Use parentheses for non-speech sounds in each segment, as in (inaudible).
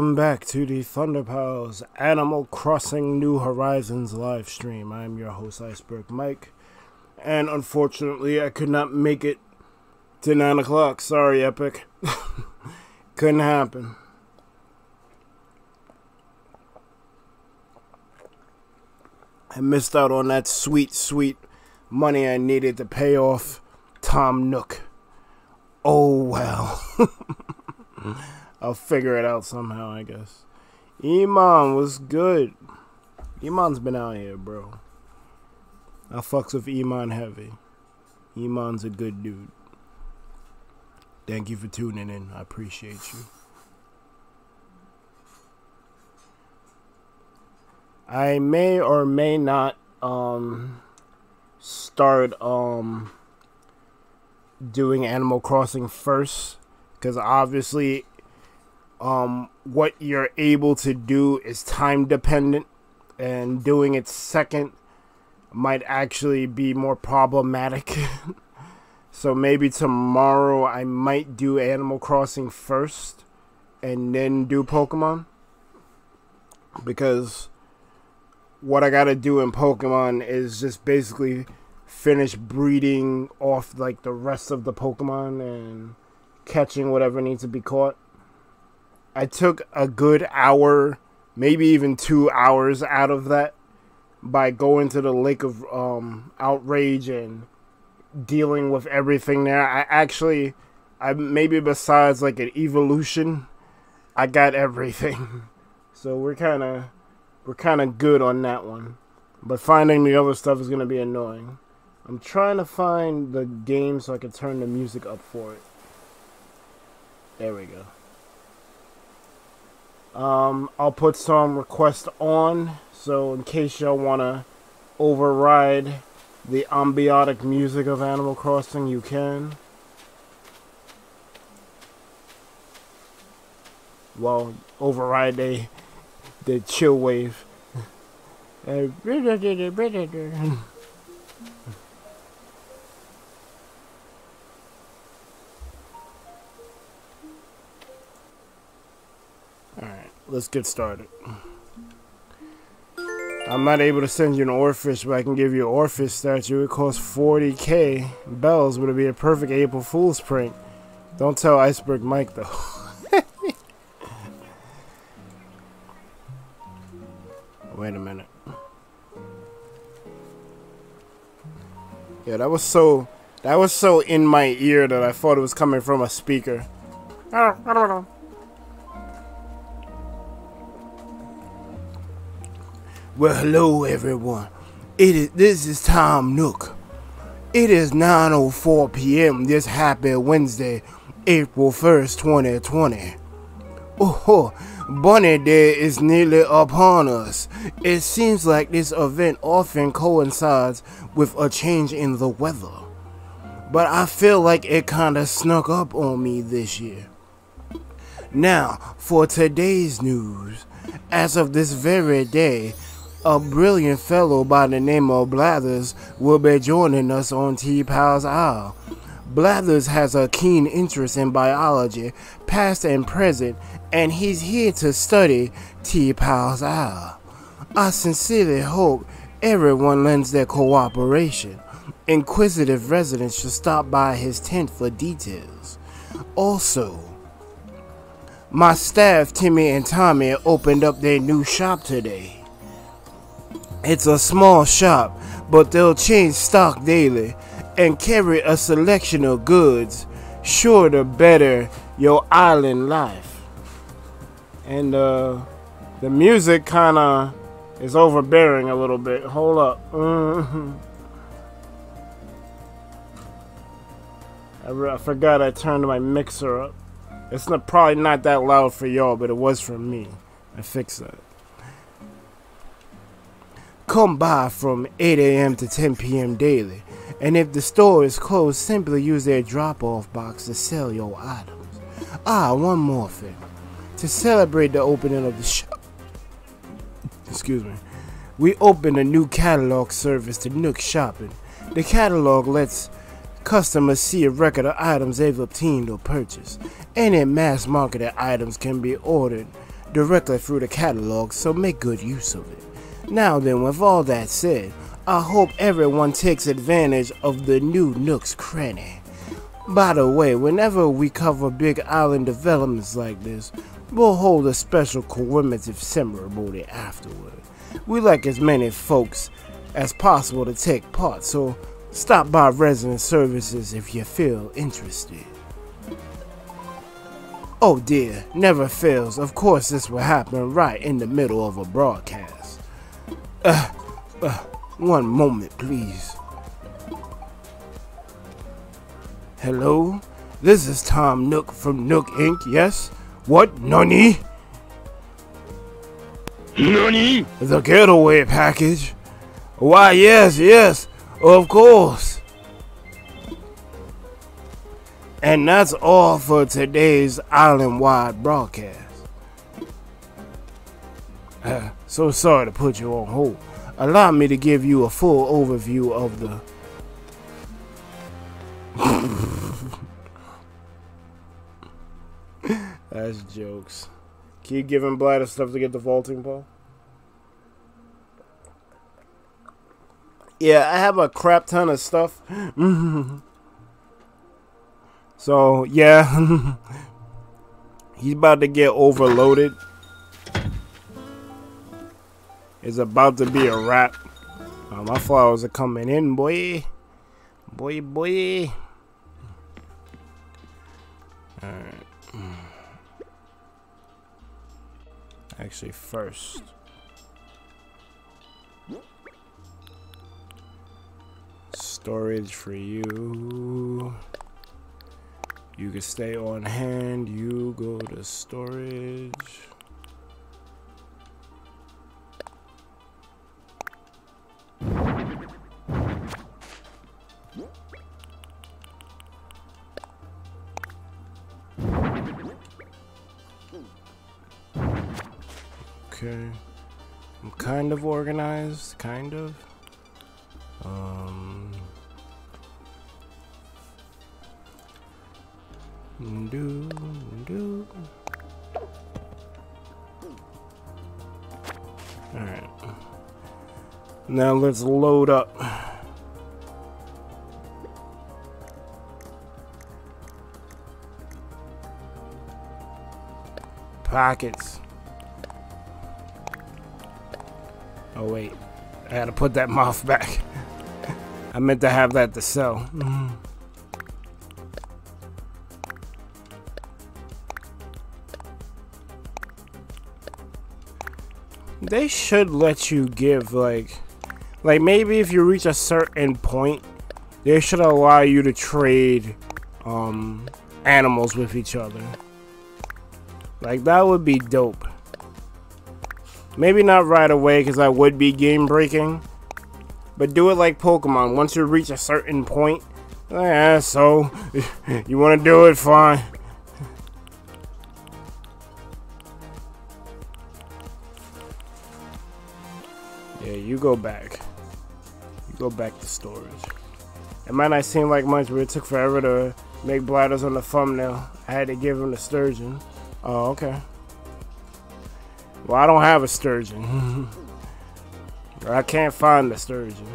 Welcome back to the Thunder Pals Animal Crossing New Horizons live stream. I'm your host, Iceberg Mike, and unfortunately, I could not make it to 9 o'clock. Sorry, Epic. (laughs) Couldn't happen. I missed out on that sweet, sweet money I needed to pay off Tom Nook. Oh well. (laughs) I'll figure it out somehow, I guess. Iman was good. Iman's been out here, bro. I fucks with Iman heavy. Iman's a good dude. Thank you for tuning in. I appreciate you. I may or may not um start um doing Animal Crossing first because obviously um, what you're able to do is time dependent and doing it second might actually be more problematic. (laughs) so maybe tomorrow I might do Animal Crossing first and then do Pokemon because what I got to do in Pokemon is just basically finish breeding off like the rest of the Pokemon and catching whatever needs to be caught. I took a good hour, maybe even two hours out of that by going to the Lake of um, Outrage and dealing with everything there. I actually, I maybe besides like an evolution, I got everything. (laughs) So we're kind of, we're kind of good on that one. But finding the other stuff is gonna be annoying. I'm trying to find the game so I can turn the music up for it. There we go. Um, I'll put some requests on, so in case y'all want to override the ambiotic music of Animal Crossing, you can. Well, override the, the chill wave. (laughs) (laughs) Alright, let's get started. I'm not able to send you an Orphish, but I can give you an Orphish statue. It costs 40k bells, but it'd be a perfect April Fool's prank. Don't tell Iceberg Mike, though. (laughs) Wait a minute. Yeah, that was so... That was so in my ear that I thought it was coming from a speaker. I don't, I don't know. Well, hello everyone. It is this is Tom Nook. It is 9:04 p.m. this happy Wednesday, April 1st, 2020. Oh, Bunny Day is nearly upon us. It seems like this event often coincides with a change in the weather. But I feel like it kinda snuck up on me this year. Now, for today's news. As of this very day, a brilliant fellow by the name of Blathers will be joining us on T-Pal's Isle. Blathers has a keen interest in biology, past and present, and he's here to study T-Pal's Isle. I sincerely hope everyone lends their cooperation. Inquisitive residents should stop by his tent for details. Also, my staff, Timmy and Tommy, opened up their new shop today. It's a small shop, but they'll change stock daily and carry a selection of goods sure to better your island life. And uh, the music kind of is overbearing a little bit. Hold up. Mm-hmm. I, I forgot I turned my mixer up. It's not, probably not that loud for y'all, but it was for me. I fixed that. Come by from 8 a.m. to 10 p.m. daily, and if the store is closed, simply use their drop-off box to sell your items. Ah, one more thing. To celebrate the opening of the shop, excuse me, we opened a new catalog service to Nook Shopping. The catalog lets Customers see a record of items they've obtained or purchased. Any mass marketed items can be ordered directly through the catalog, so make good use of it. Now then, with all that said, I hope everyone takes advantage of the new Nook's Cranny. By the way, whenever we cover big island developments like this, we'll hold a special commemorative ceremony afterward. We like as many folks as possible to take part, so stop by Resident Services if you feel interested. Oh dear, never fails. Of course, this will happen right in the middle of a broadcast. Uh, uh, one moment, please. Hello? This is Tom Nook from Nook Inc., yes? What? Nani? Nani? The getaway package? Why, yes, yes, of course. And that's all for today's island wide broadcast. Uh, so sorry to put you on hold. Allow me to give you a full overview of the. (laughs) That's jokes. Keep giving Blathers stuff to get the vaulting ball. Yeah, I have a crap ton of stuff. (laughs) So yeah, (laughs) he's about to get overloaded. It's about to be a wrap. Uh, my flowers are coming in, boy. Boy, boy. Alright. Actually, first. Storage for you. You can stay on hand. You go to storage. Okay. I'm kind of organized, kind of. Um, Do, do. Alright. Now let's load up. Pockets. Oh wait, I had to put that (laughs) moth back. I meant to have that to sell. they should let you give like like maybe if you reach a certain point they should allow you to trade um animals with each other. Like that would be dope. Maybe not right away because that would be game breaking but do it like pokemon. Once you reach a certain point yeah so (laughs) you want to do it fine. Yeah, you go back. Go back to storage. It might not seem like much, but it took forever to make Blathers on the thumbnail. I had to give him the sturgeon. Oh, okay. Well, I don't have a sturgeon. (laughs) I can't find the sturgeon.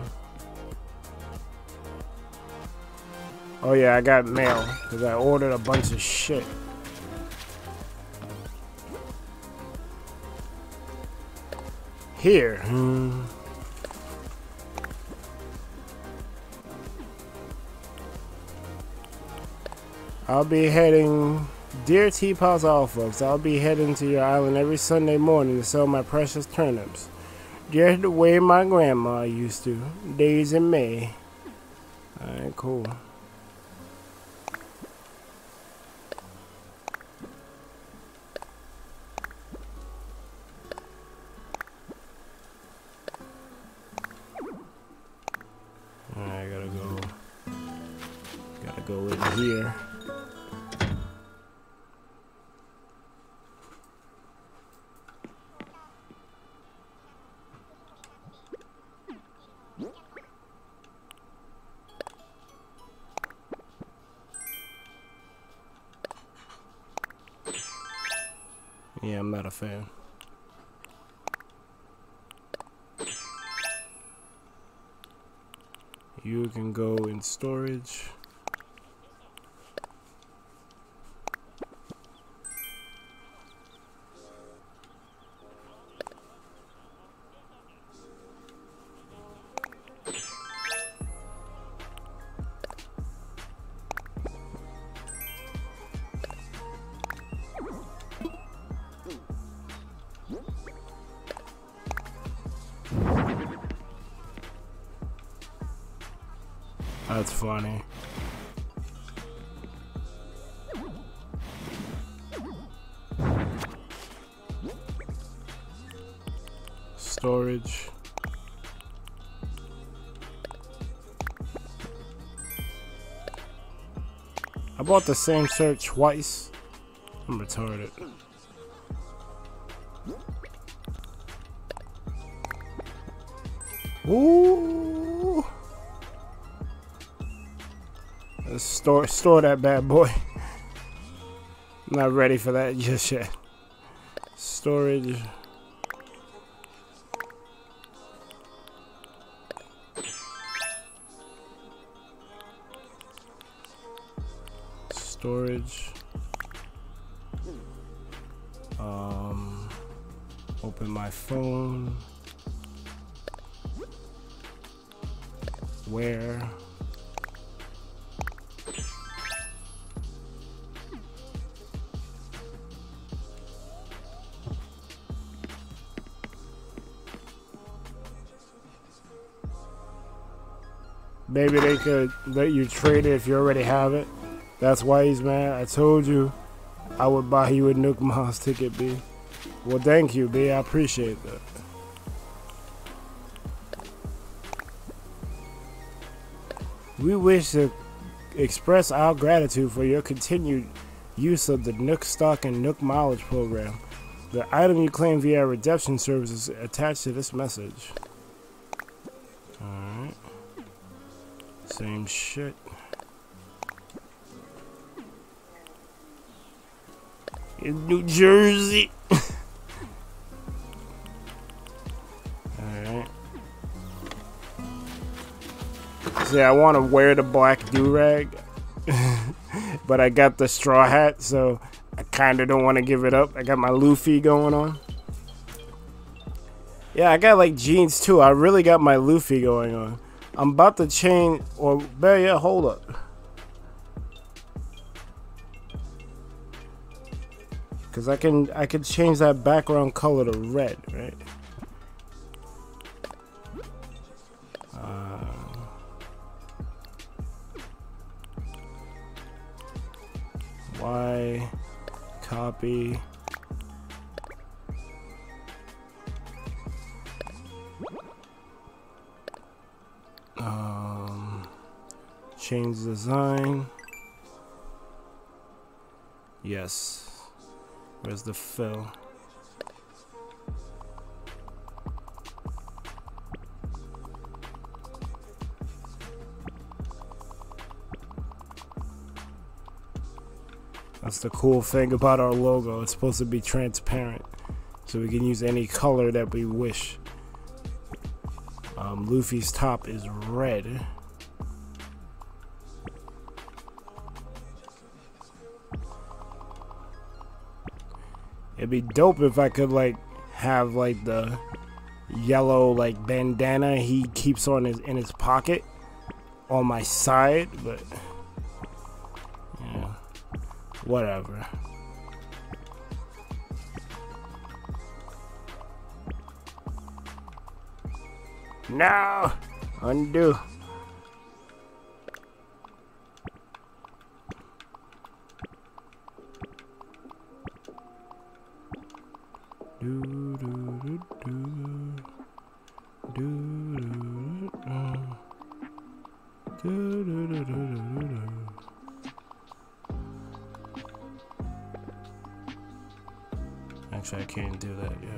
Oh yeah, I got mail because I ordered a bunch of shit. here. Hmm. I'll be heading, dear T-Pal's Isle folks, I'll be heading to your island every Sunday morning to sell my precious turnips. Just the way my grandma used to, Daisy Mae. Alright, cool. Alright, I gotta go. Gotta go in here. Yeah, I'm not a fan. You can go in storage. Funny. Storage. I bought the same shirt twice. I'm retarded. Ooh. Let's store store that bad boy. (laughs) Not ready for that just yet. Storage. Storage. Um, open my phone. Where? Maybe they could let you trade it if you already have it. That's why he's mad. I told you I would buy you a Nook Miles ticket, B. Well, thank you, B. I appreciate that. We wish to express our gratitude for your continued use of the Nook Stop and Nook Mileage program. The item you claim via redemption service is attached to this message. Alright. Same shit. In New Jersey. (laughs) Alright. See, I want to wear the black do-rag. (laughs) but I got the straw hat, so I kind of don't want to give it up. I got my Luffy going on. Yeah, I got like jeans too. I really got my Luffy going on. I'm about to change, or better yet, hold up. Cause I can I can change that background color to red, right? Uh, why copy um change design yes Where's the fill? That's the cool thing about our logo. It's supposed to be transparent. So we can use any color that we wish. Um, Luffy's top is red. It'd be dope if I could like have like the yellow like bandana he keeps on his in his pocket on my side, but yeah, whatever. No, undo. Actually, I can't do that. Yeah,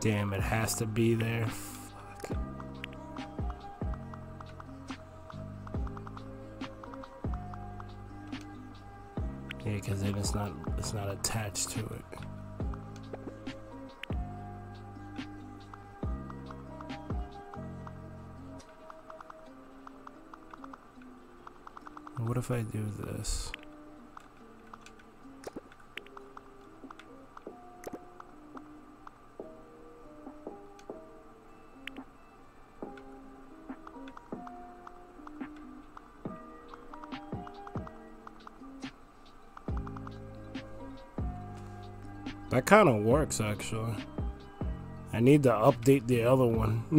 Damn, it has to be there. Attached to it. What if I do this? Kind of works actually. I need to update the other one. (laughs)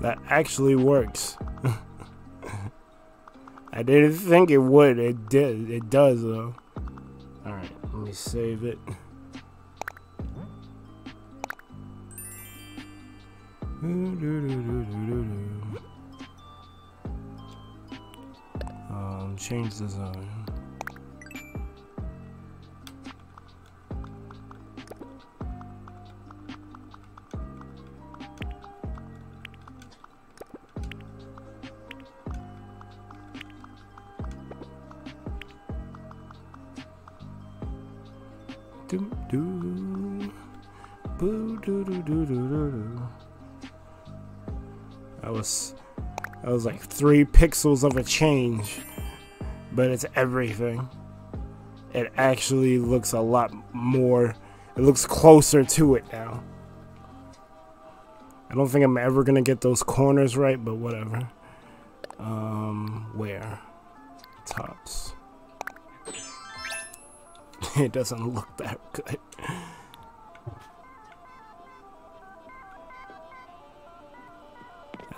that actually works. (laughs) I didn't think it would. It did. It does though. Alright, let me save it. (laughs) Um, change design. Boo doo doo doo doo doo. That was that was like three pixels of a change, but it's everything. It actually looks a lot more. It looks closer to it now. I don't think I'm ever gonna get those corners right, but whatever. Um, where? Tops. (laughs) it doesn't look that good.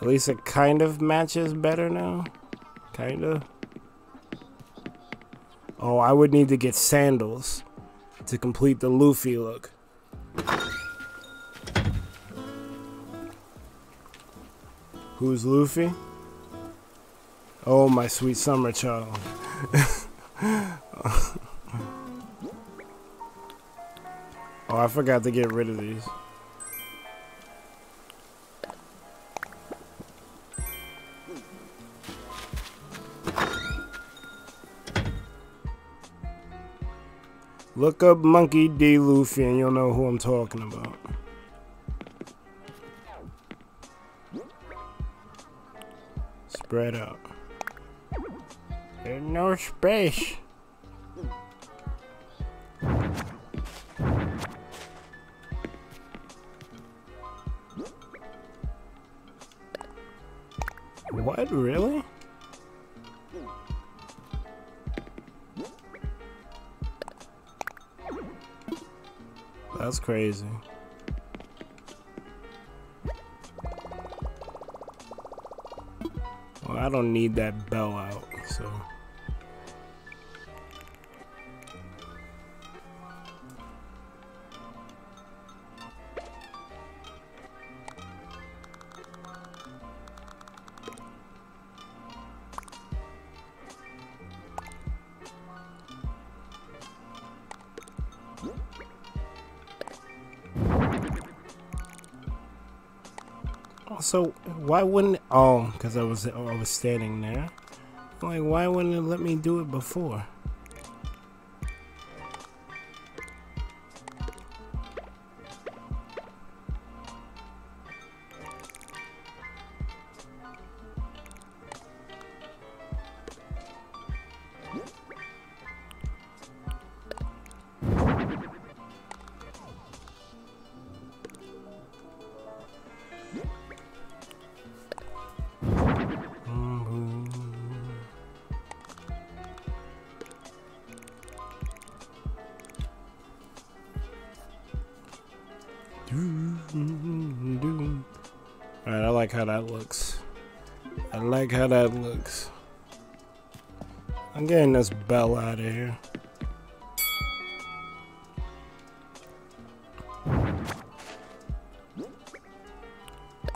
At least it kind of matches better now. Kind of. Oh, I would need to get sandals to complete the Luffy look. Who's Luffy? Oh, my sweet summer child. (laughs) oh, I forgot to get rid of these. Look up Monkey D. Luffy and you'll know who I'm talking about. Spread out. There's no space. What, really? Crazy. Well, I don't need that bell out, so. Why wouldn't? Oh, because I was I was standing there. Like, why wouldn't it let me do it before? Bell out of here.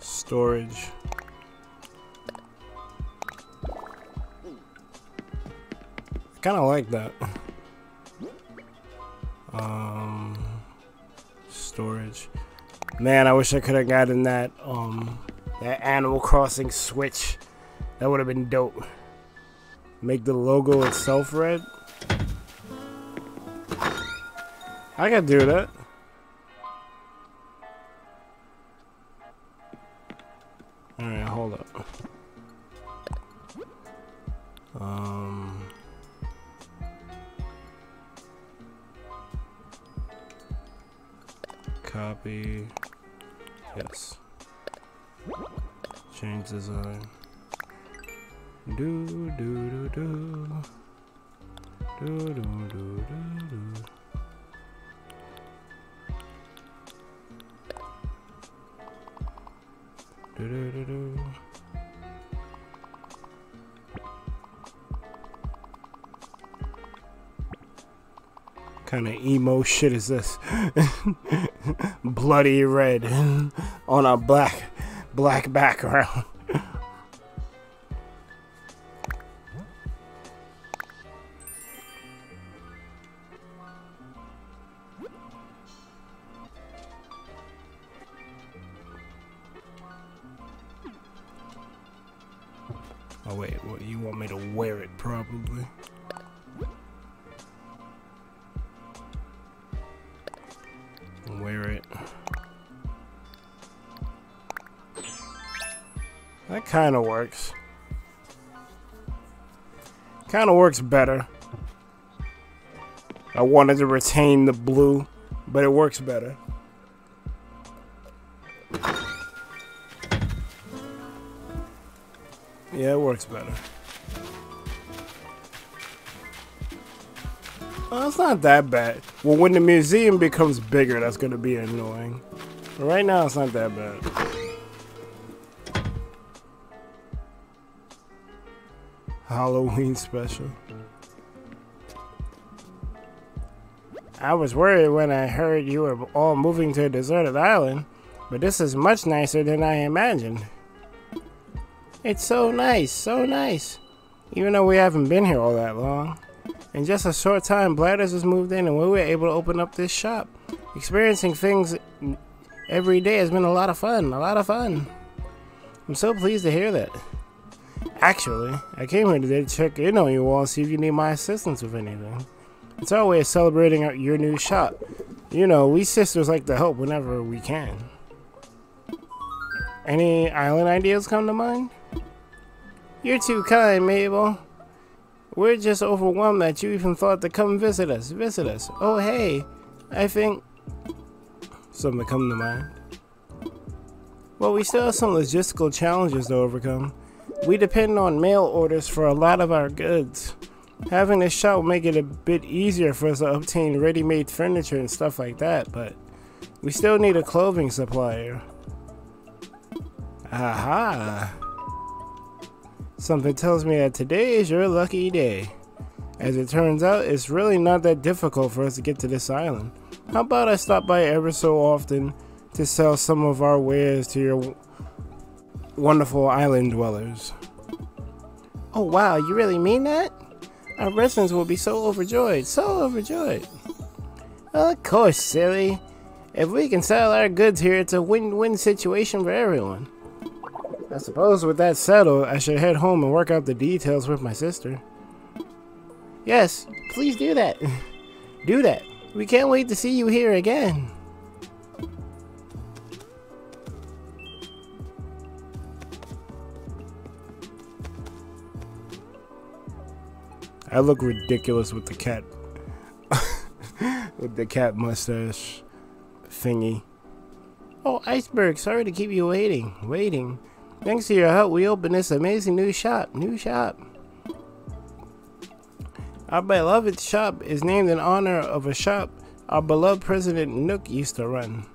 Storage. I kind of like that. Um, storage. Man, I wish I could have gotten that um that Animal Crossing Switch. That would have been dope. Make the logo itself red. I can do that. Shit is this? (laughs) Bloody red on a black black background. Kind of works better. I wanted to retain the blue, but it works better. Yeah, it works better. Oh, it's not that bad. Well, when the museum becomes bigger, that's going to be annoying. But right now, it's not that bad. Halloween special. I was worried when I heard you were all moving to a deserted island, but this is much nicer than I imagined. It's so nice, so nice. Even though we haven't been here all that long. In just a short time, Blathers has moved in and we were able to open up this shop. Experiencing things every day has been a lot of fun, a lot of fun. I'm so pleased to hear that. Actually, I came here today to check in on you all and see if you need my assistance with anything. It's our way of celebrating your new shop. You know, we sisters like to help whenever we can. Any island ideas come to mind? You're too kind, Mabel. We're just overwhelmed that you even thought to come visit us. Visit us. Oh, hey. I think... Something to come to mind. Well, we still have some logistical challenges to overcome. We depend on mail orders for a lot of our goods. Having a shop make it a bit easier for us to obtain ready-made furniture and stuff like that, but we still need a clothing supplier. Aha! Something tells me that today is your lucky day. As it turns out, it's really not that difficult for us to get to this island. How about I stop by ever so often to sell some of our wares to your wonderful island dwellers? Oh wow, you really mean that? Our residents will be so overjoyed, so overjoyed. of course, silly. If we can sell our goods here, it's a win-win situation for everyone. I suppose with that settled, I should head home and work out the details with my sister. Yes, please do that. (laughs) do that. We can't wait to see you here again. I look ridiculous with the cat. (laughs) with the cat mustache thingy. Oh, Iceberg, sorry to keep you waiting. Waiting. Thanks to your help, we opened this amazing new shop. New shop. Our beloved shop is named in honor of a shop our beloved President Nook used to run.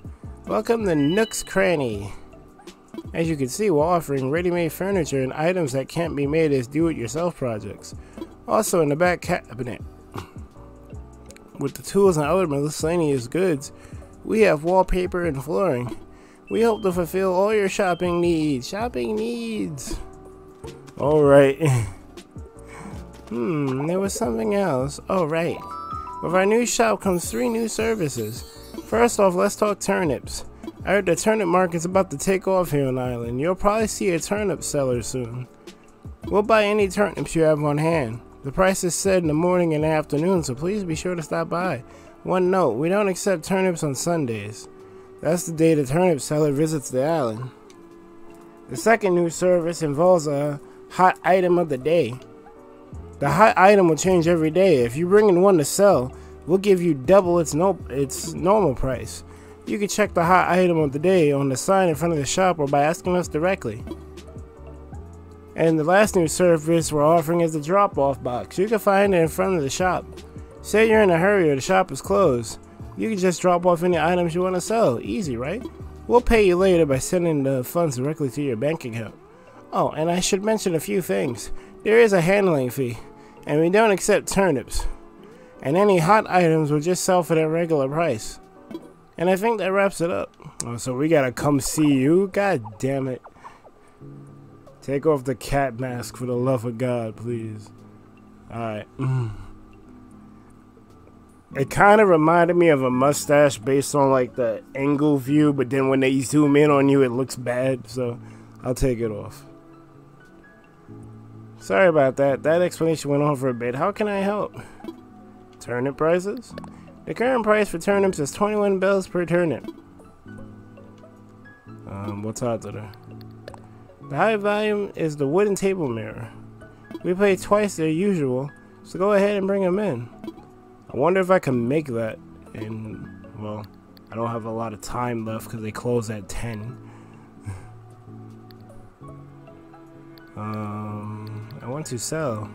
Welcome to Nook's Cranny. As you can see, we're offering ready-made furniture and items that can't be made as do-it-yourself projects. Also in the back cabinet, with the tools and other miscellaneous goods, we have wallpaper and flooring. We hope to fulfill all your shopping needs. Shopping needs. Alright. (laughs) hmm, there was something else. Oh, right. With our new shop comes three new services. First off, let's talk turnips. I heard the turnip market's about to take off here on the island. You'll probably see a turnip seller soon. We'll buy any turnips you have on hand. The price is set in the morning and afternoon, so please be sure to stop by. One note, we don't accept turnips on Sundays. That's the day the turnip seller visits the island. The second new service involves a hot item of the day. The hot item will change every day. If you bring in one to sell, we'll give you double its no its normal price. You can check the hot item of the day on the sign in front of the shop or by asking us directly. And the last new service we're offering is the drop-off box. You can find it in front of the shop. Say you're in a hurry or the shop is closed. You can just drop off any items you want to sell. Easy, right? We'll pay you later by sending the funds directly to your bank account. Oh, and I should mention a few things. There is a handling fee, and we don't accept turnips. And any hot items will just sell for their regular price. And I think that wraps it up. Oh, so we gotta come see you? God damn it. Take off the cat mask for the love of God, please. Alright. It kind of reminded me of a mustache based on like the angle view, but then when they zoom in on you, it looks bad. So I'll take it off. Sorry about that. That explanation went on for a bit. How can I help? Turnip prices? The current price for turnips is 21 bells per turnip. Um, what's are there? The high volume is the wooden table mirror. We pay twice their usual, so go ahead and bring them in. I wonder if I can make that in, well, I don't have a lot of time left because they close at 10. (laughs) um, I want to sell.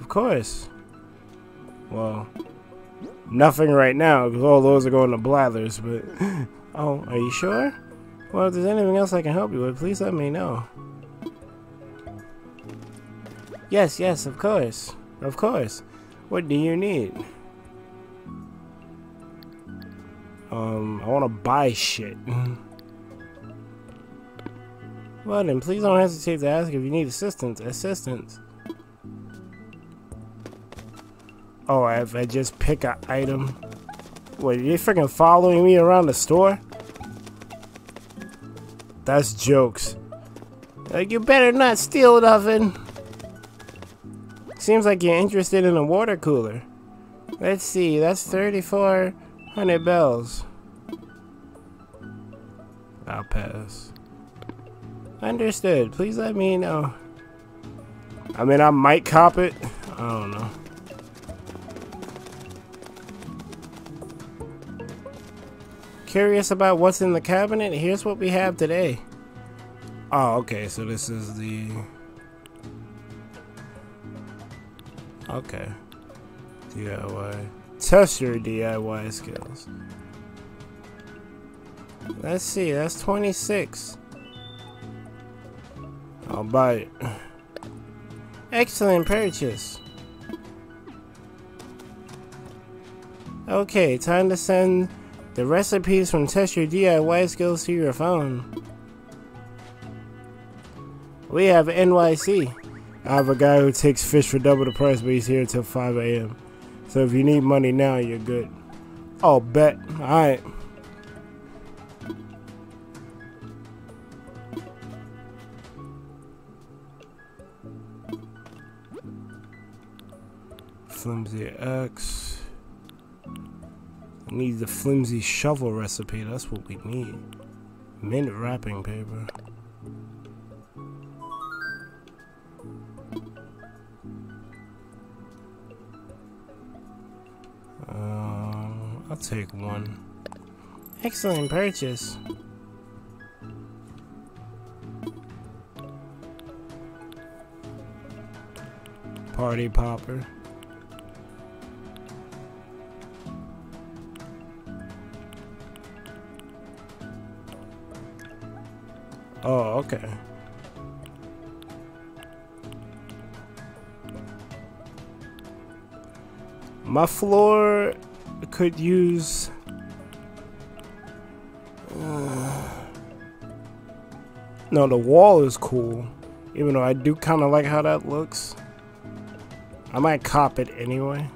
Of course. Well, nothing right now because all those are going to Blathers, but... (laughs) oh, are you sure? Well, if there's anything else I can help you with, please let me know. Yes, yes, of course. Of course. What do you need? Um, I want to buy shit. (laughs) well then, please don't hesitate to ask if you need assistance. Assistance. Oh, if I just pick an item. What, are you freaking following me around the store? That's jokes. Like, you better not steal nothing. Seems like you're interested in a water cooler. Let's see, that's 34 Hundred bells. I'll pass. Understood. Please let me know. I mean, I might cop it. I don't know. Curious about what's in the cabinet? Here's what we have today. Oh, okay. So this is the... Okay. DIY. Test your DIY skills. Let's see, that's 26. I'll buy it. Excellent purchase. Okay, time to send the recipes from Test Your DIY Skills to your phone. We have NYC. I have a guy who takes fish for double the price, but he's here until 5 a.m. So if you need money now, you're good. Oh, bet. Alright. Flimsy X. Need the flimsy shovel recipe. That's what we need. Mint wrapping paper. Uh, I'll take one. Excellent purchase. Party popper. Oh, okay. My floor could use... Uh, no, the wall is cool. Even though I do kind of like how that looks. I might cop it anyway.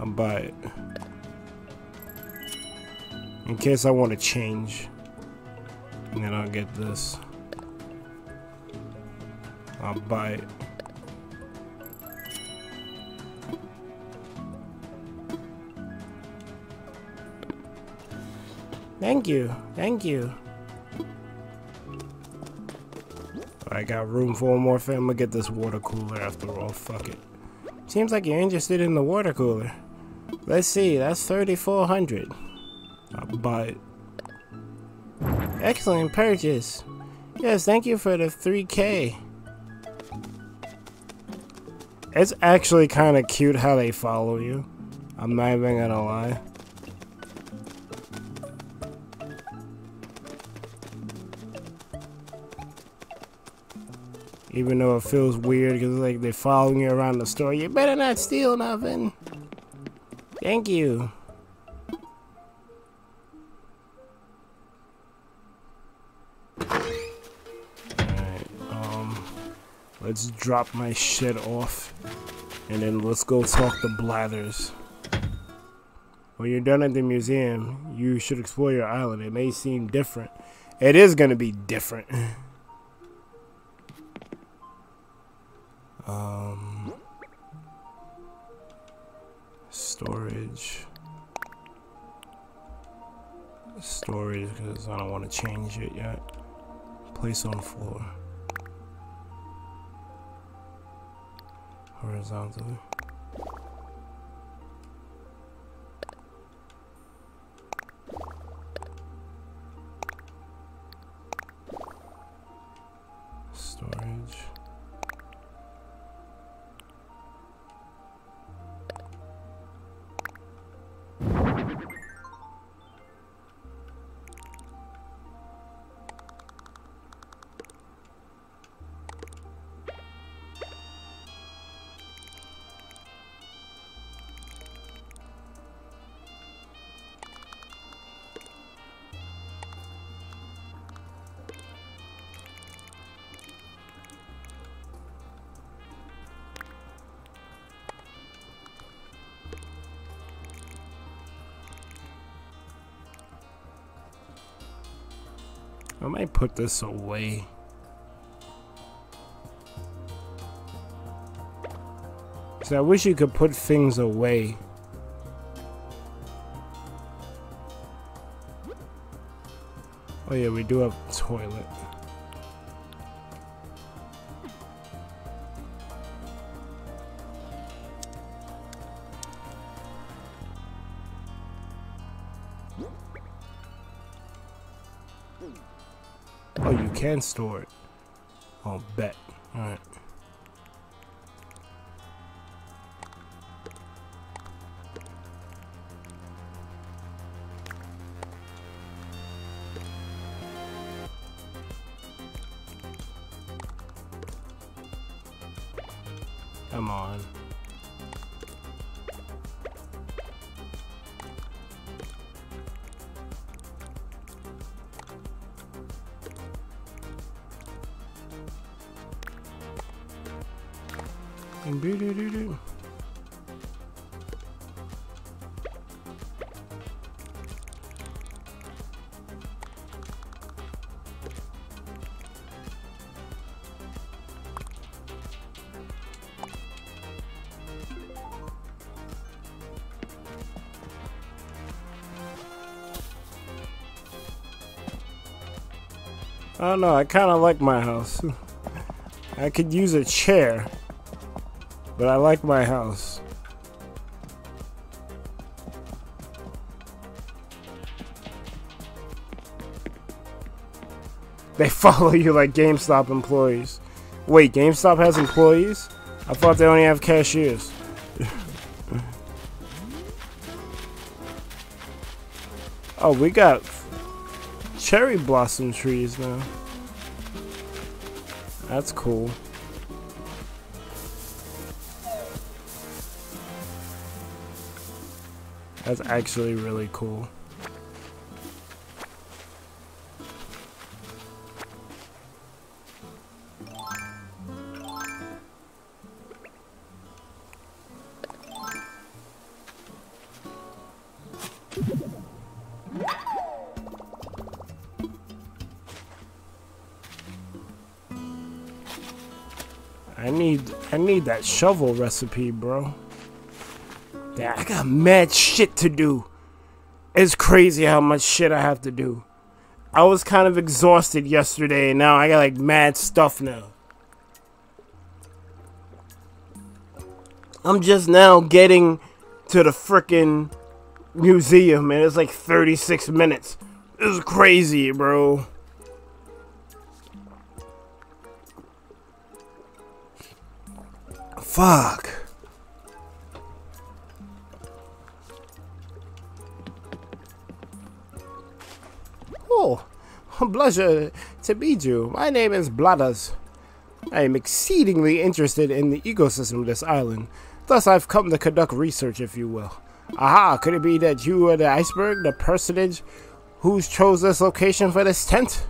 I'll buy it. In case I want to change. And then I'll get this. I'll buy it. Thank you. Thank you. I got room for one more gonna get this water cooler after all. Fuck it. Seems like you're interested in the water cooler. Let's see. That's 3400 I'll buy it. Excellent purchase. Yes, thank you for the 3K. It's actually kind of cute how they follow you. I'm not even gonna lie. Even though it feels weird because like they're following you around the store. You better not steal nothing. Thank you. Let's drop my shit off. And then let's go talk to Blathers. When you're done at the museum, you should explore your island. It may seem different. It is going to be different. (laughs) Um, storage. Storage, because I don't want to change it yet. Place on floor. Horizontally. I put this away. So I wish you could put things away. Oh yeah, we do have toilet. Can store it. I'll bet. Alright. Don't know, I kind of like my house. I could use a chair. But I like my house. They (laughs) follow you like GameStop employees. Wait, GameStop has employees? I thought they only have cashiers. (laughs) oh, we got... cherry blossom trees now. That's cool. That's actually really cool. Need that shovel recipe, bro. Yeah, I got mad shit to do. It's crazy how much shit I have to do. I was kind of exhausted yesterday, and now I got like mad stuff now. I'm just now getting to the freaking museum, and it's like 36 minutes. Is crazy, bro. Fuck. Oh, pleasure to meet you. My name is Blathers. I am exceedingly interested in the ecosystem of this island. Thus, I've come to conduct research, if you will. Aha, could it be that you are the iceberg, the personage who's chose this location for this tent?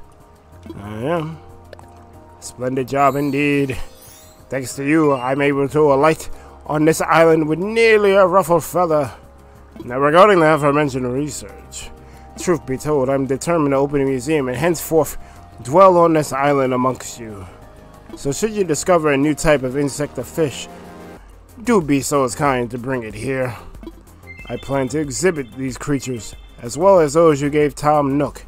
I am. Splendid job indeed. Thanks to you, I'm able to alight on this island with nearly a ruffled feather. Now, regarding the aforementioned research, truth be told, I'm determined to open a museum and henceforth dwell on this island amongst you. So, should you discover a new type of insect or fish, do be so as kind to bring it here. I plan to exhibit these creatures, as well as those you gave Tom Nook,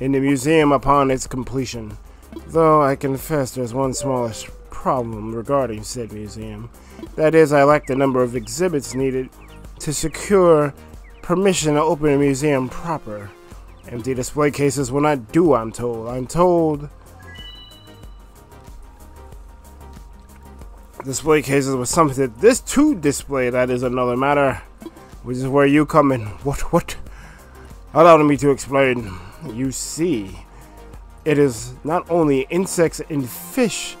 in the museum upon its completion. Though I confess there's one smallish problem regarding said museum. That is, I lack the number of exhibits needed to secure permission to open a museum proper. Empty display cases will not do, I'm told. I'm told display cases with something that this to display that is another matter which is where you come in what what allow me to explain you see it is not only insects and fish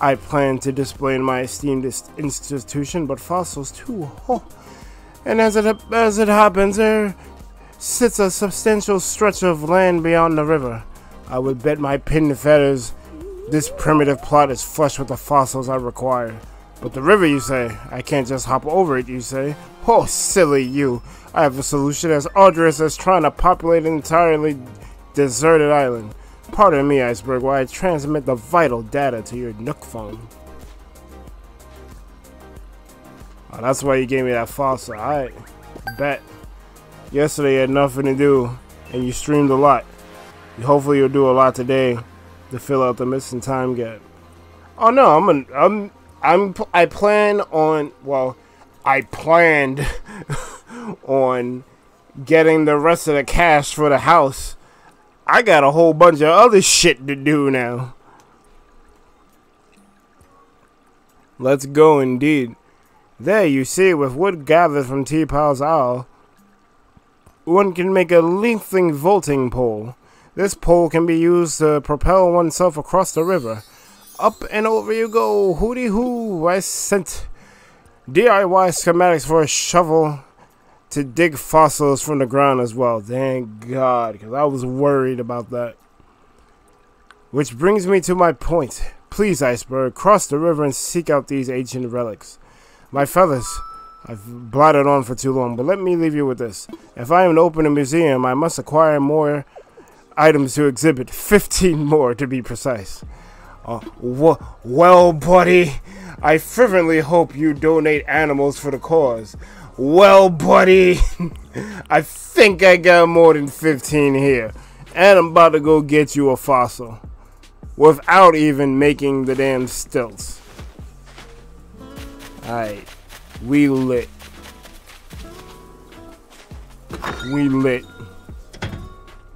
I plan to display in my esteemed institution, but fossils too. Oh. And as it as it happens, there sits a substantial stretch of land beyond the river. I would bet my pin feathers this primitive plot is flush with the fossils I require. But the river, you say? I can't just hop over it, you say? Oh, silly you. I have a solution as arduous as trying to populate an entirely deserted island. Pardon me, Iceberg, while I transmit the vital data to your Nook phone. Oh, that's why you gave me that fossil. I bet. Yesterday you had nothing to do, and you streamed a lot. Hopefully you'll do a lot today to fill out the missing time gap. Oh no, I'm an, I'm I'm I plan on well, I planned (laughs) on getting the rest of the cash for the house I got a whole bunch of other shit to do now. Let's go indeed. There you see, with wood gathered from T-Pal's Isle, one can make a lengthening vaulting pole. This pole can be used to propel oneself across the river. Up and over you go, hooty hoo, I sent DIY schematics for a shovel to dig fossils from the ground as well. Thank God, because I was worried about that. Which brings me to my point. Please, Iceberg, cross the river and seek out these ancient relics. My fellas, I've blotted on for too long, but let me leave you with this. If I am to open a museum, I must acquire more items to exhibit. (laughs) 15 more, to be precise. Uh, well, buddy, I fervently hope you donate animals for the cause. Well, buddy, (laughs) I think I got more than 15 here. And I'm about to go get you a fossil. Without even making the damn stilts. Alright. We lit. We lit.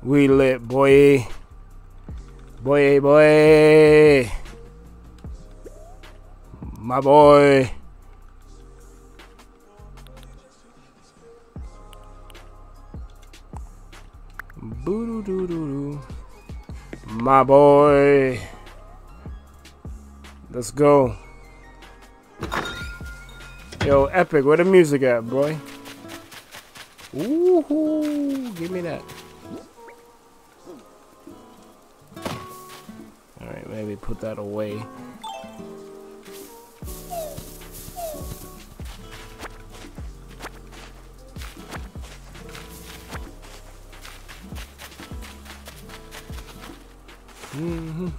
We lit, boy. Boy, boy. My boy. Boo doo doo doo. My boy. Let's go. Yo, Epic, where the music at, boy? Ooh, give me that. Alright, maybe put that away. Mm -hmm.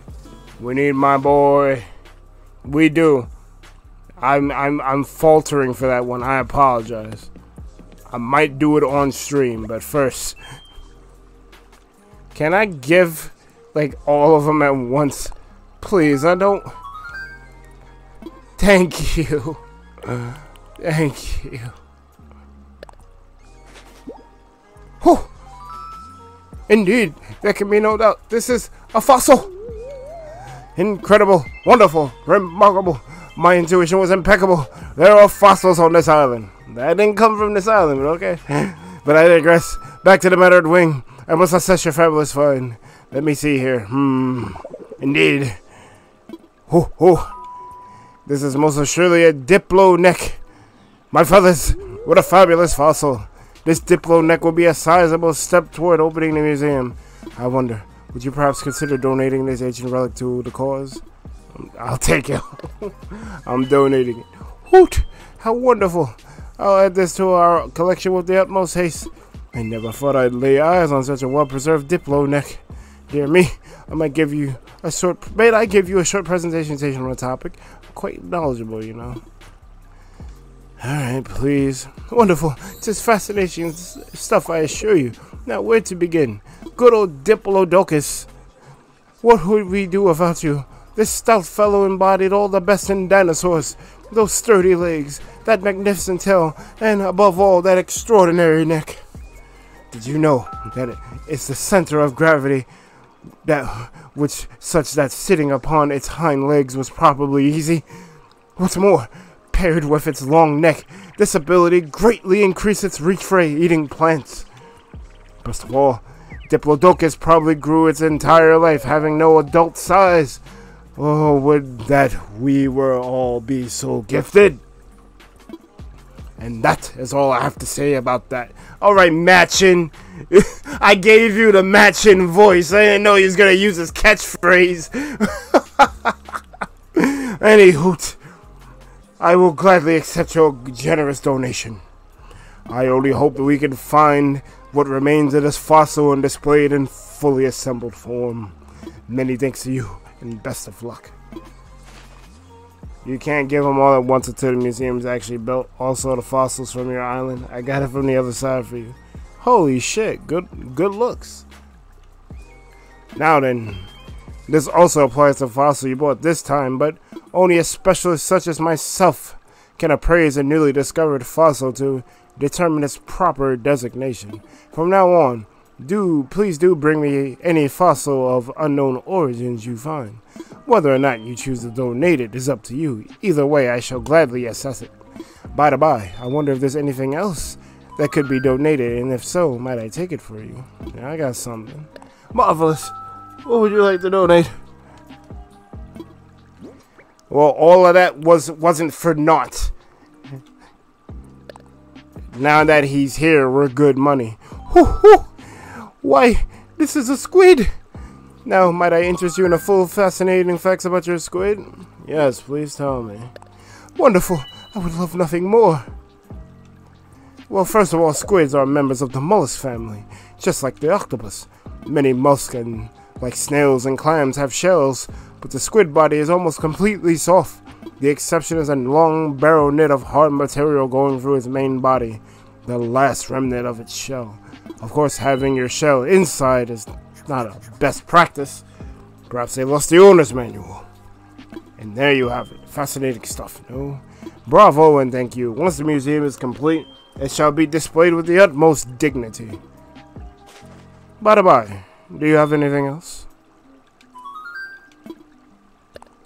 We need my boy. We do. I'm I'm I'm faltering for that one. I apologize. I might do it on stream, but first, can I give like all of them at once, please? I don't. Thank you. Thank you. Whew. Indeed, there can be no doubt. This is a fossil. Incredible, wonderful, remarkable. My intuition was impeccable. There are fossils on this island. That didn't come from this island, but okay. (laughs) but I digress. Back to the matter at wing. I must assess your fabulous find. Let me see here. Hmm. Indeed. Oh, oh. This is most assuredly a diplo neck. My feathers, what a fabulous fossil. This diplo neck will be a sizable step toward opening the museum. I wonder, would you perhaps consider donating this ancient relic to the cause? Um, I'll take it. (laughs) I'm donating it. Hoot! How wonderful! I'll add this to our collection with the utmost haste. I never thought I'd lay eyes on such a well-preserved Diplo neck. Dear me, I might give you a short. May I give you a short presentation on the topic? Quite knowledgeable, you know. Alright, please. Wonderful. Just fascinating stuff, I assure you. Now, where to begin? Good old Diplodocus. What would we do without you? This stout fellow embodied all the best in dinosaurs. Those sturdy legs, that magnificent tail, and above all, that extraordinary neck. Did you know that it's the center of gravity that which such that sitting upon its hind legs was probably easy? What's more, paired with its long neck, this ability greatly increased its reach for eating plants. Best of all, Diplodocus probably grew its entire life having no adult size. Oh, would that we were all be so gifted. And that is all I have to say about that. Alright, Matchin. (laughs) I gave you the Matchin voice. I didn't know he was going to use his catchphrase. (laughs) Any hoot. I will gladly accept your generous donation. I only hope that we can find what remains of this fossil and display it in fully assembled form. Many thanks to you, and best of luck. You can't give them all at once until the museum's actually built. Also, the fossils from your island. I got it from the other side for you. Holy shit, good good looks. Now then, this also applies to fossil you bought this time, but only a specialist such as myself can appraise a newly discovered fossil to determine its proper designation. From now on, do please do bring me any fossil of unknown origins you find. Whether or not you choose to donate it is up to you. Either way, I shall gladly assess it. By the by, I wonder if there's anything else that could be donated, and if so, might I take it for you? Yeah, I got something. Marvelous. What would you like to donate? Well, all of that was wasn't for naught. Now that he's here, we're good money. Why, this is a squid! Now, might I interest you in a full fascinating facts about your squid? Yes, please tell me. Wonderful! I would love nothing more. Well, first of all, squids are members of the mollusk family, just like the octopus. Many mollusks, like snails and clams, have shells, but the squid body is almost completely soft. The exception is a long barrel knit of hard material going through its main body, the last remnant of its shell. Of course, having your shell inside is not a best practice. Perhaps they lost the owner's manual. And there you have it. Fascinating stuff, no? Bravo and thank you. Once the museum is complete, it shall be displayed with the utmost dignity. By the by, do you have anything else?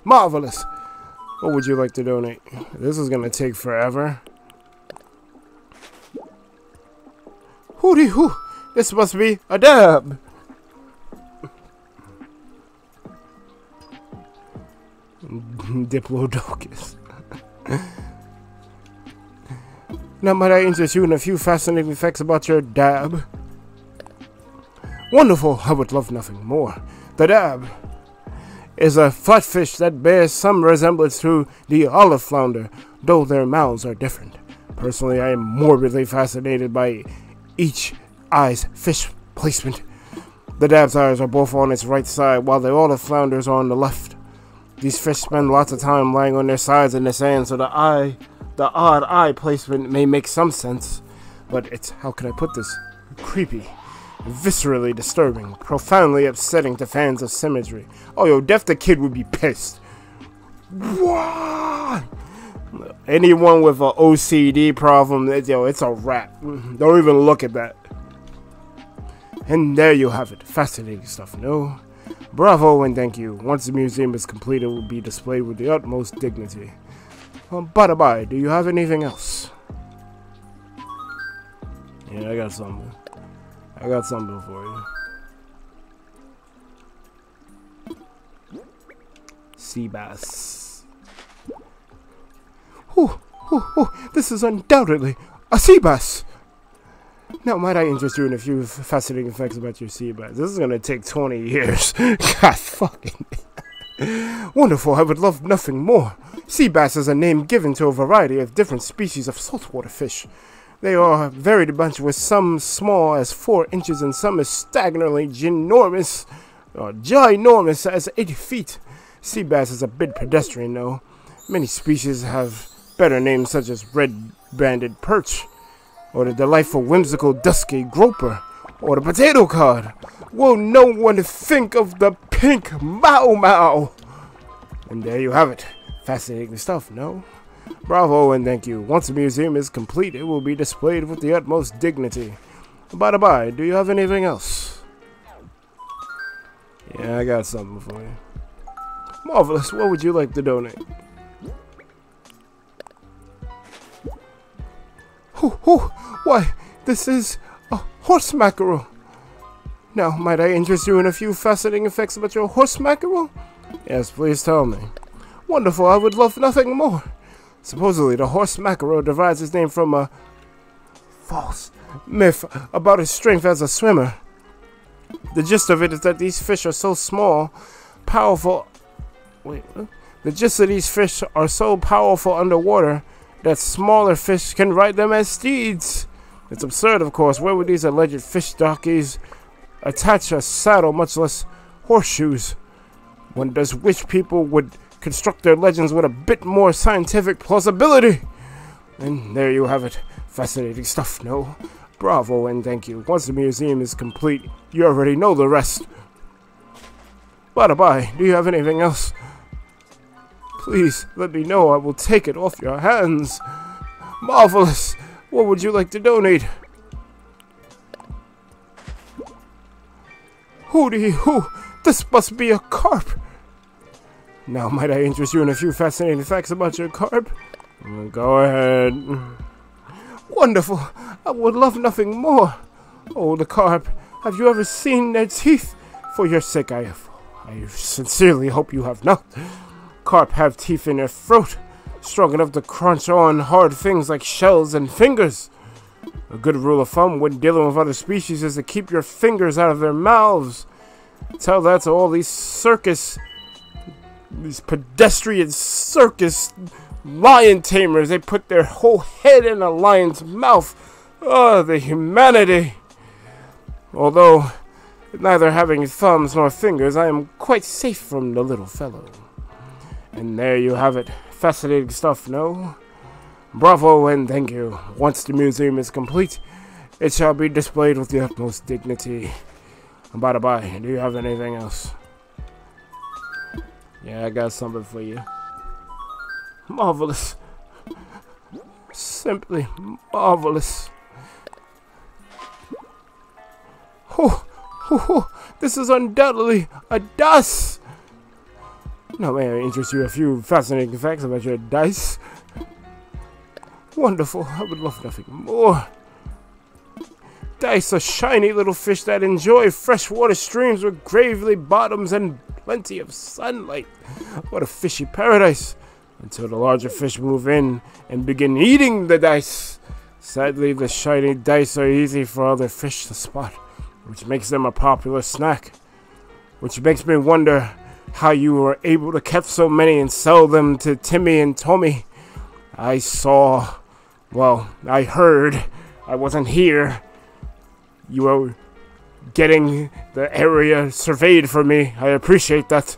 Marvelous! What would you like to donate? This is gonna take forever. Hooty hoo! This must be a dab. (laughs) Diplodocus. (laughs) now might I interest you in a few fascinating facts about your dab? Wonderful, I would love nothing more. The dab is a flatfish that bears some resemblance to the olive flounder, though their mouths are different. Personally, I am morbidly fascinated by each eye's fish placement. The dab's eyes are both on its right side, while the olive flounders are on the left. These fish spend lots of time lying on their sides in the sand, so the eye, the odd eye placement may make some sense, but it's how can I put this? Creepy viscerally disturbing, profoundly upsetting to fans of symmetry. Oh, yo, Def the Kid would be pissed. What? Anyone with an OCD problem, yo, it's a wrap. Don't even look at that. And there you have it. Fascinating stuff, no? Bravo and thank you. Once the museum is complete, it will be displayed with the utmost dignity. Um, by the by, do you have anything else? Yeah, I got something. I got something for you. Sea bass. Oh, oh, oh, this is undoubtedly a sea bass. Now, might I interest you in a few fascinating facts about your sea bass? This is going to take 20 years. (laughs) God fucking. (laughs) Wonderful, I would love nothing more. Sea bass is a name given to a variety of different species of saltwater fish. They are varied a bunch with some small as 4 inches and some as staggeringly ginormous, or ginormous as 80 feet. Sea bass is a bit pedestrian though. Many species have better names such as red-banded perch, or the delightful whimsical dusky groper, or the potato cod. Will no one think of the pink maomao? And there you have it. Fascinating stuff, no? Bravo and thank you. Once the museum is complete, it will be displayed with the utmost dignity. By the by, do you have anything else? Yeah, I got something for you. Marvelous. What would you like to donate? Oh, oh, why, this is a horse mackerel. Now, might I interest you in a few fascinating facts about your horse mackerel? Yes, please tell me. Wonderful, I would love nothing more. Supposedly, the horse mackerel derives its name from a false myth about its strength as a swimmer. The gist of it is that these fish are so small, powerful. Wait, the gist of these fish are so powerful underwater that smaller fish can ride them as steeds. It's absurd, of course. Where would these alleged fish jockeys attach a saddle, much less horseshoes? One does wish people would construct their legends with a bit more scientific plausibility. And there you have it. Fascinating stuff, no? Bravo and thank you. Once the museum is complete, you already know the rest. By the by, do you have anything else? Please, let me know. I will take it off your hands. Marvelous. What would you like to donate? Hooty hoo! This must be a carp! Now, might I interest you in a few fascinating facts about your carp? Mm, go ahead. Wonderful! I would love nothing more. Oh, the carp. Have you ever seen their teeth? For your sake, I. I sincerely hope you have not. Carp have teeth in their throat, strong enough to crunch on hard things like shells and fingers. A good rule of thumb when dealing with other species is to keep your fingers out of their mouths. Tell that to all these circus these pedestrian circus lion tamers. They put their whole head in a lion's mouth. Oh, the humanity! Although, neither having thumbs nor fingers, I am quite safe from the little fellow. And there you have it. Fascinating stuff, no? Bravo and thank you. Once the museum is complete, it shall be displayed with the utmost dignity. And by the by, do you have anything else? Yeah, I got something for you. Marvelous. Simply marvelous. Oh, oh, oh, this is undoubtedly a dace. Now, may I interest you a few fascinating facts about your dace? Wonderful. I would love nothing more. Dace are shiny little fish that enjoy freshwater streams with gravely bottoms and plenty of sunlight. What a fishy paradise. Until the larger fish move in and begin eating the dace. Sadly, the shiny dace are easy for other fish to spot, which makes them a popular snack. Which makes me wonder how you were able to catch so many and sell them to Timmy and Tommy. I saw, well, I heard, I wasn't here. You are getting the area surveyed for me. I appreciate that.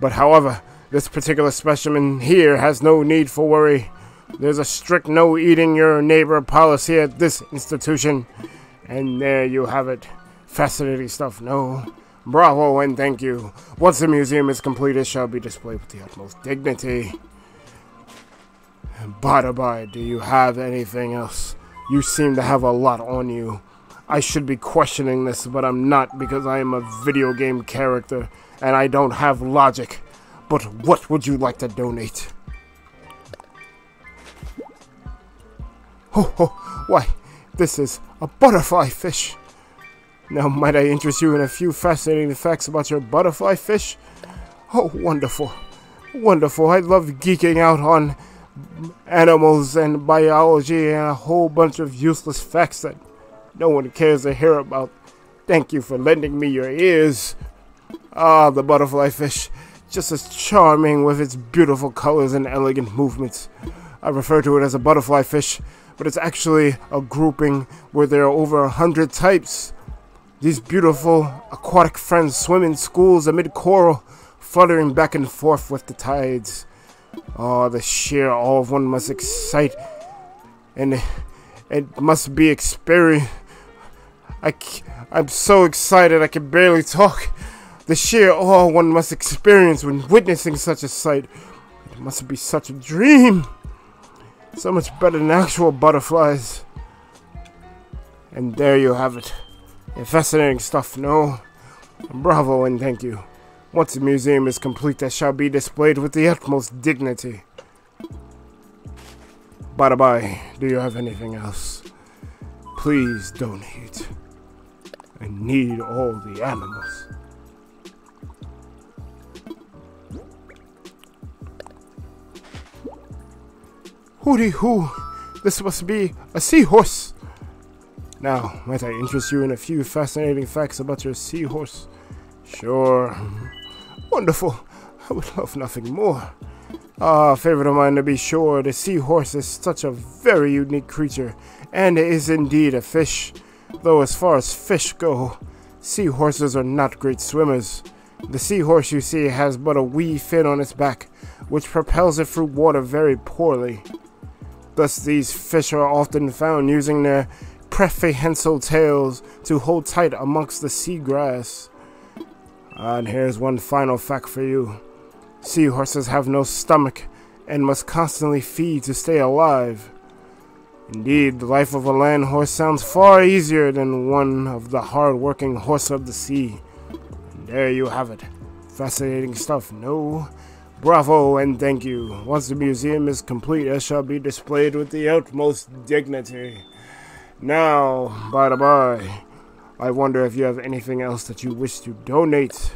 But however, this particular specimen here has no need for worry. There's a strict no eating your neighbor policy at this institution. And there you have it. Fascinating stuff, no? Bravo and thank you. Once the museum is complete, it shall be displayed with the utmost dignity. By, do you have anything else? You seem to have a lot on you. I should be questioning this, but I'm not because I am a video game character and I don't have logic. But what would you like to donate? Oh, oh, why, this is a butterfly fish. Now, might I interest you in a few fascinating facts about your butterfly fish? Oh, wonderful. Wonderful. I love geeking out on animals and biology and a whole bunch of useless facts that no one cares to hear about. Thank you for lending me your ears. Ah, the butterfly fish, just as charming with its beautiful colors and elegant movements. I refer to it as a butterfly fish, but it's actually a grouping where there are over a hundred types. These beautiful aquatic friends swim in schools amid coral, fluttering back and forth with the tides. Oh, the sheer awe of one must excite, and it must be experienced. I, I'm so excited I can barely talk. The sheer awe one must experience when witnessing such a sight. It must be such a dream. So much better than actual butterflies. And there you have it. Fascinating stuff, no? Bravo and thank you. Once the museum is complete, it shall be displayed with the utmost dignity. Bye bye, do you have anything else? Please donate. I need all the animals. Hooty hoo! This must be a seahorse! Now, might I interest you in a few fascinating facts about your seahorse? Sure. Wonderful. I would love nothing more. Ah, favorite of mine to be sure, the seahorse is such a very unique creature, and is indeed a fish. Though as far as fish go, seahorses are not great swimmers. The seahorse you see has but a wee fin on its back, which propels it through water very poorly. Thus these fish are often found using their prehensile tails to hold tight amongst the seagrass. And here's one final fact for you. Seahorses have no stomach and must constantly feed to stay alive. Indeed, the life of a land horse sounds far easier than one of the hard-working horse of the sea. And there you have it. Fascinating stuff, no? Bravo and thank you. Once the museum is complete, it shall be displayed with the utmost dignity. Now, by the by, I wonder if you have anything else that you wish to donate.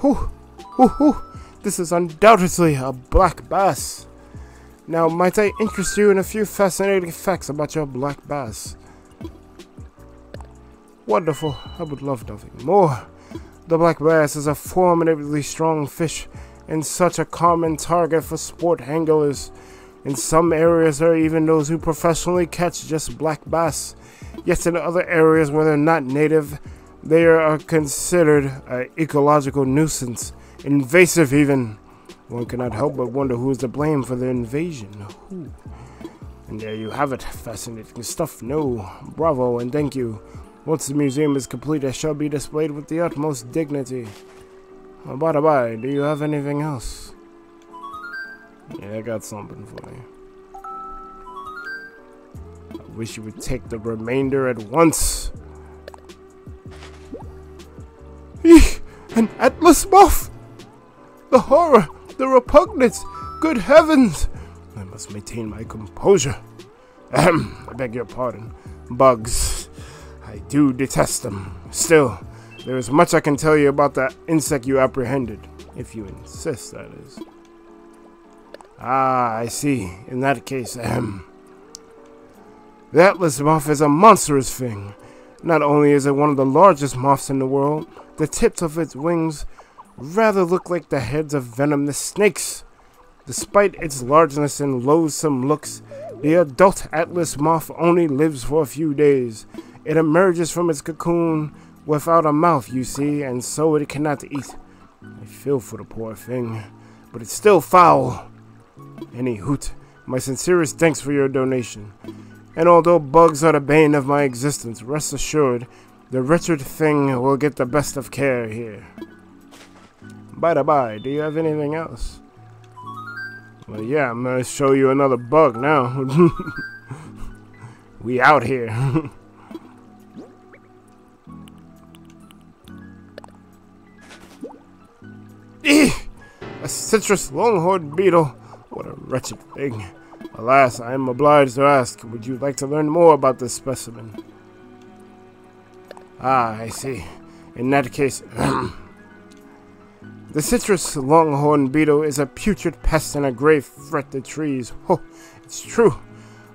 Whew, whew. This is undoubtedly a black bass. Now, might I interest you in a few fascinating facts about your black bass? Wonderful. I would love nothing more. The black bass is a formidably strong fish and such a common target for sport anglers. In some areas, there are even those who professionally catch just black bass. Yet in other areas where they're not native, they are considered an ecological nuisance, invasive even. One cannot help but wonder who is to blame for the invasion. Who? And there you have it. Fascinating stuff. No. Bravo and thank you. Once the museum is complete, it shall be displayed with the utmost dignity. Well, by the by, do you have anything else? Yeah, I got something for you. I wish you would take the remainder at once. Eek! An Atlas moth! The horror! the repugnance. Good heavens! I must maintain my composure. Ahem, I beg your pardon. Bugs. I do detest them. Still, there is much I can tell you about that insect you apprehended. If you insist, that is. Ah, I see. In that case, ahem. The Atlas moth is a monstrous thing. Not only is it one of the largest moths in the world, the tips of its wings rather look like the heads of venomous snakes. Despite its largeness and loathsome looks, the adult Atlas moth only lives for a few days. It emerges from its cocoon without a mouth, you see, and so it cannot eat. I feel for the poor thing, but it's still foul. Any hoot, my sincerest thanks for your donation. And although bugs are the bane of my existence, rest assured, the wretched thing will get the best of care here. By the by, do you have anything else? Well, yeah, I'm gonna show you another bug now. (laughs) we out here. (laughs) (clears throat) a citrus longhorn beetle. What a wretched thing. Alas, I am obliged to ask, would you like to learn more about this specimen? Ah, I see. In that case, (clears throat) the citrus longhorn beetle is a putrid pest and a grave threat to trees. Oh, it's true.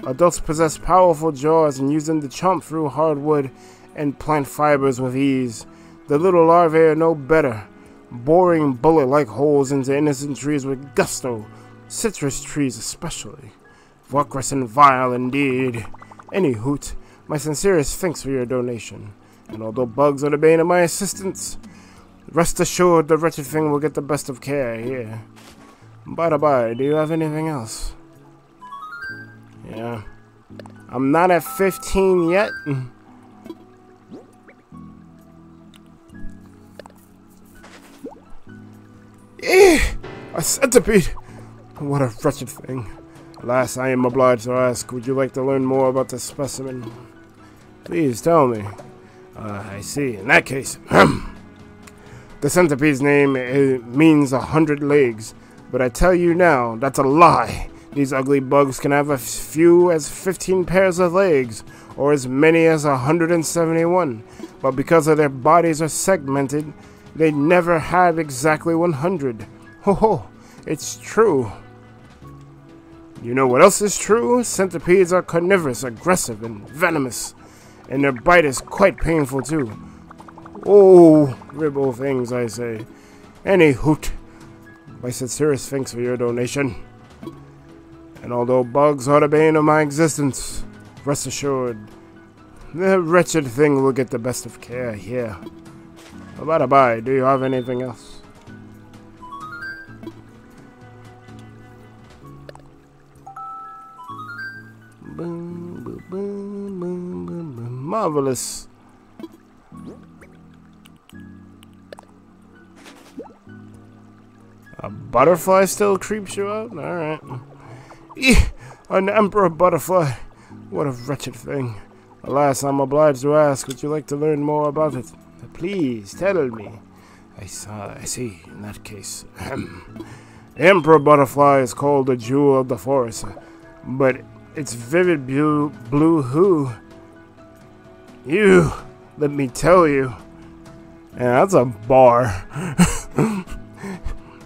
Adults possess powerful jaws and use them to chomp through hardwood and plant fibers with ease. The little larvae are no better, boring bullet-like holes into innocent trees with gusto, citrus trees especially. Vociferous and vile indeed. Any hoot, my sincerest thanks for your donation. And although bugs are the bane of my assistance, rest assured the wretched thing will get the best of care here. By the by, do you have anything else? Yeah. I'm not at 15 yet. Eh, a centipede! What a wretched thing. Alas, I am obliged to ask, would you like to learn more about this specimen? Please tell me. Uh, I see. In that case, the centipede's name uh, means a hundred legs, but I tell you now, that's a lie. These ugly bugs can have as few as 15 pairs of legs, or as many as 171, but because of their bodies are segmented, they never have exactly 100. Ho ho, it's true. You know what else is true? Centipedes are carnivorous, aggressive, and venomous. And their bite is quite painful too. Oh, ribble things, I say. Any hoot. My sincerest thanks for your donation. And although bugs are the bane of my existence, rest assured, the wretched thing will get the best of care here. By the by, do you have anything else? Boom, boom, boom, boom, boom, boom. Marvelous. A butterfly still creeps you out? Alright. An emperor butterfly. What a wretched thing. Alas, I'm obliged to ask, would you like to learn more about it? Please, tell me. I saw, I see, in that case. emperor butterfly is called the jewel of the forest, but its vivid blue, blue hue. You, let me tell you. Yeah, that's a bar. (laughs)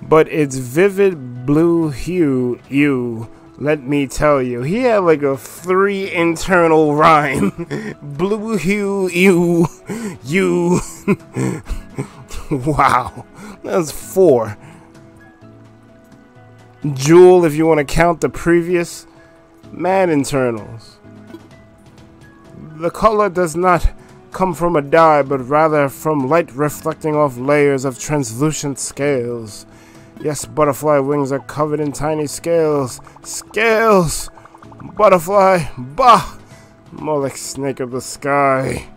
but its vivid blue hue, you, let me tell you. He had like a three internal rhyme. (laughs) blue hue, you, you. (laughs) wow, that's four. Jewel, if you want to count the previous mad internals. The color does not come from a dye, but rather from light reflecting off layers of translucent scales. Yes, butterfly wings are covered in tiny scales. Scales! Butterfly! Bah! More like snake of the sky.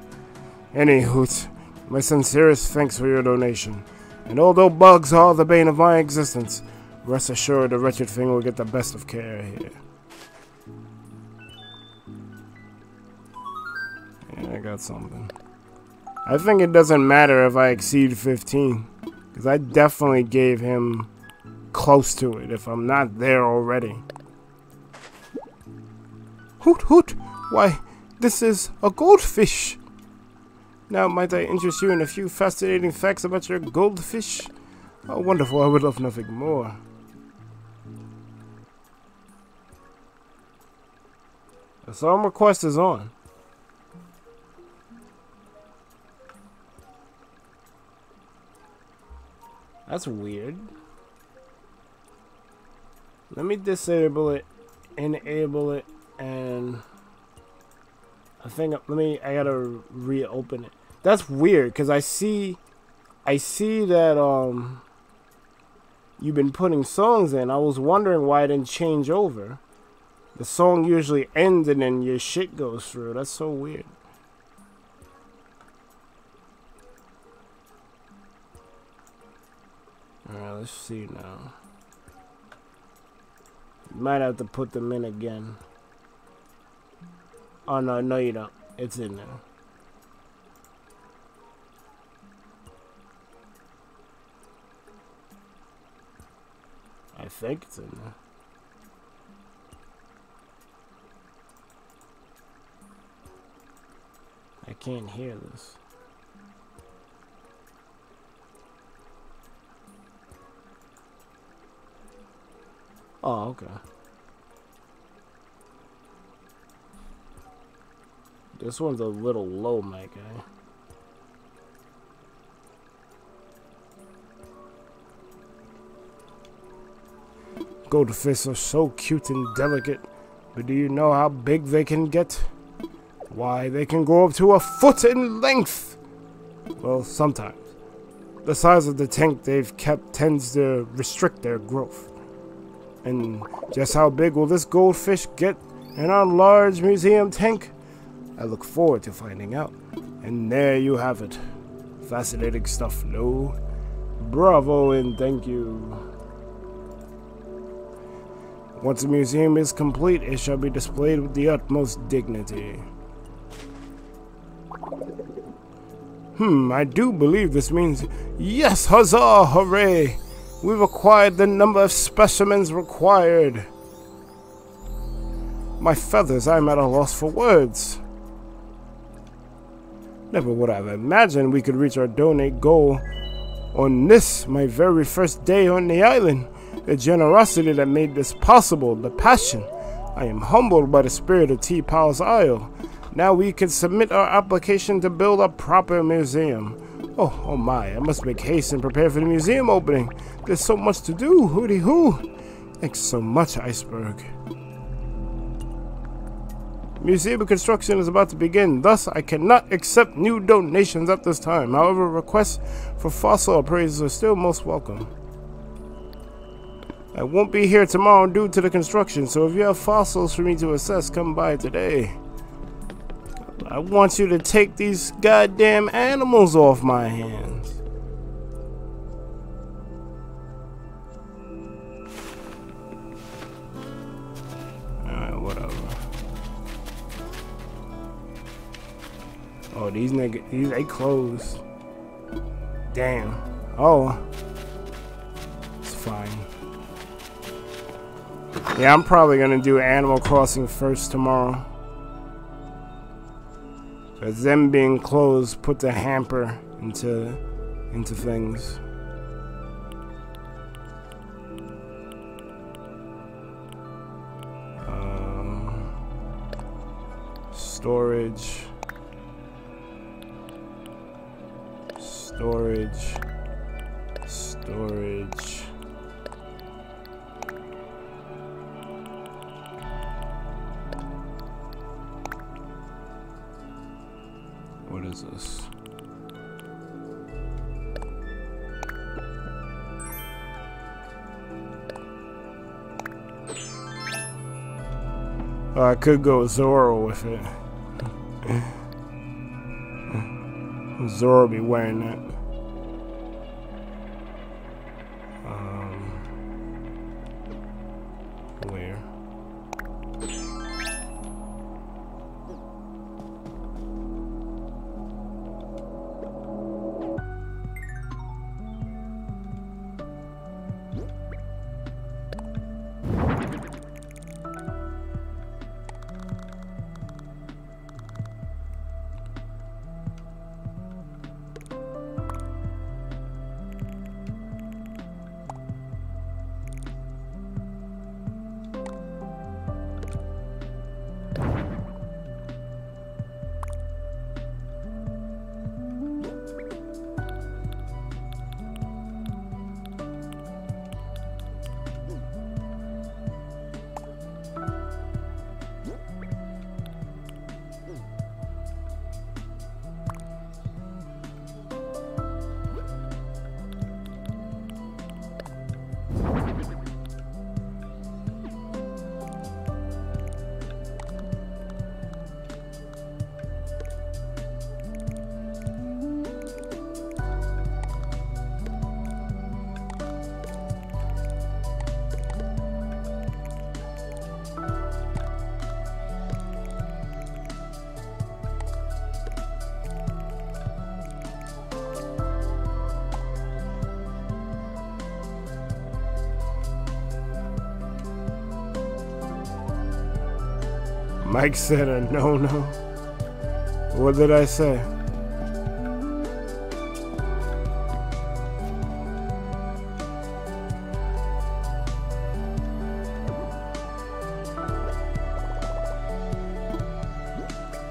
Any hoot, my sincerest thanks for your donation. And although bugs are the bane of my existence, rest assured the wretched thing will get the best of care here. Yeah, I got something. I think it doesn't matter if I exceed 15. Because I definitely gave him close to it if I'm not there already. Hoot hoot! Why, this is a goldfish! Now, might I interest you in a few fascinating facts about your goldfish? Oh, wonderful, I would love nothing more. The song request is on. That's weird. Let me disable it, enable it, and I think let me. I gotta reopen it. That's weird because I see, I see that um. You've been putting songs in. I was wondering why it didn't change over. The song usually ends and then your shit goes through. That's so weird. Alright, let's see now. Might have to put them in again. Oh no, no you don't. It's in there. I think it's in there. I can't hear this. Oh, okay. This one's a little low, my guy. Eh? Goldfish are so cute and delicate, but do you know how big they can get? Why, they can go up to a foot in length! Well, sometimes. The size of the tank they've kept tends to restrict their growth. And just how big will this goldfish get in our large museum tank? I look forward to finding out. And there you have it. Fascinating stuff, no? Bravo and thank you. Once the museum is complete, it shall be displayed with the utmost dignity. Hmm, I do believe this means yes, huzzah, hooray! We've acquired the number of specimens required. My feathers, I'm at a loss for words. Never would I have imagined we could reach our donate goal on this, my very first day on the island. The generosity that made this possible, the passion. I am humbled by the spirit of T-Pal's Isle. Now we can submit our application to build a proper museum. Oh, oh my, I must make haste and prepare for the museum opening. There's so much to do, hooty hoo. Thanks so much, Iceberg. Museum construction is about to begin, thus I cannot accept new donations at this time. However, requests for fossil appraisals are still most welcome. I won't be here tomorrow due to the construction, so if you have fossils for me to assess, come by today. I want you to take these goddamn animals off my hands. Alright, whatever. Oh, these niggas, these, they closed. Damn. Oh. It's fine. Yeah, I'm probably gonna do Animal Crossing first tomorrow. Cause them being closed put the hamper into into things. Um, storage. Storage. Storage. What is this? Oh, I could go Zoro with it. (laughs) Zoro be wearing that. Mike said a no no. What did I say?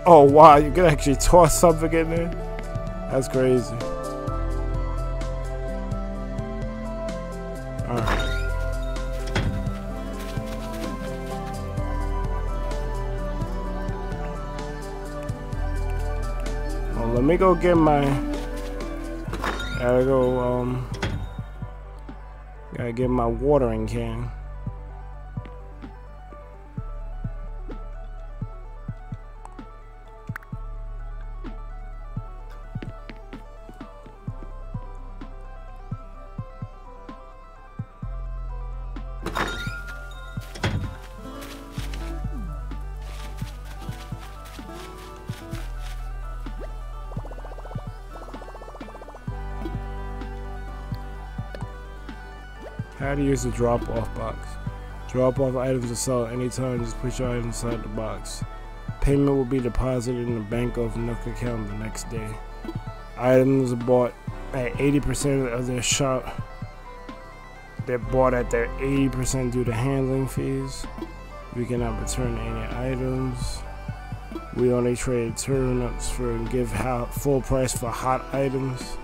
Oh wow, you can actually toss something in there? That's crazy. Go get my... Gotta go, um... Gotta get my watering can. Use the drop-off box. Drop off items to sell anytime, just put your items inside the box. Payment will be deposited in the Bank of Nook account the next day. Items bought at 80% of their shop. They're bought at their 80% due to handling fees. We cannot return any items. We only trade turnips for and give full price for hot items.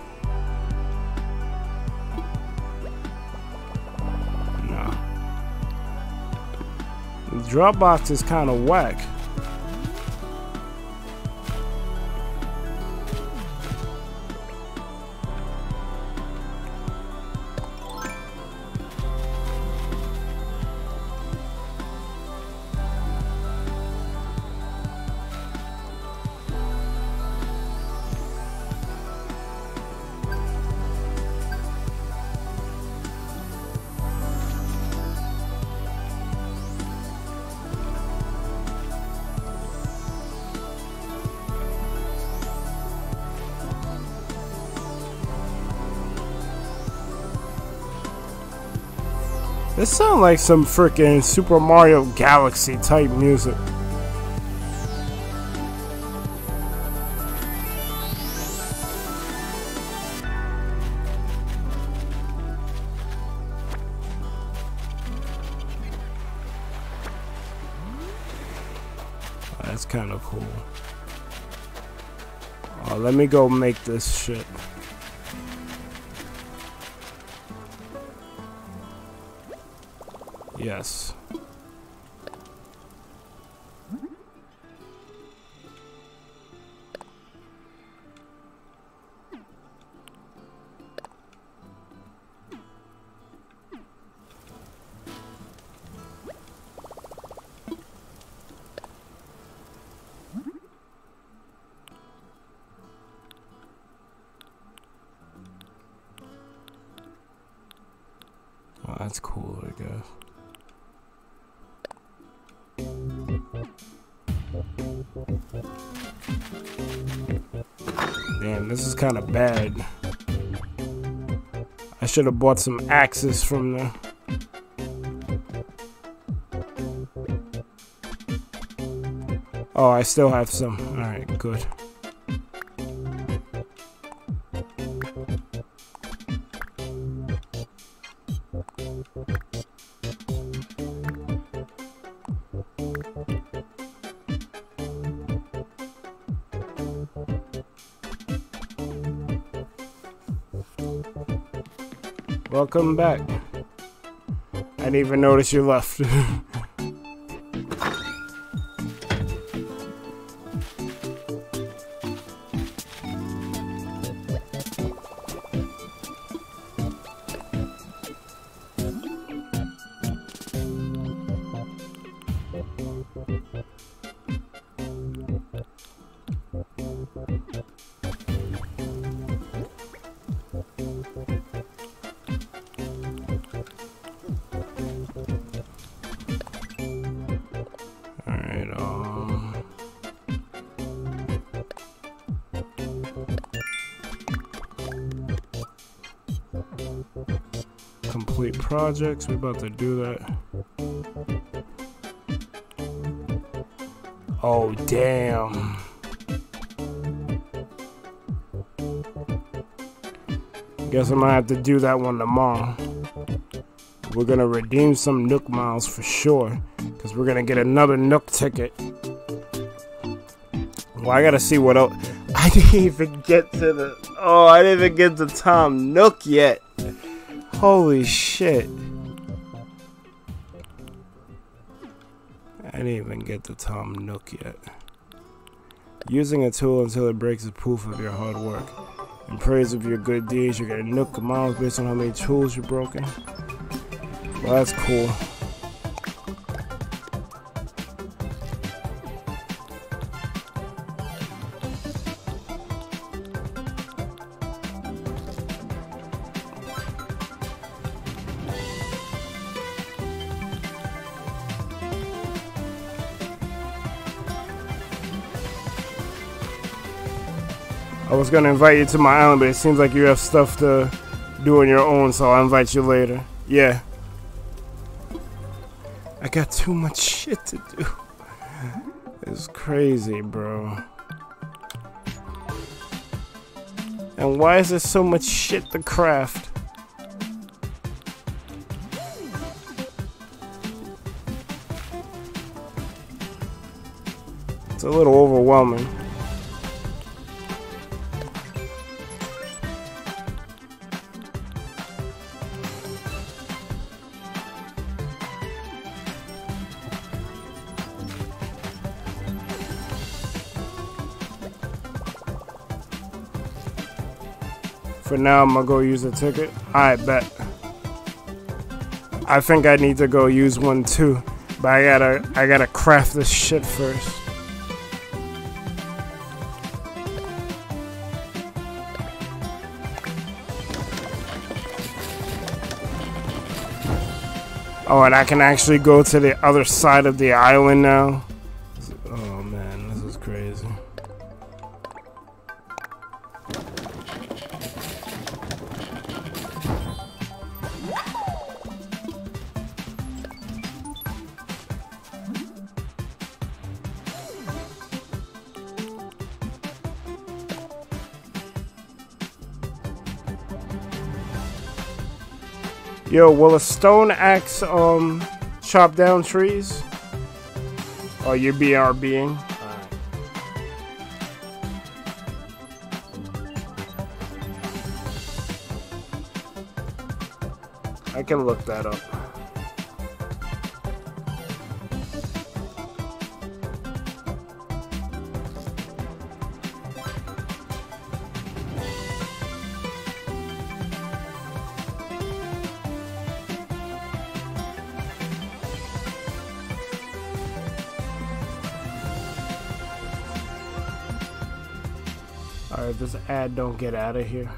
Dropbox is kind of whack. This sounds like some freaking Super Mario Galaxy type music. That's kind of cool. Oh, let me go make this shit. Yes. Should have bought some axes from the... Oh, I still have some. Alright, good. Welcome back. I didn't even notice you left. (laughs) projects. We're about to do that. Oh, damn. Guess I'm gonna have to do that one tomorrow. We're gonna redeem some Nook miles for sure, because we're gonna get another Nook ticket. Well, I gotta see what else. (laughs) I didn't even get to the. Oh, I didn't even get to Tom Nook yet. Holy shit. I didn't even get the Tom Nook yet. Using a tool until it breaks is proof of your hard work. In praise of your good deeds, you get a Nook miles based on how many tools you've broken. Well, that's cool. Was gonna invite you to my island, but it seems like you have stuff to do on your own, so I'll invite you later. Yeah. I got too much shit to do. It's crazy, bro. And why is there so much shit to craft? It's a little overwhelming. For now, I'm gonna go use a ticket. I bet. I think I need to go use one too, but I gotta, I gotta craft this shit first. Oh, and I can actually go to the other side of the island now. Yo, will a stone axe um chop down trees? Oh, you're BRBing. I can look that up. Don't get out of here.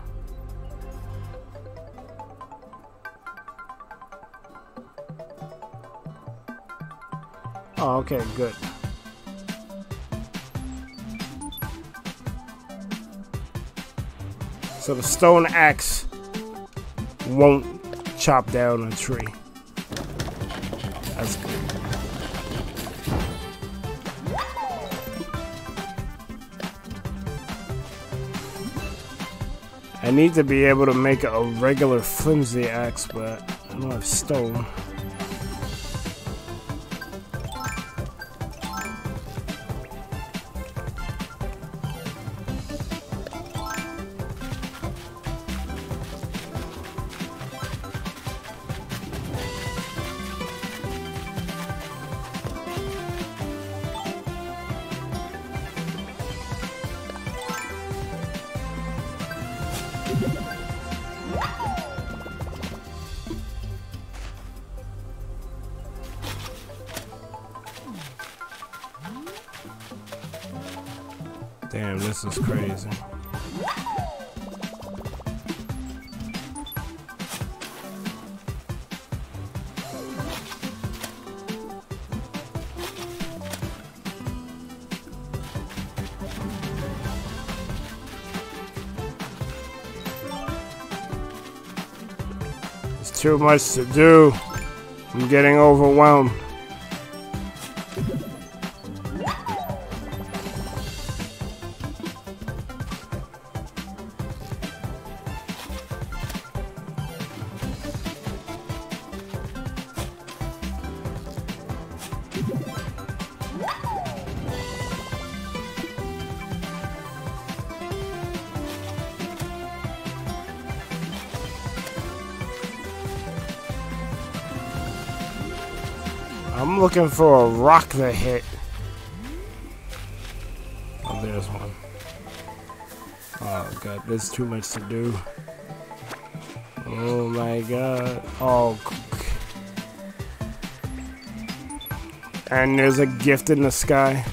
Oh, okay, good. So the stone axe won't chop down a tree. I need to be able to make a regular flimsy axe, but I don't have stone. Too much to do. I'm getting overwhelmed. For a rock to hit. Oh, there's one. Oh god, there's too much to do. Oh my god. Oh. And there's a gift in the sky.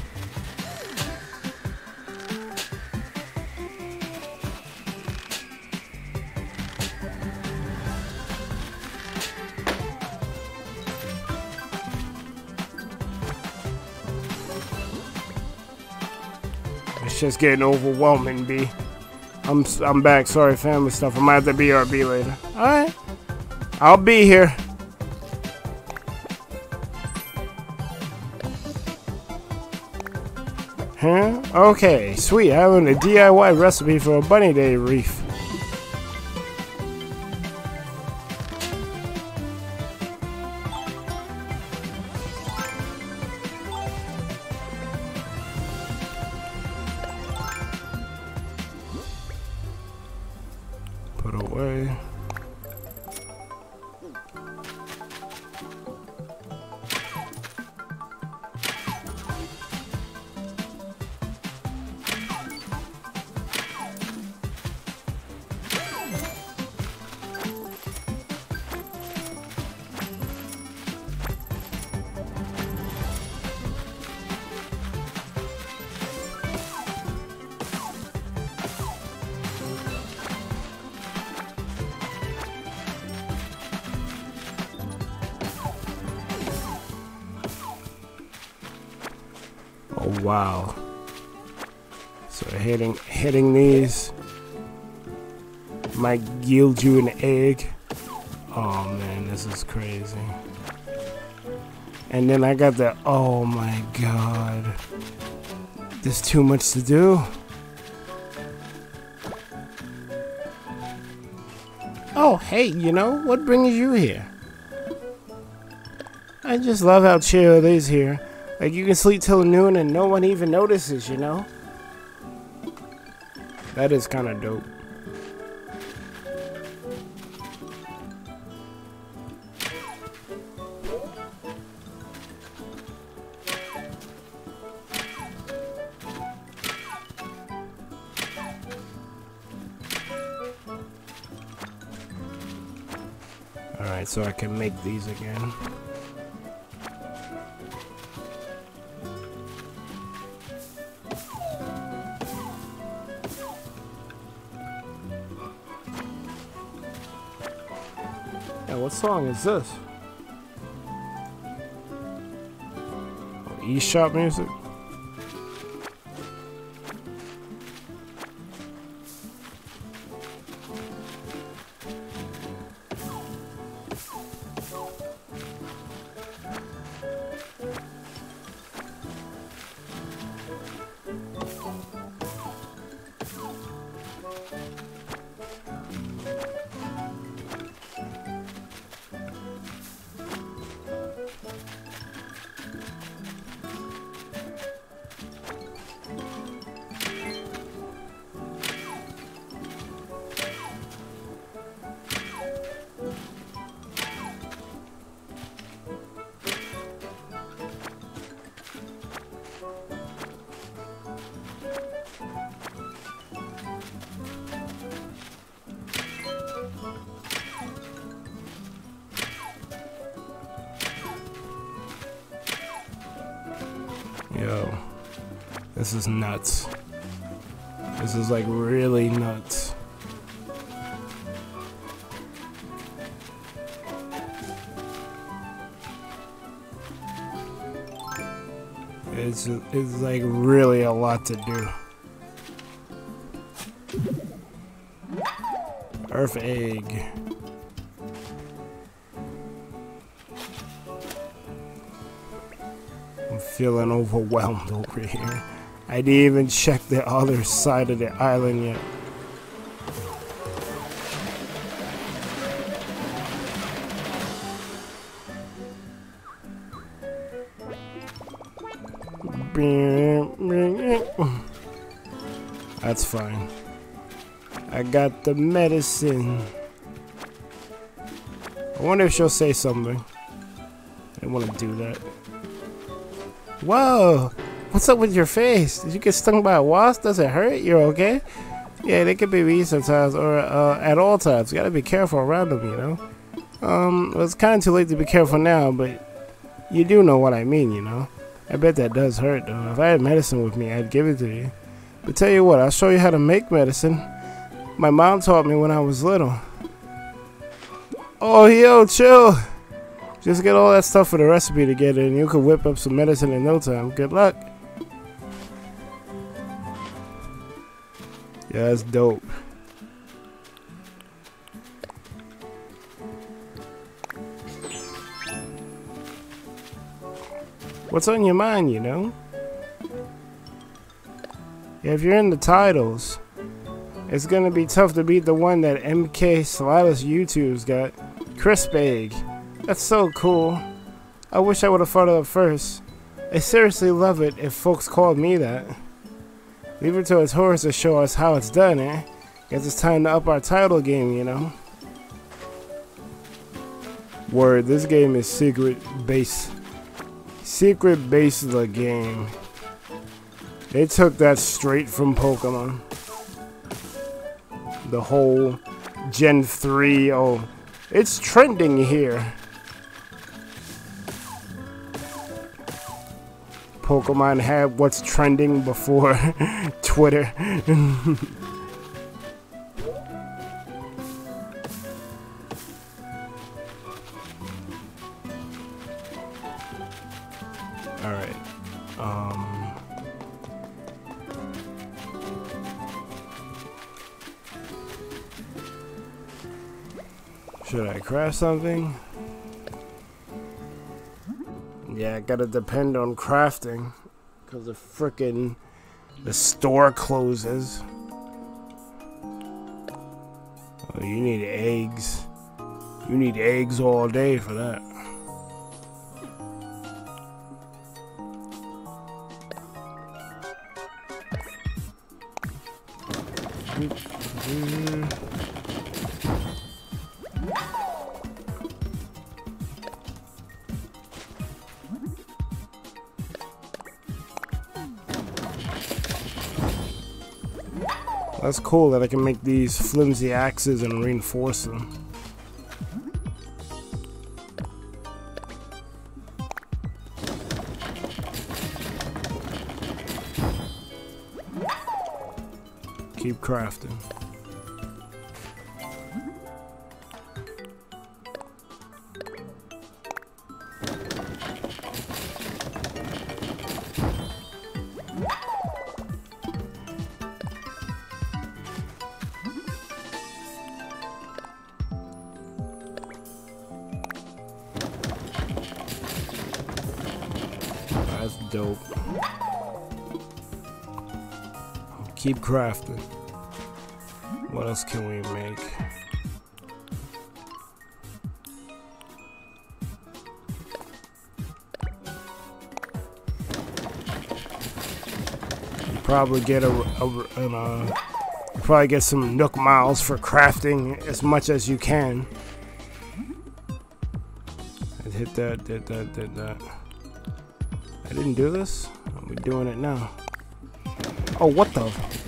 Just getting overwhelming, B. I'm I'm back. Sorry, family stuff. I might have to BRB later. All right, I'll be here. Huh? Okay, sweet. I learned a DIY recipe for a bunny day reef. You an egg. Oh man, this is crazy. And then I got the oh my god. There's too much to do. Oh, hey, you know, what brings you here? I just love how chill it is here. Like, you can sleep till noon and no one even notices, you know? That is kind of dope. So I can make these again. Yeah, what song is this? Oh, eShop music? Is nuts. This is like really nuts. It's, it's like really a lot to do. Earth egg. I'm feeling overwhelmed (laughs) over here. I didn't even check the other side of the island yet. That's fine. I got the medicine. I wonder if she'll say something. didn't want to do that. Whoa! What's up with your face? Did you get stung by a wasp? Does it hurt? You're okay? Yeah, they can be me sometimes, or uh, at all times. You gotta be careful around them, you know? Um, well, it's kind of too late to be careful now, but you do know what I mean, you know? I bet that does hurt, though. If I had medicine with me, I'd give it to you. But tell you what, I'll show you how to make medicine. My mom taught me when I was little. Oh, yo, chill. Just get all that stuff for the recipe together and you can whip up some medicine in no time. Good luck. Yeah, that's dope. What's on your mind, you know? If you're in the titles, it's gonna be tough to beat the one that MK Silas YouTube's got. Crisp Egg. That's so cool. I wish I would have thought of it first. I seriously love it if folks called me that. Leave it to its horse to show us how it's done, eh? Guess it's time to up our title game, you know? Word, this game is secret base. Secret base of the game. They took that straight from Pokemon the whole Gen 3. Oh, it's trending here. Pokemon had what's trending before (laughs) Twitter. (laughs) Alright. Um... Should I craft something? Yeah, gotta depend on crafting. Because the frickin' the store closes. Oh, you need eggs. You need eggs all day for that. Mm -hmm. That's cool that I can make these flimsy axes and reinforce them. Keep crafting. Keep crafting. What else can we make? probably get a, a, uh, probably get some Nook miles for crafting as much as you can. And hit that, did that, did that. I didn't do this. I'm doing it now. Oh, what the?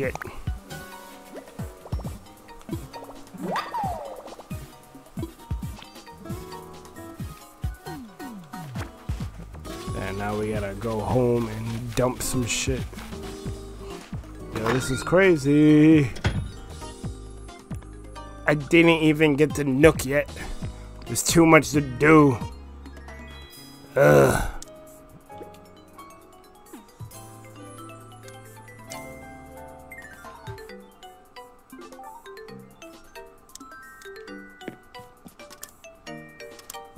Shit. And now we gotta go home and dump some shit. Yo, this is crazy. I didn't even get the Nook yet. There's too much to do. Ugh.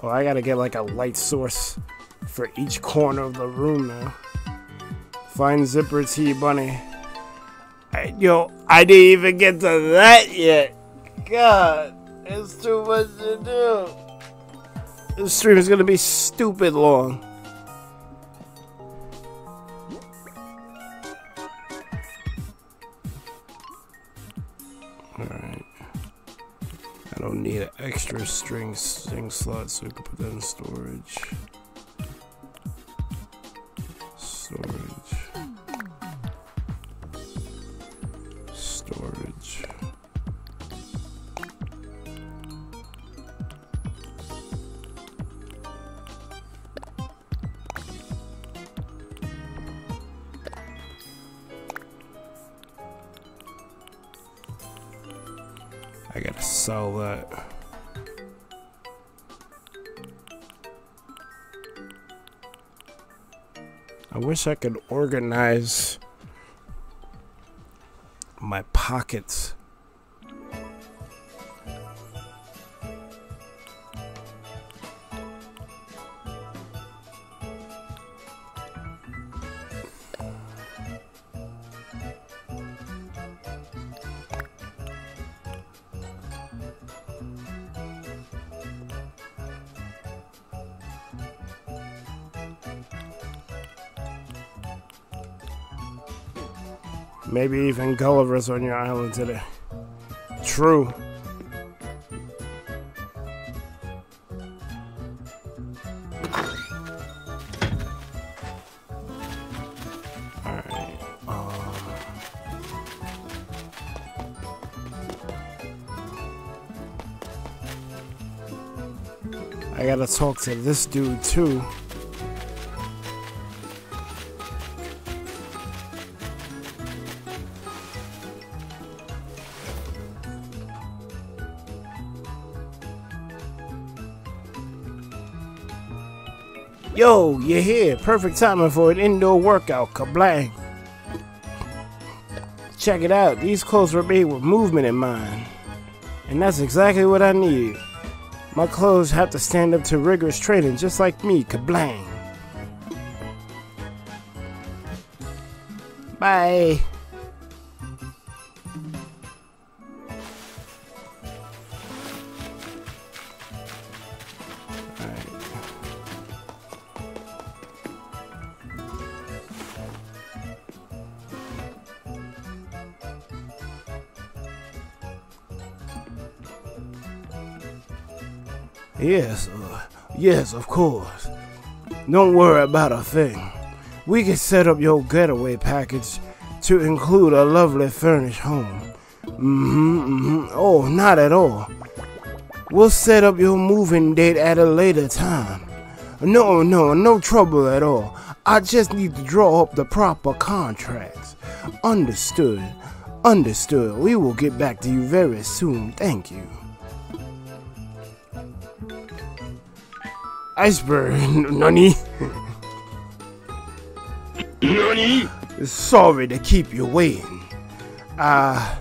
Oh, I gotta get like a light source for each corner of the room now. Find Zipper T. Bunny. I, yo, I didn't even get to that yet. God, it's too much to do. This stream is gonna be stupid long. Don't need an extra string string slot so we can put that in storage. Storage. Storage. Sell that. I wish I could organize my pockets. Maybe even Gulliver's on your island today. True. Um... I gotta talk to this dude too. Yo, you're here. Perfect timing for an indoor workout. Kablang. Check it out. These clothes were made with movement in mind. And that's exactly what I need. My clothes have to stand up to rigorous training just like me. Kablang. Bye. Yes, of course. Don't worry about a thing. We can set up your getaway package to include a lovely furnished home. Mm-hmm, mm-hmm. Oh, not at all. We'll set up your moving date at a later time. No, no, no trouble at all. I just need to draw up the proper contracts. Understood. Understood. We will get back to you very soon. Thank you. Iceberg, Nani? Nani? Sorry to keep you waiting. Uh,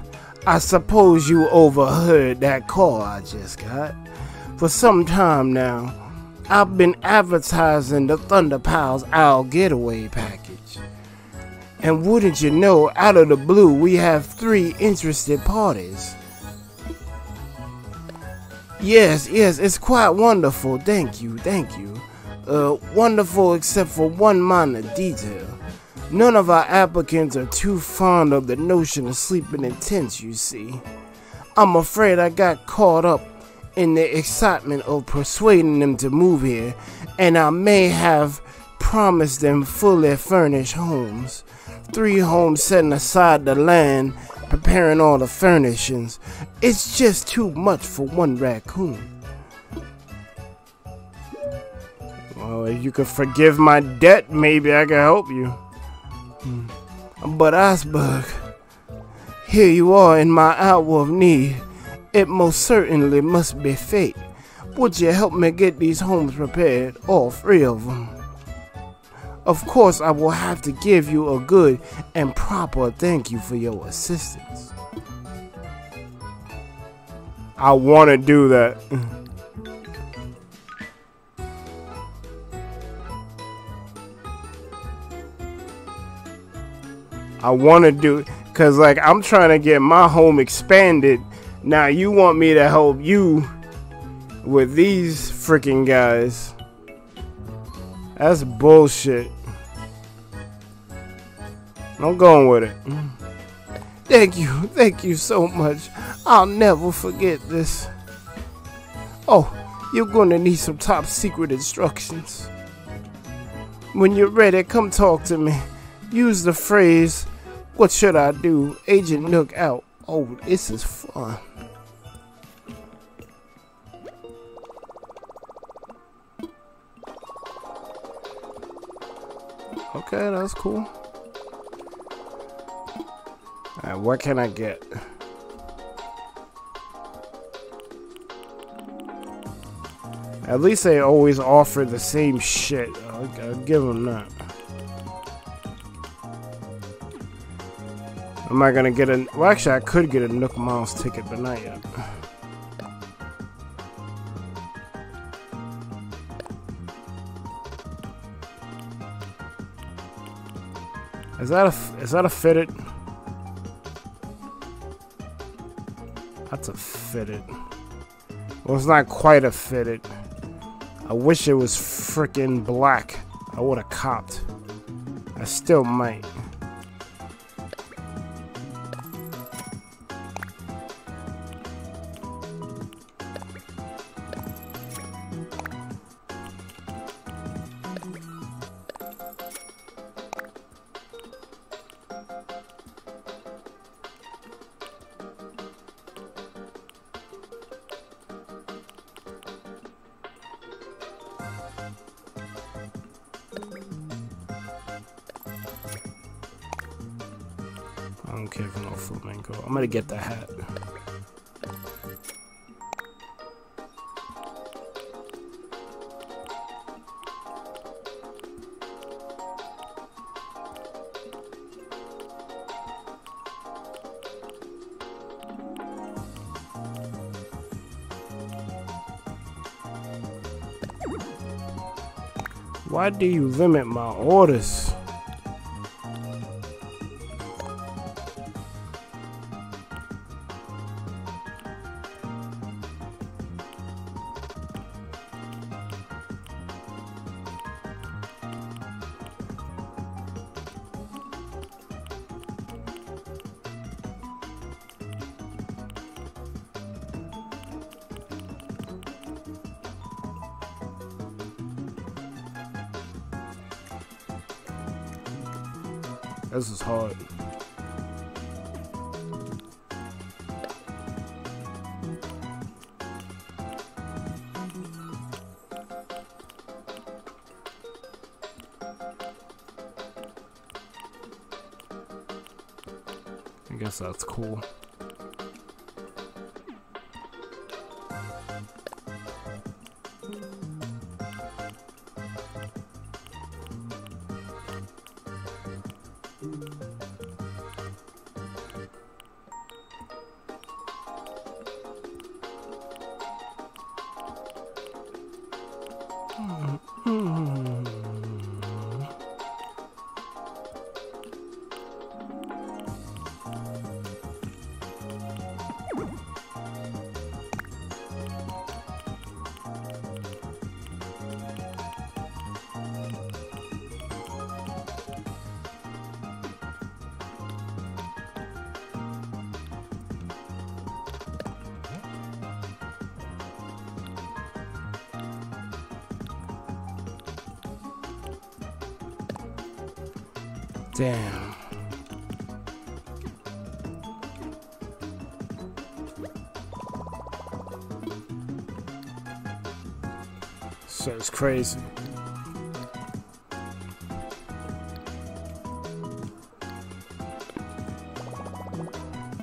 I suppose you overheard that call I just got. For some time now, I've been advertising the Thunder Pals Owl Getaway Package. And wouldn't you know, out of the blue, we have three interested parties. Yes, yes, it's quite wonderful. Thank you, thank you. Uh, wonderful except for one minor detail. None of our applicants are too fond of the notion of sleeping in tents, you see. I'm afraid I got caught up in the excitement of persuading them to move here, and I may have promised them fully furnished homes. Three homes setting aside the land preparing all the furnishings. It's just too much for one raccoon. Well, if you could forgive my debt, maybe I can help you. Hmm. But Iceberg, here you are in my hour of need. It most certainly must be fate. Would you help me get these homes prepared, all three of them? Of course, I will have to give you a good and proper thank you for your assistance. I want to do that. (laughs) I want to do it cuz like I'm trying to get my home expanded. Now you want me to help you with these freaking guys. That's bullshit. I'm going with it. Thank you. Thank you so much. I'll never forget this. Oh, you're gonna need some top secret instructions. When you're ready, come talk to me. Use the phrase, what should I do? Agent Nook out. Oh, this is fun. Okay, that's cool. Alright, what can I get? At least they always offer the same shit. I'll, I'll give them that. Am I gonna get a... Well, actually, I could get a Nook Miles ticket, but not yet. Is that a... Is that a fitted? That's a fitted. Well, it's not quite a fitted. I wish it was freaking black. I would have copped. I still might. Do you limit my orders? Guess crazy.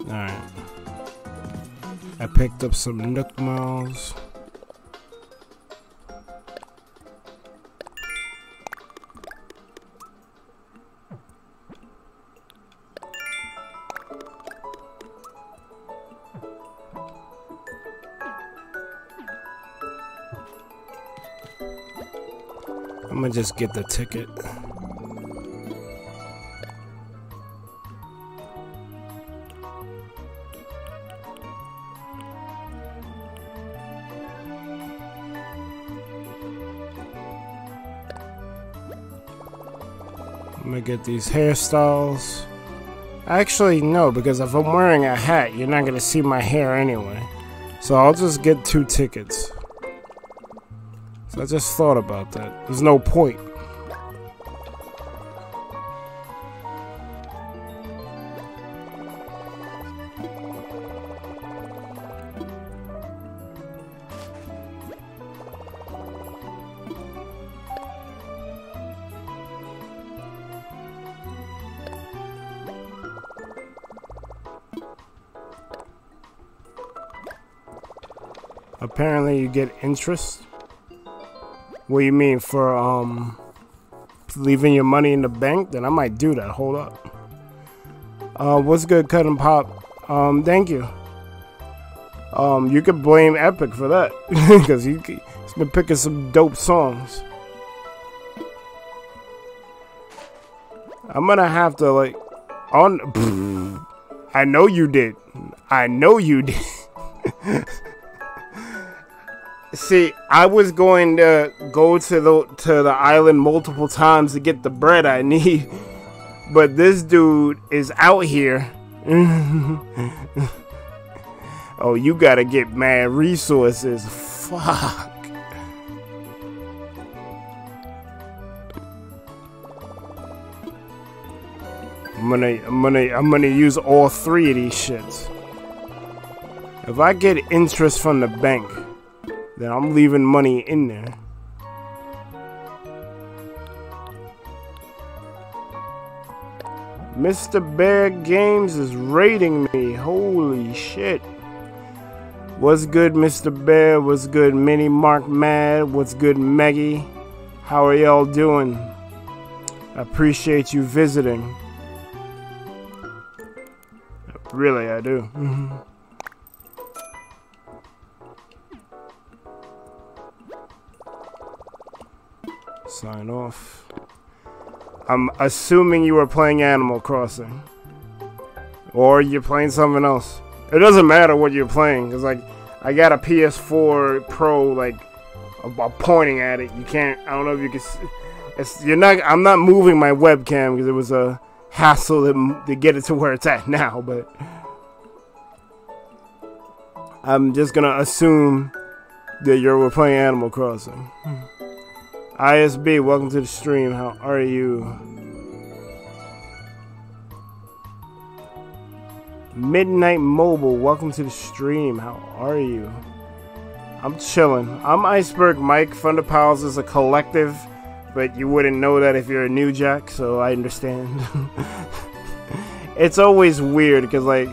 Alright. I picked up some Nook Miles. just get the ticket. I'm gonna get these hairstyles. Actually, no, because if I'm wearing a hat, you're not gonna see my hair anyway. So I'll just get two tickets. I just thought about that. There's no point. Apparently you get interest. What do you mean for um leaving your money in the bank? Then I might do that. Hold up. Uh, what's good, cut and pop? Um, thank you. Um, you could blame Epic for that (laughs) because he, he's been picking some dope songs. I'm gonna have to like on. (laughs) I know you did. I know you did. (laughs) See, I was going to go to the to the island multiple times to get the bread I need, (laughs) but this dude is out here. (laughs) oh, you gotta get mad resources. Fuck. I'm gonna, I'm gonna, I'm gonna use all three of these shits. If I get interest from the bank then I'm leaving money in there. Mr. Bear Games is rating me. Holy shit. What's good, Mr. Bear? What's good, Mini Mark Mad? What's good, Maggie? How are y'all doing? I appreciate you visiting. Really, I do. Mm-hmm. Sign off. I'm assuming you were playing Animal Crossing. Or you're playing something else. It doesn't matter what you're playing. It's like, I got a PS4 Pro, like, I'm pointing at it. You can't, I don't know if you can see. It's, you're not, I'm not moving my webcam because it was a hassle to, to get it to where it's at (laughs) now, but I'm just gonna assume that you're playing Animal Crossing. Hmm. ISB, welcome to the stream. How are you? Midnight Mobile, welcome to the stream. How are you? I'm chilling. I'm Iceberg Mike. Thunder is a collective, but you wouldn't know that if you're a new jack, so I understand. (laughs) it's always weird because, like,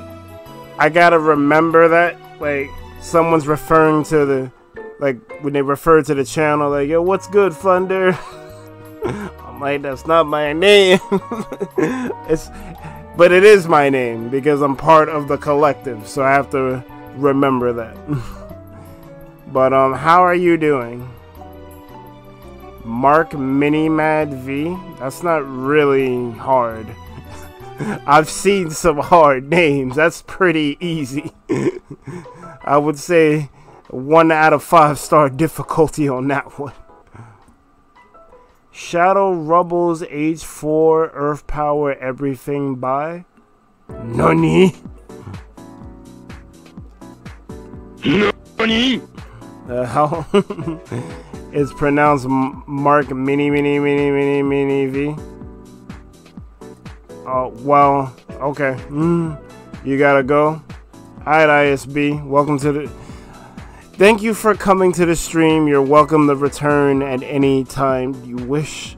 I gotta remember that, like, someone's referring to the like when they refer to the channel, like, yo, what's good, Thunder? (laughs) I'm like, that's not my name. (laughs) it's, but it is my name because I'm part of the collective, so I have to remember that. (laughs) but um, how are you doing? Mark Mini Mad V. That's not really hard. I've seen some hard names. That's pretty easy. I would say one out of five star difficulty on that one. Shadow Rubbles Age 4 Earth Power Everything by Nani? Nani? The hell? (laughs) it's pronounced Mark Mini Mini Mini Mini Mini V. Oh, well, okay. Mm, you gotta go. Alright, ISB. Welcome to the. Thank you for coming to the stream. You're welcome to return at any time you wish.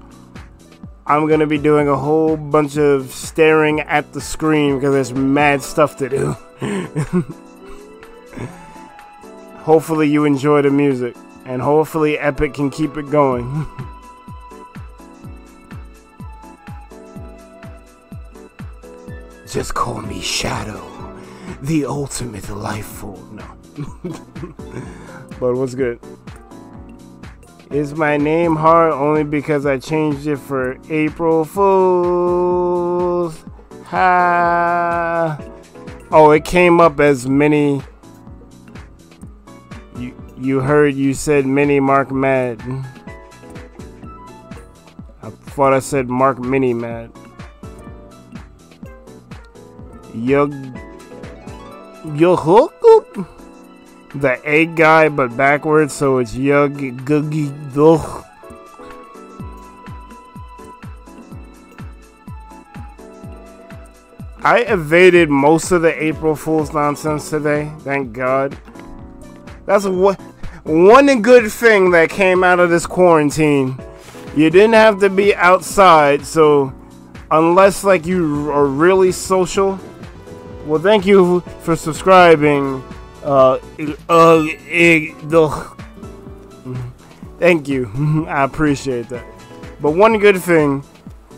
I'm going to be doing a whole bunch of staring at the screen because there's mad stuff to do. (laughs) hopefully you enjoy the music and hopefully Epic can keep it going. (laughs) Just call me Shadow, the ultimate life form. No. (laughs) but what's good? Is my name hard only because I changed it for April Fools? Ha! Oh, it came up as many. You you heard you said mini Mark Mad. I thought I said Mark Mini Mad. Yug. Yug. The egg guy, but backwards, so it's Yug. Googie. Ugh. I evaded most of the April Fool's nonsense today. Thank God. That's what one good thing that came out of this quarantine. You didn't have to be outside, so unless like you are really social. Well, thank you for subscribing. Uh, uh, thank you. (laughs) I appreciate that. But one good thing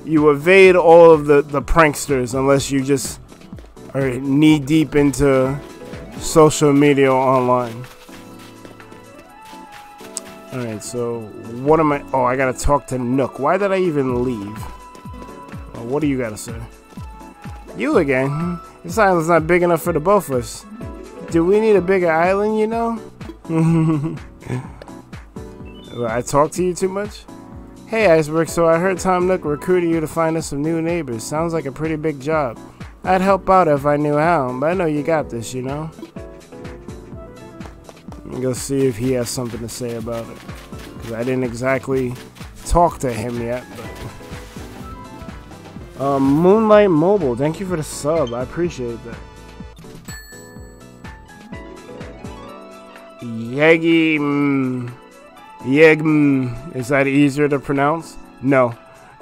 you evade all of the, the pranksters unless you just are knee deep into social media online. Alright, so what am I? Oh, I gotta talk to Nook. Why did I even leave? Well, what do you gotta say? You again? This island's not big enough for the both of us. Do we need a bigger island, you know? (laughs) I talk to you too much? Hey Iceberg, so I heard Tom Nook recruited you to find us some new neighbors. Sounds like a pretty big job. I'd help out if I knew how, but I know you got this, you know? Let me go see if he has something to say about it. Because I didn't exactly talk to him yet, but... (laughs) Um, Moonlight Mobile, thank you for the sub. I appreciate that. Yegi... Mm, Yegm. Is that easier to pronounce? No. (laughs)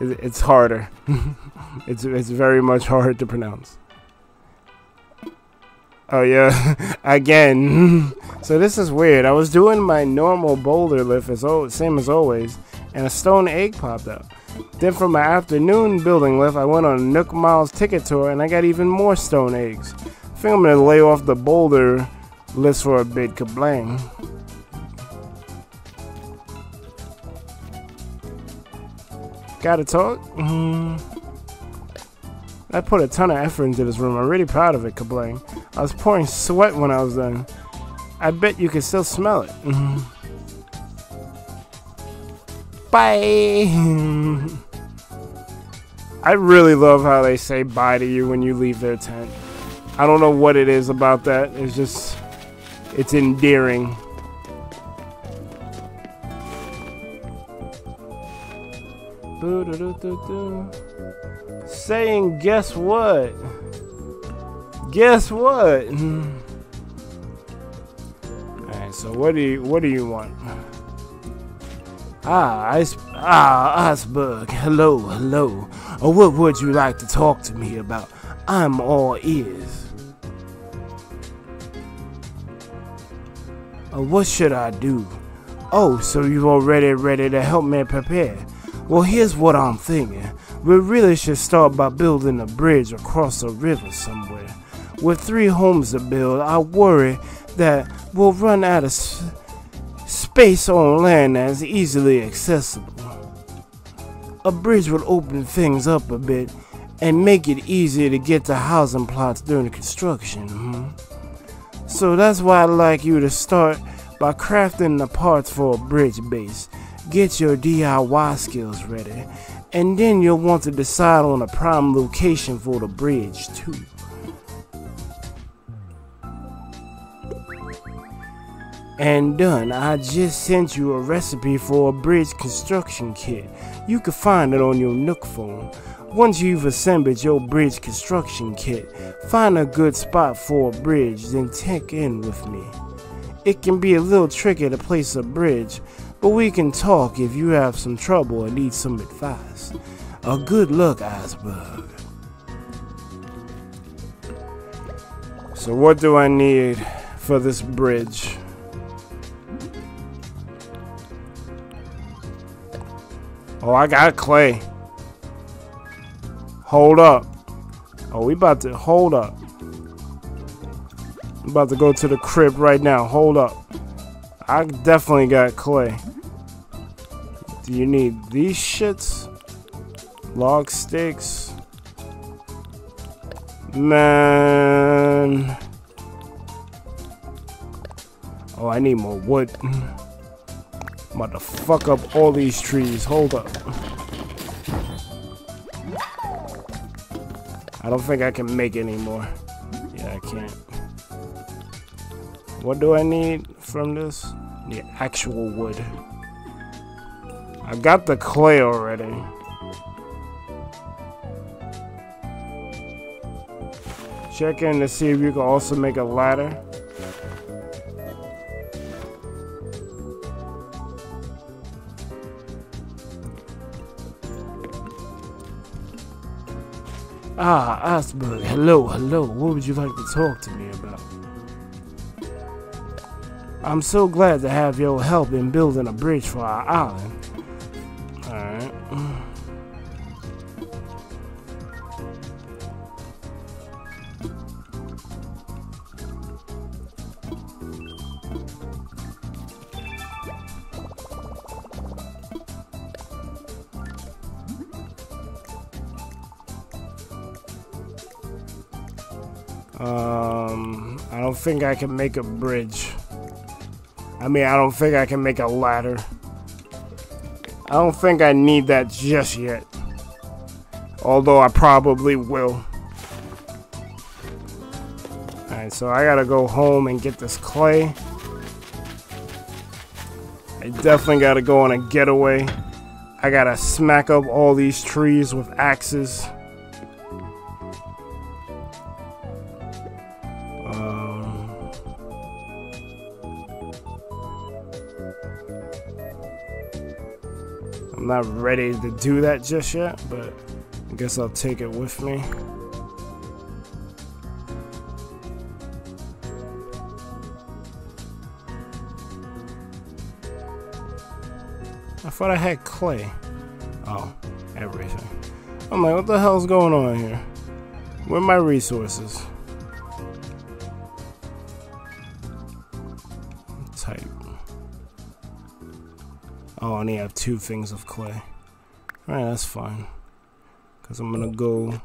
it's harder. (laughs) it's it's very much hard to pronounce. Oh yeah, (laughs) again. so this is weird. I was doing my normal boulder lift as old, same as always, and a stone egg popped up. Then for my afternoon building lift, I went on a Nook Miles ticket tour and I got even more stone eggs. I think I'm gonna lay off the boulder list for a bit. Kablang. Gotta talk? Mm. I put a ton of effort into this room. I'm really proud of it, Kablang. I was pouring sweat when I was done. I bet you can still smell it. Mm. Bye! (laughs) I really love how they say bye to you when you leave their tent. I don't know what it is about that. It's just, it's endearing. Saying, guess what? Guess what? Alright, so what do you what do you want? Ah, ice ah iceberg. Hello, hello. Or what would you like to talk to me about? I'm all ears. Uh, what should I do? Oh, so you already ready to help me prepare? Well, here's what I'm thinking. We really should start by building a bridge across a river somewhere. With three homes to build, I worry that we'll run out of space on land that's easily accessible. A bridge would open things up a bit and make it easier to get to housing plots during construction. Hmm? So that's why I'd like you to start by crafting the parts for a bridge base Get your DIY skills ready, and then you'll want to decide on a prime location for the bridge too. And done, I just sent you a recipe for a bridge construction kit. You can find it on your Nook phone. Once you've assembled your bridge construction kit, find a good spot for a bridge, then check in with me. It can be a little tricky to place a bridge, but we can talk if you have some trouble or need some advice. A good luck, Iceberg. So what do I need for this bridge? Oh, I got clay. Hold up. Oh, we about to hold up. I'm about to go to the crib right now. Hold up. I definitely got clay. Do you need these shits? Log sticks? Man. Oh, I need more wood. I'm about to fuck up all these trees. Hold up. I don't think I can make any more. Yeah, I can't. What do I need from this? The actual wood. I got the clay already. Check in to see if you can also make a ladder. Ah, Iceberg, hello, hello. What would you like to talk to me about? I'm so glad to have your help in building a bridge for our island. Alright. Think I can make a bridge. I mean, I don't think I can make a ladder. I don't think I need that just yet. Although I probably will. Alright, so I gotta go home and get this clay. I definitely gotta go on a getaway. I gotta smack up all these trees with axes. Not ready to do that just yet, but I guess I'll take it with me. I thought I had clay. Oh, everything. I'm like, what the hell's going on here? Where are my resources? Oh, I only have two things of clay. Alright, that's fine. Because I'm to go...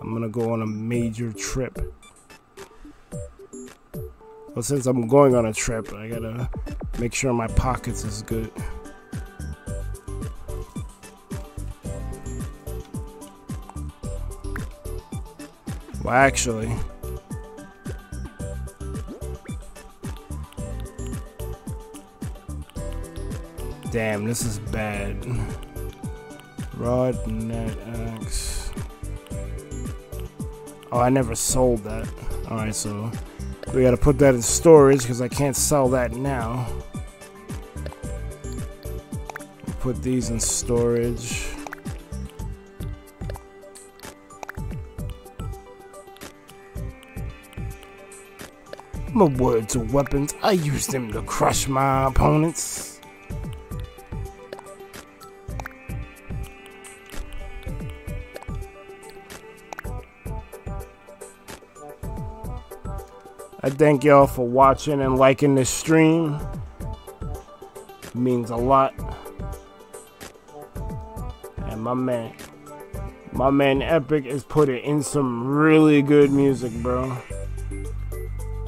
I'm to go on a major trip. Well, since I'm going on a trip, I gotta make sure my pockets is good. Well, actually, Damn, this is bad. Rod net axe. Oh, I never sold that. Alright, so we gotta put that in storage because I can't sell that now. Put these in storage. My words are weapons. I use them to crush my opponents. I thank y'all for watching and liking this stream. It means a lot. And my man, my man Epic is putting in some really good music, bro.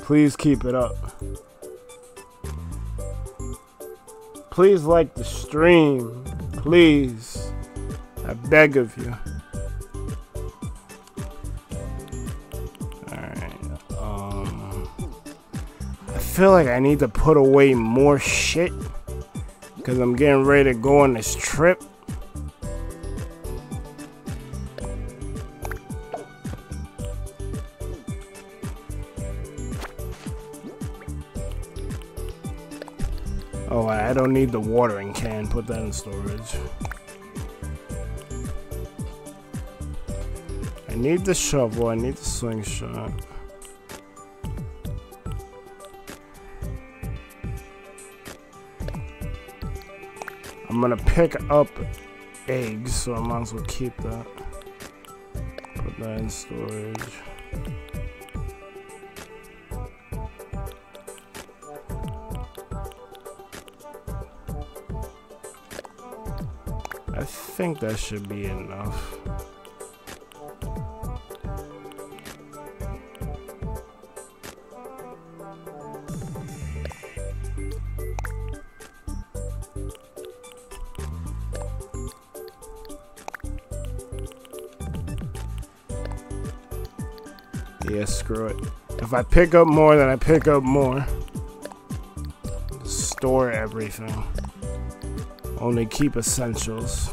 Please keep it up. Please like the stream. Please. I beg of you. Feel like I need to put away more shit because I'm getting ready to go on this trip. Oh, I don't need the watering can. Put that in storage. I need the shovel. I need the slingshot. I'm gonna pick up eggs, so I might as well keep that. Put that in storage. I think that should be enough. Yeah, screw it. If I pick up more, then I pick up more. Store everything. Only keep essentials.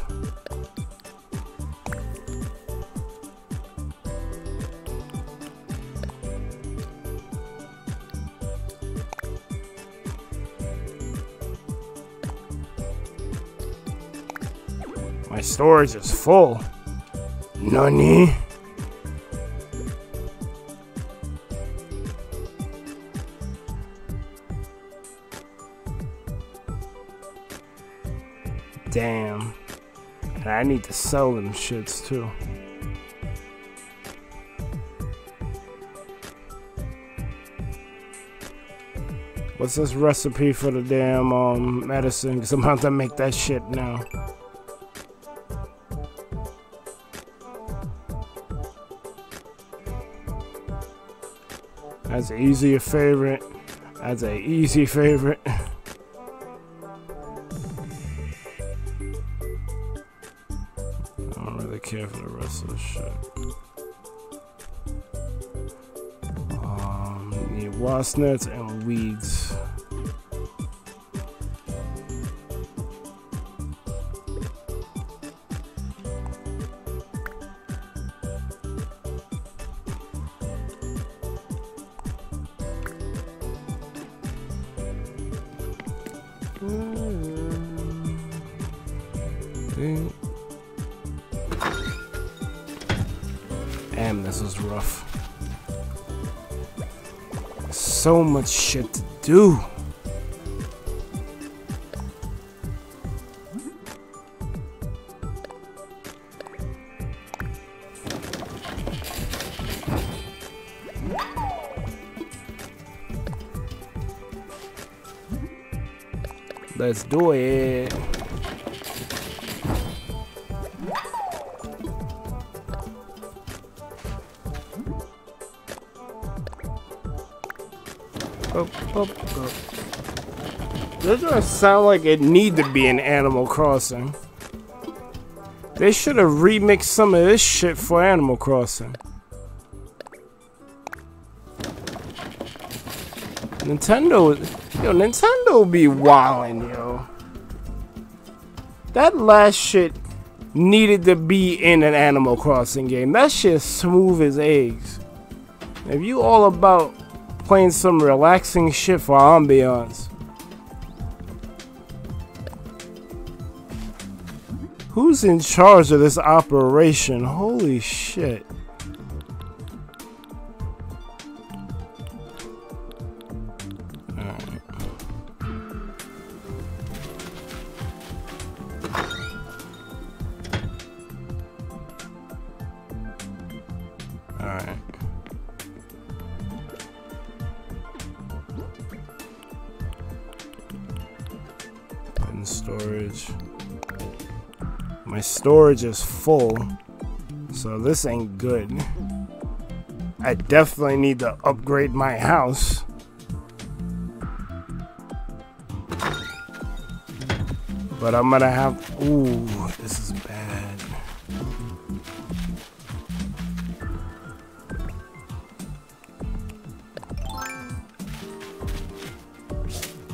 My storage is full. Nani? I need to sell them shits too. What's this recipe for the damn um, medicine? Because I'm about to make that shit now. That's an easy favorite. That's an easy favorite. Care for the rest of the shit. Um, need wasp nets and weeds. So much shit to do. Let's do it. Doesn't sound like it need to be an Animal Crossing. They should have remixed some of this shit for Animal Crossing. Nintendo, yo, Nintendo be wildin', yo. That last shit needed to be in an Animal Crossing game. That shit smooth as eggs. If you all about playing some relaxing shit for ambiance. Who's in charge of this operation? Holy shit. Storage is full, so this ain't good. I definitely need to upgrade my house. But I'm gonna have. Ooh, this is bad.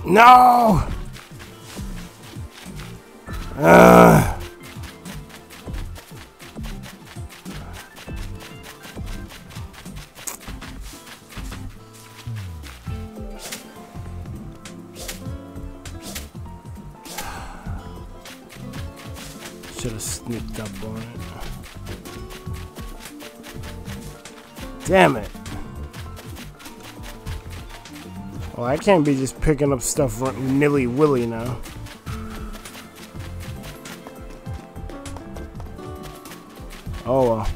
No! Uh. Damn it. Well, I can't be just picking up stuff nilly-willy now. Oh well.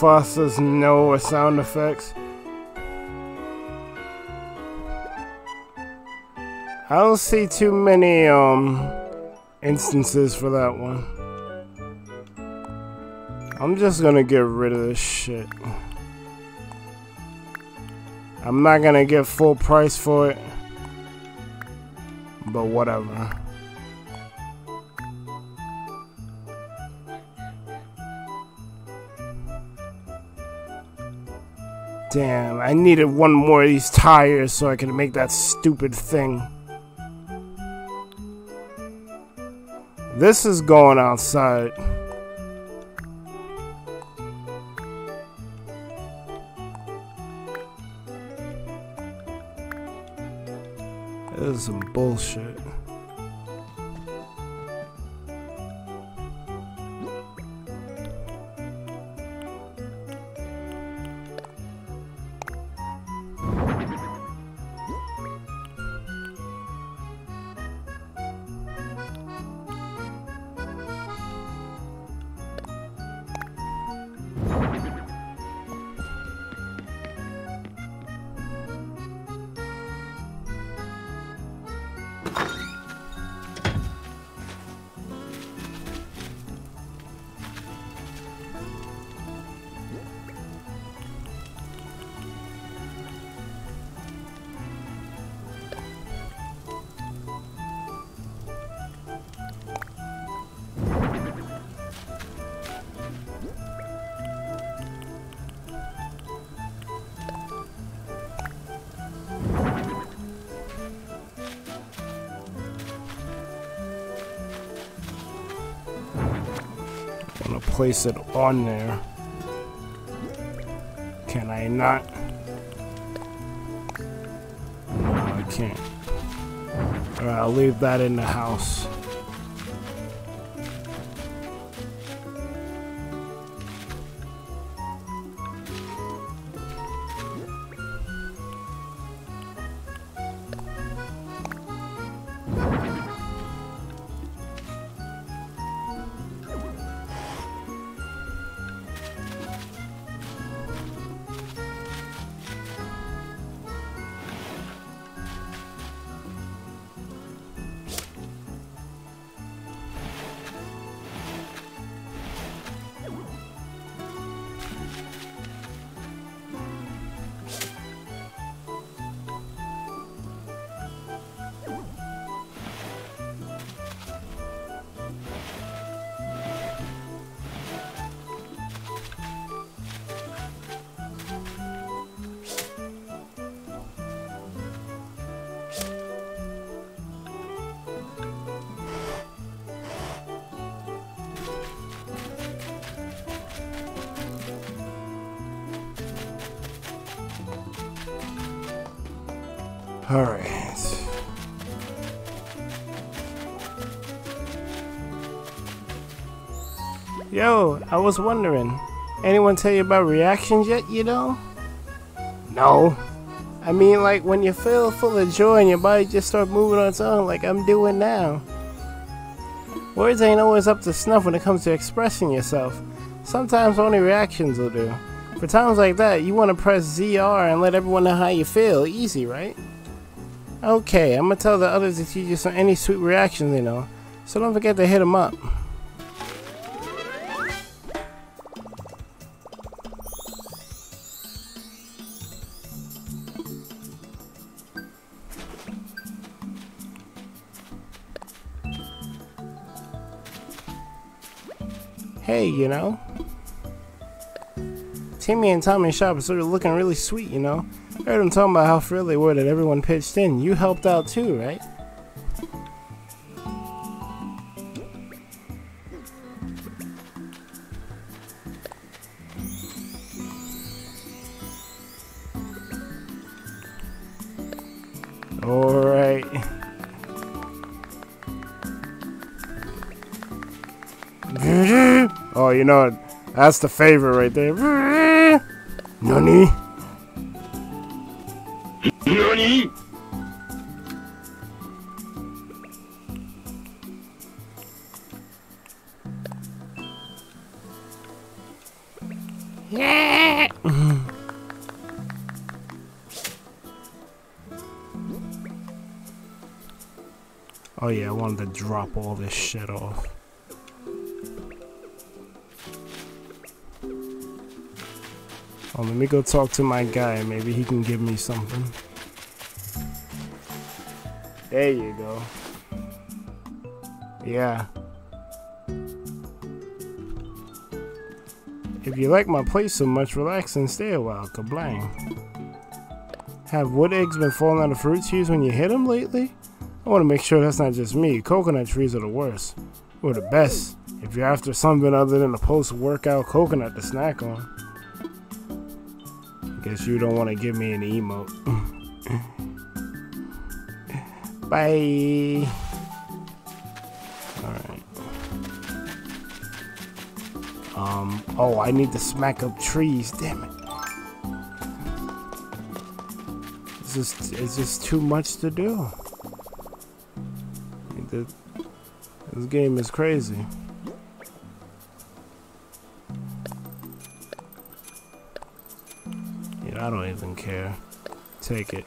Mufasa's no sound effects. I don't see too many um instances for that one. I'm just gonna get rid of this shit. I'm not gonna get full price for it. But whatever. Damn, I needed one more of these tires so I can make that stupid thing. This is going outside. This is some bullshit. Place it on there. Can I not? No, I can't. Alright, I'll leave that in the house. Was wondering, anyone tell you about reactions yet, you know? No. I mean, like when you feel full of joy and your body just starts moving on its own, like I'm doing now. Words ain't always up to snuff when it comes to expressing yourself. Sometimes only reactions will do. For times like that, you want to press ZR and let everyone know how you feel. Easy, right? Okay, I'm gonna tell the others to teach you some any sweet reactions you know. So don't forget to hit them up. You know. Timmy and Tommy shop of looking really sweet, you know. I heard them talking about how thrilled they were that everyone pitched in. You helped out too, right? You know, that's the favorite right there. Nani? NANI?! Oh yeah, I wanted to drop all this shit off. Let me go talk to my guy. Maybe he can give me something. There you go. Yeah. If you like my place so much, relax and stay a while. Kablang. Have wood eggs been falling out of fruit trees when you hit them lately? I want to make sure that's not just me. Coconut trees are the worst. Or the best, if you're after something other than a post-workout coconut to snack on. Guess you don't want to give me an emote. Bye. Alright. Um, oh, I need to smack up trees. Damn it. It's just, it's just too much to do. This game is crazy. I don't even care. Take it.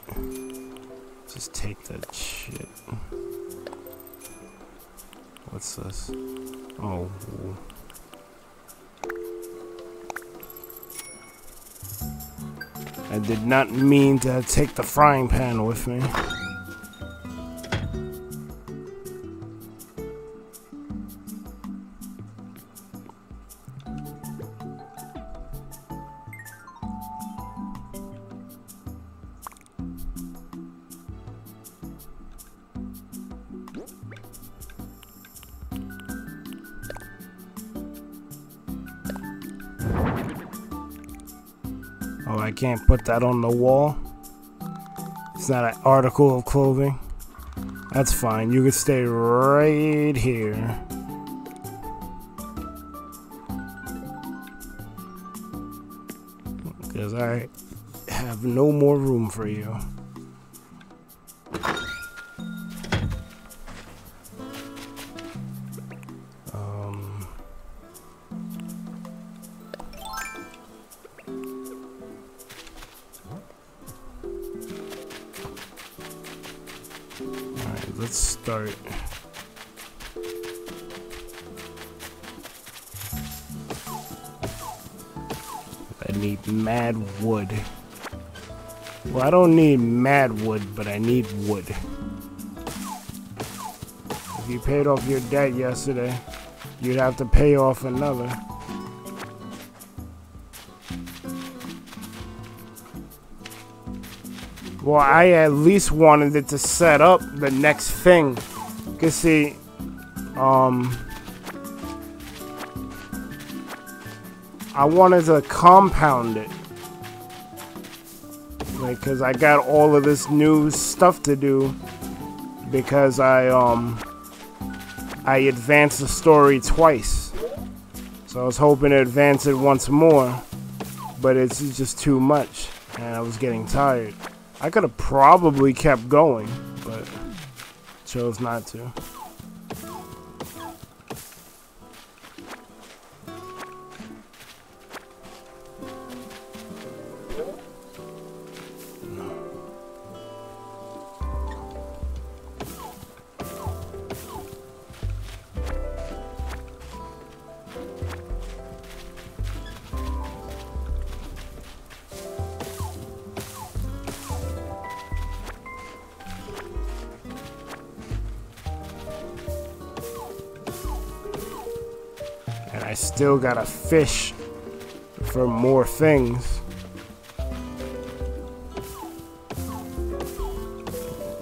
Just take that shit. What's this? Oh. I did not mean to take the frying pan with me. Put that on the wall. It's not an article of clothing. That's fine. You can stay right here. Because I have no more room for you. Don't need mad wood, but I need wood. If you paid off your debt yesterday, you'd have to pay off another. Well, I at least wanted it to set up the next thing. Cause see, um, I wanted to compound it. Like, cause I got all of this new stuff to do. Because I, um, I advanced the story twice. So I was hoping to advance it once more. But it's just too much. And I was getting tired. I could have probably kept going, but chose not to. Still gotta fish for more things.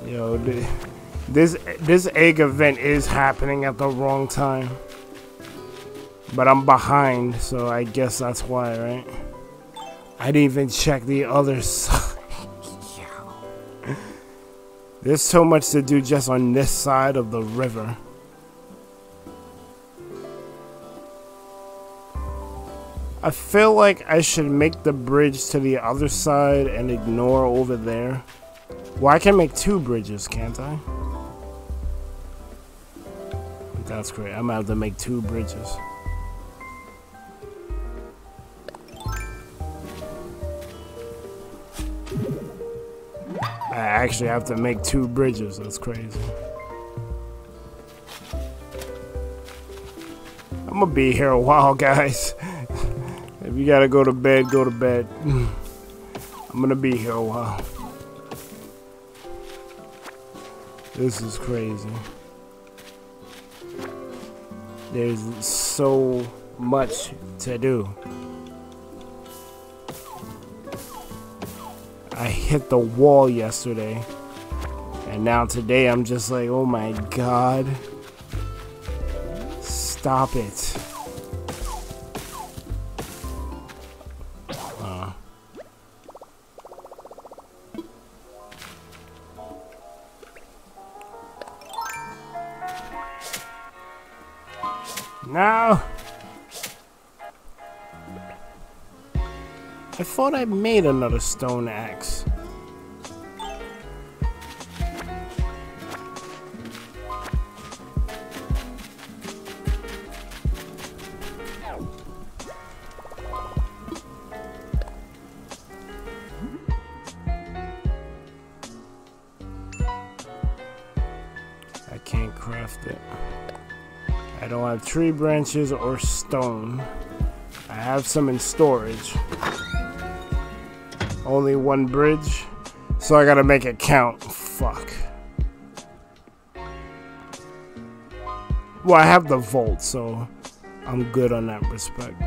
Yo, this this egg event is happening at the wrong time. But I'm behind, so I guess that's why, right? I didn't even check the other (laughs) side. There's so much to do just on this side of the river. I feel like I should make the bridge to the other side and ignore over there. Well, I can make two bridges, can't I? That's great. I'm gonna have to make two bridges. I actually have to make two bridges. That's crazy. I'm gonna be here a while, (laughs) guys. You gotta go to bed, go to bed. I'm gonna be here a while. This is crazy. There's so much to do. I hit the wall yesterday. And now today I'm just like, oh my god. Stop it. Thought I made another stone axe. I can't craft it. I don't have tree branches or stone. I have some in storage. Only one bridge. So I gotta make it count. Fuck. Well, I have the vault, so I'm good on that respect.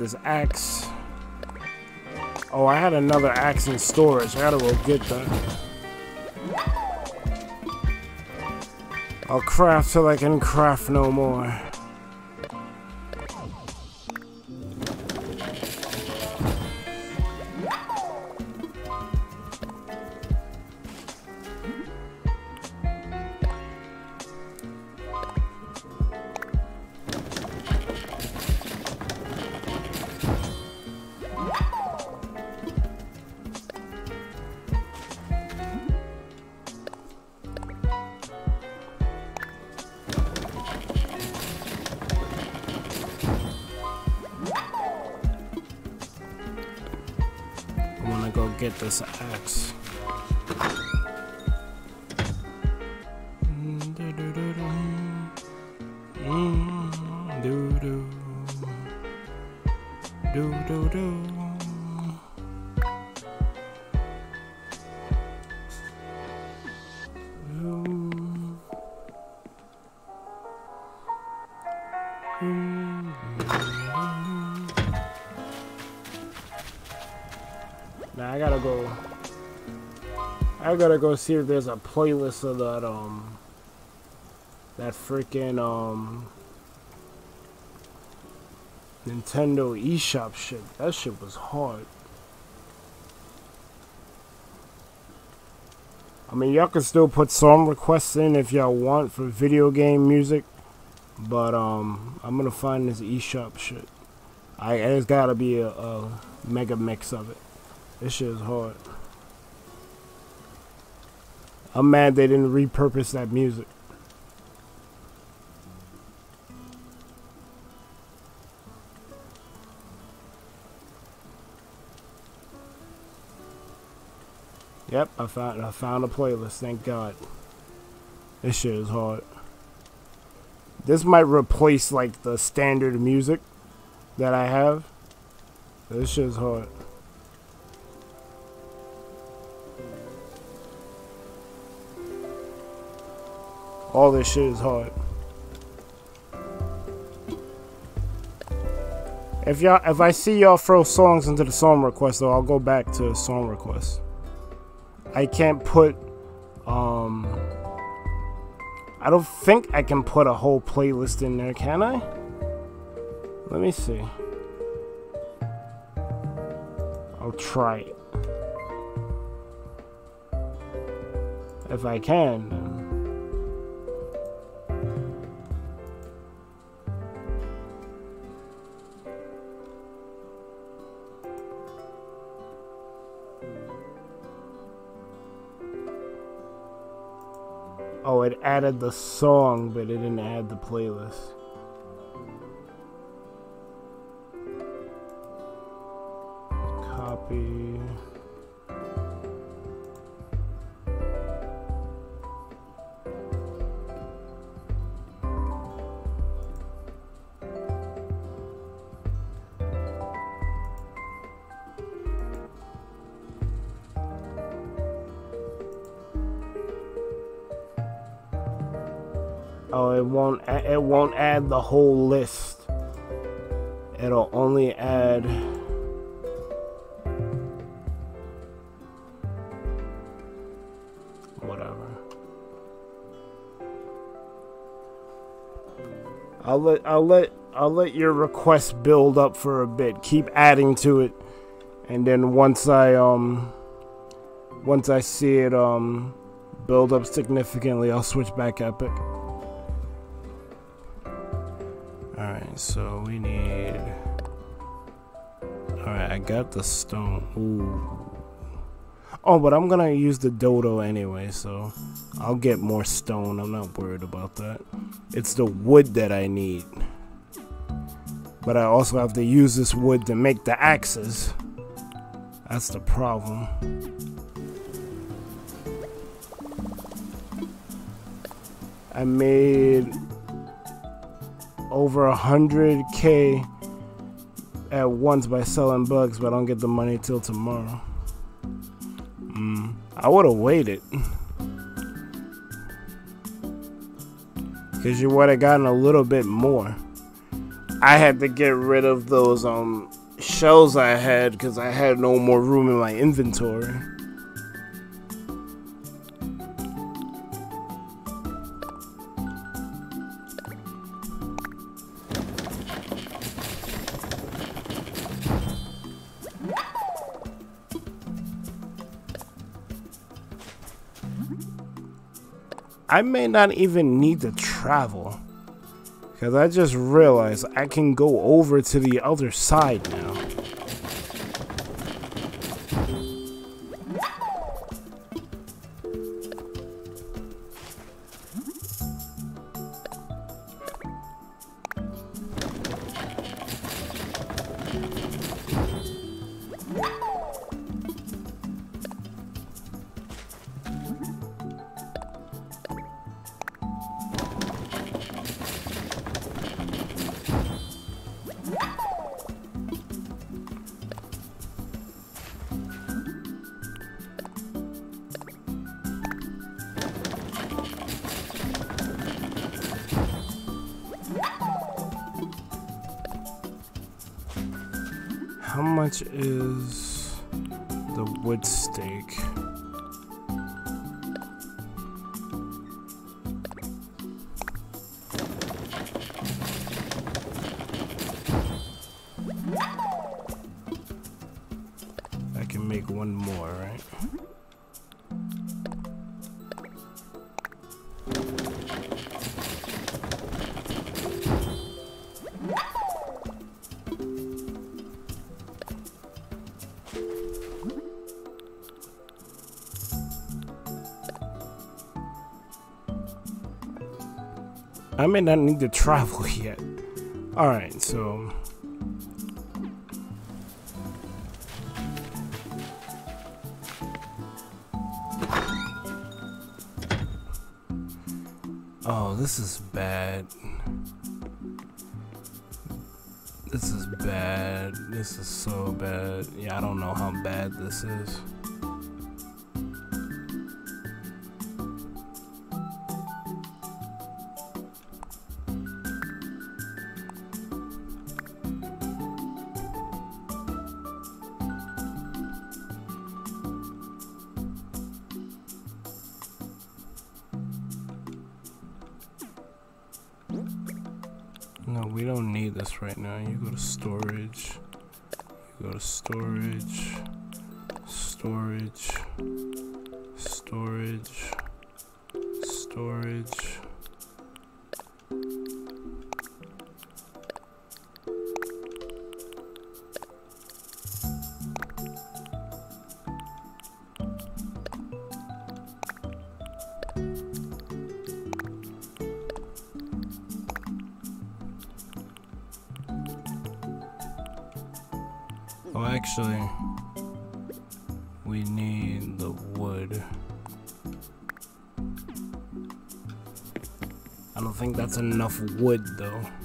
This axe. Oh, I had another axe in storage. I gotta go get that. I'll craft till I can craft no more. Gotta go see if there's a playlist of that um that freaking um Nintendo eShop shit. That shit was hard. I mean, y'all can still put song requests in if y'all want for video game music, but um, I'm gonna find this eShop shit. I there's gotta be a, a mega mix of it. This shit is hard. I'm mad they didn't repurpose that music. Yep, I found I found a playlist, thank God. This shit is hard. This might replace like the standard music that I have. This shit is hard. All this shit is hard. If y'all, if I see y'all throw songs into the song request, though, I'll go back to song request. I can't put, um, I don't think I can put a whole playlist in there, can I? Let me see. I'll try it. If I can, added the song, but it didn't add the playlist. Won't add the whole list. It'll only add. Whatever. I'll let. I'll let. I'll let your request build up for a bit. Keep adding to it, and then once I um. Once I see it um build up significantly, I'll switch back Epic. So we need... Alright, I got the stone. Ooh. Oh, but I'm gonna use the dodo anyway, so I'll get more stone. I'm not worried about that. It's the wood that I need. But I also have to use this wood to make the axes. That's the problem. I made over a hundred K at once by selling bugs, but I don't get the money till tomorrow. Mm, I would have waited. Cause you would have gotten a little bit more. I had to get rid of those um shells I had because I had no more room in my inventory. I may not even need to travel. Because I just realized I can go over to the other side now. May not need to travel (laughs) yet. Alright, so. Oh, this is bad. This is bad. This is so bad. Yeah, I don't know how bad this is. Enough wood, though.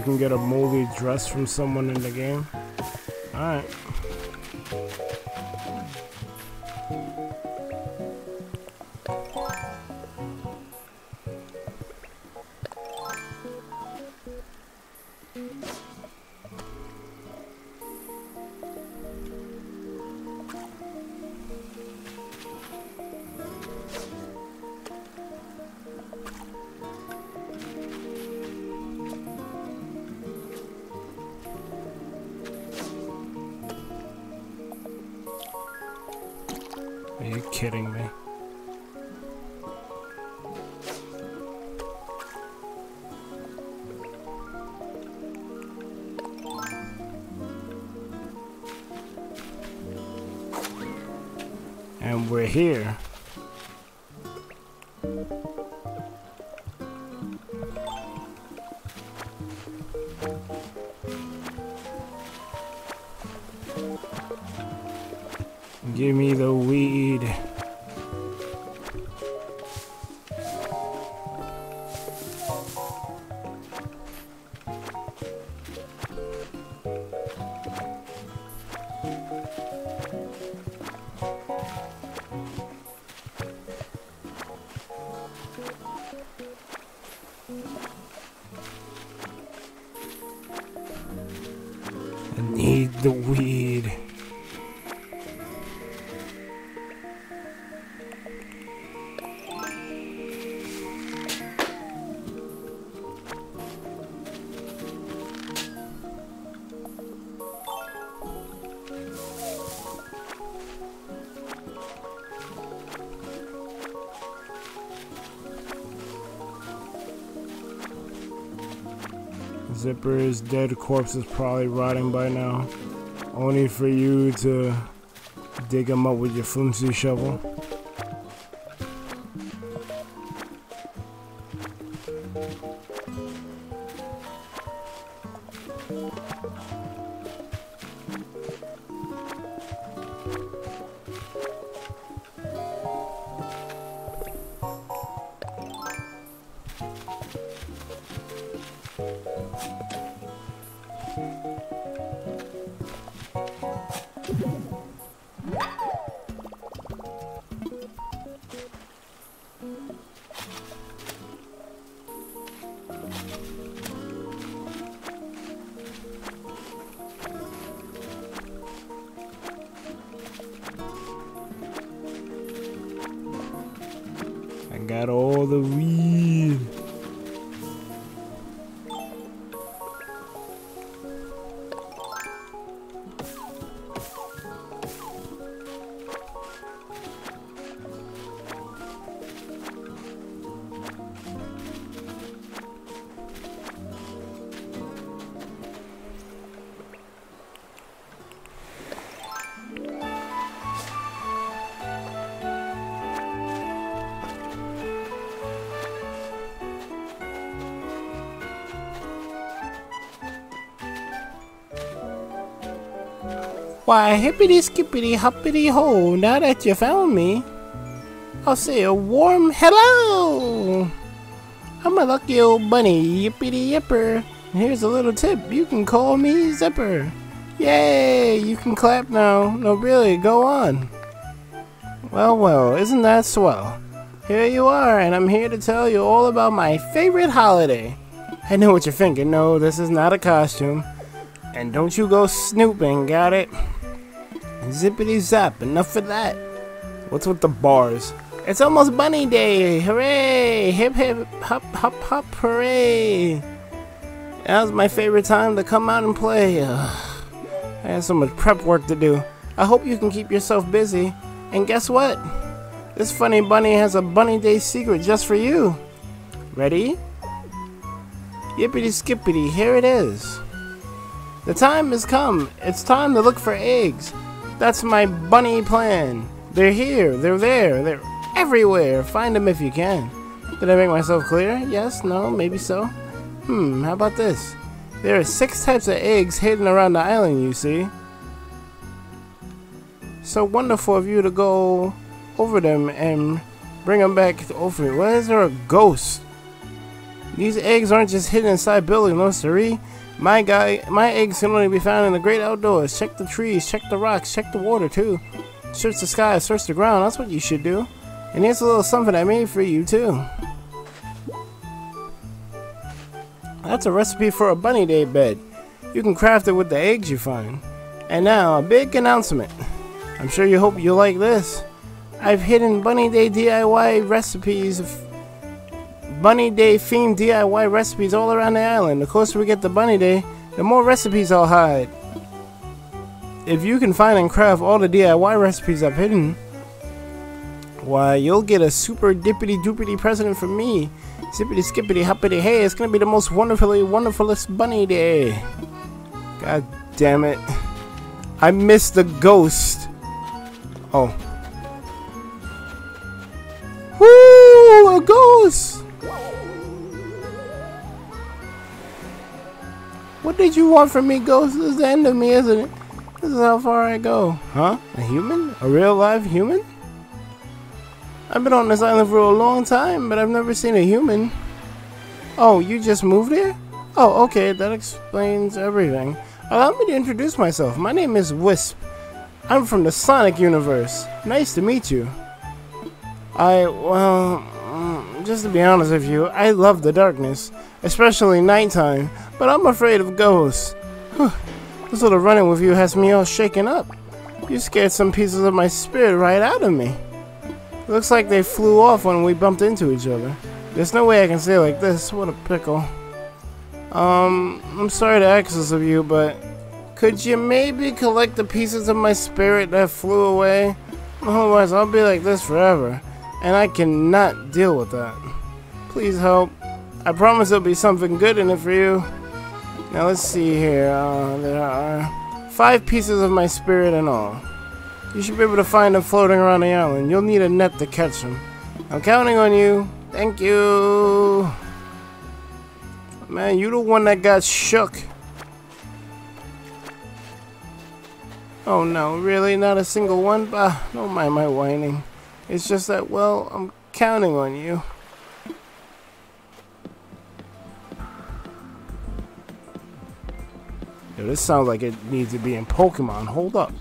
You can get a movie dress from someone in the game. The weed. Zipper's dead corpse is probably rotting by now. Only for you to Dig them up with your flimsy shovel. Hippity skippity hoppity ho, now that you found me, I'll say a warm hello! I'm a lucky old bunny, yippity yipper. And here's a little tip, you can call me Zipper. Yay, you can clap now. No, really, go on. Well, well, isn't that swell? Here you are, and I'm here to tell you all about my favorite holiday. I know what you're thinking, no, this is not a costume. And don't you go snooping, got it? Zippity zap, enough of that. What's with the bars? It's almost bunny day! Hooray! Hip hip hop hop hop hooray! Now's my favorite time to come out and play. Ugh. (sighs) I have so much prep work to do. I hope you can keep yourself busy. And guess what? This funny bunny has a bunny day secret just for you. Ready? Yippity skippity, here it is. The time has come. It's time to look for eggs. That's my bunny plan. They're here, they're there, they're everywhere. Find them if you can. Did I make myself clear? Yes, no, maybe so. Hmm, how about this? There are six types of eggs hidden around the island, you see. So wonderful of you to go over them and bring them back to over. Why is there a ghost? These eggs aren't just hidden inside buildings, no siree. My guy, my eggs can only be found in the great outdoors. Check the trees, check the rocks, check the water too. Search the sky, search the ground. That's what you should do. And here's a little something I made for you too. That's a recipe for a bunny day bed. You can craft it with the eggs you find. And now, a big announcement. I'm sure you hope you like this. I've hidden Bunny Day DIY recipes, Bunny Day themed DIY recipes all around the island. The closer we get to Bunny Day, the more recipes I'll hide. If you can find and craft all the DIY recipes I've hidden, why, you'll get a super dippity doopity present from me. Zippity skippity hoppity hey, it's gonna be the most wonderfully wonderfulest bunny day. God damn it. I missed the ghost. Oh. Woo! A ghost! What did you want from me, ghost? This is the end of me, isn't it? This is how far I go. Huh? A human? A real live human? I've been on this island for a long time, but I've never seen a human. Oh, you just moved here? Oh, okay, that explains everything. Allow me to introduce myself. My name is Wisp. I'm from the Sonic universe. Nice to meet you. I, well, just to be honest with you, I love the darkness, especially nighttime, but I'm afraid of ghosts. This little running with you has me all shaken up. You scared some pieces of my spirit right out of me. Looks like they flew off when we bumped into each other. There's no way I can say like this. What a pickle. Um, I'm sorry to ask this of you, but could you maybe collect the pieces of my spirit that flew away? Otherwise, I'll be like this forever, and I cannot deal with that. Please help. I promise there'll be something good in it for you. Now let's see here. Uh, there are five pieces of my spirit in all. You should be able to find them floating around the island. You'll need a net to catch them. I'm counting on you. Thank you. Man, you the one that got shook. Oh no, really? Not a single one? Bah, don't mind my whining. It's just that, well, I'm counting on you. Yo, this sounds like it needs to be in Pokemon. Hold up.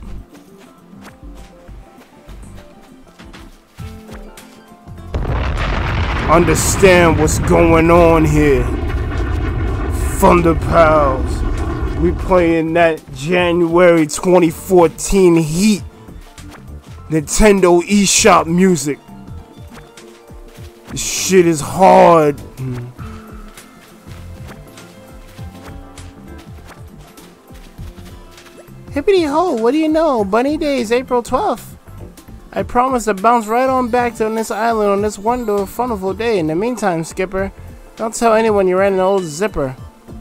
Understand what's going on here. Thunder Pals. We playing that January 2014 Heat. Nintendo eShop music. This shit is hard. Hippity ho, what do you know? Bunny Days, April 12th. I promise to bounce right on back to this island on this wonderful day. In the meantime, Skipper, don't tell anyone you ran an old zipper.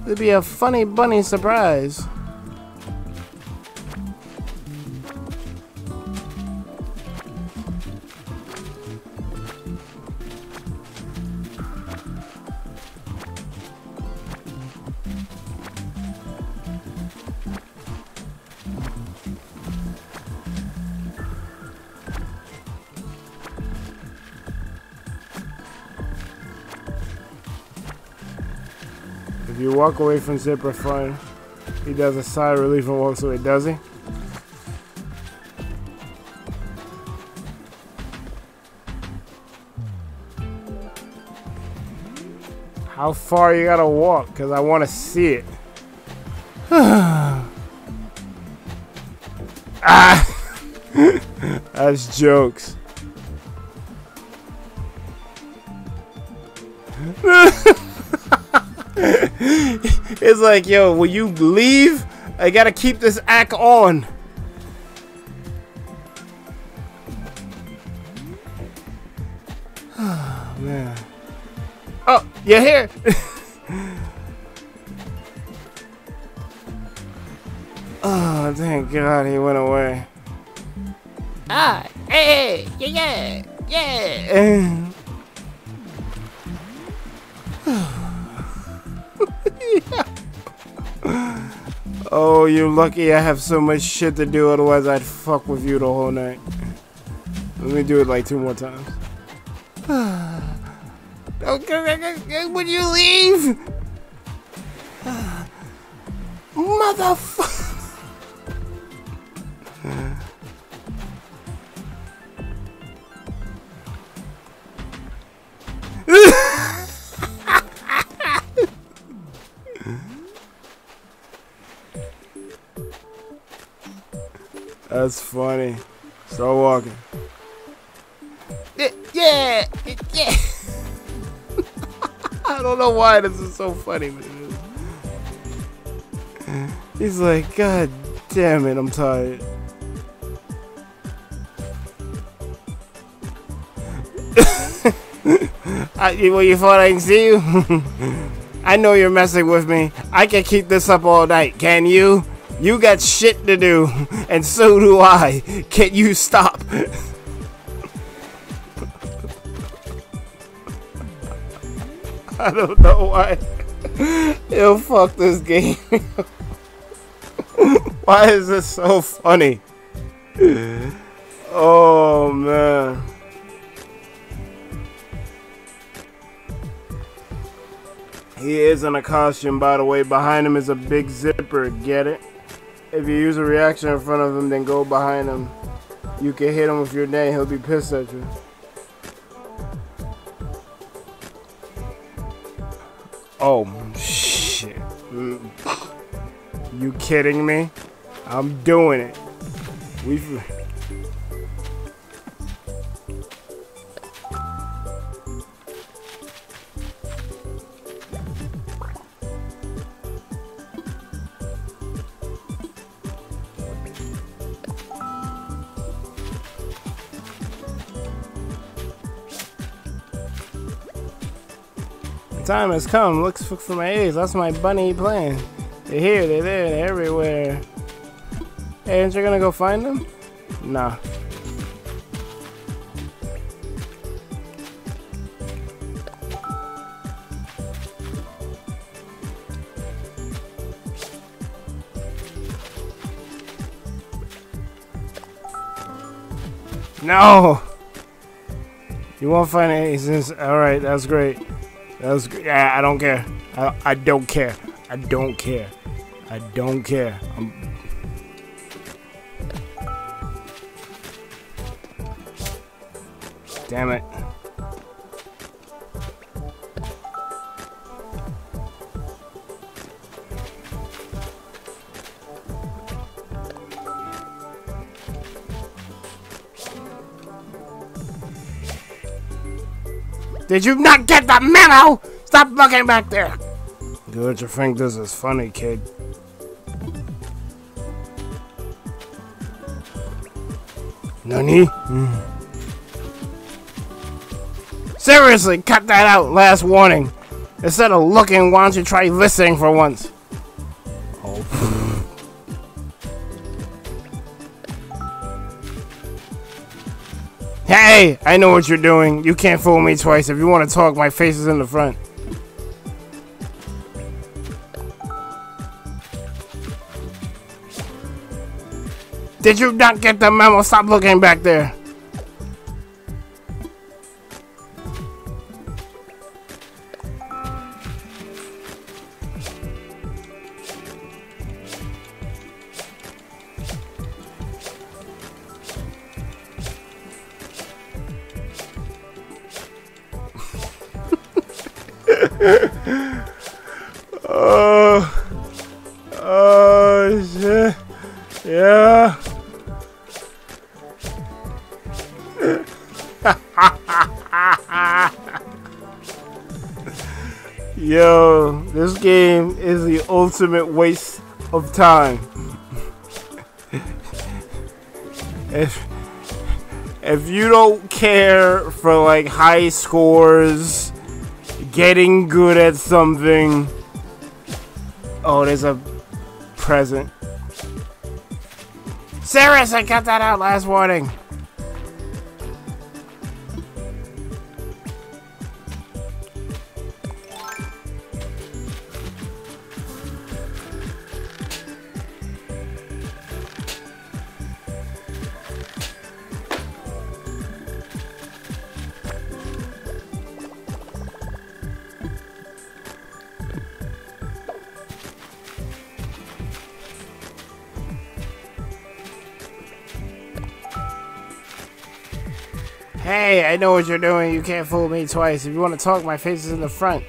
It'll be a funny bunny surprise. Walk away from Zipper, fine. He does a sigh relief and walks away, does he? How far you gotta walk? Because I want to see it. (sighs) ah! (laughs) That's jokes. (laughs) (laughs) it's like, yo, will you leave? I gotta keep this act on. (sighs) Oh, man. Oh, you're here. (laughs) oh, thank God he went away. Ah, hey, yeah, yeah, yeah. (laughs) (sighs) (laughs) oh, you're lucky I have so much shit to do, otherwise I'd fuck with you the whole night. Let me do it like two more times. (sighs) Would you leave? Motherfucker! (laughs) That's funny. Start walking. Yeah, yeah. (laughs) I don't know why this is so funny, but it is. He's like, God damn it, I'm tired. (laughs) I, well, you thought I didn't see you? (laughs) I know you're messing with me. I can keep this up all night. Can you? You got shit to do, (laughs) and so do I. Can you stop? (laughs) I don't know why. Yo, fuck this game. (laughs) why is this so funny? Oh, man. He is in a costume, by the way. Behind him is a big zipper. Get it? If you use a reaction in front of him, then go behind him. You can hit him with your name. He'll be pissed at you. Oh, shit. Mm. You kidding me? I'm doing it. We've... time has come. Looks for my eggs. That's my bunny plan. They're here, they're there, they're everywhere. Hey, aren't you gonna go find them? Nah. No! You won't find any. Alright, that's great. That's great. Yeah, I don't care. I, I don't care. I don't care. I don't care. I'm. Damn it. Did you not get the memo? Stop looking back there. Good, you think this is funny, kid? Nani? Mm. Seriously, cut that out. Last warning. Instead of looking, why don't you try listening for once? Oh. Hey, I know what you're doing. You can't fool me twice. If you want to talk, my face is in the front. Did you not get the memo? Stop looking back there. Oh, oh shit, yeah. Yo, this game is the ultimate waste of time. (laughs) if if you don't care for like high scores, getting good at something. Oh, there's a present. Serious, I cut that out last warning. Hey, I know what you're doing. You can't fool me twice. If you want to talk, my face is in the front.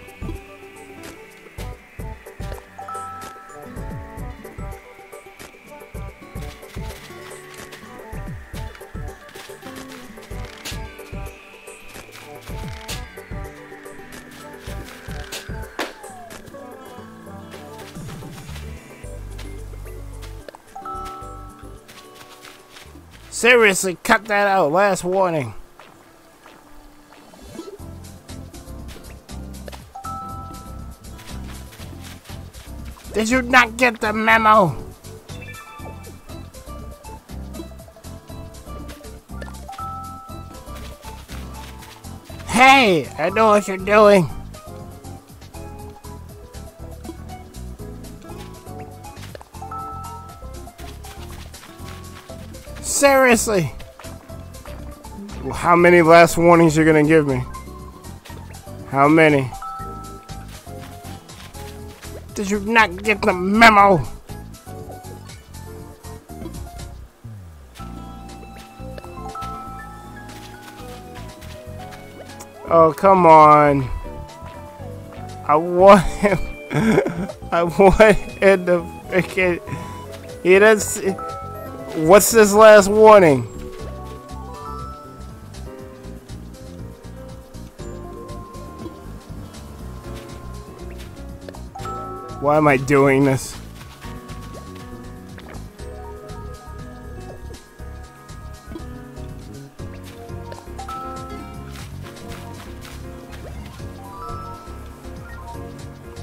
Seriously, cut that out. Last warning. Did you not get the memo? Hey, I know what you're doing. Seriously. How many last warnings you're gonna give me? How many? Did you not get the memo? Oh, come on. I want him. (laughs) I want him to freaking. He doesn't. What's this last warning? Why am I doing this?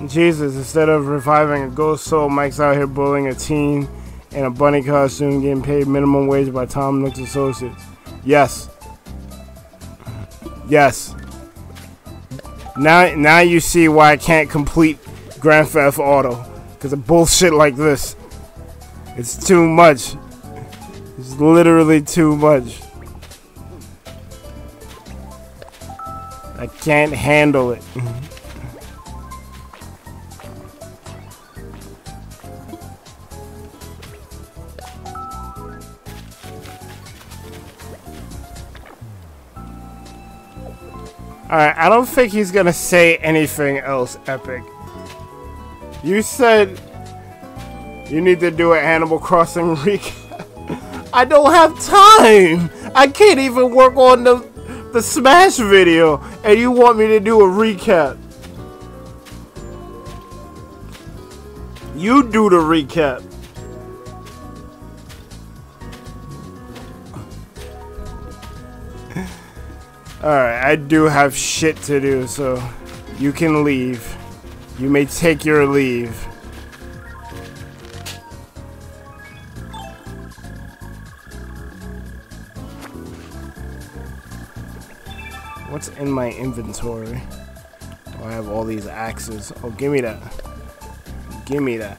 Jesus, instead of reviving a ghost soul, Mike's out here bullying a teen in a bunny costume getting paid minimum wage by Tom Nook's associates. Yes. Yes. Now, now you see why I can't complete Grand Theft Auto. Because of bullshit like this. It's too much. It's literally too much. I can't handle it. Alright, I don't think he's gonna say anything else epic. You said you need to do an Animal Crossing (laughs) recap. I don't have time! I can't even work on the, the Smash video, and you want me to do a recap. You do the recap. (laughs) Alright, I do have shit to do, so you can leave. You may take your leave. What's in my inventory? Oh, I have all these axes. Oh, give me that. Give me that.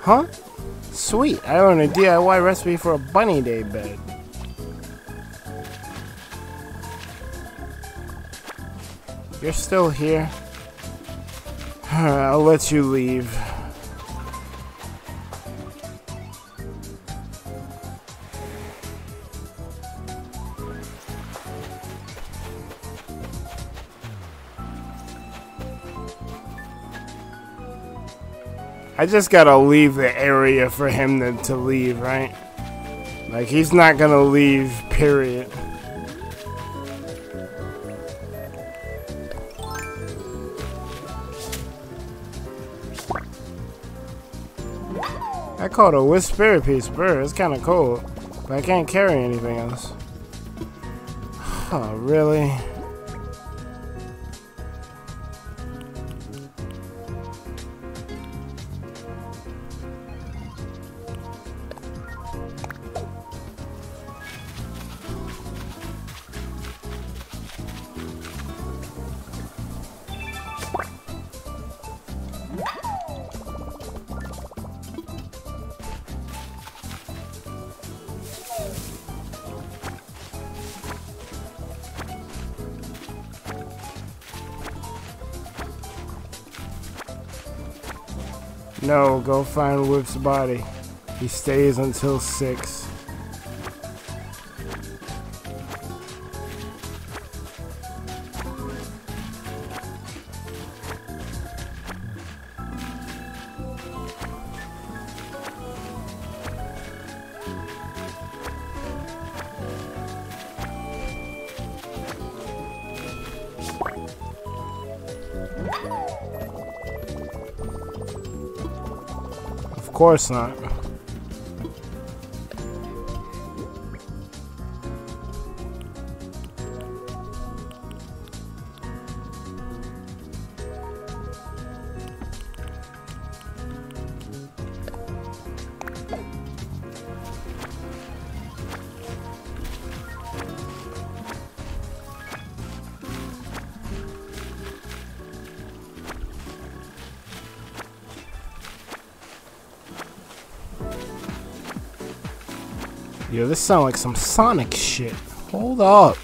Huh? Sweet. I own a DIY recipe for a bunny day bed. You're still here? I'll let you leave. I just gotta leave the area for him to, to leave, right? Like, he's not gonna leave, period. Caught a Wisp Spirit Piece bird. It's kind of cool. But I can't carry anything else. Oh, (sighs) really? Find Whip's body. He stays until 6. Course not. Sounds like some Sonic shit. Hold up.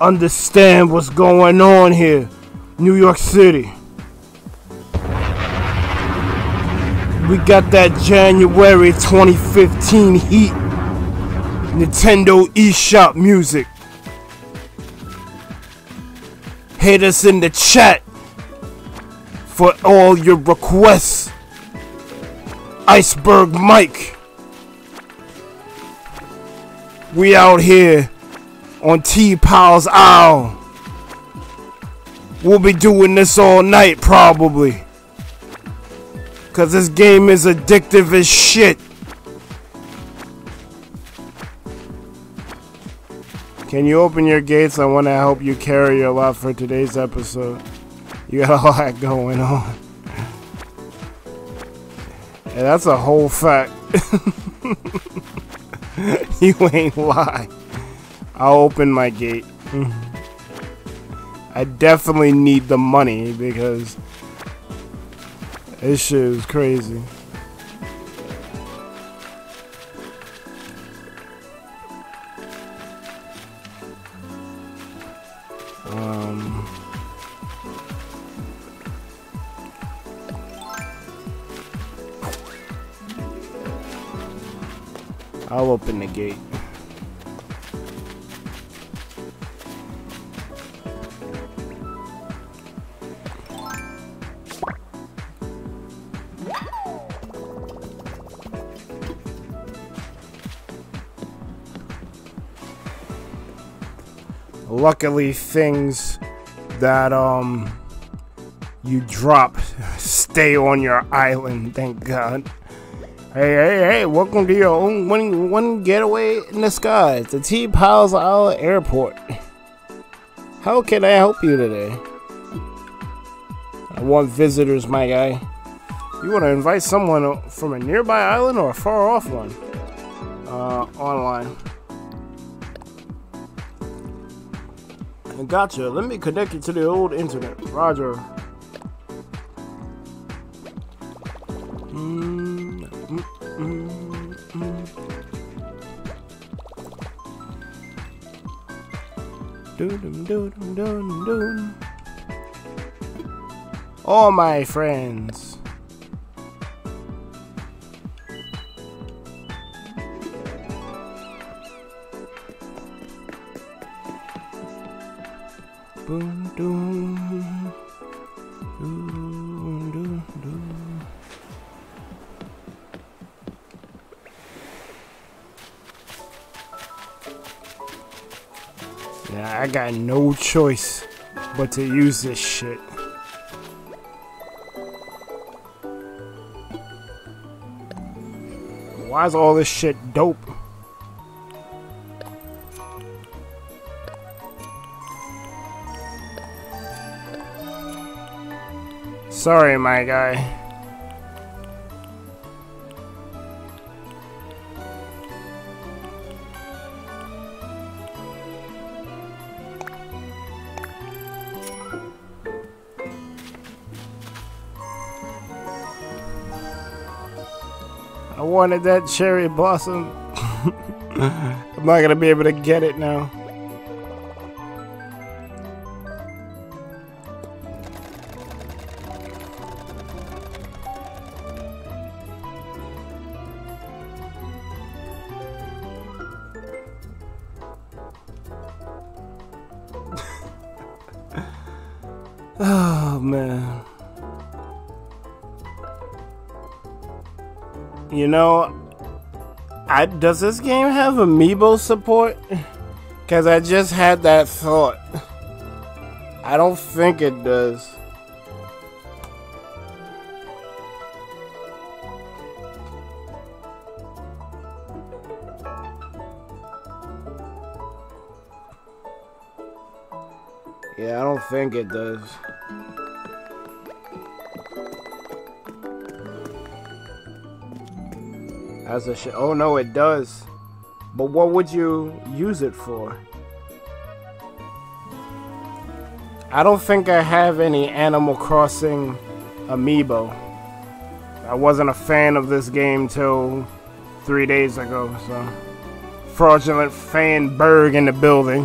Understand what's going on here. New York City. We got that January 2015 heat. Nintendo eShop music. Hit us in the chat for all your requests. Iceberg Mike. We out here on T-Pal's Isle. We'll be doing this all night probably. Cause this game is addictive as shit. Can you open your gates? I want to help you carry a lot for today's episode. You got a (laughs) lot going on. (laughs) Yeah, that's a whole fact. (laughs) (laughs) you ain't lie. I'll open my gate. I definitely need the money because this shit is crazy. Gate. Luckily, things that um you drop (laughs) stay on your island. Thank God. Hey, hey, hey! Welcome to your own one one getaway in the skies, the T Pals Island Airport. How can I help you today? I want visitors, my guy. You want to invite someone from a nearby island or a far off one? Uh, online. Gotcha. Let me connect you to the old internet. Roger. Doo-dum. All my friends. Got no choice but to use this shit. Why is all this shit dope? Sorry, my guy. Wanted that cherry blossom. (laughs) I'm not gonna be able to get it now. I does this game have amiibo support? Cause I just had that thought. I don't think it does. Yeah, I don't think it does. As a sh oh no, it does. But what would you use it for? I don't think I have any Animal Crossing amiibo. I wasn't a fan of this game till three days ago, so. Fraudulent fan Berg in the building.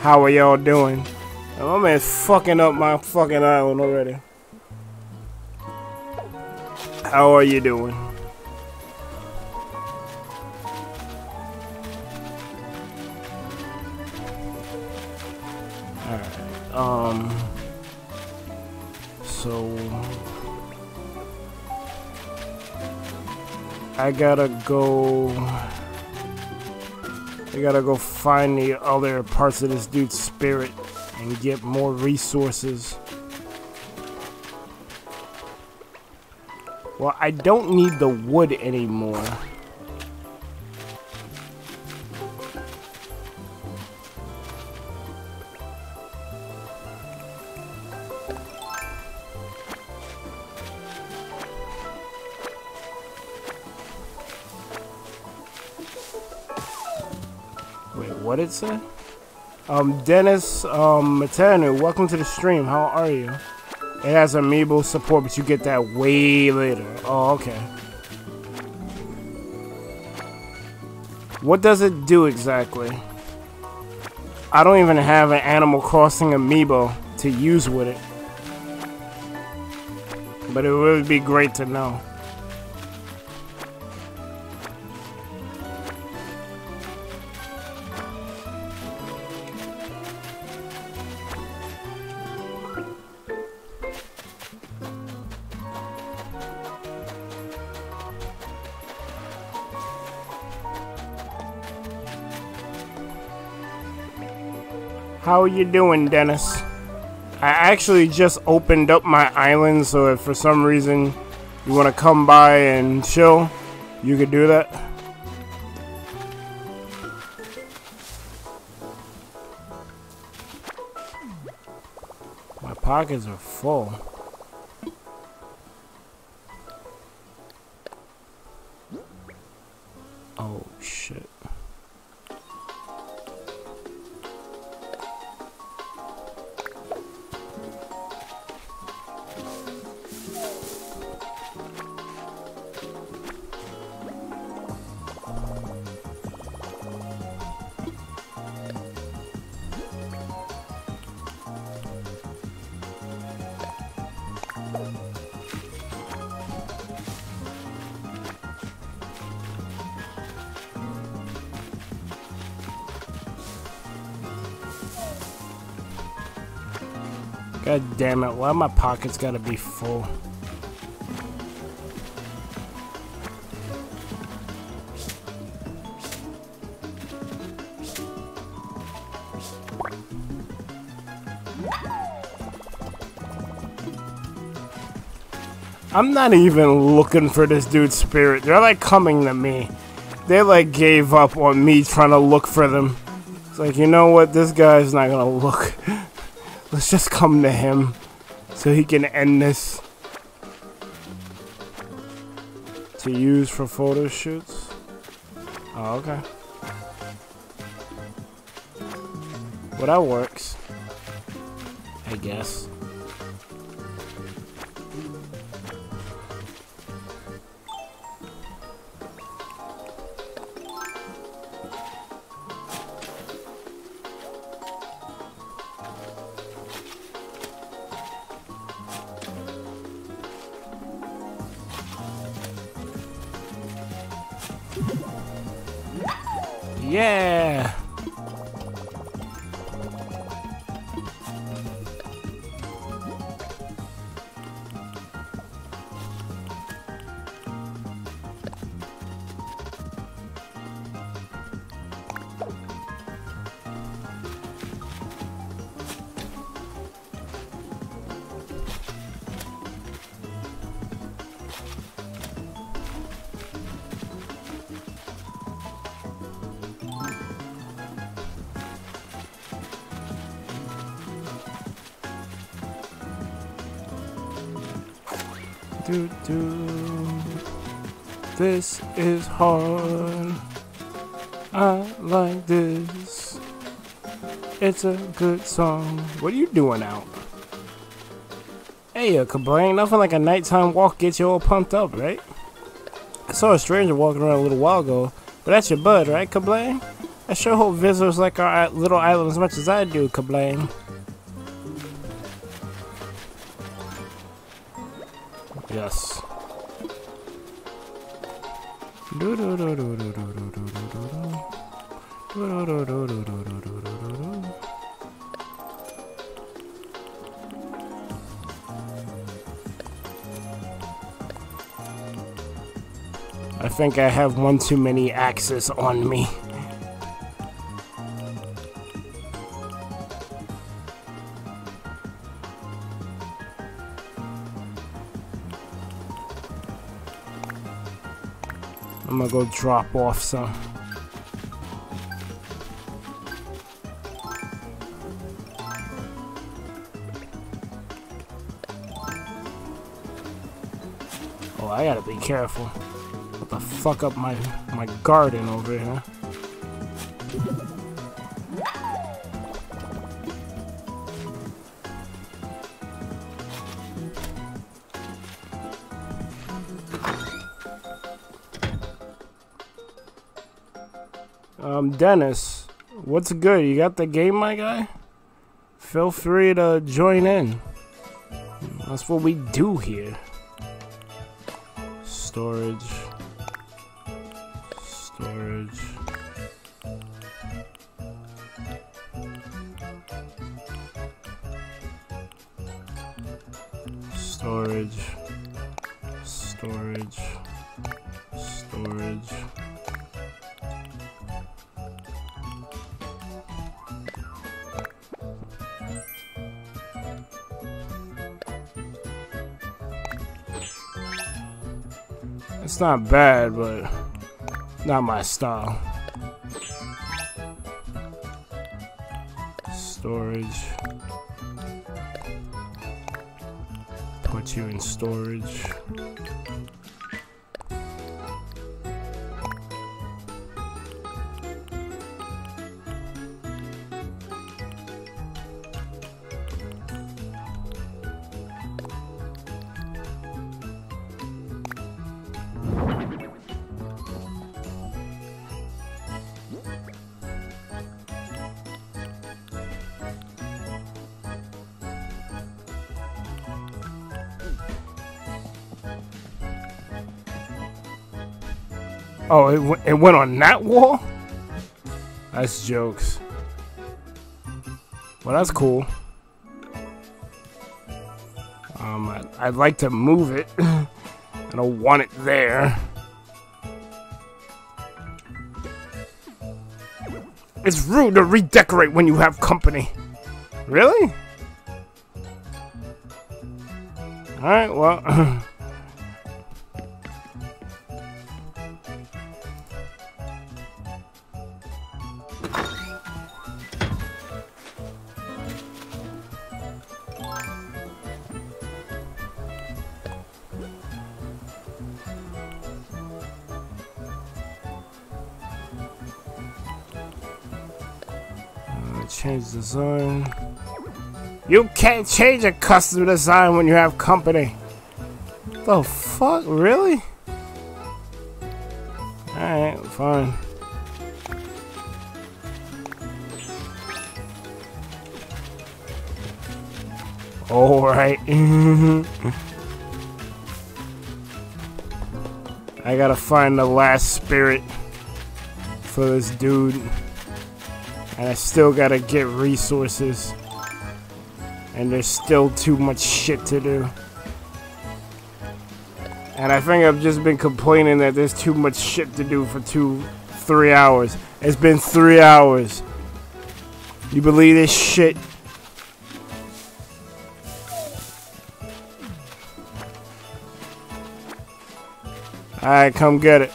How are y'all doing? My man's fucking up my fucking island already. How are you doing? I gotta go... I gotta go find the other parts of this dude's spirit and get more resources. Well, I don't need the wood anymore. It? Um, Dennis um, Matanu, welcome to the stream. How are you? It has amiibo support, but you get that way later. Oh, okay. What does it do exactly? I don't even have an Animal Crossing amiibo to use with it. But it would be great to know. How are you doing, Dennis? I actually just opened up my island, so if for some reason you want to come by and chill, you could do that. My pockets are full. Oh, shit. Damn it, why my pockets gotta be full? I'm not even looking for this dude's spirit. They're like coming to me. They like gave up on me trying to look for them. It's like, you know what? This guy's not gonna look. (laughs) Let's just come to him so he can end this. To use for photo shoots? Oh, okay. Well, that works. I guess. Hard. I like this. It's a good song. What are you doing out? Hey, uh, Kablang, nothing like a nighttime walk gets you all pumped up, right? I saw a stranger walking around a little while ago, but that's your bud, right, Kablang? I sure hope visitors like our little island as much as I do, Kablang. Think I have one too many axes on me. I'm gonna go drop off some. Oh, I gotta be careful fuck up my, my garden over here. Um, Dennis, what's good? You got the game, my guy? Feel free to join in. That's what we do here. Storage. It's not bad, but not my style. Storage. Put you in storage. It, w- it went on that wall? That's jokes. Well, that's cool. Um, I, I'd like to move it. (laughs) I don't want it there. It's rude to redecorate when you have company. Really? Alright, well. (laughs) You can't change a custom design when you have company. The fuck? Really? Alright, fine. Alright. (laughs) I gotta find the last spirit for this dude. And I still gotta get resources. And there's still too much shit to do. And I think I've just been complaining that there's too much shit to do for two, three hours. It's been three hours. You believe this shit? Alright, come get it.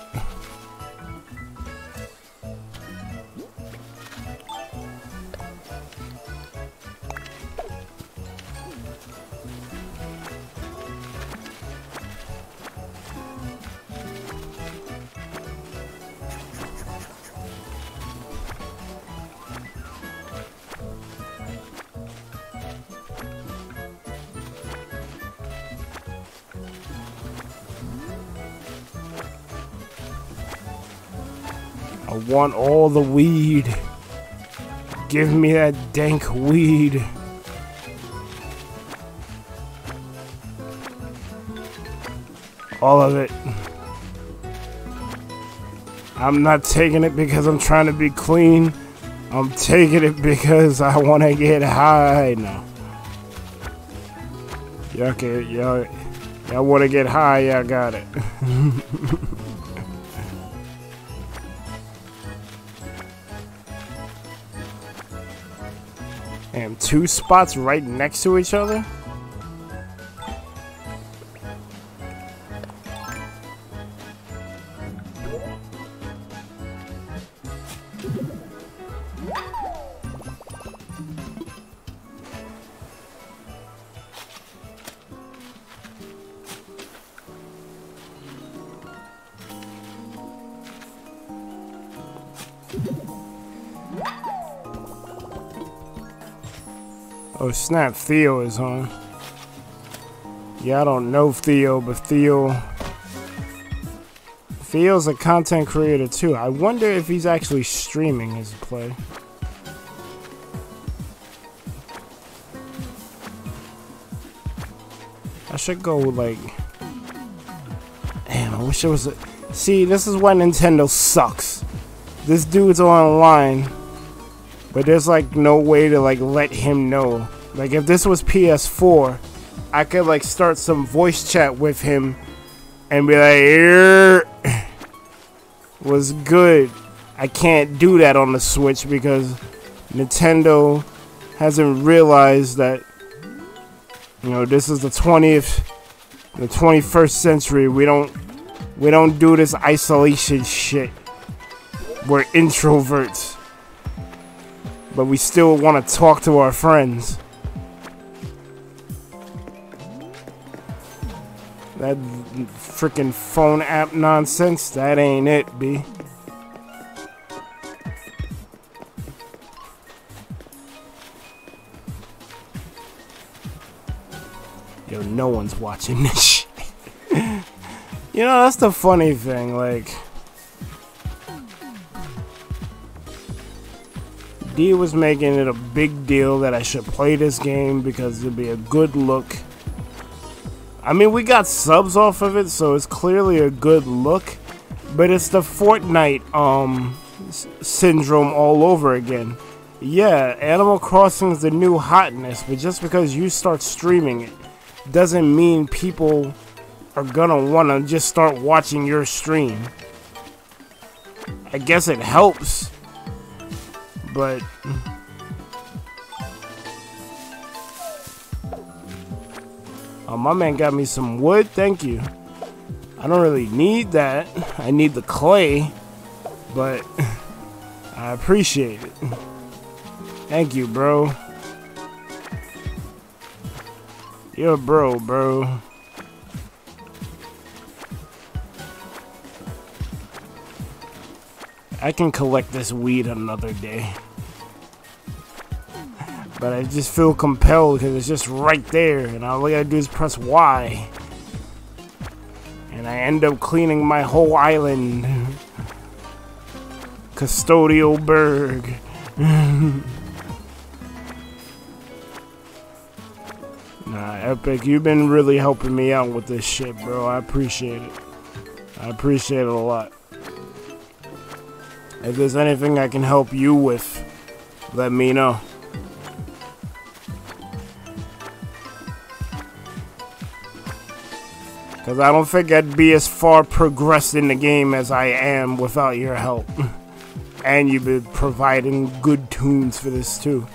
All the weed. Give me that dank weed. All of it. I'm not taking it because I'm trying to be clean. I'm taking it because I want to get high now. Y'all y'all, y'all want to get high, y'all got it. (laughs) two spots right next to each other? Oh snap, Theo is on. Yeah, I don't know Theo, but Theo Theo's a content creator too. I wonder if he's actually streaming his play. I should go like. Damn, I wish it was a. See, this is why Nintendo sucks. This dude's online, but there's like no way to like let him know. Like if this was PS4, I could like start some voice chat with him and be like, "Here (laughs) was good." I can't do that on the Switch because Nintendo hasn't realized that you know this is the 20th the 21st century we don't we don't do this isolation shit we're introverts but we still want to talk to our friends that freaking phone app nonsense that ain't it b Yo, no one's watching this (laughs) shit. you know, that's the funny thing, like... D was making it a big deal that I should play this game because it'd be a good look. I mean, we got subs off of it, so it's clearly a good look. But it's the Fortnite um, syndrome all over again. Yeah, Animal Crossing is the new hotness, but just because you start streaming it doesn't mean people are gonna wanna just start watching your stream. I guess it helps, but. Oh, my man got me some wood. Thank you. I don't really need that. I need the clay, but (laughs) I appreciate it. Thank you, bro. You're a bro, bro. I can collect this weed another day. But I just feel compelled because it's just right there. And all I gotta do is press Y. And I end up cleaning my whole island. (laughs) Custodial Berg. (laughs) Nah, Epic, you've been really helping me out with this shit, bro. I appreciate it. I appreciate it a lot. If there's anything I can help you with, let me know. Because I don't think I'd be as far progressed in the game as I am without your help. (laughs) and you've been providing good tunes for this too.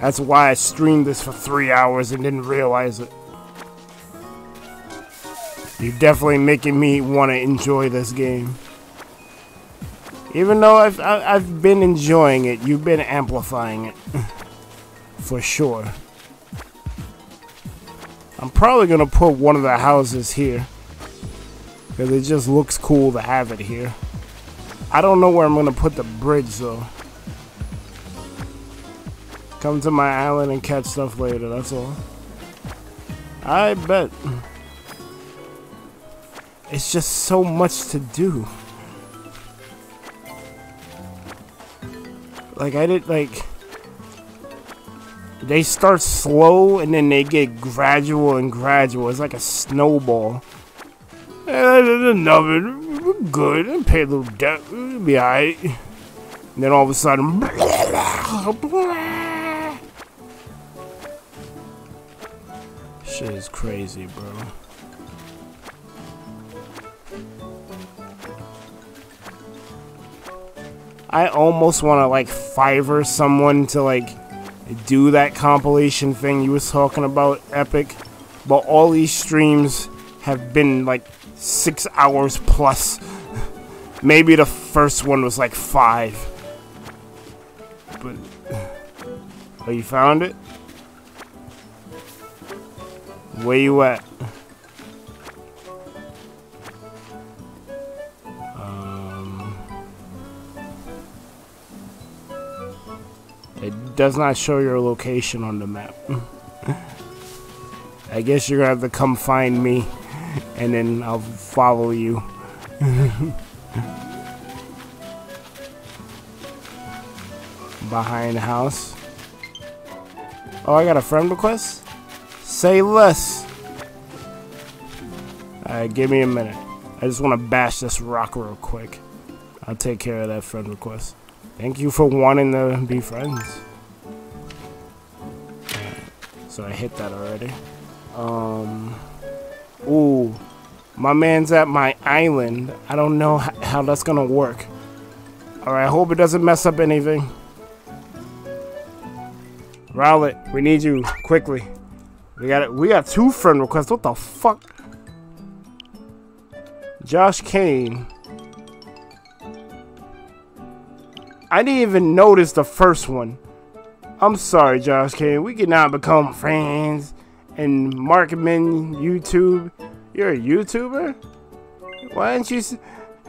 That's why I streamed this for three hours and didn't realize it. You're definitely making me want to enjoy this game. Even though I've, I've been enjoying it, you've been amplifying it. (laughs) for sure. I'm probably going to put one of the houses here. Because it just looks cool to have it here. I don't know where I'm going to put the bridge though. Come to my island and catch stuff later, that's all. I bet. It's just so much to do. Like, I did, like... They start slow and then they get gradual and gradual. It's like a snowball. Nothing. We're good. And pay a little debt. We'll be alright. And then all of a sudden... Shit is crazy, bro. I almost want to like Fiverr someone to like do that compilation thing you was talking about, Epic. But all these streams have been like six hours plus. Maybe the first one was like five. But oh, you found it? Where you at? Um, it does not show your location on the map. (laughs) I guess you're gonna have to come find me, and then I'll follow you. (laughs) Behind the house. Oh, I got a friend request? Say less. Alright, give me a minute. I just want to bash this rock real quick. I'll take care of that friend request. Thank you for wanting to be friends. So I hit that already. Um. Ooh. My man's at my island. I don't know how that's gonna work. Alright, I hope it doesn't mess up anything. Rowlet, we need you quickly. We got it. We got two friend requests. What the fuck? Josh Kane. I didn't even notice the first one. I'm sorry, Josh Kane. We cannot become friends and Markman YouTube. You're a YouTuber? Why didn't you?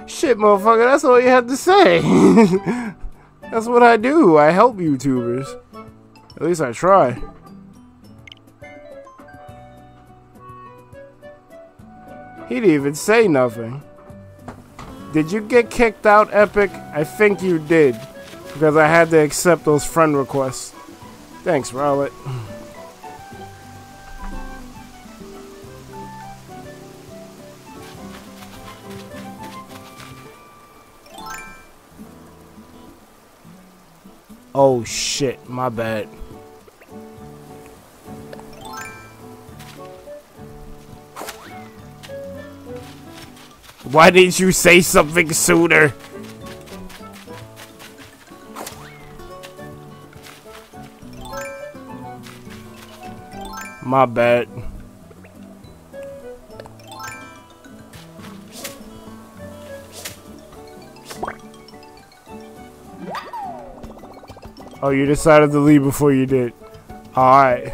Shit, motherfucker. That's all you have to say. (laughs) that's what I do. I help YouTubers. At least I try. He didn't even say nothing. Did you get kicked out, Epic? I think you did. Because I had to accept those friend requests. Thanks, Rowlet. Oh shit, my bad. Why didn't you say something sooner? My bad. Oh, you decided to leave before you did. Alright.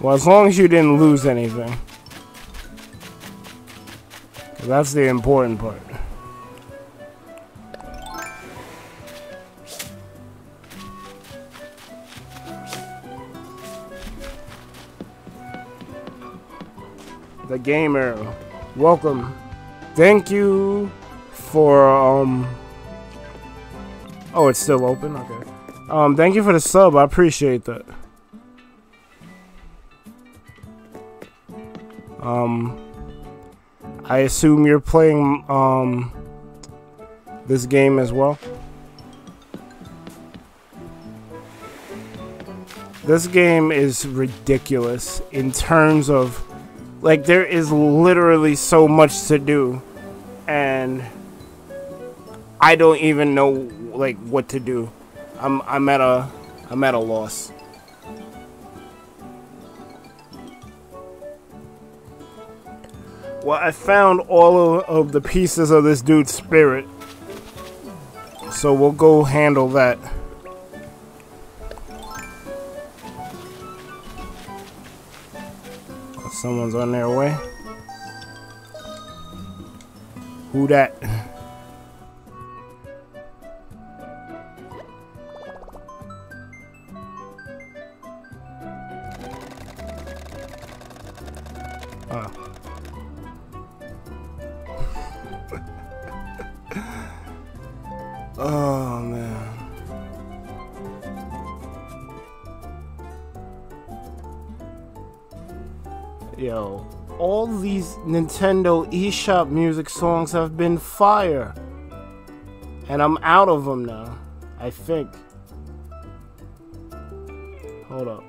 Well, as long as you didn't lose anything. That's the important part. The gamer, welcome. Thank you for um. Oh, it's still open. Okay. Um, thank you for the sub. I appreciate that. Um, I assume you're playing um, this game as well. This game is ridiculous in terms of like there is literally so much to do and I don't even know like what to do. I'm I'm at a I'm at a loss. Well, I found all of the pieces of this dude's spirit. So we'll go handle that. Someone's on their way. Who that? (laughs) Oh man. Yo, all these Nintendo eShop music songs have been fire. And I'm out of them now. I think. Hold up.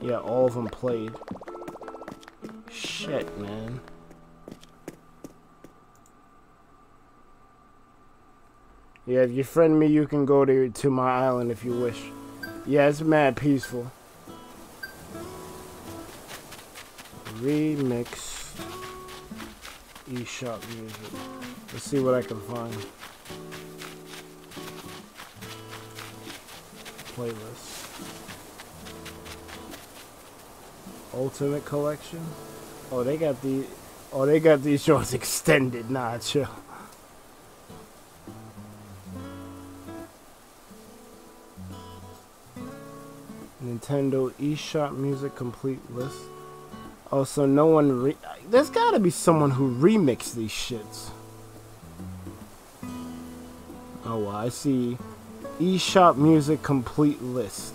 Yeah, all of them played. Shit, man. Yeah, if you friend me, you can go to, to my island if you wish. Yeah, it's mad peaceful. Remix eShop music. Let's see what I can find. Playlist. Ultimate Collection. Oh, they got the. Oh, they got these (laughs) shorts extended. Nah, chill. Nintendo eShop Music Complete List. Oh, so no one re- There's gotta be someone who remixed these shits. Oh, well, I see eShop Music Complete List.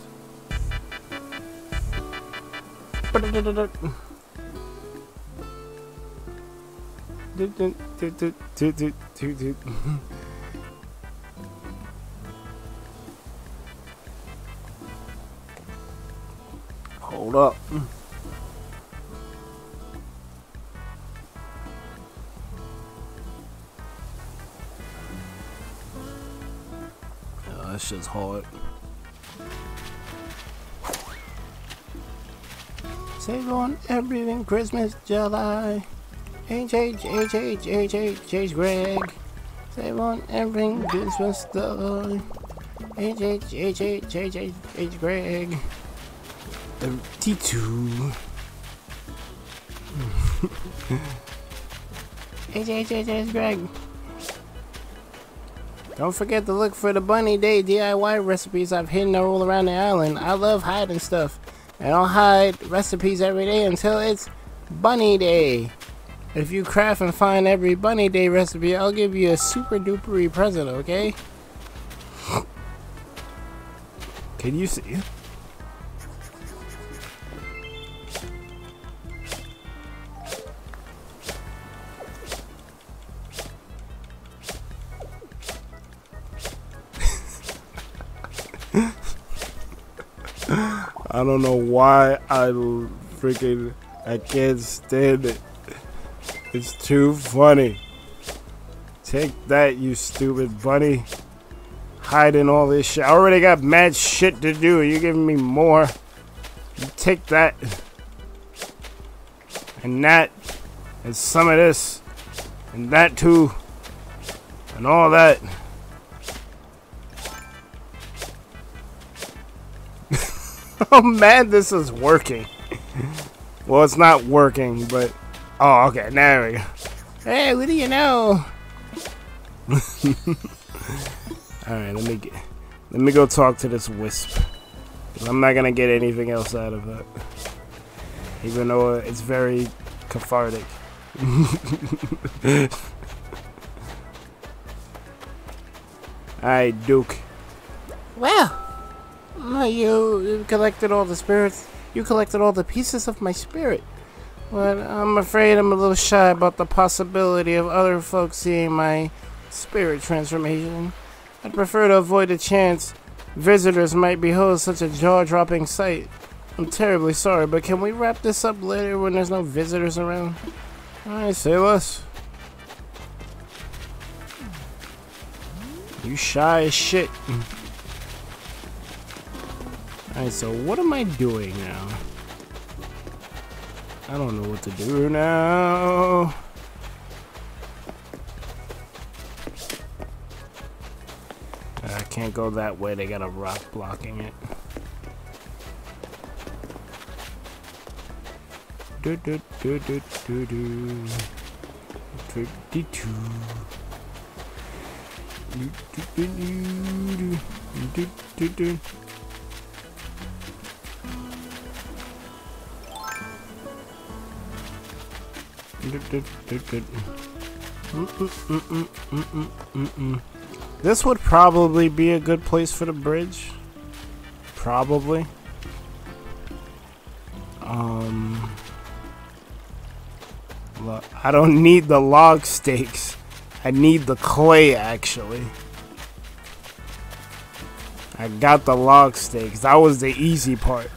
(laughs) Hold up. Oh, that shit's hard. Save on everything Christmas, July. H H H H H H H Greg. Save on everything Christmas July. H H H H H H H Greg. T2. H H H H Greg. Don't forget to look for the Bunny Day DIY recipes I've hidden all around the island. I love hiding stuff. And I'll hide recipes every day until it's Bunny Day. If you craft and find every Bunny Day recipe, I'll give you a super dupery present, okay? Can you see? I don't know why I freaking I can't stand it. It's too funny. Take that, you stupid bunny. Hiding all this shit. I already got mad shit to do. You giving me more. Take that. And that. And some of this. And that too. And all that. (laughs) Oh, I'm mad this is working. well, it's not working, but... Oh, okay, there we go. Hey, what do you know? (laughs) Alright, let me get... Let me go talk to this wisp. I'm not gonna get anything else out of it. Even though it's very cathartic. (laughs) Alright, Duke. Well, you, you collected all the spirits. You collected all the pieces of my spirit. But I'm afraid I'm a little shy about the possibility of other folks seeing my spirit transformation. I'd prefer to avoid the chance visitors might behold such a jaw-dropping sight. I'm terribly sorry, but can we wrap this up later when there's no visitors around? Alright, say less. You shy as shit. Alright, so what am I doing now? I don't know what to do now. Uh, I can't go that way, they got a rock blocking it. Do do do do do do. Fifty-two. Do do do do do do do. This would probably be a good place for the bridge. Probably. Um, look, I don't need the log stakes. I need the clay, actually. I got the log stakes. That was the easy part.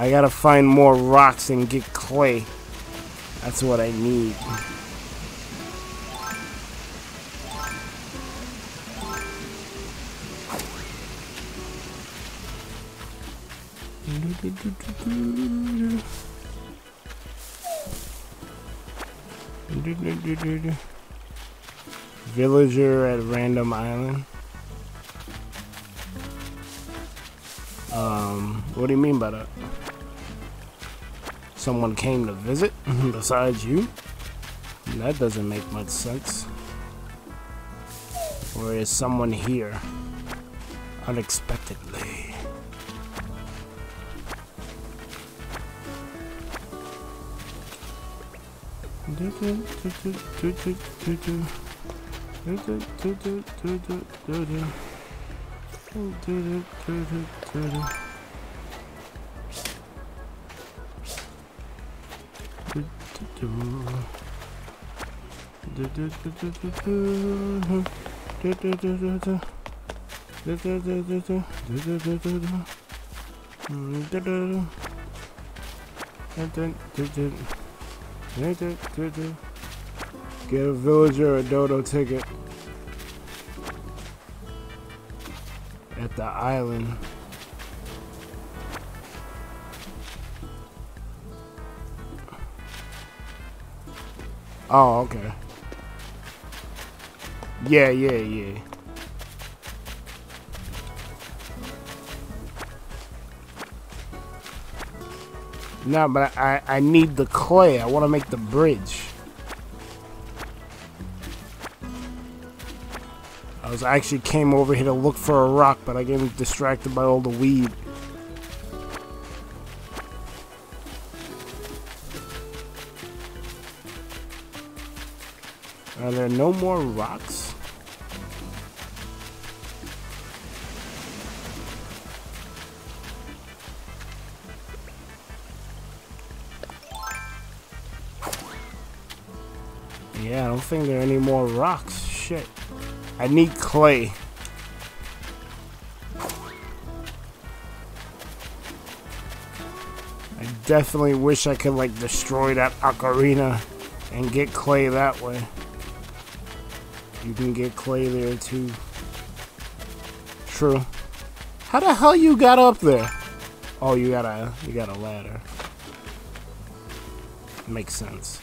I gotta find more rocks and get clay. That's what I need. Villager at random island. Um, what do you mean by that? Someone came to visit (laughs) besides you? That doesn't make much sense. Or is someone here unexpectedly? Get a villager a dodo ticket at the island. Oh, okay. Yeah, yeah, yeah. No, but I, I need the clay. I want to make the bridge. I was actually came over here to look for a rock, but I get distracted by all the weed. Are there no more rocks? Yeah, I don't think there are any more rocks. Shit. I need clay. I definitely wish I could like destroy that ocarina and get clay that way. You can get clay there too. True. How the hell you got up there? Oh, you got a you got a ladder. Makes sense.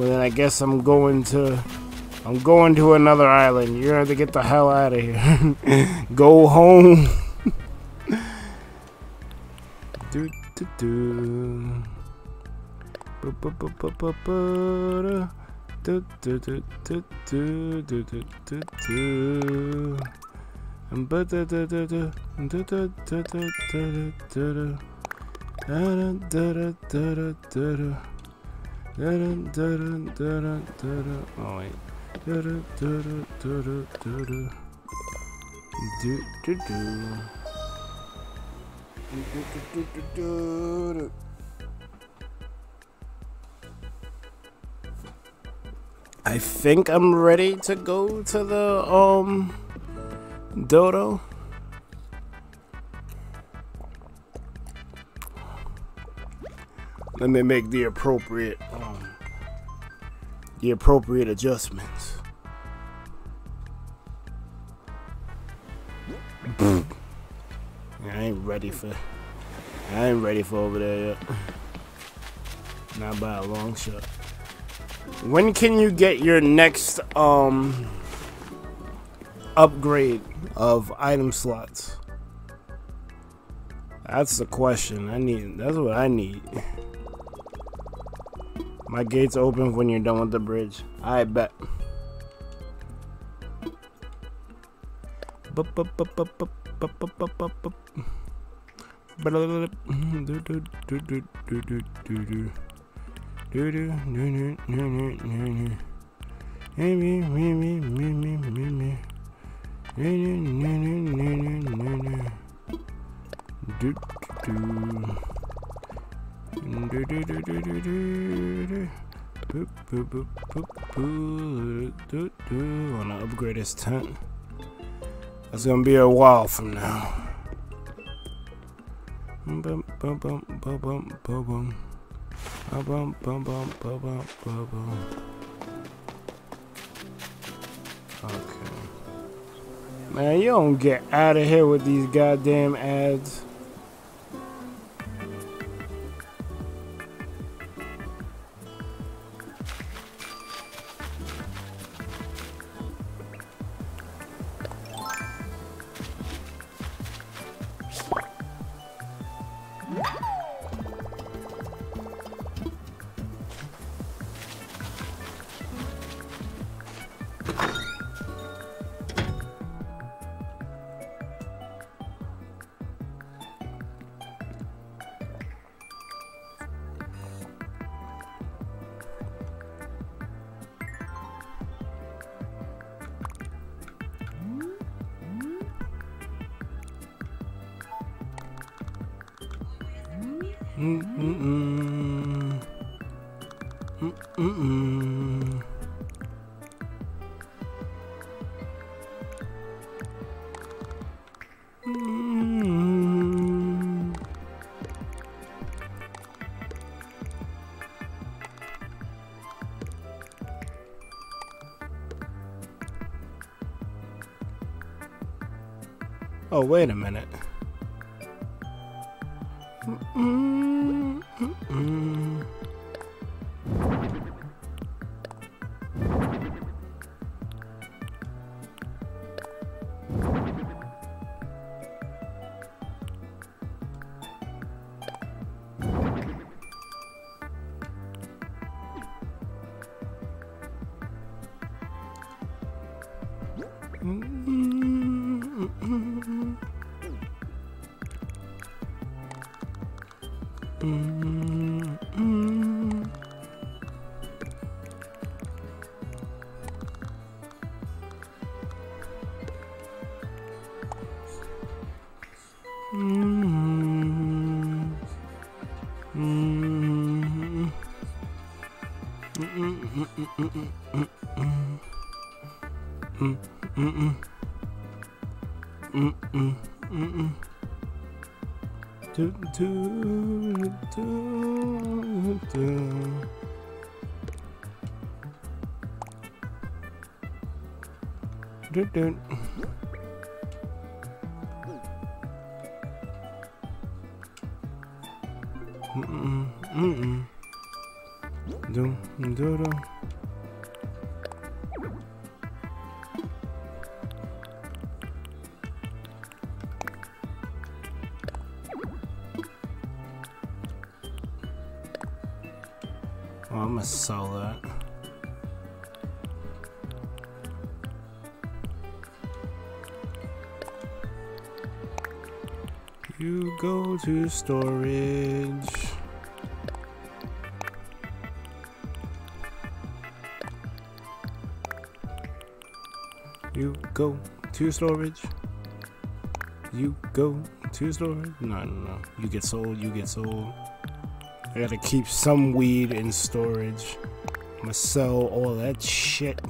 Well then I guess I'm going to I'm going to another island. You're gonna have to get the hell out of here. Go home. do do do. Um. Do do do do do do do. Da da da da da da da da. Da da da da da da da da. I think I'm ready to go to the um dodo. Let me make the appropriate um the appropriate adjustments. I ain't ready for I ain't ready for over there yet. Not by a long shot. When can you get your next um upgrade of item slots? That's the question. I need that's what I need. My gate's open when you're done with the bridge. I bet. Wanna upgrade his tent? That's gonna be a while from now. Bum, bum, bum, bum, bum, bum, bum. Bum, bum, bum, bum, bum, bum. Okay. Man, you don't get out of here with these goddamn ads. Wait a minute. Do, do. To storage. You go to storage. You go to storage. No, no, no. You get sold. You get sold. I gotta keep some weed in storage. I'm gonna sell all that shit.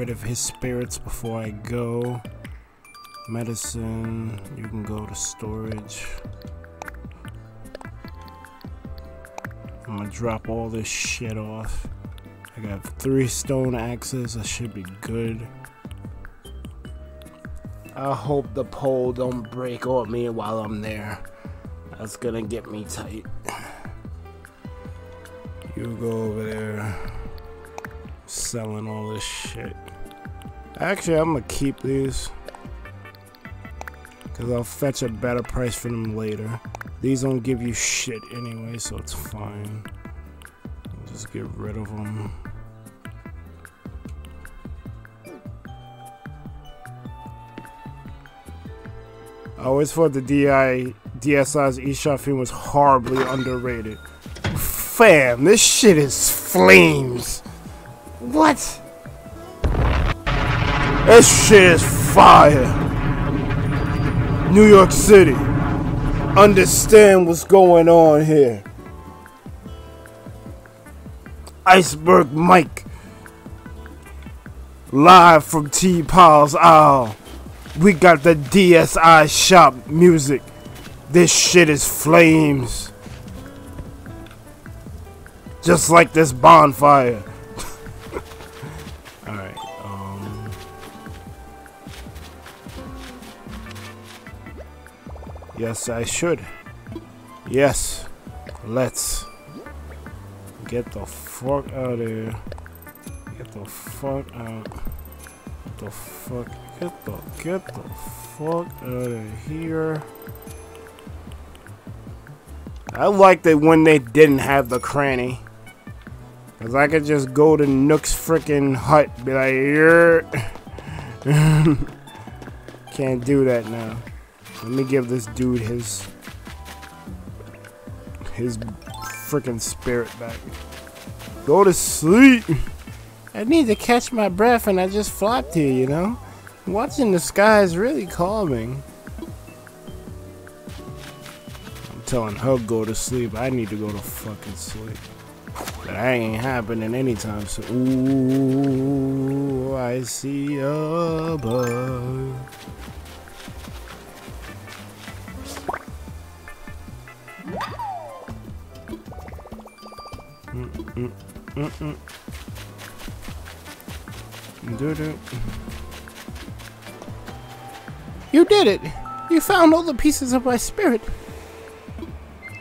Rid of his spirits before I go. Medicine, you can go to storage. I'm gonna drop all this shit off. I got three stone axes, I should be good. I hope the pole don't break on me while I'm there. That's gonna get me tight. You go over there selling all this shit. Actually, I'm gonna keep these. Because I'll fetch a better price for them later. These don't give you shit anyway, so it's fine. Just get rid of them. I always thought the DI DSI's eShop thing was horribly underrated. Fam, this shit is flames. What? This shit is fire. New York City. Understand what's going on here. Iceberg Mike. Live from T-Pal's Isle. We got the DSI shop music. This shit is flames. Just like this bonfire. Yes, I should. Yes. Let's get the fuck out of here. Get the fuck out. Get the fuck. Get the get the fuck out of here. I liked it when they didn't have the cranny. Cause I could just go to Nook's freaking hut, be like. (laughs) Can't do that now. Let me give this dude his his freaking spirit back. Go to sleep. I need to catch my breath and I just flopped here, you know? Watching the sky is really calming. I'm telling her go to sleep. I need to go to fucking sleep. But I ain't happening anytime soon. Ooh, I see a bug. Mm -mm -mm do -do. You did it! You found all the pieces of my spirit!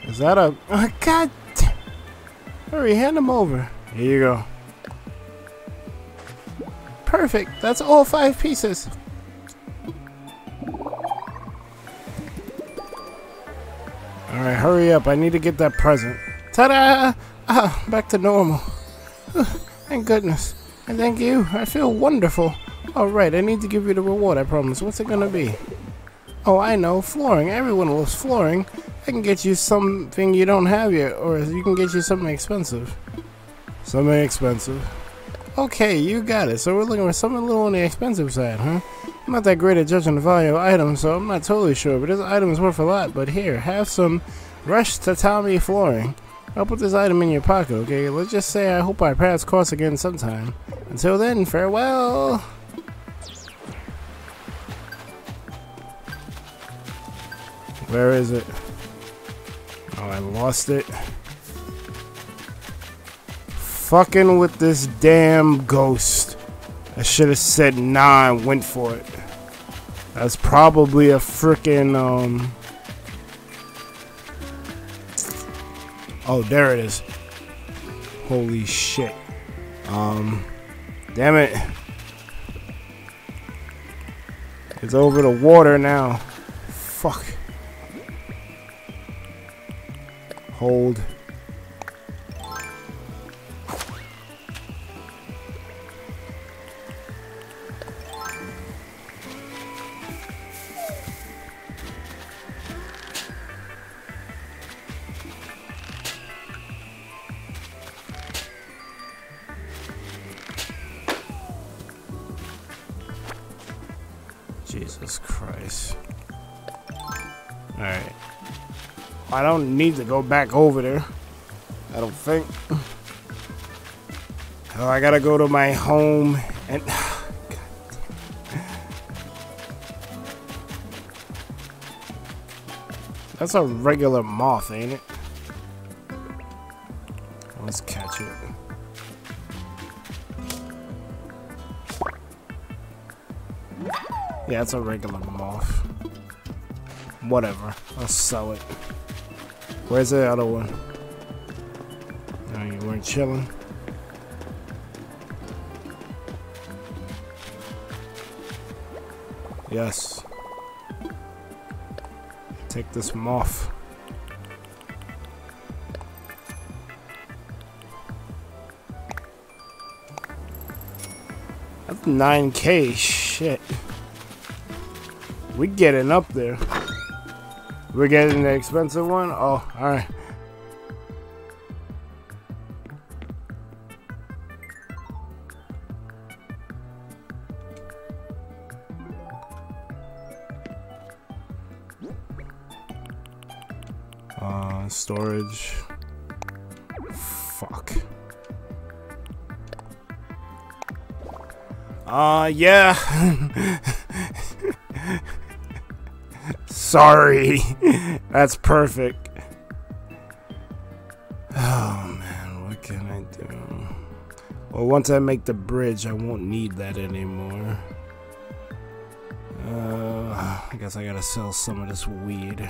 Is that a... Oh, God Hurry, hand them over. Here you go. Perfect. That's all five pieces. Alright, hurry up. I need to get that present. Ta-da! Ah, back to normal. (sighs) Thank goodness. And thank you. I feel wonderful. Alright, I need to give you the reward, I promise. What's it gonna be? Oh, I know. Flooring. Everyone loves flooring. I can get you something you don't have yet, or you can get you something expensive. Something expensive. Okay, you got it. So we're looking for something a little on the expensive side, huh? I'm not that great at judging the value of items, so I'm not totally sure, but this item is worth a lot. But here, have some Rush Tatami flooring. I'll put this item in your pocket, okay? Let's just say I hope our paths cross again sometime. Until then, farewell! Where is it? Oh, I lost it. Fucking with this damn ghost. I should have said nah and went for it. That's probably a freaking um. Oh, there it is. Holy shit. Um, damn it. It's over the water now. Fuck. Hold. Jesus Christ. Alright. I don't need to go back over there. I don't think. Oh, I gotta go to my home and. (sighs) That's a regular moth, ain't it? Let's catch it. Yeah, it's a regular moth. Whatever. I'll sell it. Where's the other one? Oh, you weren't chilling? Yes. Take this moth. That's 9k, shit. We getting up there. We're getting the expensive one? Oh, alright. Uh, storage. Fuck. Uh, yeah. (laughs) Sorry. (laughs) That's perfect. Oh man, what can I do? Well, once I make the bridge, I won't need that anymore. Uh, I guess I gotta sell some of this weed.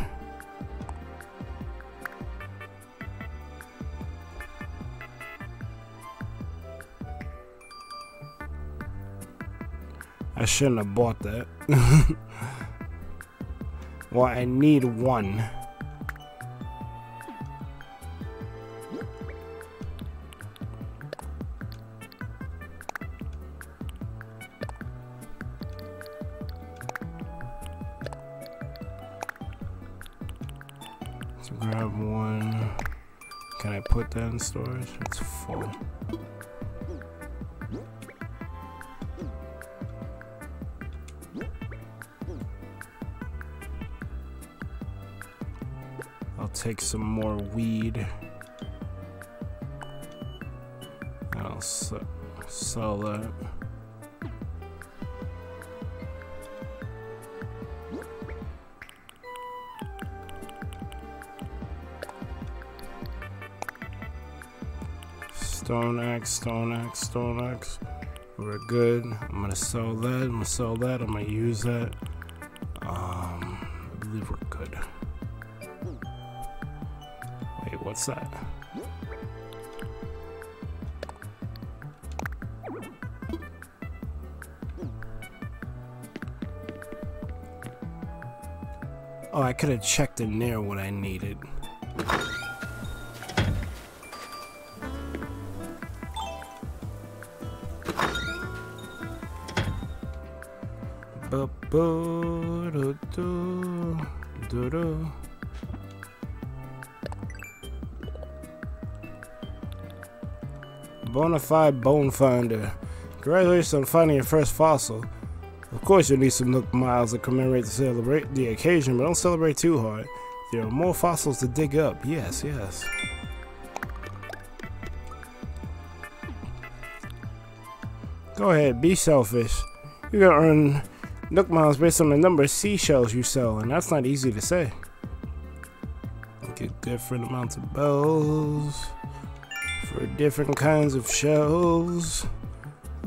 I shouldn't have bought that. (laughs) well, I need one. So grab one. Can I put that in storage? It's full. I'll take some more weed. And I'll sell that. Stone axe, stone axe, stone axe. We're good. I'm gonna sell that. I'm gonna sell that. I'm gonna use that. Um, I believe we're good. What's that? Oh, I could have checked in there what I needed. Bonafide Bone Finder. Congratulations on finding your first fossil. Of course, you'll need some Nook Miles to commemorate the celebrate the occasion, but don't celebrate too hard. There are more fossils to dig up. Yes, yes. Go ahead, be selfish. You're gonna earn Nook Miles based on the number of seashells you sell, and that's not easy to say. Get different amounts of bells for different kinds of shells.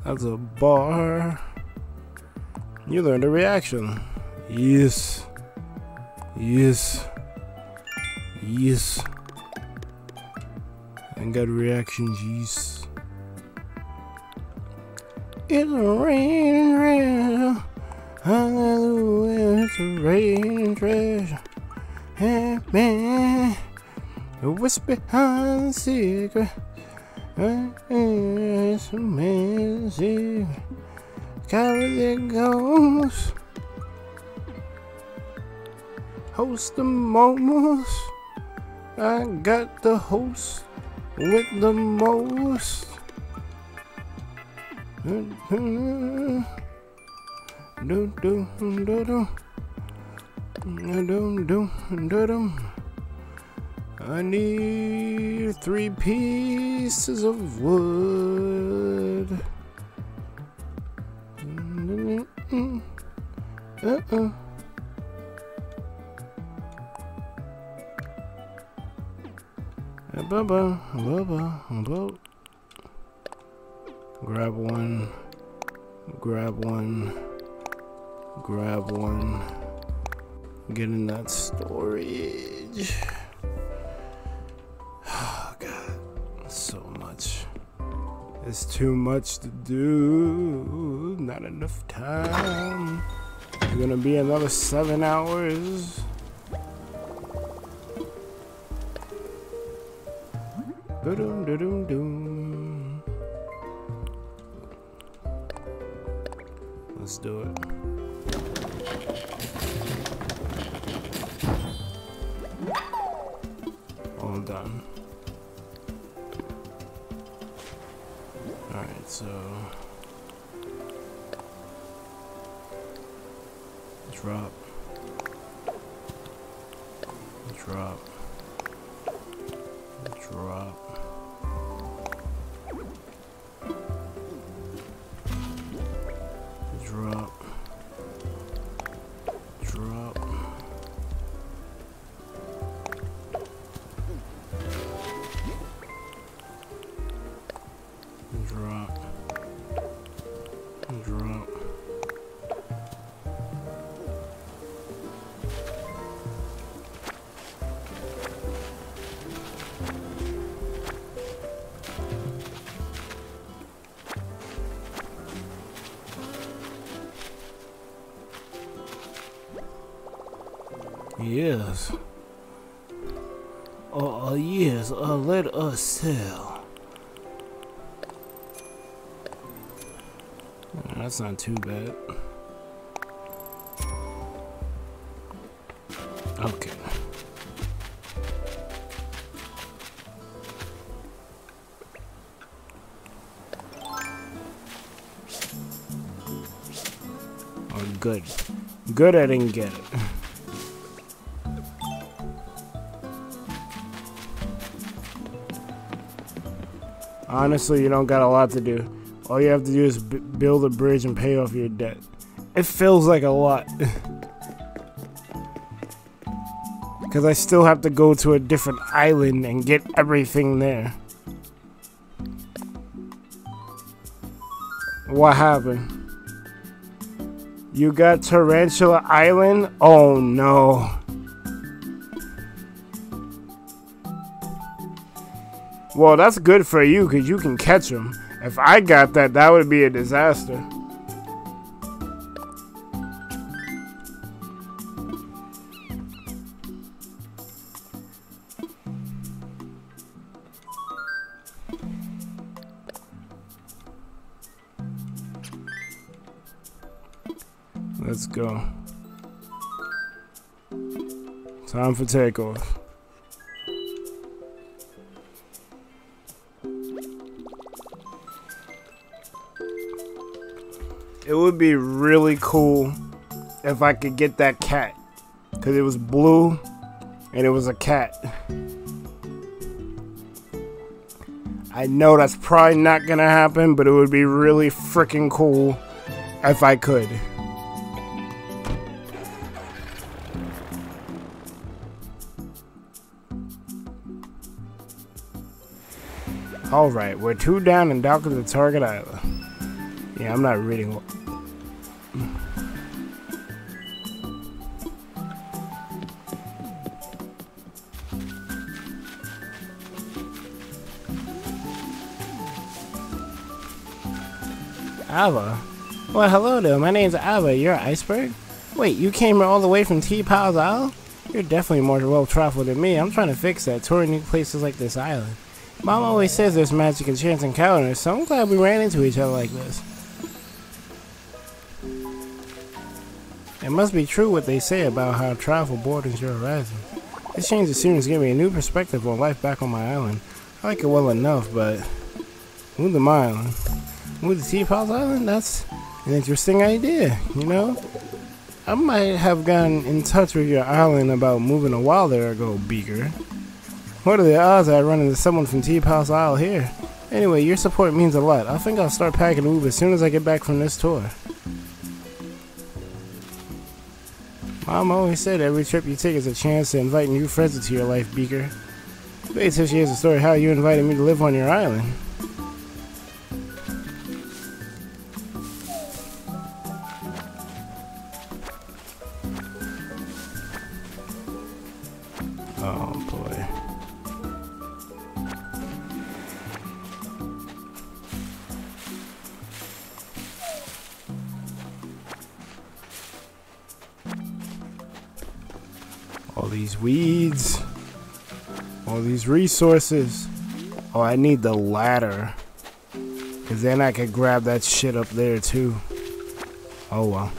That's a bar. You learned a reaction. Yes. Yes. Yes. And got reactions, yes. It's raining rain. Hallelujah, it's raining treasure. Hey, man. What's behind secret? It's amazing. Carry it goes. Host the moments. I got the host with the most. Do do do do do do do do do. I need three pieces of wood. Uh-uh. Bubba, bubba, bubba. Grab one. Grab one. Grab one. Get in that storage. (sighs) It's too much to do. Not enough time. It's gonna be another seven hours. Ba-dum, da-dum, dum. Let's do it. All done. Alright, so... Drop. Drop. Drop. Yes. Oh, uh, yes, uh, let us sell. That's not too bad. Okay. Oh, good. Good I didn't get it. Honestly, you don't got a lot to do. All you have to do is build a bridge and pay off your debt. It feels like a lot. (laughs) Because I still have to go to a different island and get everything there. What happened? You got Tarantula Island? Oh no. Well, that's good for you because you can catch them. If I got that, that would be a disaster. Let's go. Time for takeoff. Would be really cool if I could get that cat. Because it was blue and it was a cat. I know that's probably not going to happen, but it would be really freaking cool if I could. Alright, we're two down and down to the target island. Yeah, I'm not reading. Ava? Well, hello there. My name's Ava. You're an iceberg? Wait, you came all the way from T-Pal's Isle? You're definitely more well-traveled than me. I'm trying to fix that, touring new places like this island. Mom always says there's magic in chance encounters, so I'm glad we ran into each other like this. It must be true what they say about how travel broadens your horizon. This change of scenery gave me a new perspective on life back on my island. I like it well enough, but move to my island. Move to T-Pal's Island? That's an interesting idea, you know? I might have gotten in touch with your island about moving a while there ago, Beaker. What are the odds I run into someone from T-Pal's Isle here? Anyway, your support means a lot. I think I'll start packing move as soon as I get back from this tour. Mom always said every trip you take is a chance to invite new friends into your life, Beaker. Wait she hears the story how you invited me to live on your island. These resources. Oh, I need the ladder. Because then I could grab that shit up there too. Oh well.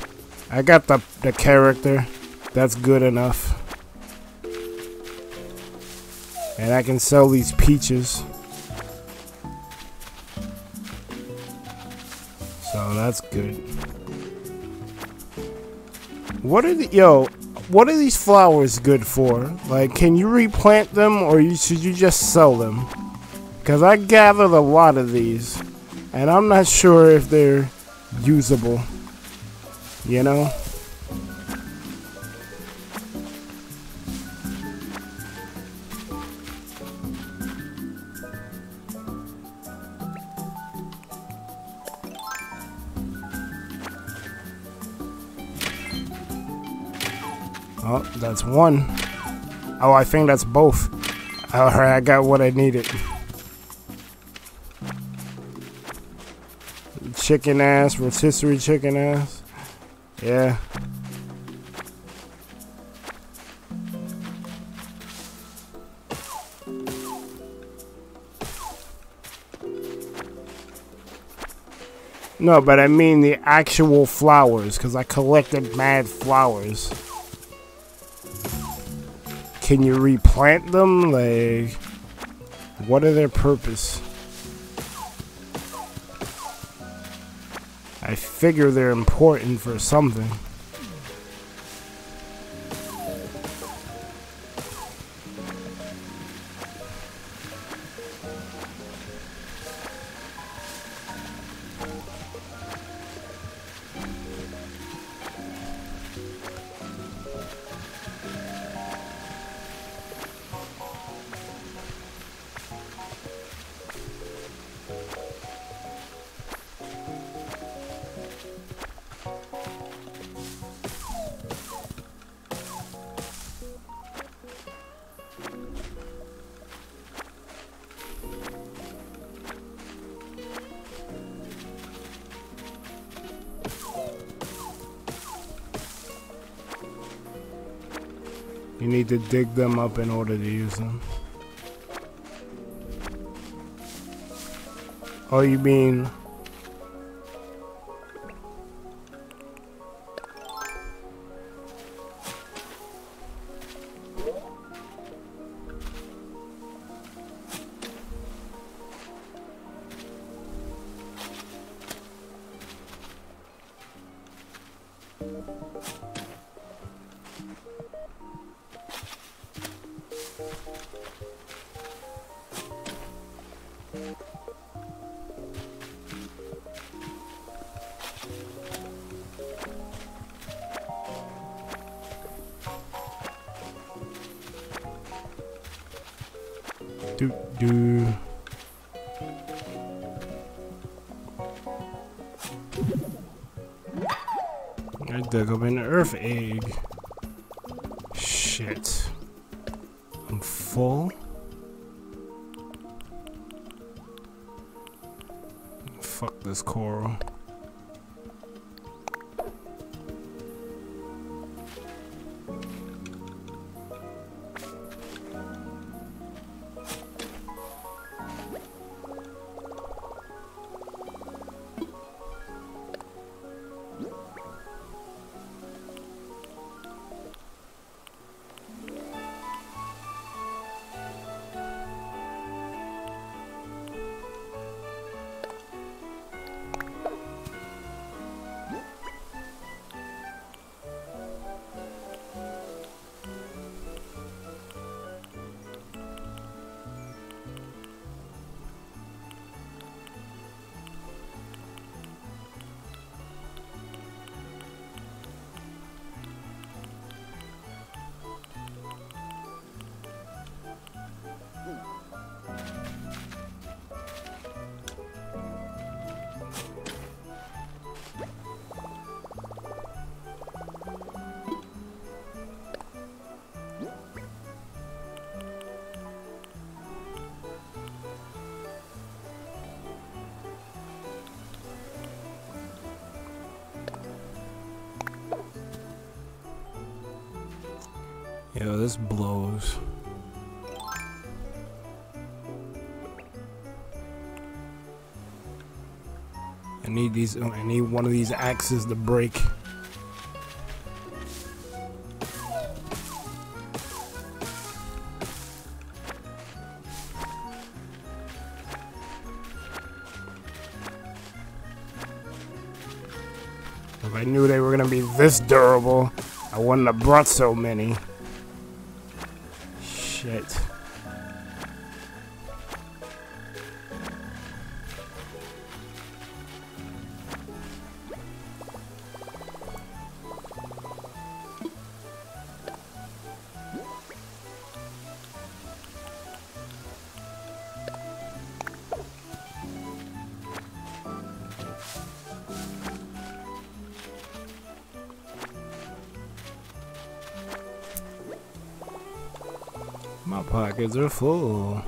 I got the, the character. That's good enough. And I can sell these peaches. So that's good. What are the... Yo, what are these flowers good for? Like, can you replant them or you, should you just sell them? Because I gathered a lot of these. And I'm not sure if they're usable. You know? That's one. Oh, I think that's both. Alright, I got what I needed. Chicken ass, rotisserie chicken ass. Yeah. No, but I mean the actual flowers, because I collected mad flowers. Can you replant them? Like, what are their purpose? I figure they're important for something. Need to dig them up in order to use them. Oh, you mean... this blows. I need these. I need one of these axes to break. If I knew they were gonna be this durable, I wouldn't have brought so many. Are full.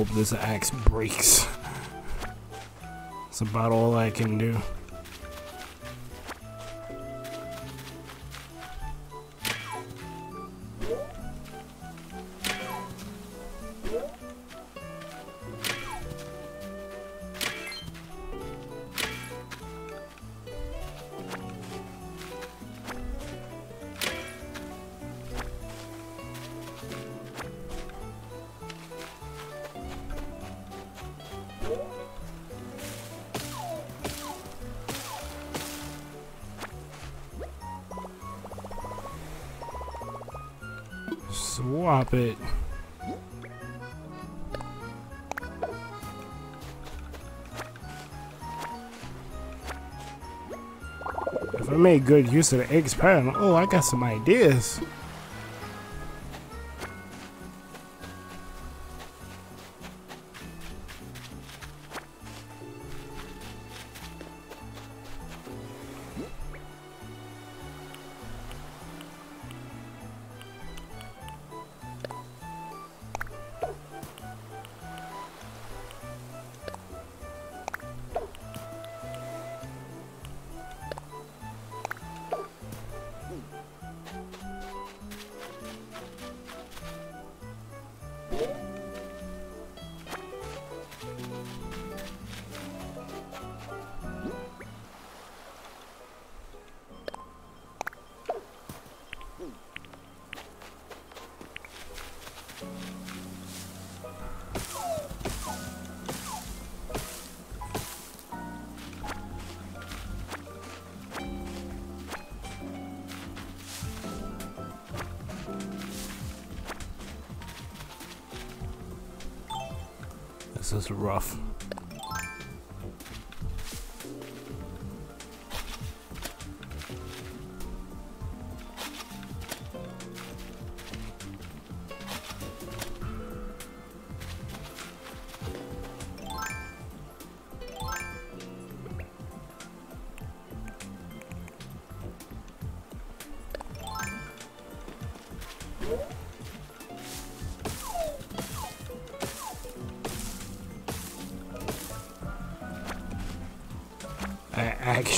Hope this axe breaks. That's about all I can do. It. If I made good use of the eggs panel, oh, I got some ideas.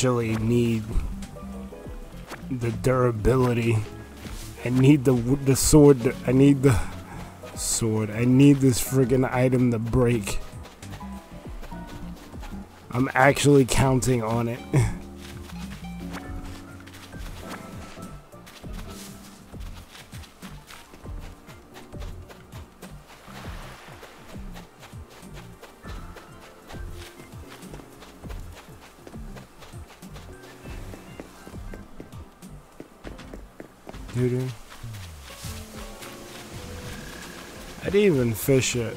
Actually need the durability. I need the the sword. I need the sword. I need this friggin' item to break. I'm actually counting on it. (laughs) fish it.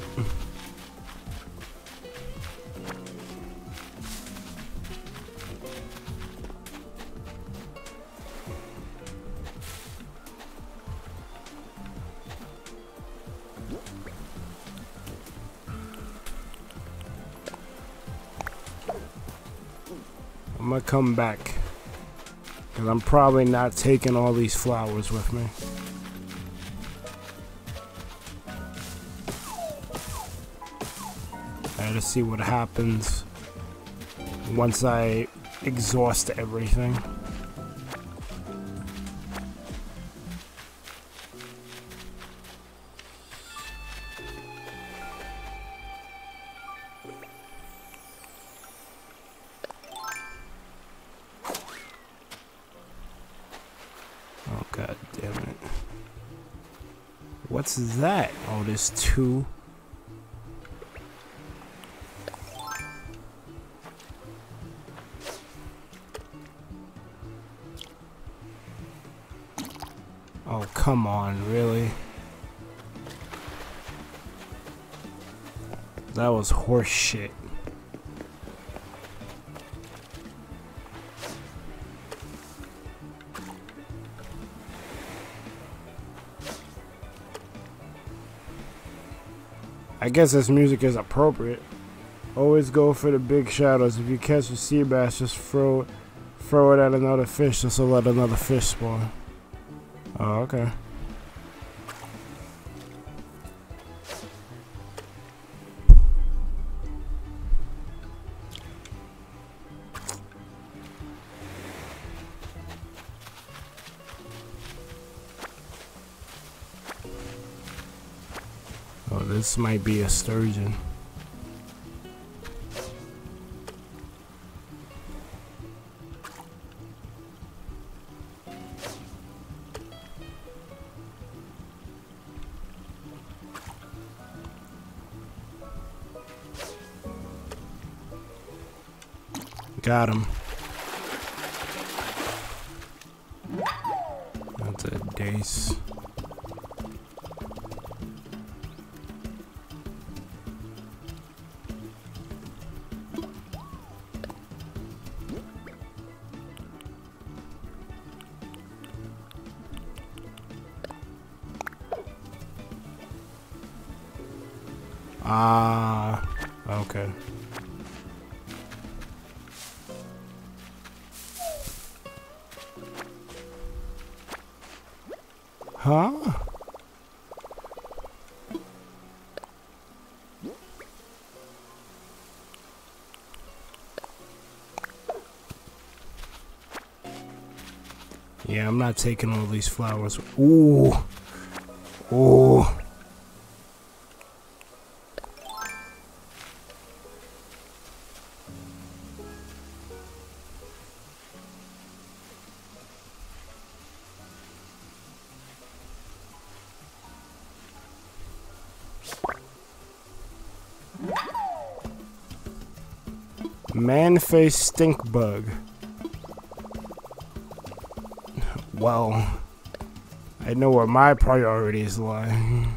I'm gonna come back. Because I'm probably not taking all these flowers with me. Gotta see what happens once I exhaust everything. Oh god damn it. What's that? Oh, there's two. Come on, really? That was horse shit. I guess this music is appropriate. Always go for the big shadows. If you catch a sea bass, just throw it, throw it at another fish, just to let another fish spawn. Oh, okay. Oh, this might be a sturgeon. Got him. Not taking all these flowers. Ooh. Ooh. Man-face stink bug. Well, I know where my priorities lie.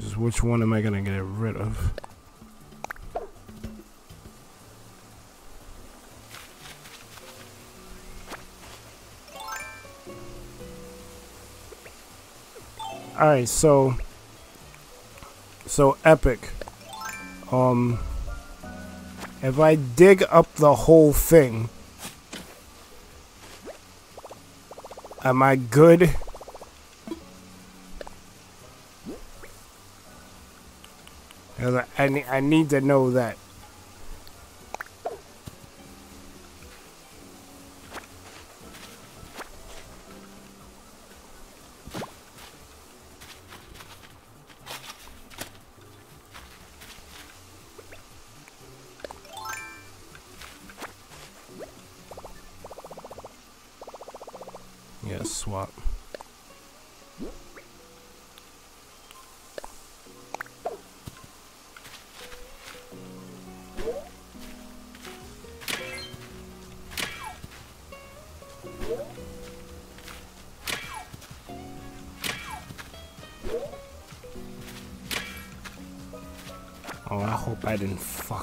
Just which one am I gonna get rid of? Alright, so so epic. Um if I dig up the whole thing am I good? I, I, I need to know that.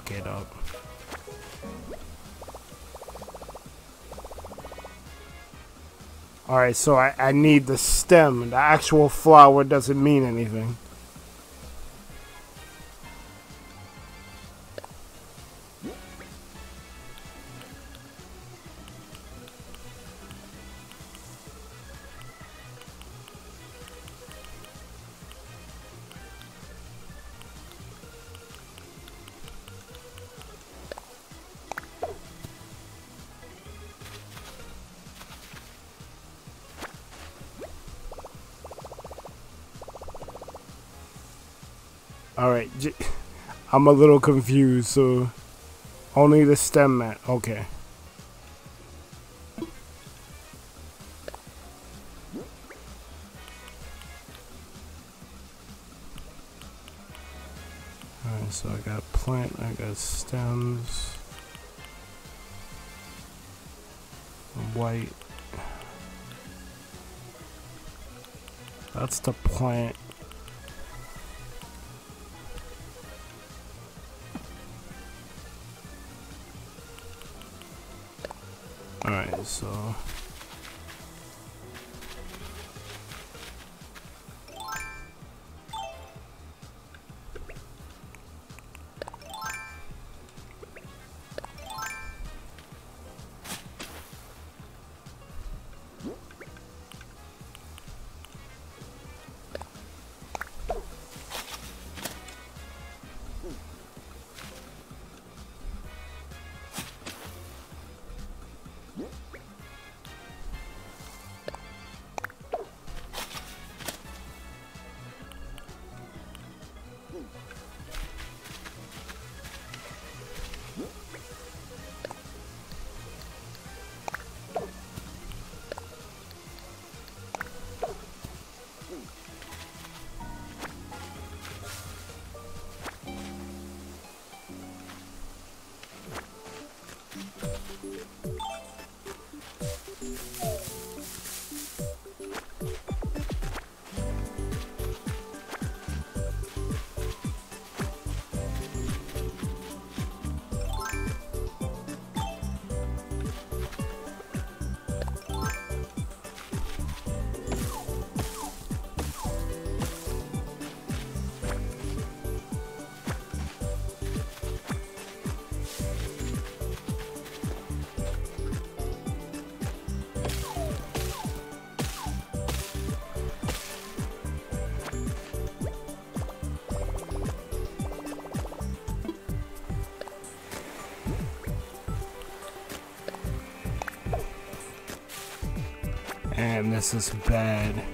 Fuck it up. Alright, so I, I need the stem. The actual flower doesn't mean anything. I'm a little confused, so only the stem mat. Okay. This is bad.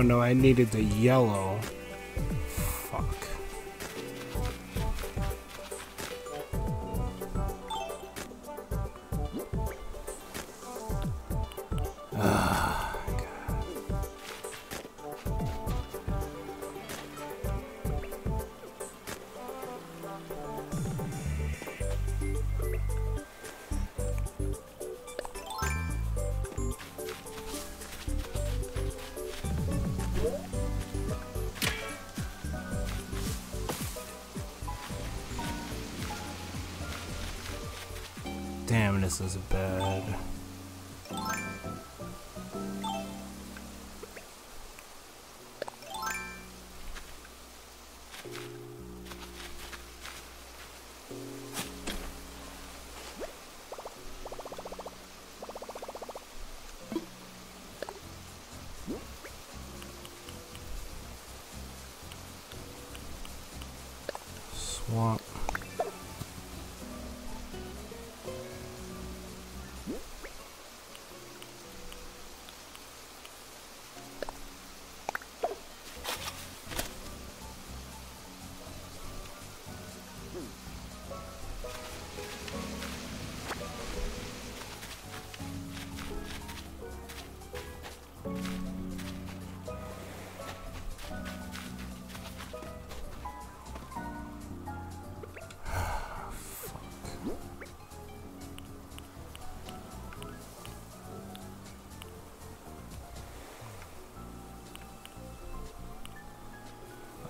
Oh no, I needed the yellow. Is bad. Swamp.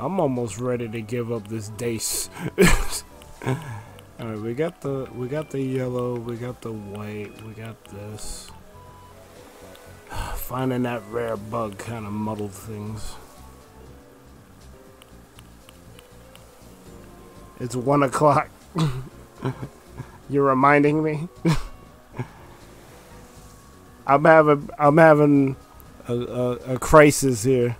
I'm almost ready to give up this dace. (laughs) Alright, we got the we got the yellow, we got the white, we got this. (sighs) Finding that rare bug kind of muddled things. It's one o'clock. (laughs) You're reminding me. (laughs) I'm having I'm having a, a, a crisis here.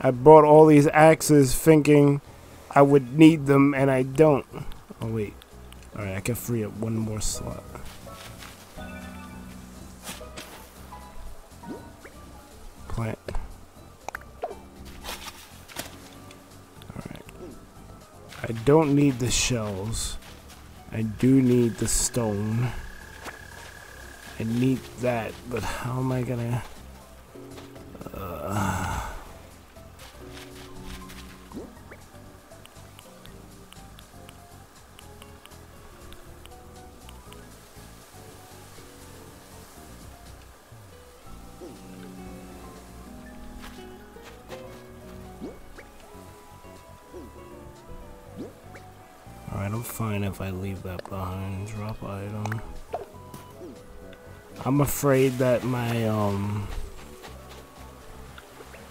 I bought all these axes thinking I would need them and I don't. Oh wait. Alright, I can free up one more slot. Plant. Alright. I don't need the shells. I do need the stone. I need that, but how am I gonna... afraid that my, um...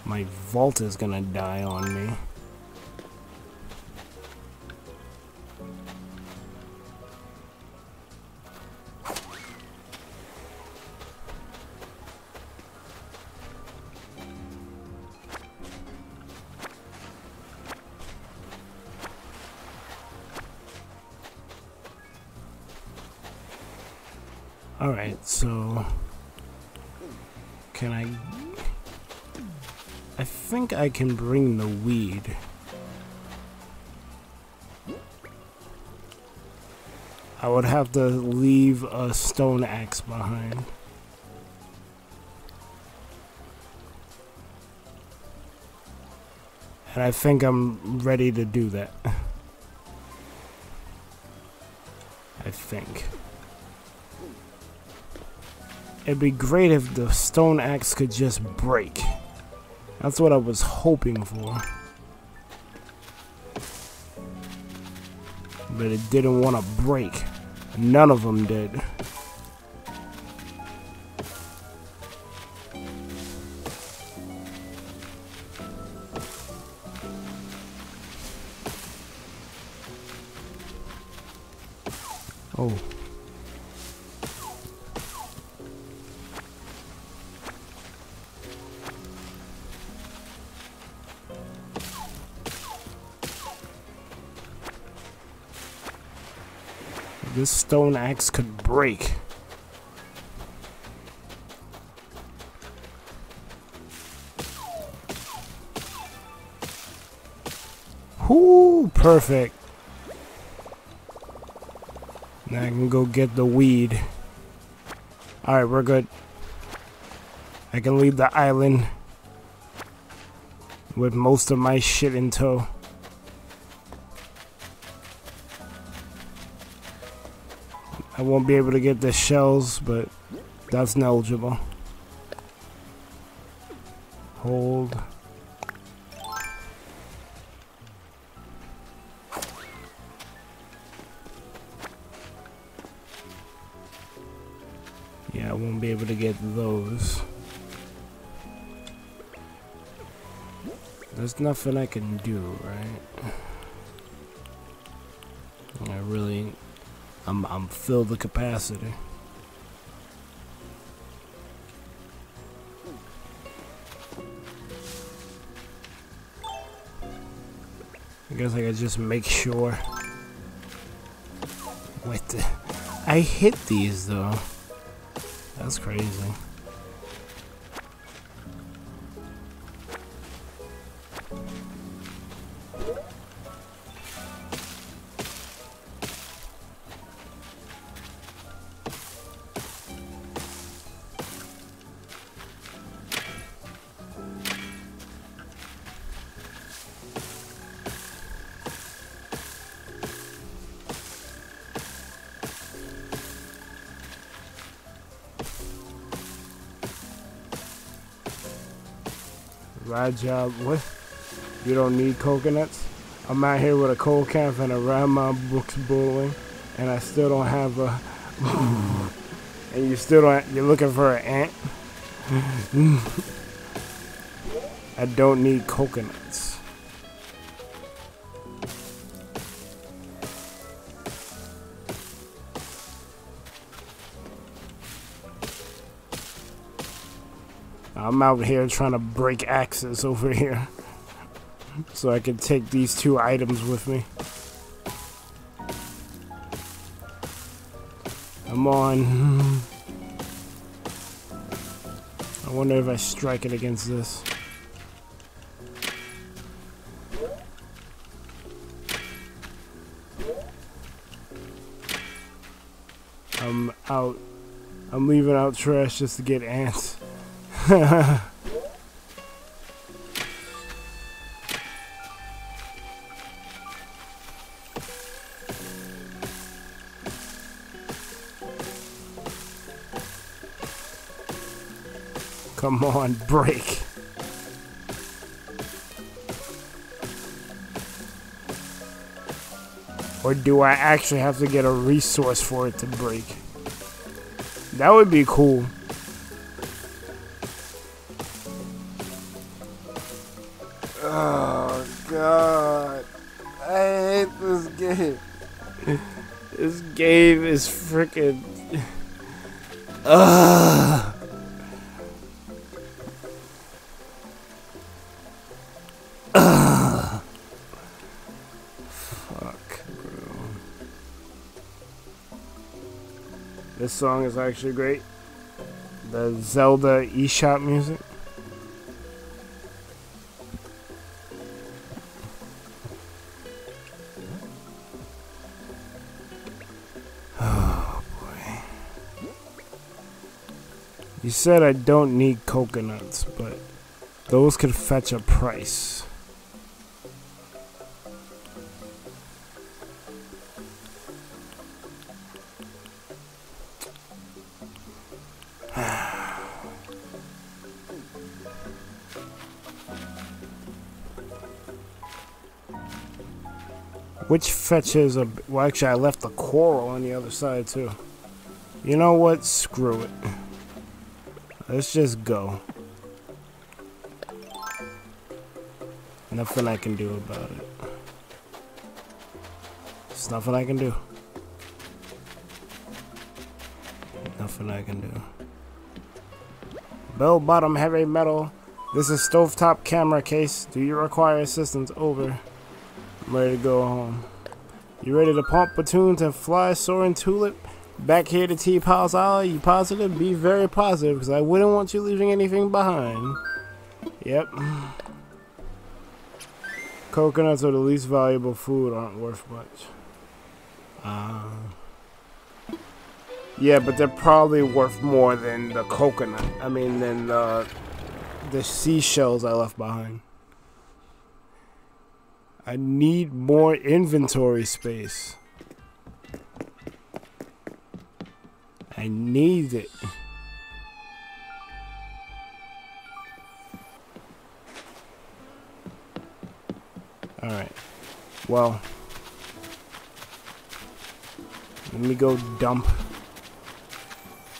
My vault is gonna die on me. Can bring the weed. I would have to leave a stone axe behind. And I think I'm ready to do that. (laughs) I think. It'd be great if the stone axe could just break. That's what I was hoping for. But it didn't want to break. None of them did. Stone axe could break. Whoo, perfect. Now I can go get the weed. Alright, we're good. I can leave the island with most of my shit in tow. I won't be able to get the shells, but that's knowledgeable. Hold. Yeah, I won't be able to get those. There's nothing I can do, right? Um, I'm I'm the capacity. I guess I could just make sure. Wait, the, I hit these though. That's crazy. Ride job. What? You don't need coconuts? I'm out here with a cold camp and a Rama Brooks bowling, and I still don't have a. (laughs) and you still don't. You're looking for an ant? (laughs) I don't need coconuts. I'm out here trying to break axes over here. So I can take these two items with me. Come on. I wonder if I strike it against this. I'm out. I'm leaving out trash just to get ants. Come on, break. Or do I actually have to get a resource for it to break? That would be cool. Game is freaking. (sighs) Fuck, bro. This song is actually great. The Zelda eShop music. You said I don't need coconuts, but those could fetch a price. (sighs) Which fetches a. Well, actually, I left the coral on the other side, too. You know what? Screw it. Let's just go. Nothing I can do about it. There's nothing I can do. Nothing I can do. Bell bottom heavy metal. This is stovetop camera case. Do you require assistance? Over. I'm ready to go home. You ready to pump platoons and fly soaring tulip? Back here to T-Pal's Isle, you positive? Be very positive, because I wouldn't want you leaving anything behind. Yep. Coconuts are the least valuable food, aren't worth much. Uh, yeah, but they're probably worth more than the coconut. I mean, than the, the seashells I left behind. I need more inventory space. I need it. Alright. Well. Let me go dump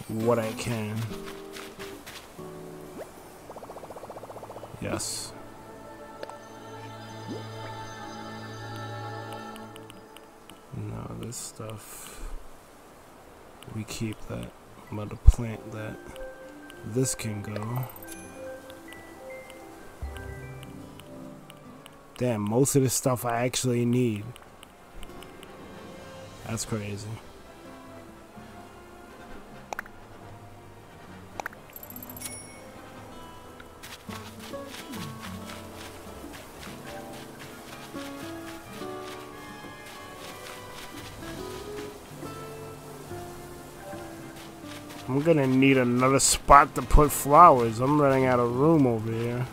what I can. Yes. No, this stuff. We keep that. I'm about to plant that. This can go. Damn, most of the stuff I actually need. That's crazy. I'm gonna need another spot to put flowers. I'm running out of room over here.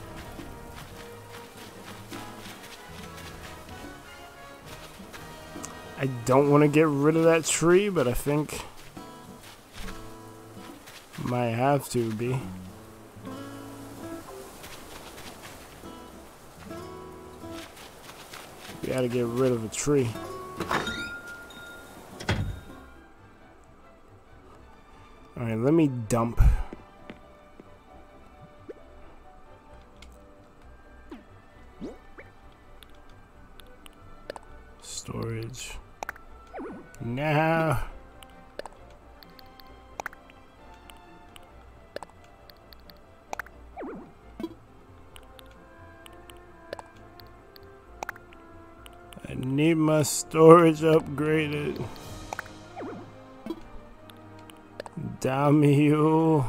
I don't want to get rid of that tree, but I think might have to be. We gotta get rid of a tree. Me dump. Storage. No. I need my storage upgraded. Damn you.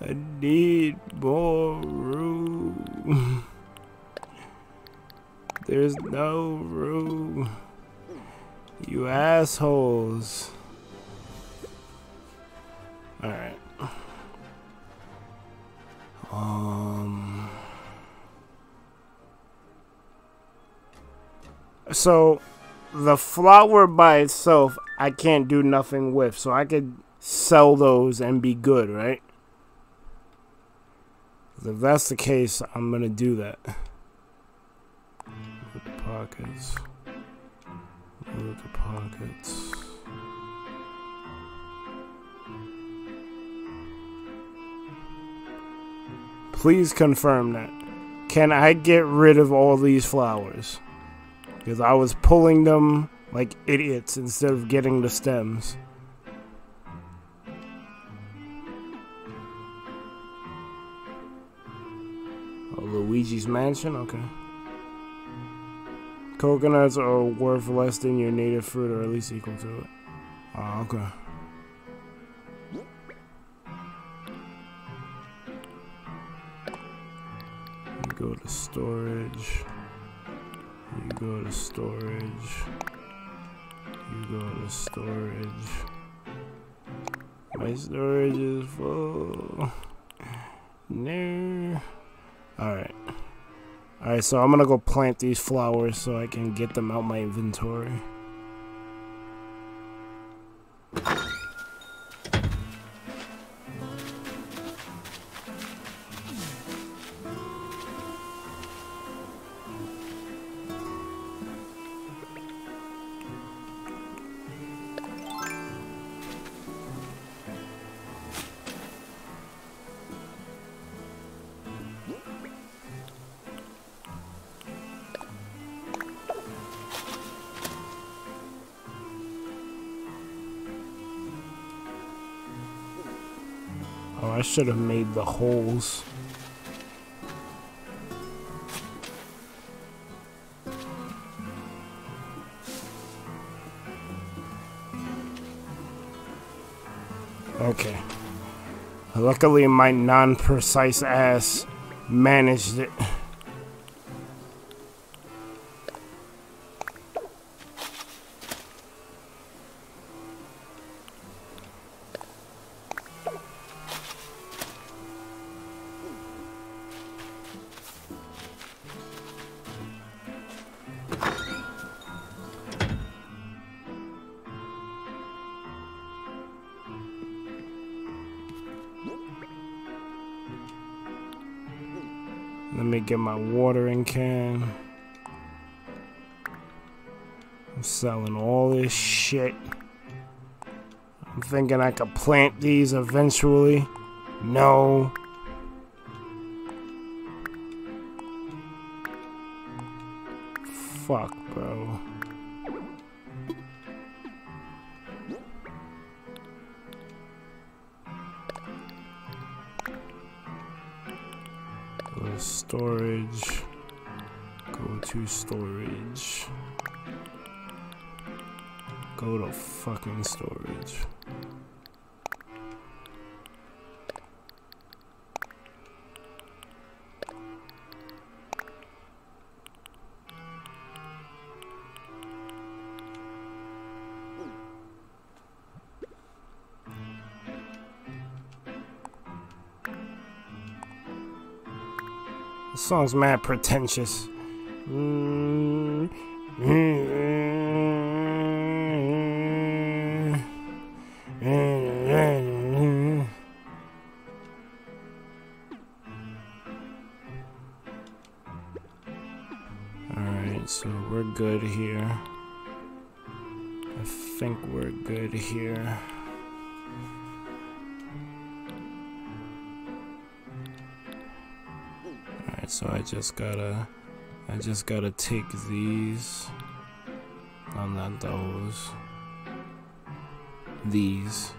I need more room. There's no room. You assholes. Alright. Um. So, the flower by itself, I can't do nothing with. So I could sell those and be good, right? If that's the case, I'm gonna do that pockets. Look at pockets. Please confirm that. Can I get rid of all these flowers? Because I was pulling them like idiots instead of getting the stems. Oh, Luigi's Mansion? Okay. Coconuts are worth less than your native fruit, or at least equal to it. Oh, okay. So I'm gonna go plant these flowers so I can get them out my inventory. The holes. Okay. Luckily, my non-precise ass managed it. Get my watering can. I'm selling all this shit. I'm thinking I could plant these eventually. No. Song's mad pretentious. Just gotta I just gotta take these. No, not those. These.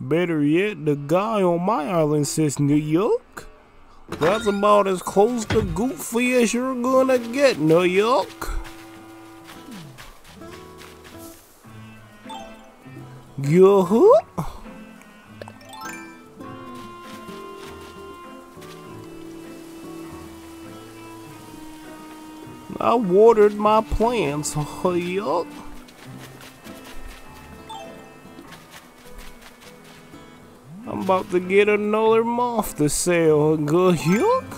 Better yet, the guy on my island says New York. That's about as close to goofy as you're gonna get, New York. Yoo-hoo! I watered my plants, yuck. I'm about to get another moth to sell, good yuck.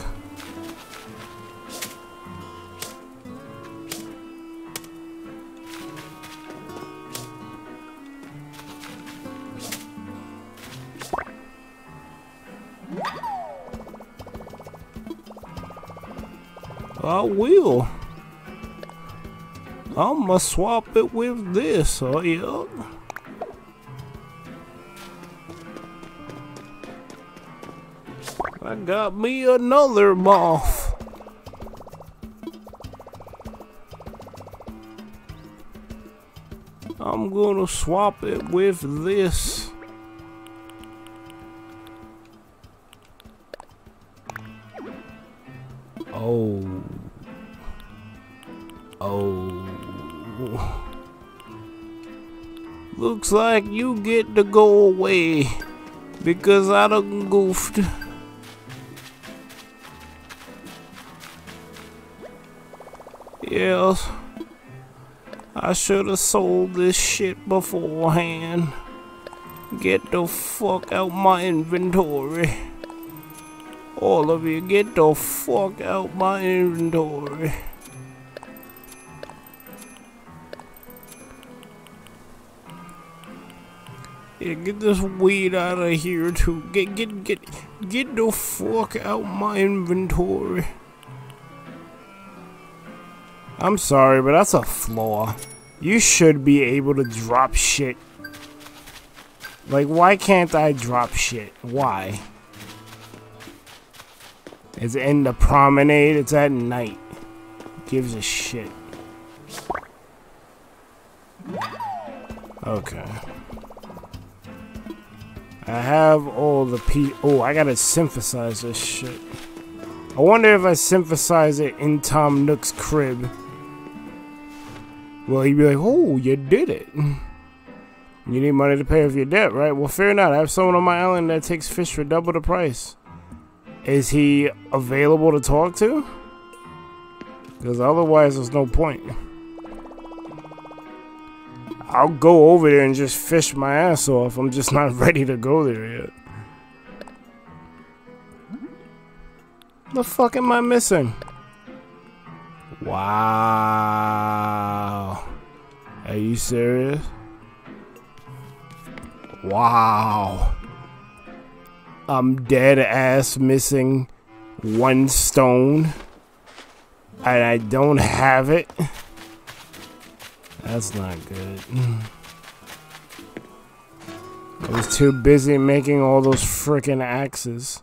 Will. I'ma swap it with this, uh, oh yeah. I got me another moth. I'm gonna swap it with this. Like you get to go away because I done goofed. Yes. I should have sold this shit beforehand. Get the fuck out my inventory. All of you, get the fuck out my inventory. Yeah, get this weed out of here too. Get get get get the fuck out my inventory. I'm sorry, but that's a flaw. You should be able to drop shit. Like, why can't I drop shit? Why? It's in the promenade. It's at night. Gives a shit. Okay. I have all the P. Oh, I gotta synthesize this shit. I wonder if I synthesize it in Tom Nook's crib. Well, he'd be like, oh, you did it. You need money to pay off your debt, right? Well, fair enough. I have someone on my island that takes fish for double the price. Is he available to talk to? Because otherwise, there's no point. I'll go over there and just fish my ass off. I'm just not (laughs) ready to go there yet. The fuck am I missing? Wow. Are you serious? Wow. I'm dead ass missing one stone. And I don't have it. That's not good. I was too busy making all those freaking axes.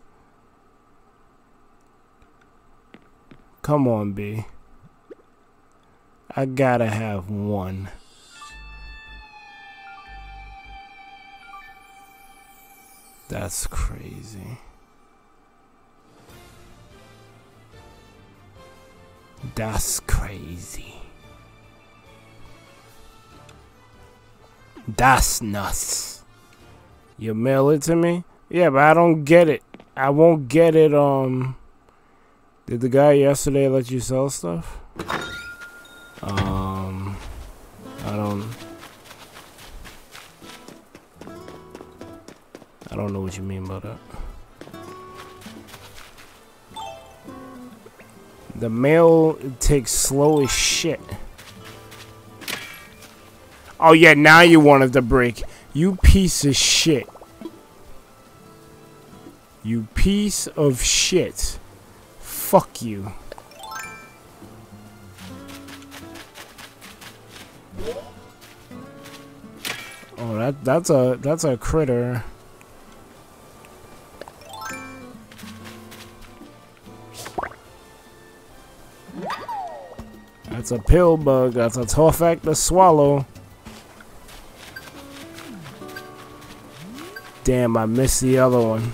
Come on, B. I gotta have one. That's crazy. That's crazy. That's nuts. You mail it to me? Yeah, but I don't get it. I won't get it, um... Did the guy yesterday let you sell stuff? Um, I don't. I don't know what you mean by that. The mail takes slow as shit. Oh yeah, now you wanted to break. You piece of shit. You piece of shit. Fuck you. Oh, that that's a that's a critter. That's a pill bug. That's a tough act to swallow. Damn, I missed the other one.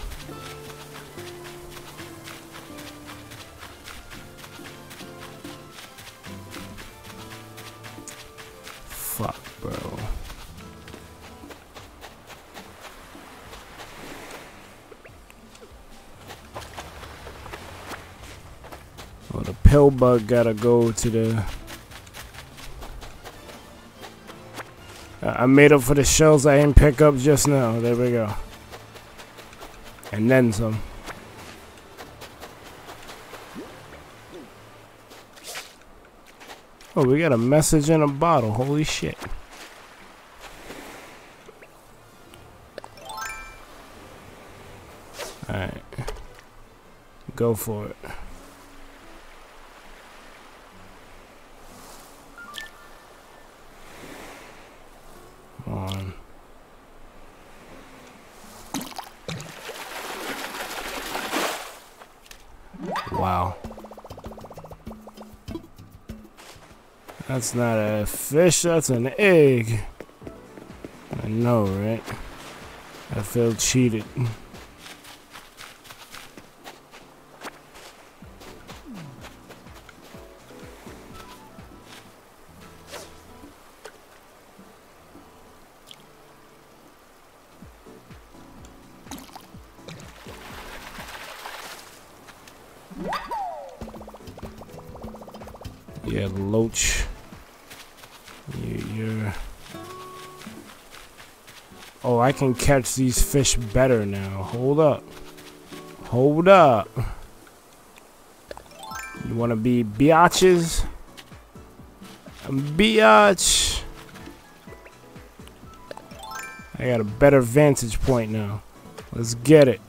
Fuck, bro. Well, the pill bug gotta go to the... I made up for the shells I didn't pick up just now. There we go. And then some. Oh, we got a message in a bottle. Holy shit. Alright. Go for it. On. Wow. That's not a fish, that's an egg. I know, right? I feel cheated. Yeah, Loach. You, you're. Oh, I can catch these fish better now. Hold up. Hold up. You want to be biatches? Biatch. I got a better vantage point now. Let's get it.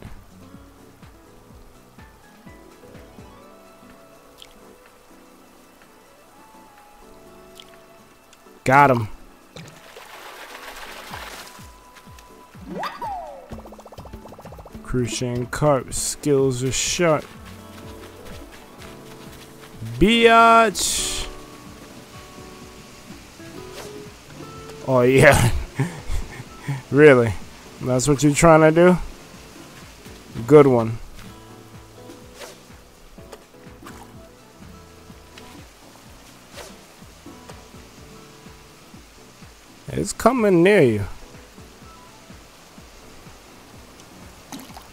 Got him. Crucian carp skills are sharp. Biatch. Oh yeah. (laughs) really? That's what you're trying to do? Good one. It's coming near you.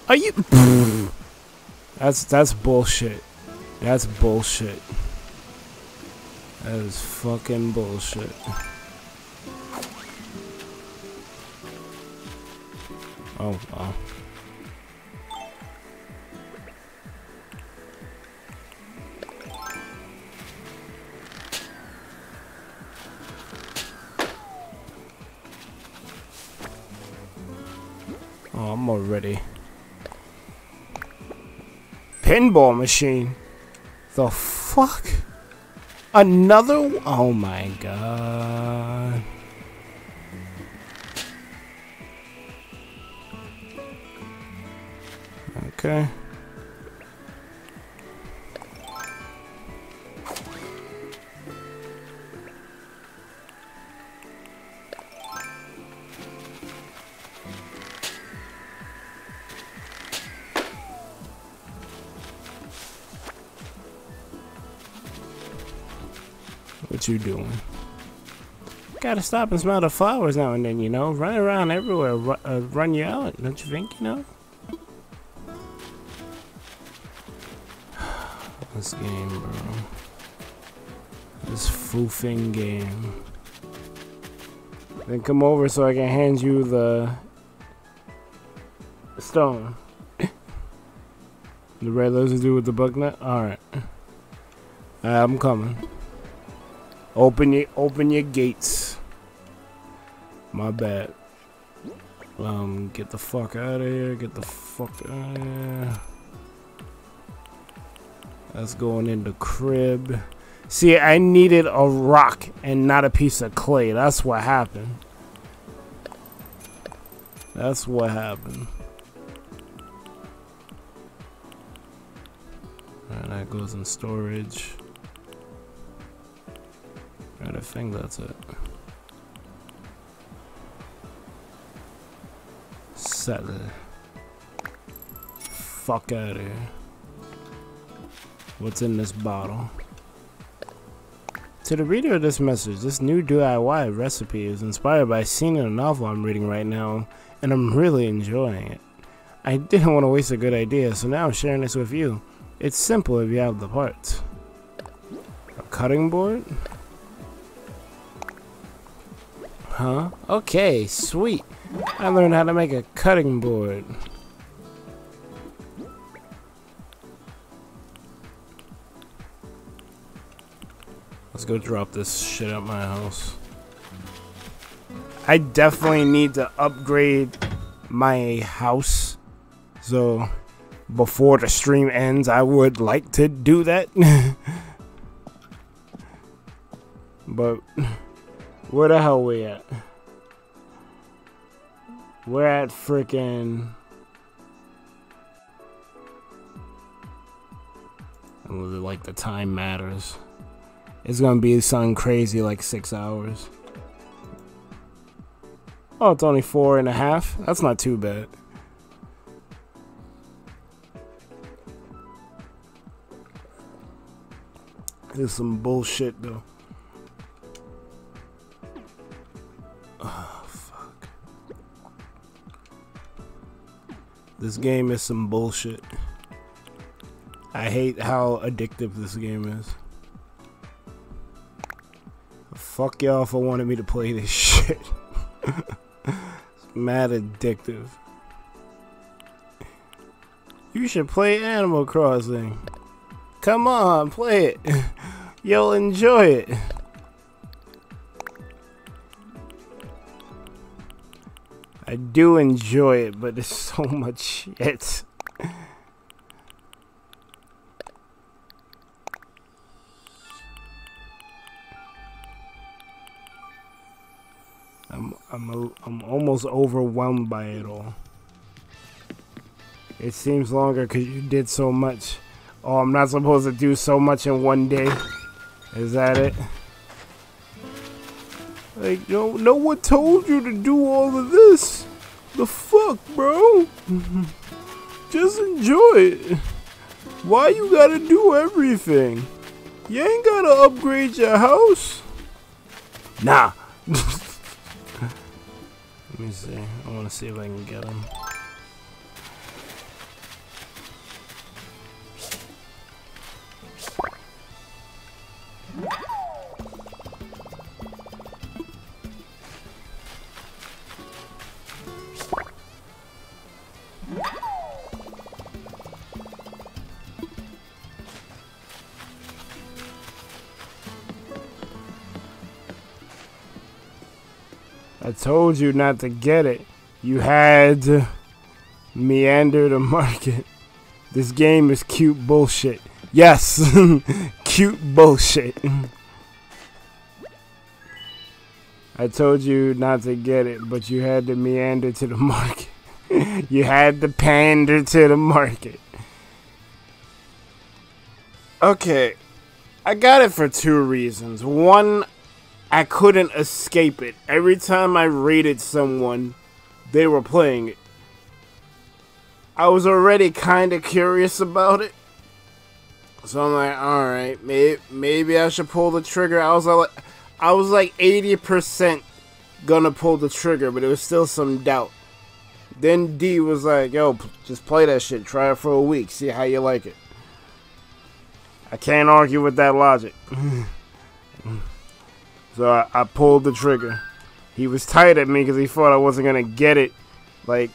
Are you? (laughs) that's that's bullshit. That's bullshit. That is fucking bullshit. Oh, wow. Oh, I'm already. Pinball machine. The fuck? Another? Oh my god. Okay. What you doing? Gotta stop and smell the flowers now and then, you know? Run around everywhere, ru uh, run you out, don't you think, you know? (sighs) this game, bro. This foofing game. Then come over so I can hand you the stone. (coughs) the red lizard do with the bug nut? Alright. I'm coming. Open your open your gates. My bad. Um, get the fuck out of here. Get the fuck out of here. That's going in the crib. See, I needed a rock and not a piece of clay. That's what happened. That's what happened. Alright, that goes in storage. Right, I think that's it. Settle. Fuck out of here. What's in this bottle? To the reader of this message, this new DIY recipe is inspired by a scene in a novel I'm reading right now, and I'm really enjoying it. I didn't want to waste a good idea, so now I'm sharing this with you. It's simple if you have the parts. A cutting board? Huh? Okay, sweet. I learned how to make a cutting board. Let's go drop this shit at my house. I definitely need to upgrade my house. So, before the stream ends, I would like to do that. (laughs) but, where the hell we at? We're at freaking. Like the time matters. It's gonna be something crazy like six hours. Oh, it's only four and a half. That's not too bad. This is some bullshit though. Oh, (sighs) fuck. This game is some bullshit. I hate how addictive this game is. Fuck y'all for wanting me to play this (laughs) shit. it's mad addictive. You should play Animal Crossing. Come on, play it. (laughs) You'll enjoy it. I do enjoy it, but it's so (laughs) much shit. I'm I'm a, I'm almost overwhelmed by it all. It seems longer because you did so much. Oh, I'm not supposed to do so much in one day. Is that it? Like, no, no one told you to do all of this. The fuck, bro? (laughs) Just enjoy it. Why you gotta do everything? You ain't gotta upgrade your house. Nah. (laughs) Let me see. I wanna see if I can get him. Told you not to get it. You had to meander the market. This game is cute bullshit. Yes, (laughs) cute bullshit. I told you not to get it, but you had to meander to the market. (laughs) you had to pander to the market. Okay, I got it for two reasons. One, I couldn't escape it. Every time I rated someone, they were playing it. I was already kind of curious about it. So I'm like, all right, maybe maybe I should pull the trigger. I was like, I was like 80% gonna pull the trigger, but it was still some doubt. Then D was like, yo, just play that shit. Try it for a week. See how you like it. I can't argue with that logic. (laughs) So I, I pulled the trigger. He was tight at me because he thought I wasn't gonna get it, like,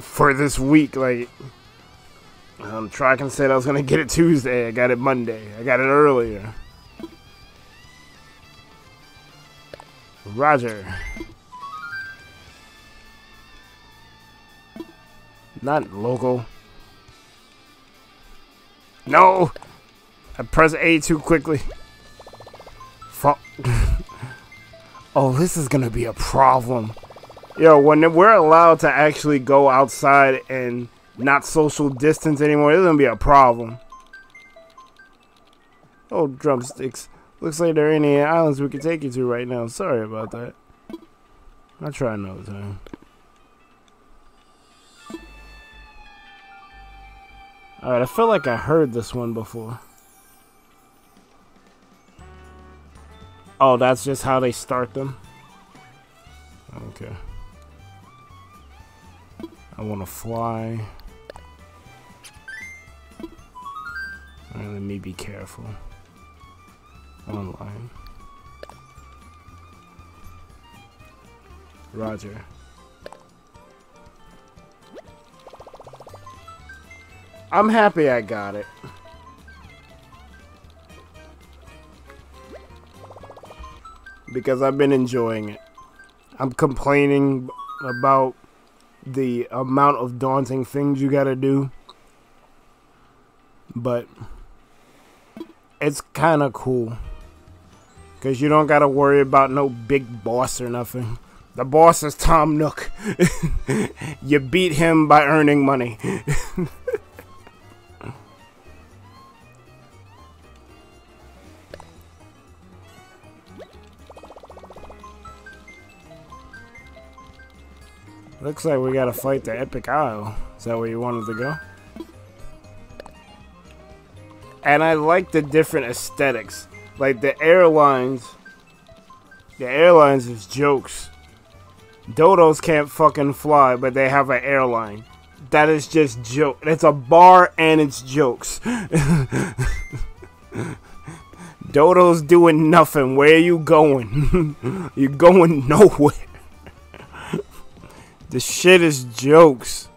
for this week. Like, um, Triken said I was gonna get it Tuesday. I got it Monday. I got it earlier. Roger. Not local. No! I pressed A too quickly. (laughs) Oh, this is gonna be a problem. Yo, when we're allowed to actually go outside and not social distance anymore, it's gonna be a problem. Oh, drumsticks. Looks like there ain't any islands we can take you to right now. Sorry about that. I'll try another time. Alright, I feel like I heard this one before. Oh, that's just how they start them? Okay. I want to fly. Let me be careful. Online. Roger. I'm happy I got it. Because I've been enjoying it. I'm complaining about the amount of daunting things you gotta do, but it's kind of cool because you don't gotta worry about no big boss or nothing. The boss is Tom Nook. (laughs) you beat him by earning money. (laughs) Looks like we gotta fight the Epic Isle. Is that where you wanted to go? And I like the different aesthetics. Like the airlines. The airlines is jokes. Dodos can't fucking fly, but they have an airline. That is just joke. It's a bar and it's jokes. (laughs) Dodo's doing nothing. Where are you going? (laughs) You're going nowhere. The shit is jokes.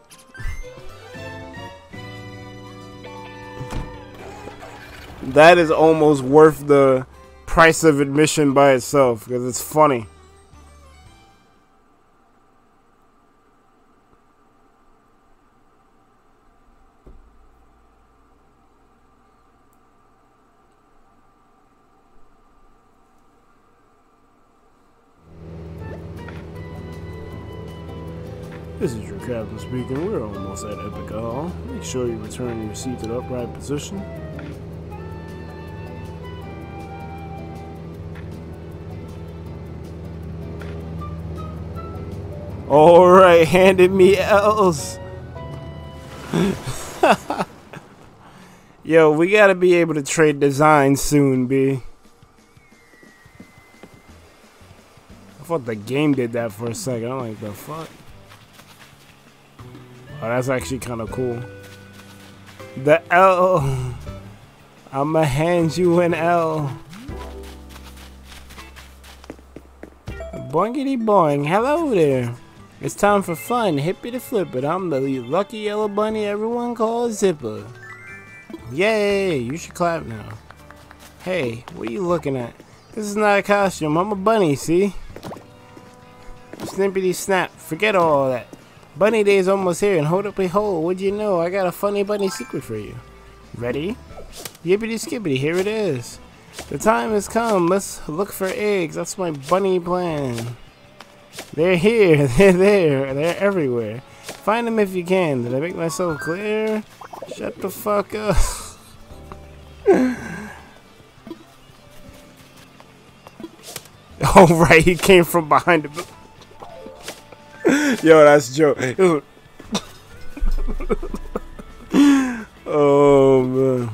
That is almost worth the price of admission by itself because it's funny. Captain speaking. We're almost at Epic Hall. Make sure you return your seat to the upright position. Alright, (laughs) handed me L's. (laughs) Yo, we gotta be able to trade designs soon, B. I thought the game did that for a second. I'm like, the fuck? Oh, that's actually kind of cool. The L. I'ma hand you an L. Boingity boing. Hello there. It's time for fun. Hippie to flip it. I'm the lucky yellow bunny everyone calls Zipper. Yay! You should clap now. Hey, what are you looking at? This is not a costume. I'm a bunny, see? Snippity snap. Forget all that. Bunny Day is almost here, and hold up behold, what'd you know? I got a funny bunny secret for you. Ready? Yippity skippity, here it is. The time has come. Let's look for eggs. That's my bunny plan. They're here. (laughs) They're there. They're everywhere. Find them if you can. Did I make myself clear? Shut the fuck up. (laughs) oh, right. He came from behind the... (laughs) Yo, that's Joe. oh man.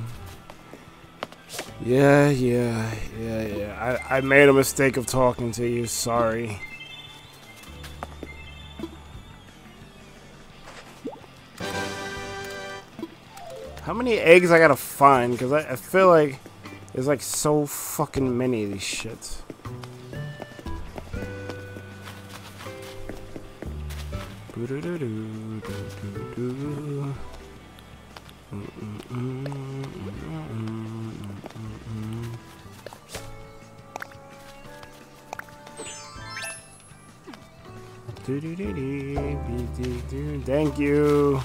Yeah, yeah, yeah, yeah. I, I made a mistake of talking to you. Sorry. How many eggs I gotta find? Because I, I feel like there's like so fucking many of these shits. Thank you.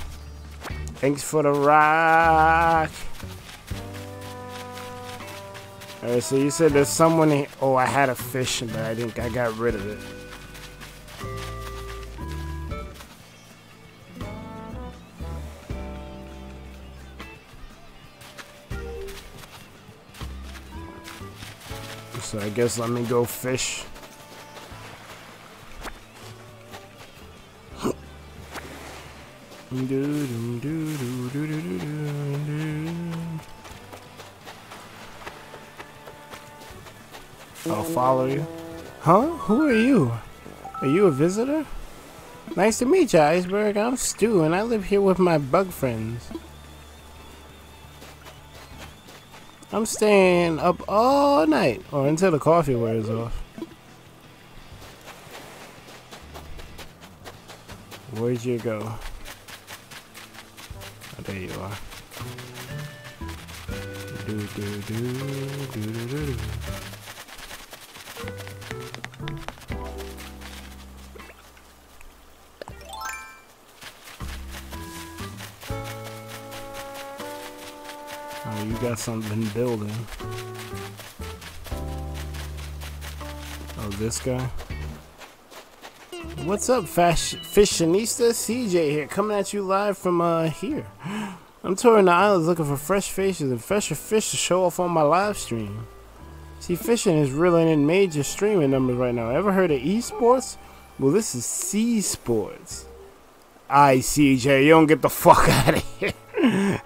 Thanks for the rock. Alright, so you said there's someone here. Oh, I had a fish, but I think I got rid of it. So I guess let me go fish. I'll follow you. Huh? Who are you? Are you a visitor? Nice to meet you, Iceberg. I'm Stu, and I live here with my bug friends. I'm staying up all night, or until the coffee wears off. Where'd you go? Oh, there you are. Do, do, do, do, do, do. Oh, you got something building. Oh, this guy? What's up, Fash Fashionista? CJ here, coming at you live from uh here. (gasps) I'm touring the islands looking for fresh faces and fresher fish to show off on my live stream. See, fishing is reeling in major streaming numbers right now. Ever heard of esports? Well, this is C Sports. I CJ, you don't get the fuck (laughs) out of here. (laughs)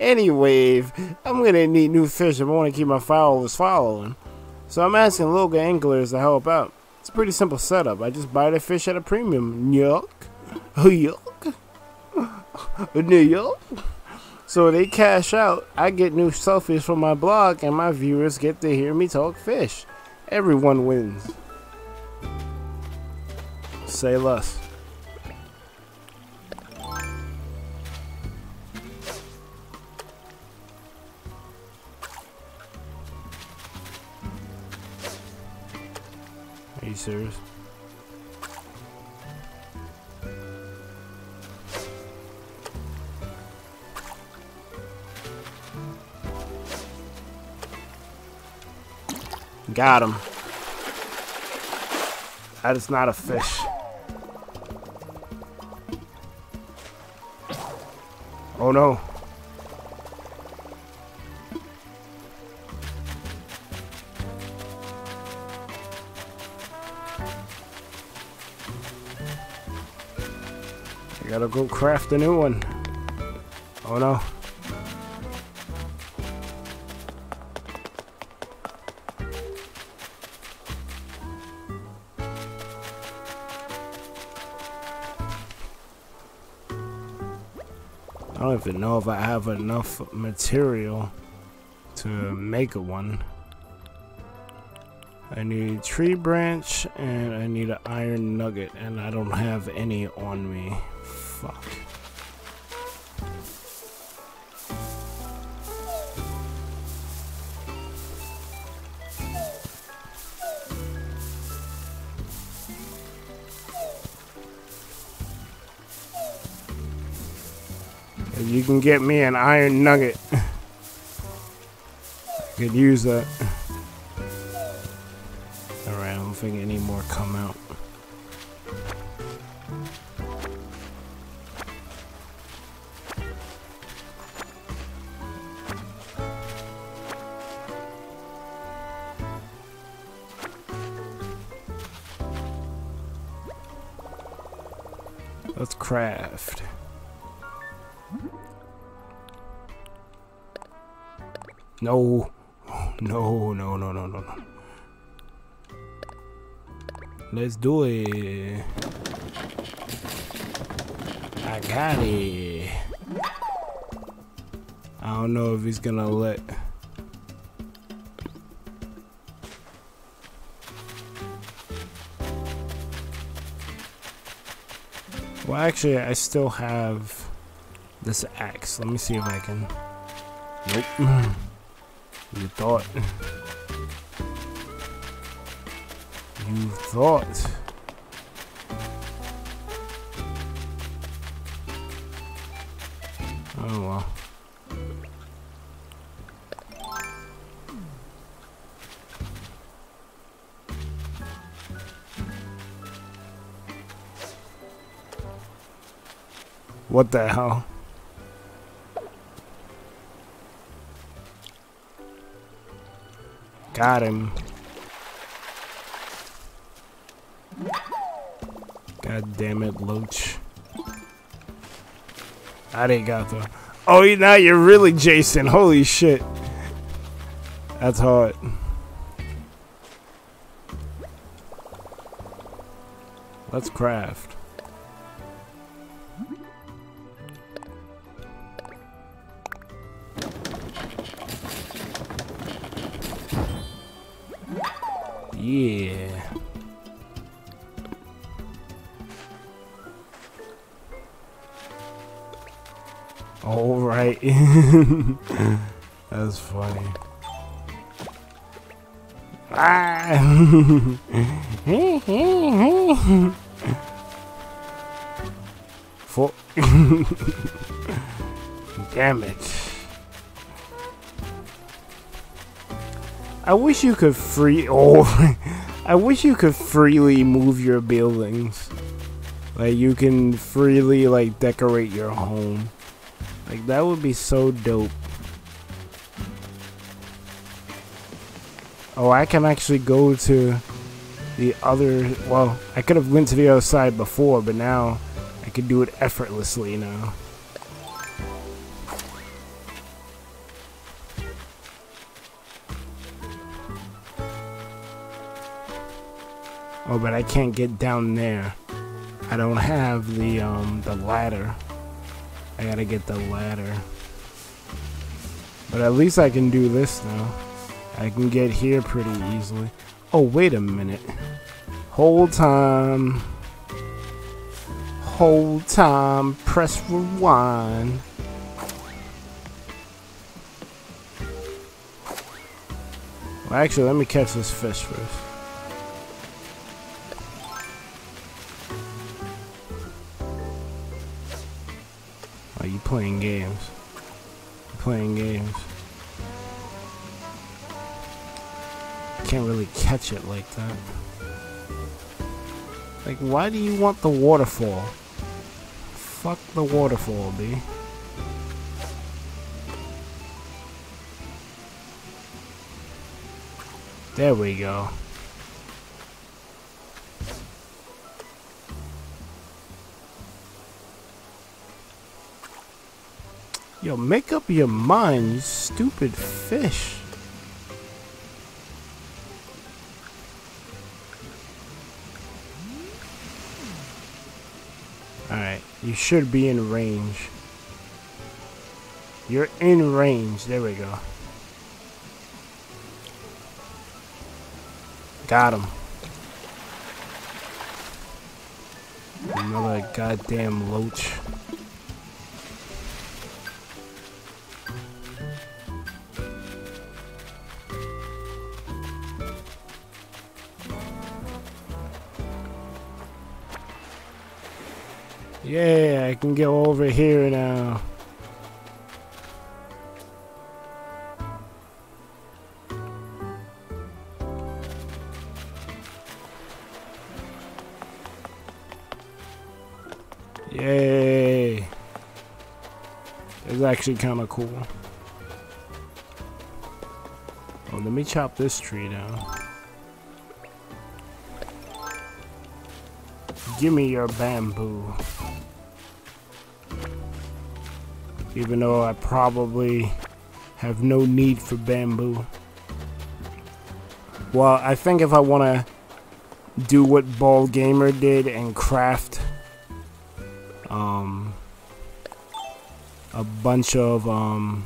anyway, I'm gonna need new fish if I want to keep my followers following. So I'm asking local anglers to help out. It's a pretty simple setup. I just buy the fish at a premium. Yuck. (laughs) Yuck. (laughs) New York. So they cash out. I get new selfies from my blog, and my viewers get to hear me talk fish. Everyone wins. Say less. Are you serious? Got him. That is not a fish. Oh no. Gotta go craft a new one. Oh no. I don't even know if I have enough material to make a one. I need tree branch and I need an iron nugget and I don't have any on me. Fuck. If you can get me an iron nugget, I could use that. Alright, I don't think any more come out. Let's craft. No. No, no, no, no, no, no. Let's do it. I got it. I don't know if he's gonna let. Well, actually, I still have this axe. Let me see if I can. Nope. (clears throat) You thought. You thought. Oh well. What the hell? Got him. God damn it, Loach. Arigato. Oh, now you're really Jason. Holy shit. That's hard. Let's craft. Yeah. All right. (laughs) That's funny. Ah. (laughs) For (laughs) Damn it. I wish you could free (laughs) oh I wish you could freely move your buildings. Like you can freely like decorate your home. Like that would be so dope. Oh, I can actually go to the other well, I could have went to the other side before, but now I can do it effortlessly now. Oh, but I can't get down there. I don't (laughs) have the um the ladder. I gotta get the ladder. But at least I can do this now. I can get here pretty easily. Oh, wait a minute. Hold time. Hold time. Press rewind. Well, actually, let me catch this fish first. Are you playing games? playing games. Can't really catch it like that. Like, why do you want the waterfall? Fuck the waterfall, B. There we go. Yo, make up your mind, you stupid fish. Alright, you should be in range. You're in range. There we go. Got him. Another goddamn loach. Yeah, I can go over here now. Yay. It's actually kind of cool. Oh, let me chop this tree down. Give me your bamboo. Even though I probably have no need for bamboo. Well, I think if I want to do what Ball Gamer did and craft um, a bunch of um,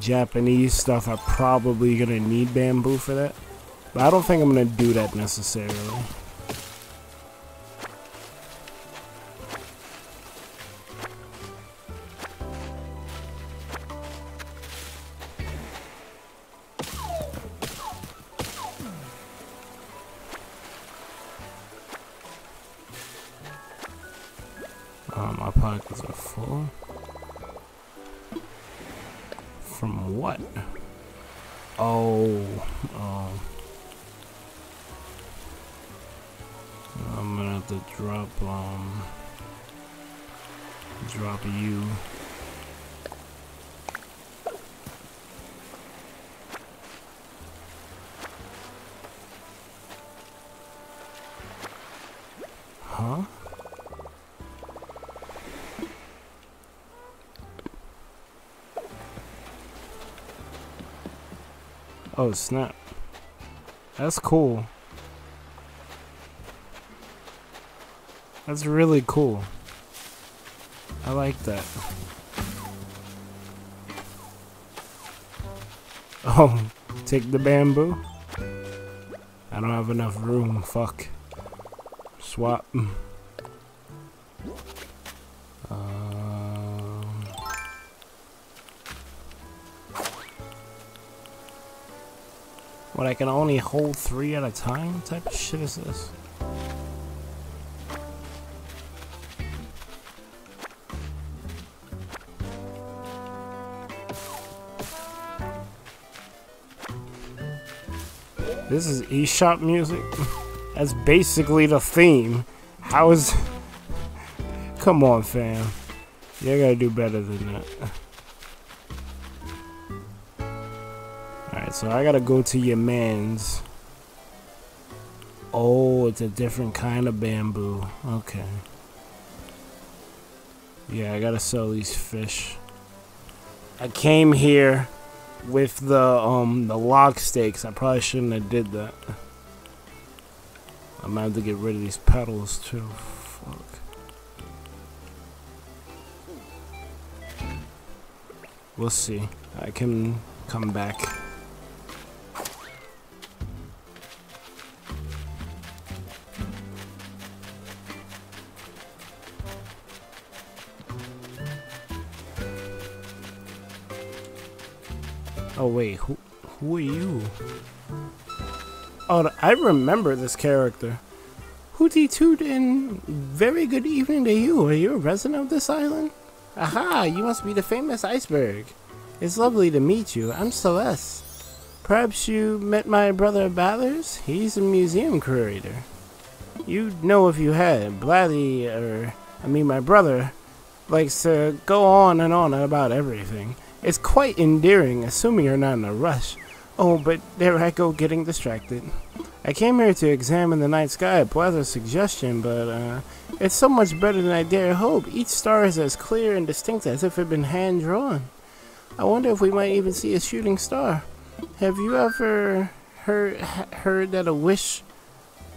Japanese stuff, I'm probably going to need bamboo for that. But I don't think I'm going to do that necessarily. Um, my pockets are full. From what? Oh, oh. I'm gonna have to drop, um, drop you. Huh? Oh, snap. That's cool. That's really cool. I like that. (laughs) Oh, take the bamboo? I don't have enough room, fuck. Swap. Mm. What, I can only hold three at a time? What type of shit is this? This is eShop music? (laughs) That's basically the theme. How is... (laughs) Come on, fam. You gotta do better than that. (laughs) so I gotta go to your man's. Oh, it's a different kind of bamboo. Okay. Yeah, I gotta sell these fish. I came here with the um the log stakes. I probably shouldn't have did that. I'm gonna have to get rid of these petals too. Fuck. We'll see. I can come back. Wait, who who are you? Oh, I remember this character. Hooty Toot and very good evening to you. Are you a resident of this island? Aha, you must be the famous iceberg. It's lovely to meet you. I'm Celeste. Perhaps you met my brother Blathers? He's a museum curator. You'd know if you had. Blatty, or I mean my brother, likes to go on and on about everything. It's quite endearing, assuming you're not in a rush. Oh, but there I go getting distracted. I came here to examine the night sky at Blather's suggestion, but uh, it's so much better than I dare hope. Each star is as clear and distinct as if it had been hand drawn. I wonder if we might even see a shooting star. Have you ever heard heard that a wish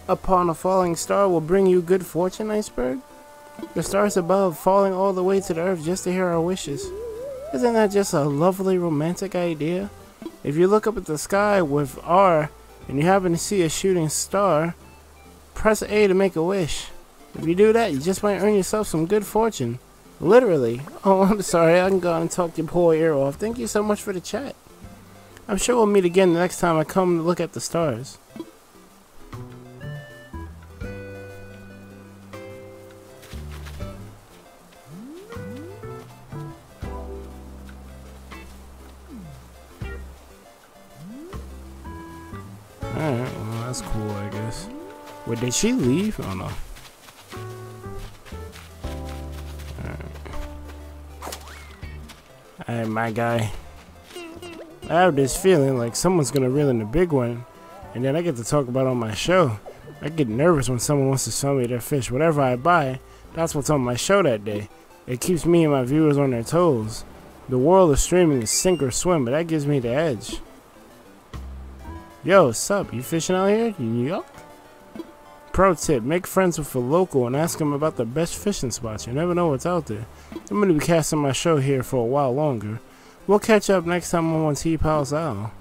upon a falling star will bring you good fortune, Iceberg? The stars above falling all the way to the earth just to hear our wishes. Isn't that just a lovely romantic idea? If you look up at the sky with R and you happen to see a shooting star, press A to make a wish. If you do that, you just might earn yourself some good fortune. Literally. (laughs) Oh, I'm sorry. I can go and talk your poor ear off. Thank you so much for the chat. I'm sure we'll meet again the next time I come to look at the stars. Alright, well that's cool I guess. Wait, did she leave? Oh no. Alright, my guy. I have this feeling like someone's gonna reel in the big one, and then I get to talk about on my show. I get nervous when someone wants to sell me their fish. Whatever I buy, that's what's on my show that day. It keeps me and my viewers on their toes. The world of streaming is sink or swim, but that gives me the edge. Yo, sup? You fishing out here? Yuck. Pro tip, make friends with a local and ask them about the best fishing spots. You never know what's out there. I'm going to be casting my show here for a while longer. We'll catch up next time I'm on T-Pal's Isle.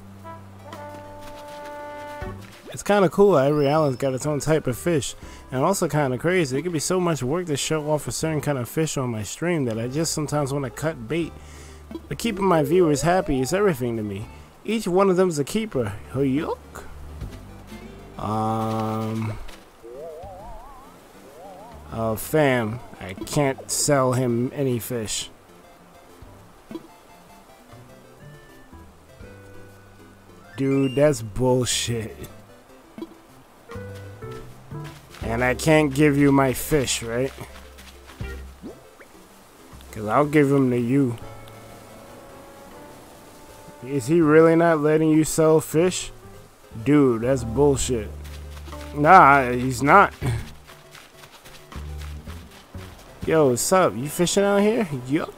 It's kind of cool every island's got its own type of fish, and also kind of crazy. It could be so much work to show off a certain kind of fish on my stream that I just sometimes want to cut bait. But keeping my viewers happy is everything to me. Each one of them is a keeper. Yuck. Um. Oh, fam. I can't sell him any fish. Dude, that's bullshit. And I can't give you my fish, right? Because I'll give them to you. Is he really not letting you sell fish? Dude, that's bullshit. Nah, he's not. (laughs) Yo, what's up? You fishing out here? Yuck.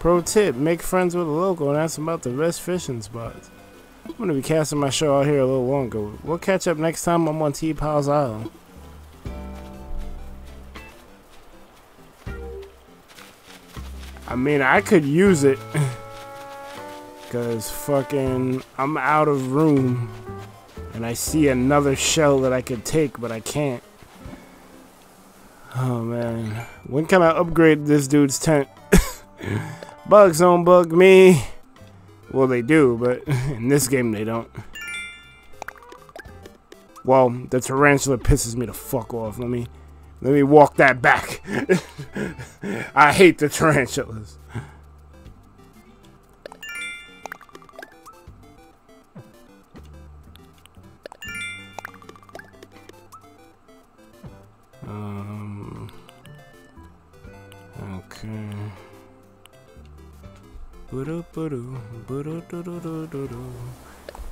Pro tip, make friends with a local and ask about the best fishing spots. I'm gonna be casting my show out here a little longer. We'll catch up next time I'm on T-Pals Island. I mean, I could use it. (laughs) Because fucking, I'm out of room. And I see another shell that I could take, but I can't. Oh man. When can I upgrade this dude's tent? (laughs) Bugs don't bug me. Well, they do, but (laughs) in this game they don't. Well, the tarantula pisses me the fuck off. Let me, let me walk that back. (laughs) I hate the tarantulas.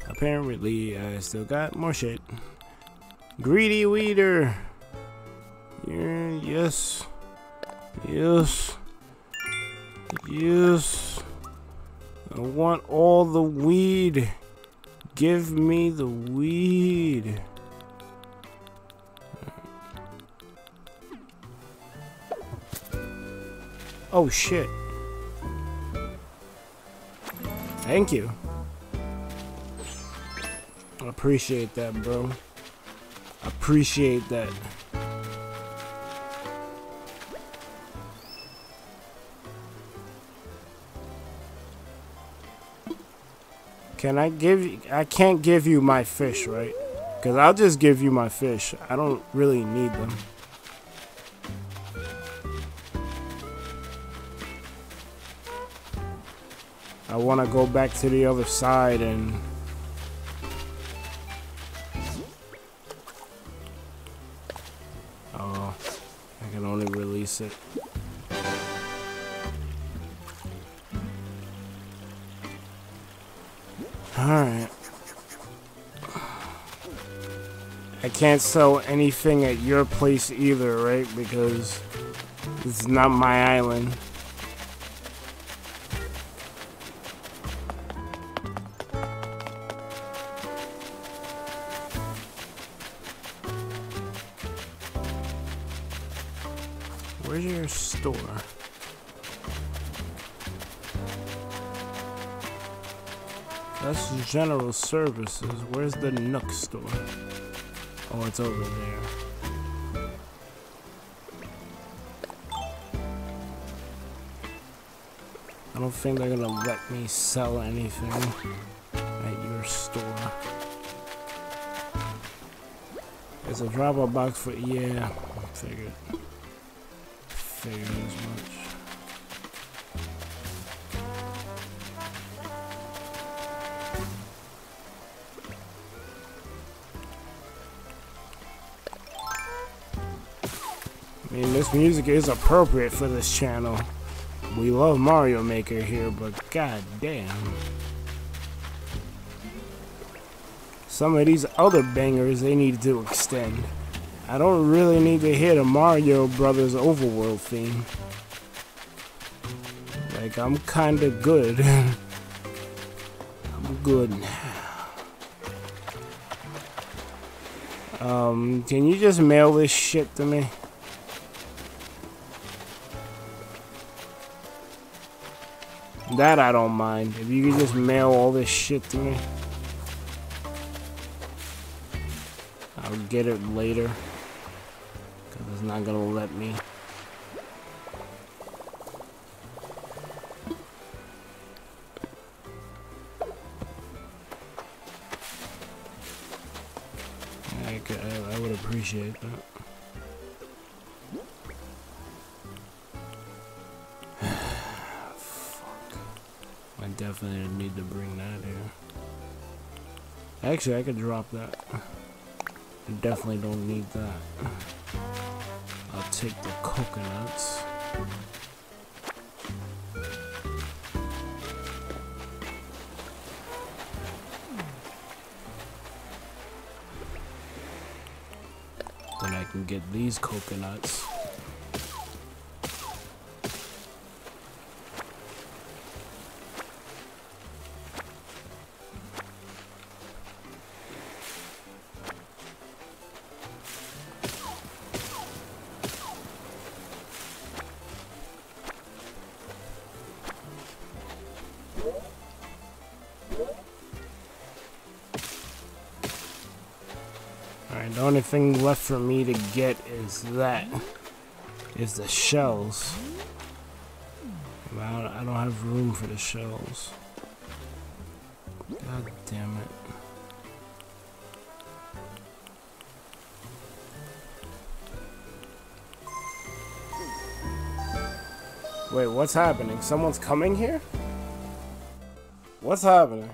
Apparently, I still got more shit. Greedy Weeder. Yeah, yes. Yes. Yes. I want all the weed. Give me the weed. Oh shit. Thank you. I appreciate that, bro. Appreciate that. Can I give you, I can't give you my fish, right? Because I'll just give you my fish. I don't really need them. I want to go back to the other side and... Oh, I can only release it. Alright. I can't sell anything at your place either, right? Because it's not my island. Where's your store? That's general services. Where's the Nook store? Oh, it's over there. I don't think they're gonna let me sell anything at your store. There's a drop-off box for yeah. I figured. Figured as much. I mean, this music is appropriate for this channel. We love Mario Maker here, but god damn. Some of these other bangers they need to extend. I don't really need to hear the Mario Brothers overworld theme. Like, I'm kinda good. (laughs) I'm good now. Um, can you just mail this shit to me? That I don't mind. If you could just mail all this shit to me. I'll get it later. It's not to let me. I, I, I would appreciate that. Fuck. (sighs) I definitely need to bring that here. Actually, I could drop that. I definitely don't need that. I'll take the coconuts. Then I can get these coconuts. Only thing left for me to get is that. Is the shells. I don't, I don't have room for the shells. God damn it. Wait, what's happening? Someone's coming here? What's happening?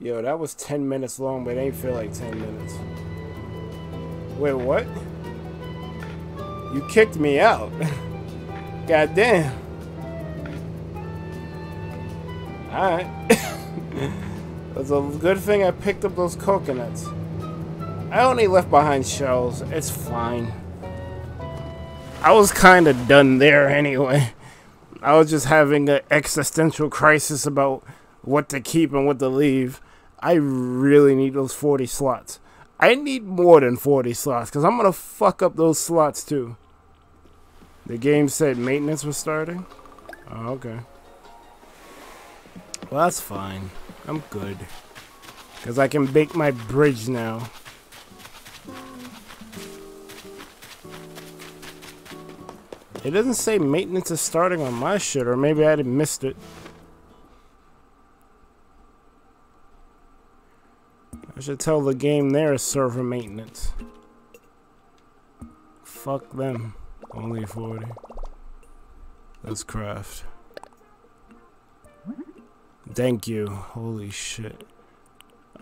Yo, that was 10 minutes long, but it ain't feel like 10 minutes. Wait, what? You kicked me out. (laughs) God damn. Alright. (laughs) It's a good thing I picked up those coconuts. I only left behind shells. It's fine. I was kind of done there anyway. I was just having an existential crisis about what to keep and what to leave. I really need those 40 slots. I need more than 40 slots because I'm going to fuck up those slots too. The game said maintenance was starting? Oh, okay. Well, that's fine. I'm good. Because I can bake my bridge now. It doesn't say maintenance is starting on my shit, or maybe I missed it. I should tell the game there is server maintenance. Fuck them. Only 40. Let's craft. Thank you. Holy shit.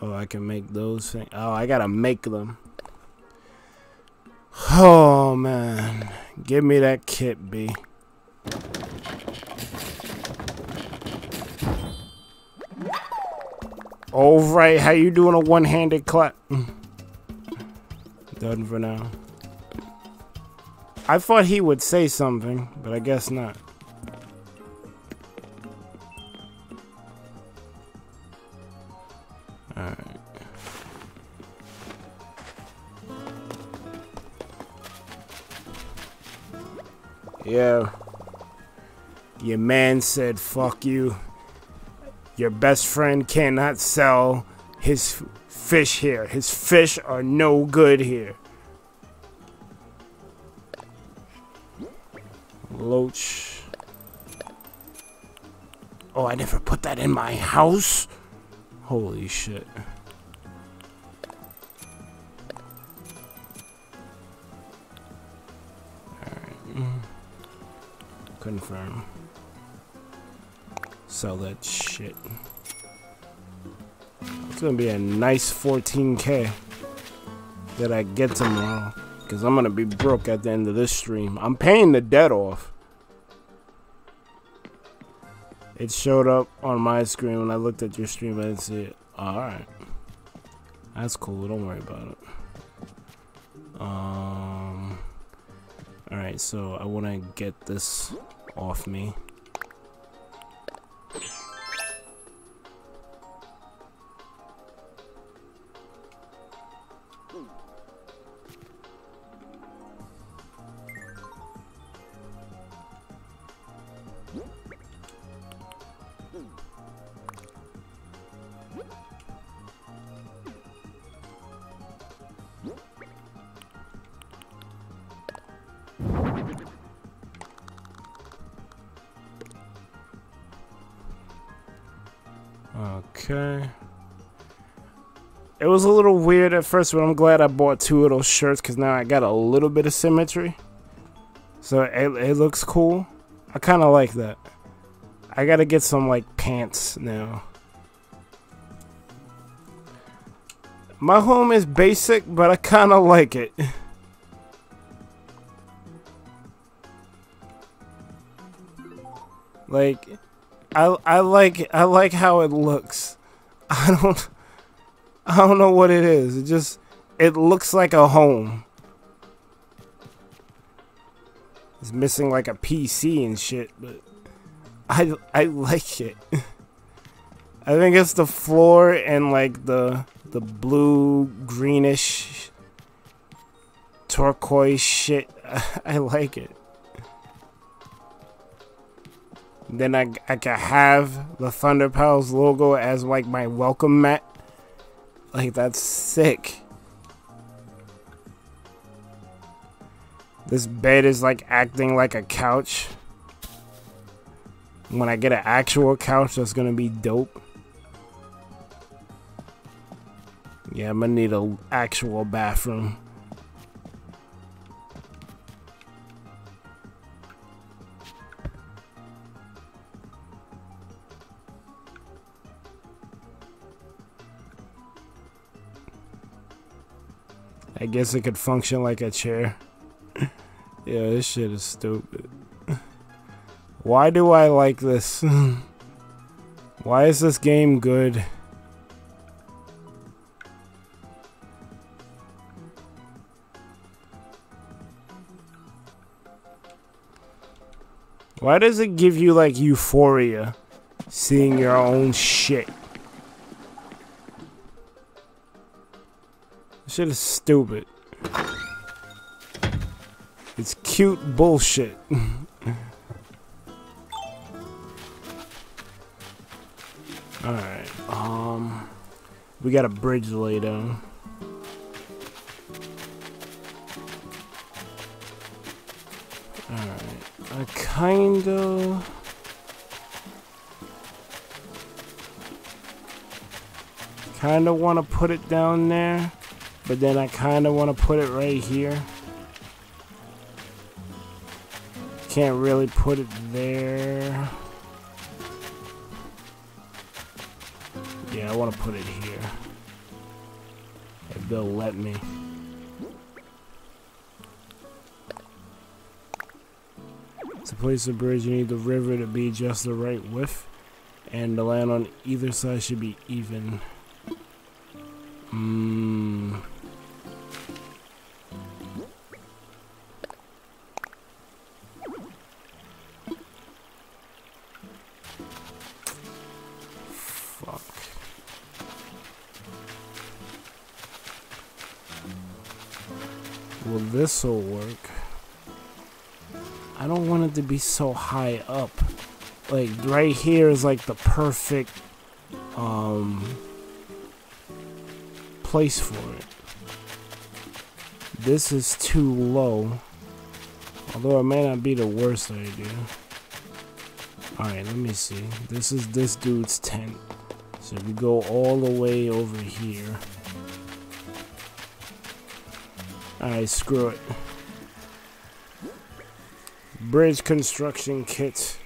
Oh, I can make those things. Oh, I gotta make them. Oh, man. Give me that kit, B. All right, how you doing a one-handed clap? Mm. Done for now. I thought he would say something, but I guess not. Alright. Yeah. Your man said, fuck you. Your best friend cannot sell his fish here. His fish are no good here. Loach. Oh, I never put that in my house? Holy shit. Alright. Mm. Confirm sell that shit. It's gonna be a nice 14k that I get tomorrow. Because I'm gonna be broke at the end of this stream. I'm paying the debt off. It showed up on my screen when I looked at your stream. I didn't see it. Alright. That's cool. Don't worry about it. Um. Alright, so I want to get this off me. Okay. It was a little weird at first, but I'm glad I bought two of those shirts because now I got a little bit of symmetry. So it, it looks cool. I kind of like that. I gotta get some like pants now. My home is basic, but I kind of like it. (laughs) like I I like I like how it looks. (laughs) I don't I don't know what it is. It just it looks like a home. It's missing like a PC and shit, but I I like it. (laughs) I think it's the floor and like the the blue greenish turquoise shit. (laughs) I like it. Then I, I could have the Thunder Pals logo as like my welcome mat. Like that's sick. This bed is like acting like a couch. When I get an actual couch, that's gonna be dope. Yeah, I'm gonna need an actual bathroom. I guess it could function like a chair. (laughs) yeah, this shit is stupid. Why do I like this? (laughs) Why is this game good? Why does it give you like euphoria seeing your own shit? This shit is stupid. It's cute bullshit. (laughs) Alright, um... We got a bridge laid down. Alright, I kinda... Kinda wanna put it down there, but then I kinda wanna put it right here. Can't really put it there. Yeah, I want to put it here. If they'll let me. To place a bridge, you need the river to be just the right width, and the land on either side should be even. Mmm. Well, this'll work. I don't want it to be so high up. Like, right here is like the perfect, um, place for it. This is too low. Although it may not be the worst idea. Alright, let me see. This is this dude's tent. So if we go all the way over here. Alright, screw it. Bridge construction kit.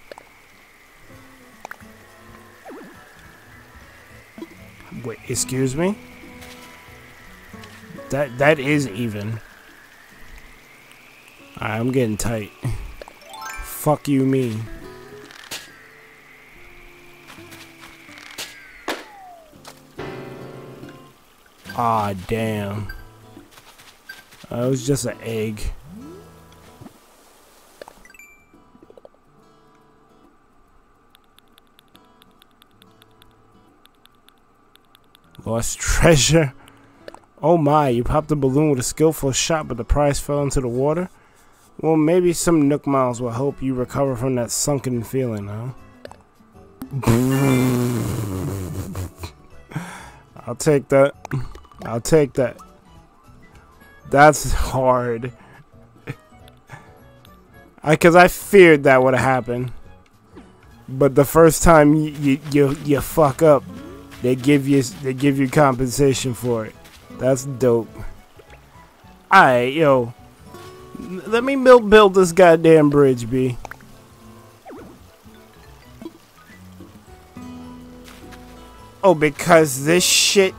Wait, excuse me? That that is even. I'm getting tight. Fuck you me. Ah, damn. Uh, it was just an egg. Lost (laughs) treasure. Oh my, you popped a balloon with a skillful shot, but the prize fell into the water? Well, maybe some Nook Miles will help you recover from that sunken feeling, huh? (laughs) I'll take that. I'll take that. That's hard. I, cause I feared that would happen. But the first time you, you you you fuck up, they give you they give you compensation for it. That's dope. Alright, yo. Let me build build this goddamn bridge, B. Oh, because this shit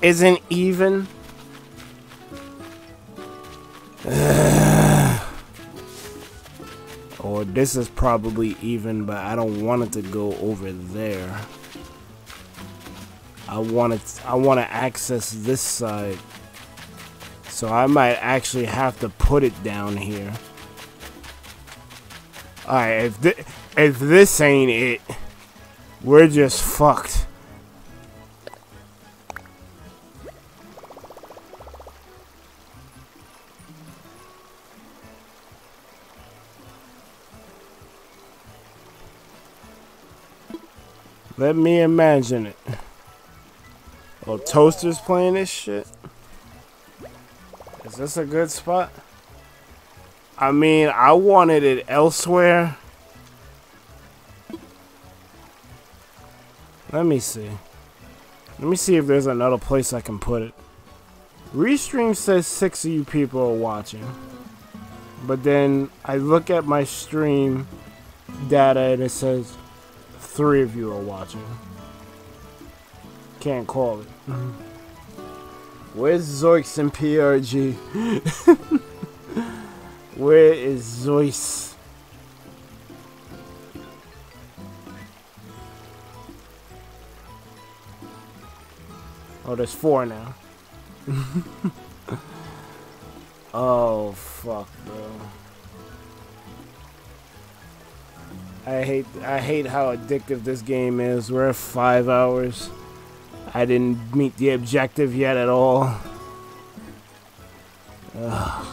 isn't even. (sighs) or this is probably even, but I don't want it to go over there. I want it. I want to access this side, so I might actually have to put it down here. All right, if th if this ain't it, we're just fucked. Let me imagine it. Oh, Toaster's playing this shit? Is this a good spot? I mean, I wanted it elsewhere. Let me see. Let me see if there's another place I can put it. Restream says six of you people are watching. But then I look at my stream data and it says three of you are watching. Can't call it. Mm-hmm. Where's Zoix and PRG? (laughs) Where is Zoic? Oh, there's four now. (laughs) (laughs) oh, fuck, bro. I hate I hate how addictive this game is. We're at five hours. I didn't meet the objective yet at all. Ugh.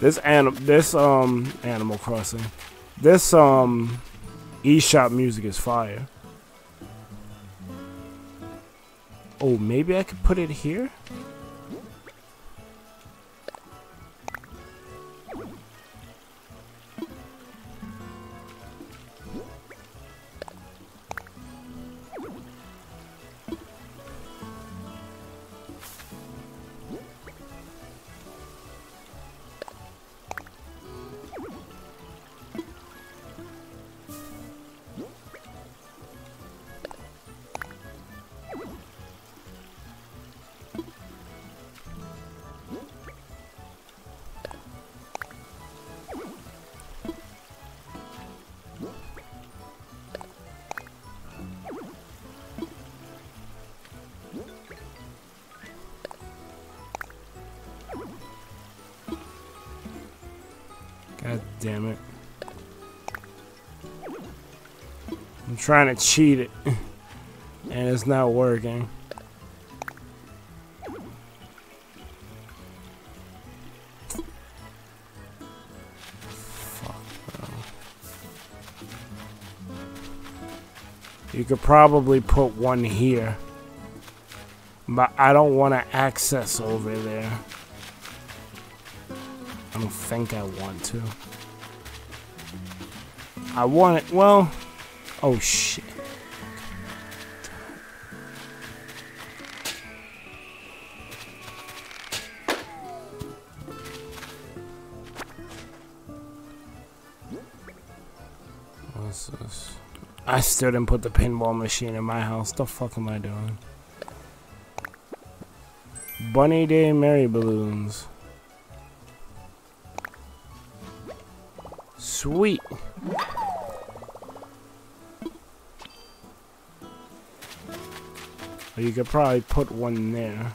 This anim this um Animal Crossing. This um eShop music is fire. Oh, maybe I could put it here? Trying to cheat it. And it's not working. You could probably put one here. But I don't want to access over there. I don't think I want to. I want it. Well, oh shit. What's this? I still didn't put the pinball machine in my house. The fuck am I doing? Bunny Day Merry Balloons. Sweet. Or you could probably put one there.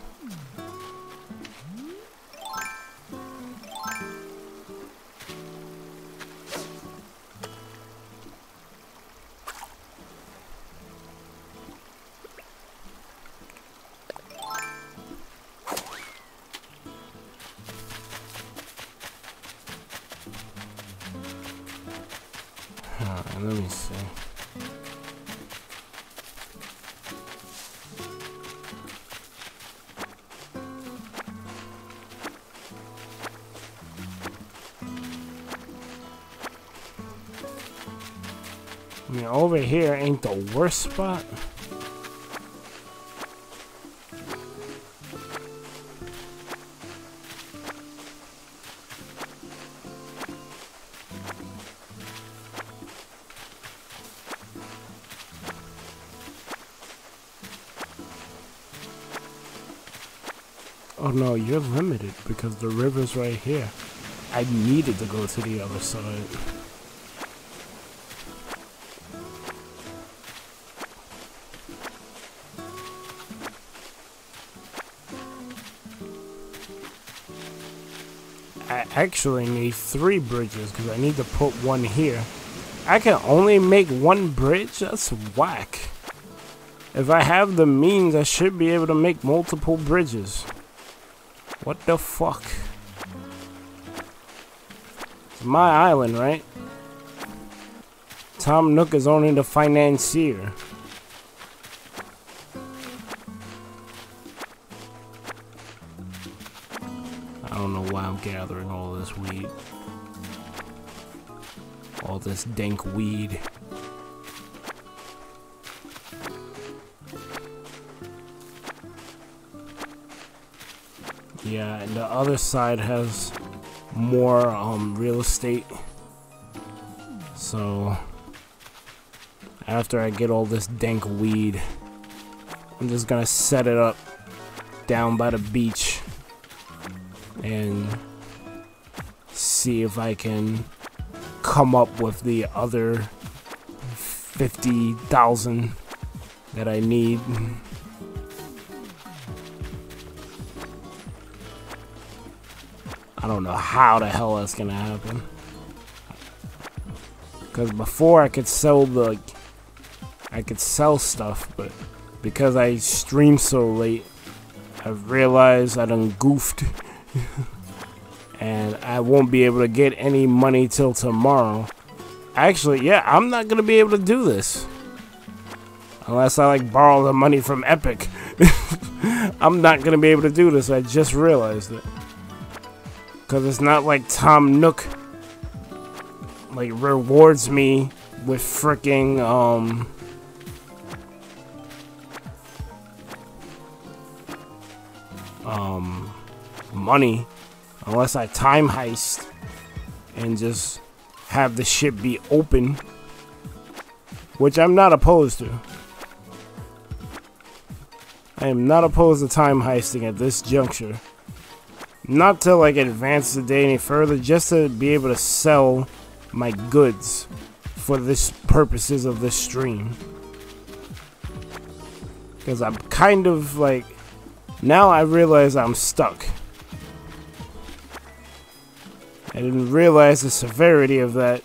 Let me see. Mean, over here ain't the worst spot. Oh no, you're limited because the river's right here. I needed to go to the other side. Actually need three bridges because I need to put one here. I can only make one bridge? That's whack. If I have the means, I should be able to make multiple bridges. What the fuck? It's my island, right? Tom Nook is only the financier. I don't know why I'm gathering all this weed. All this dank weed. Yeah, and the other side has more um, real estate. So after I get all this dank weed, I'm just gonna set it up down by the beach and see if I can come up with the other 50,000 that I need. I don't know how the hell that's gonna happen. Because before I could sell the, I could sell stuff, but because I stream so late, I've realized I done goofed. (laughs) I won't be able to get any money till tomorrow. Actually, yeah, I'm not gonna be able to do this. Unless I like borrow the money from Epic. (laughs) I'm not gonna be able to do this, I just realized it. Cause it's not like Tom Nook like rewards me with freaking um um money unless I time heist and just have the ship be open which I'm not opposed to. I am not opposed to time heisting at this juncture. Not to like advance the day any further just to be able to sell my goods for this purposes of this stream. Because I'm kind of like now I realize I'm stuck. I didn't realize the severity of that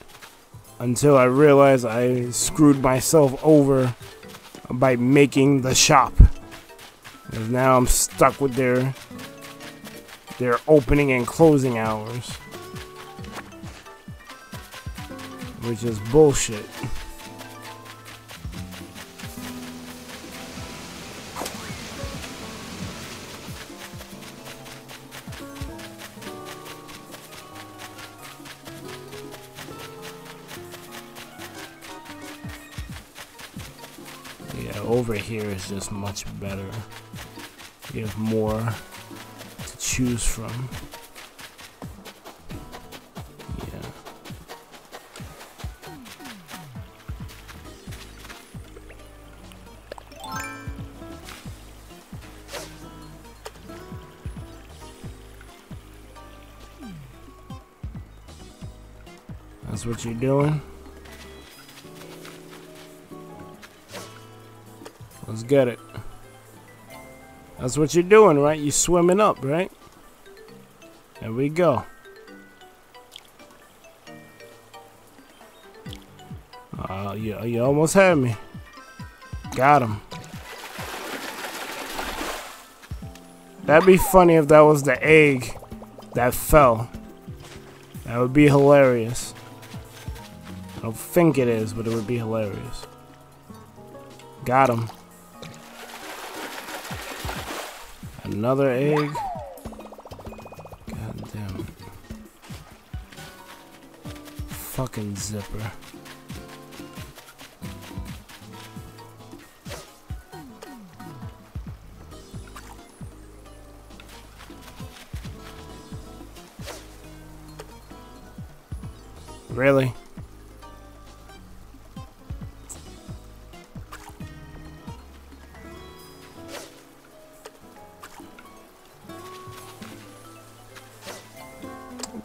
until I realized I screwed myself over by making the shop. And now I'm stuck with their their opening and closing hours. Which is bullshit. Over here is just much better. You have more to choose from. Yeah. That's what you're doing? Let's get it. That's what you're doing, right? You're swimming up, right? There we go. Uh, you, you almost had me. Got him. That'd be funny if that was the egg that fell. That would be hilarious. I don't think it is, but it would be hilarious. Got him. Another egg. God damn. Fucking zipper. Really?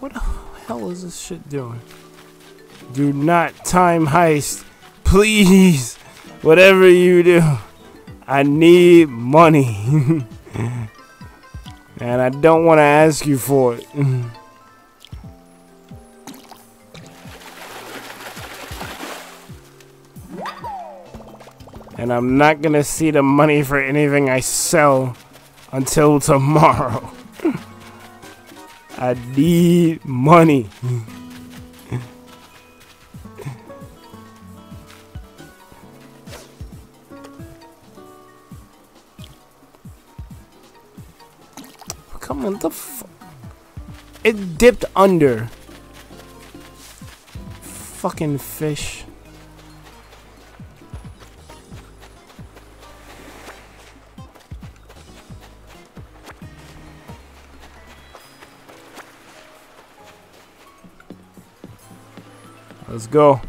What the hell is this shit doing? Do not time heist. Please. Whatever you do. I need money. (laughs) and I don't want to ask you for it. and I'm not gonna see the money for anything I sell until tomorrow. (laughs) I need money. Come on, the f It dipped under. Fucking fish. Let's go.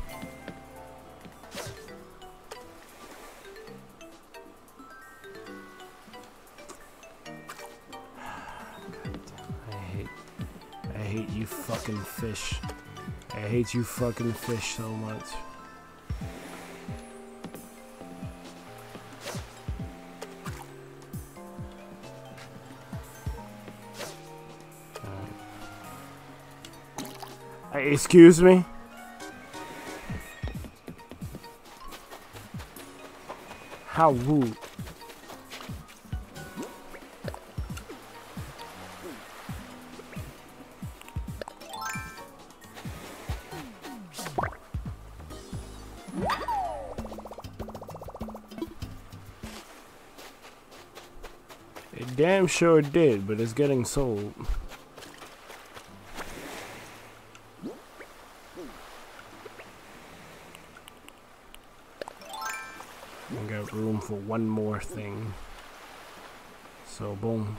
I hate I hate you fucking fish. I hate you fucking fish so much. Uh, excuse me? How rude. It damn sure did, but it's getting sold. I got room for one more thing. So boom.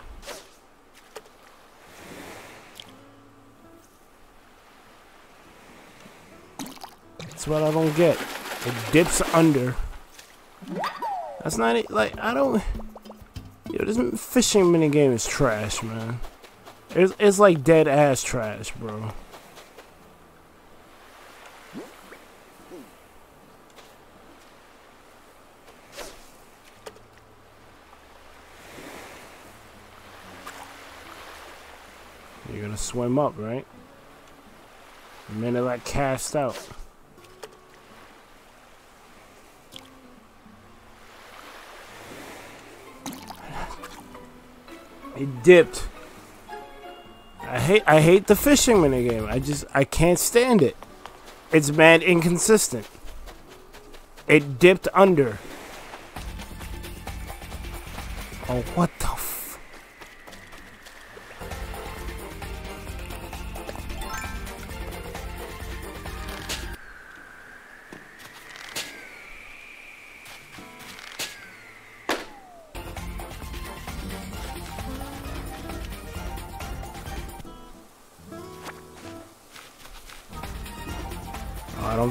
That's what I don't get. It dips under. That's not it. Like I don't. Yo, this fishing mini game is trash, man. It's it's like dead ass trash, bro. You're gonna swim up, right? Then it like cast out. It dipped. I hate I hate the fishing minigame. I just I can't stand it. It's mad inconsistent. It dipped under. Oh what the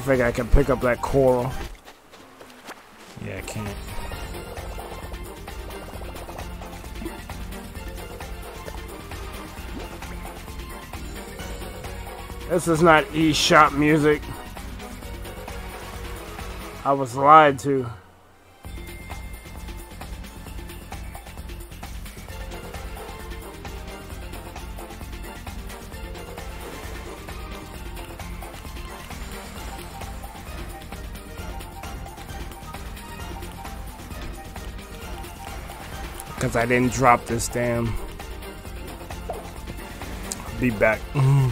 think I can pick up that coral. Yeah, I can't. This is not eShop music. I was lied to. Because I didn't drop this damn. I'll Be back. Mm-hmm.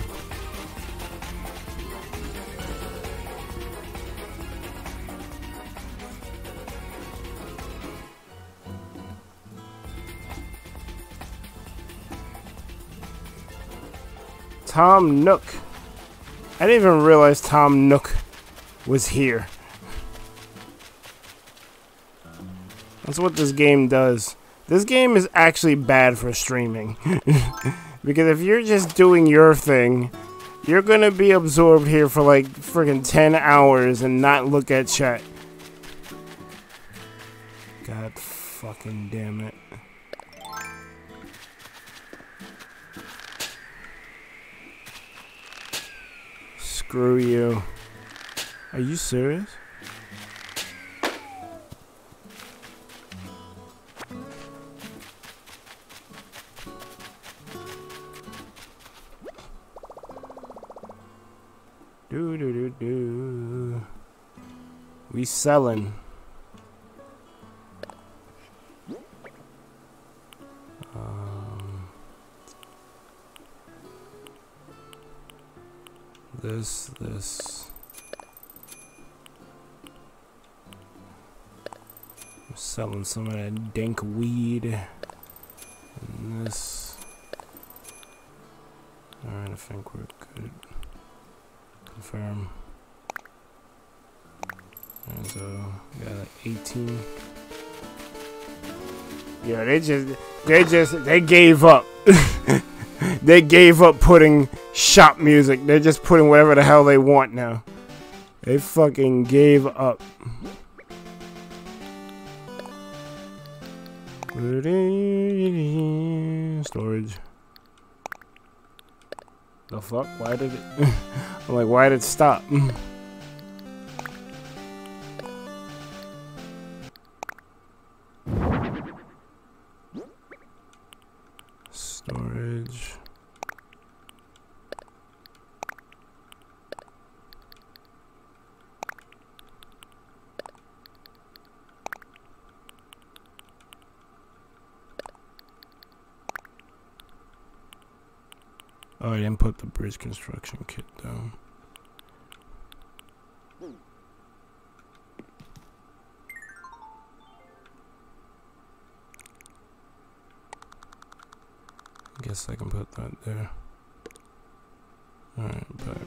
Tom Nook. I didn't even realize Tom Nook was here. That's what this game does. This game is actually bad for streaming. (laughs) because if you're just doing your thing, you're gonna be absorbed here for like freaking 10 hours and not look at chat. God fucking damn it. Screw you. Are you serious? Do do do do. We selling. Um, this, this. I'm selling some of that dank weed. And this. Alright, I think we're good. Confirm. And so, we got like 18. Yeah, they just, they just, they gave up. (laughs) they gave up putting shop music. They're just putting whatever the hell they want now. They fucking gave up. Storage. The fuck? Why did it? (laughs) I'm like, why did it stop? (laughs) Storage. Oh, I didn't put the bridge construction kit down. Guess I can put that there. Alright, but.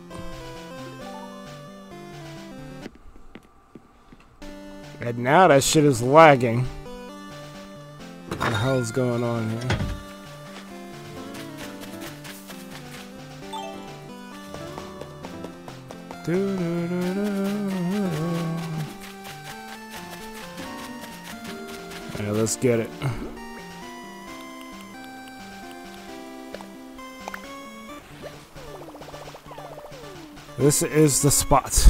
And now that shit is lagging. What the hell's going on here? Alright, let's get it. This is the spot.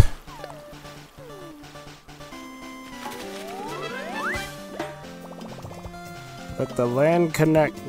Let the land connect.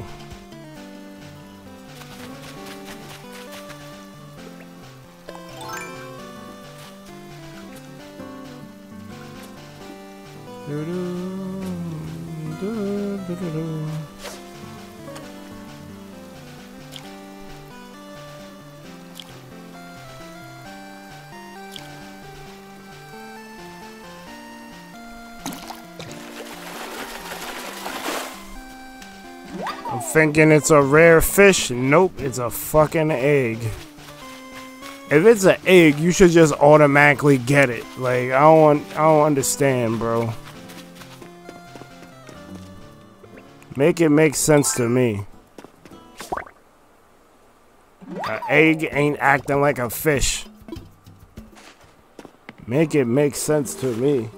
Thinking it's a rare fish. Nope, it's a fucking egg. If it's an egg, you should just automatically get it. Like I don't I don't understand, bro. Make it make sense to me. An egg ain't acting like a fish. Make it make sense to me.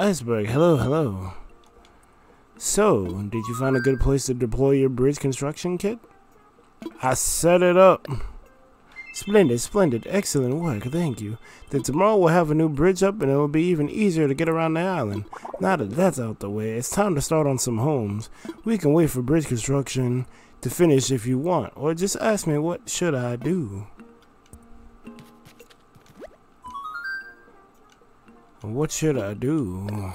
Iceberg. Hello, hello. So, did you find a good place to deploy your bridge construction kit? I set it up. Splendid, splendid, excellent work, thank you. Then tomorrow we'll have a new bridge up and it'll be even easier to get around the island. Now that that's out the way, it's time to start on some homes. We can wait for bridge construction to finish if you want, or just ask me what should I do. What should I do?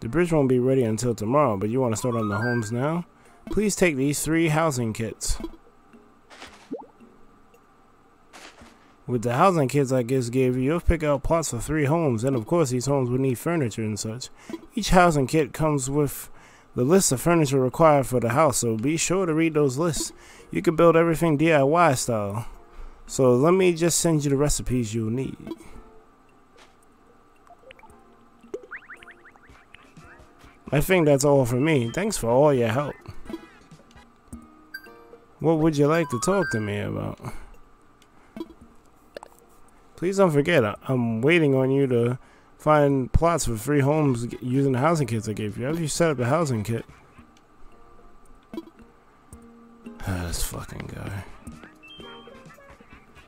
The bridge won't be ready until tomorrow, but you want to start on the homes now? Please take these three housing kits. With the housing kits I just gave you, you'll pick out plots for three homes, and of course these homes would need furniture and such. Each housing kit comes with the list of furniture required for the house, so be sure to read those lists. You can build everything DIY style. So let me just send you the recipes you'll need. I think that's all for me. Thanks for all your help. What would you like to talk to me about? Please don't forget, I'm waiting on you to find plots for free homes using the housing kits I gave you. Have you set up a housing kit? Ah, (sighs) this fucking guy.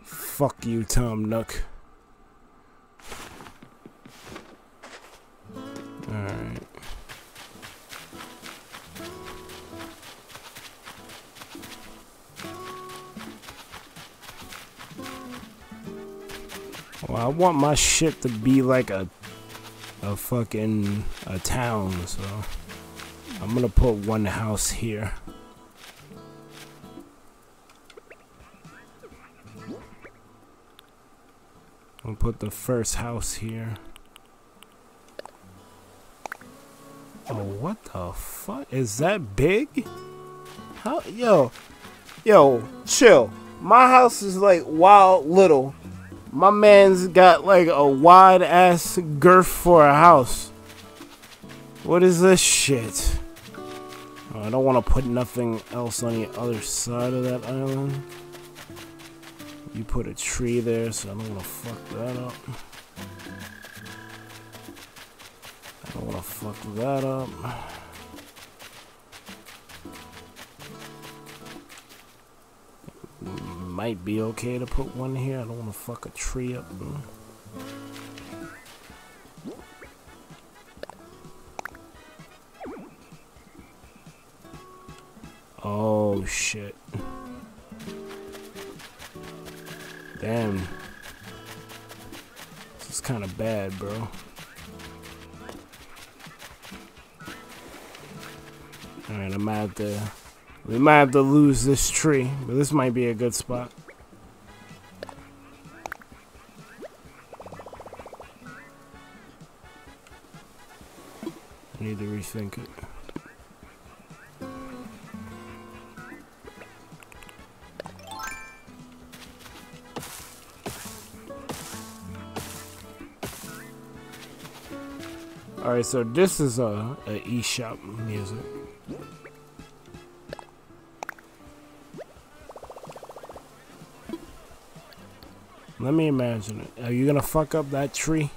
Fuck you, Tom Nook. Alright. Well, I want my shit to be like a a fucking a town, so I'm gonna put one house here. I'll put the first house here. Oh, what the fuck? Is that big? How? Yo, yo, chill. My house is like wild little. My man's got like a wide ass girth for a house. What is this shit? Oh, I don't want to put nothing else on the other side of that island. You put a tree there, so I don't want to fuck that up. I don't want to fuck that up might be okay to put one here. I don't want to fuck a tree up. Oh, shit. Damn. This is kind of bad, bro. Alright, I'm out there. We might have to lose this tree, but this might be a good spot. I need to rethink it. Alright, so this is a, a eShop music. Let me imagine it. Are you gonna fuck up that tree?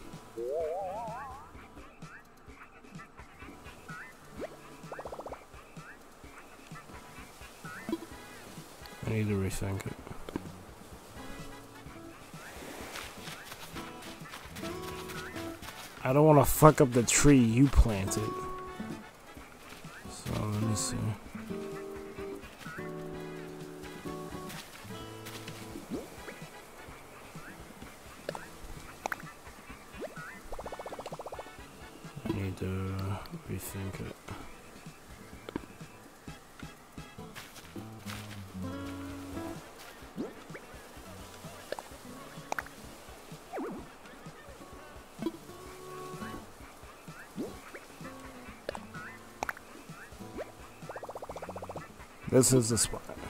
I need to rethink it. I don't want to fuck up the tree you planted. So let me see. Need to rethink it. This is the spot.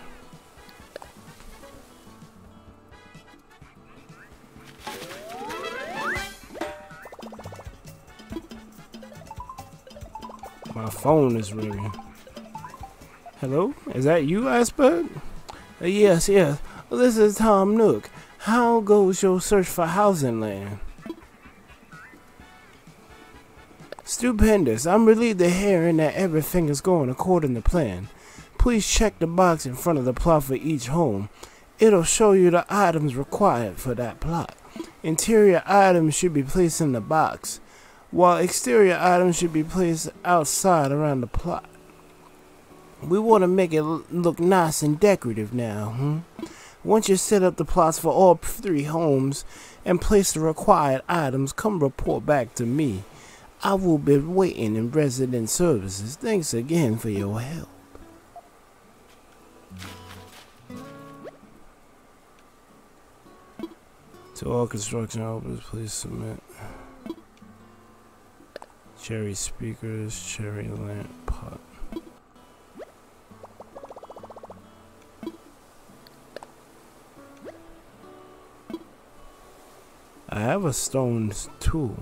Phone is ringing. Hello? Is that you, Iceberg? Uh, yes, yes. This is Tom Nook. How goes your search for housing land? Stupendous. I'm relieved to hearing that everything is going according to plan. Please check the box in front of the plot for each home. It'll show you the items required for that plot. Interior items should be placed in the box, while exterior items should be placed outside around the plot. We want to make it look nice and decorative now. Hmm? Once you set up the plots for all three homes and place the required items, come report back to me. I will be waiting in resident services. Thanks again for your help. To all construction helpers, please submit. Cherry speakers, cherry lamp pot. I have a stone tool.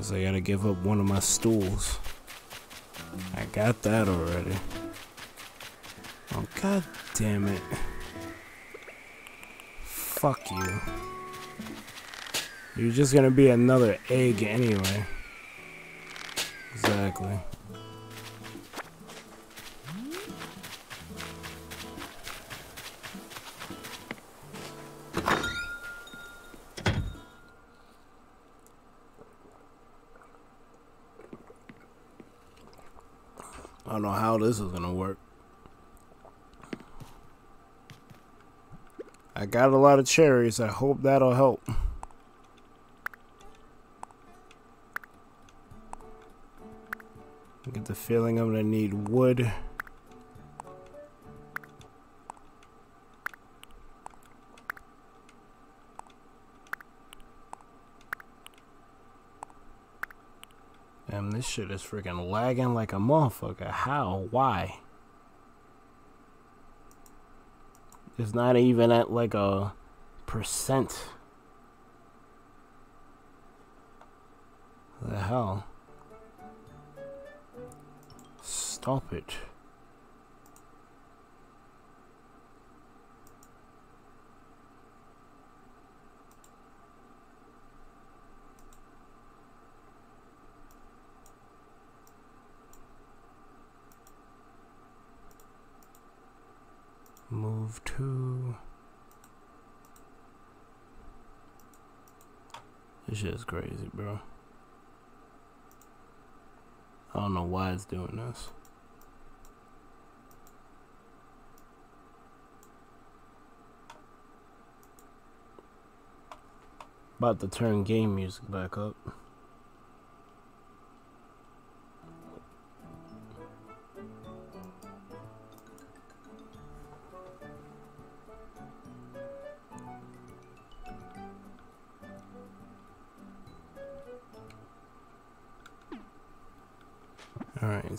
Guess I gotta give up one of my stools. I got that already. Oh god damn it. Fuck you. You're just gonna be another egg anyway. Exactly. I don't know how this is gonna work. I got a lot of cherries. I hope that'll help. I get the feeling I'm gonna need wood. Damn, this shit is freaking lagging like a motherfucker. How? Why? It's not even at like a percent. The hell? Stop it. move to this is crazy bro. I don't know why it's doing this. About to turn game music back up.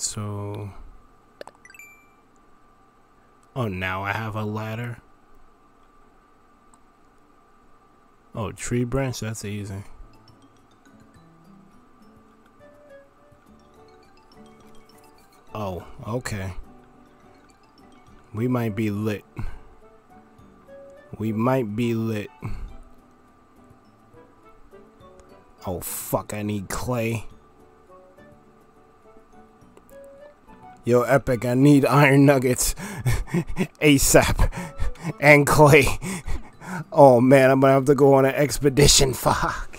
So... Oh, now I have a ladder? Oh, tree branch? That's easy. Oh, okay. We might be lit. We might be lit. Oh, fuck, I need clay. Yo, Epic, I need iron nuggets (laughs) ASAP and clay. Oh man, I'm gonna have to go on an expedition. (laughs) Fuck.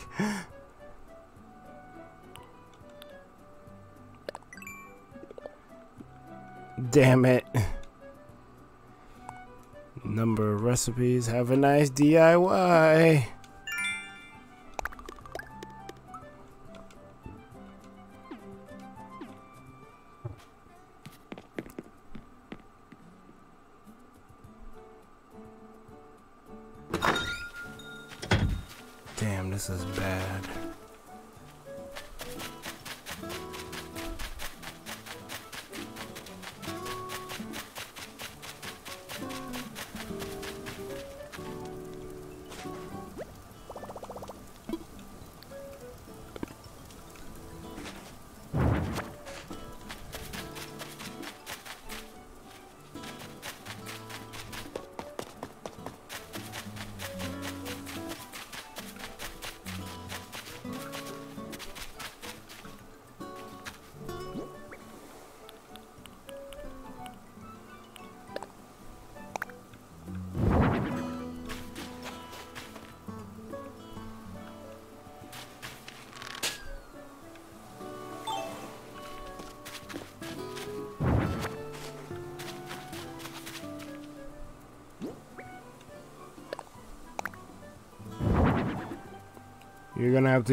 Damn it. Number of recipes. Have a nice DIY.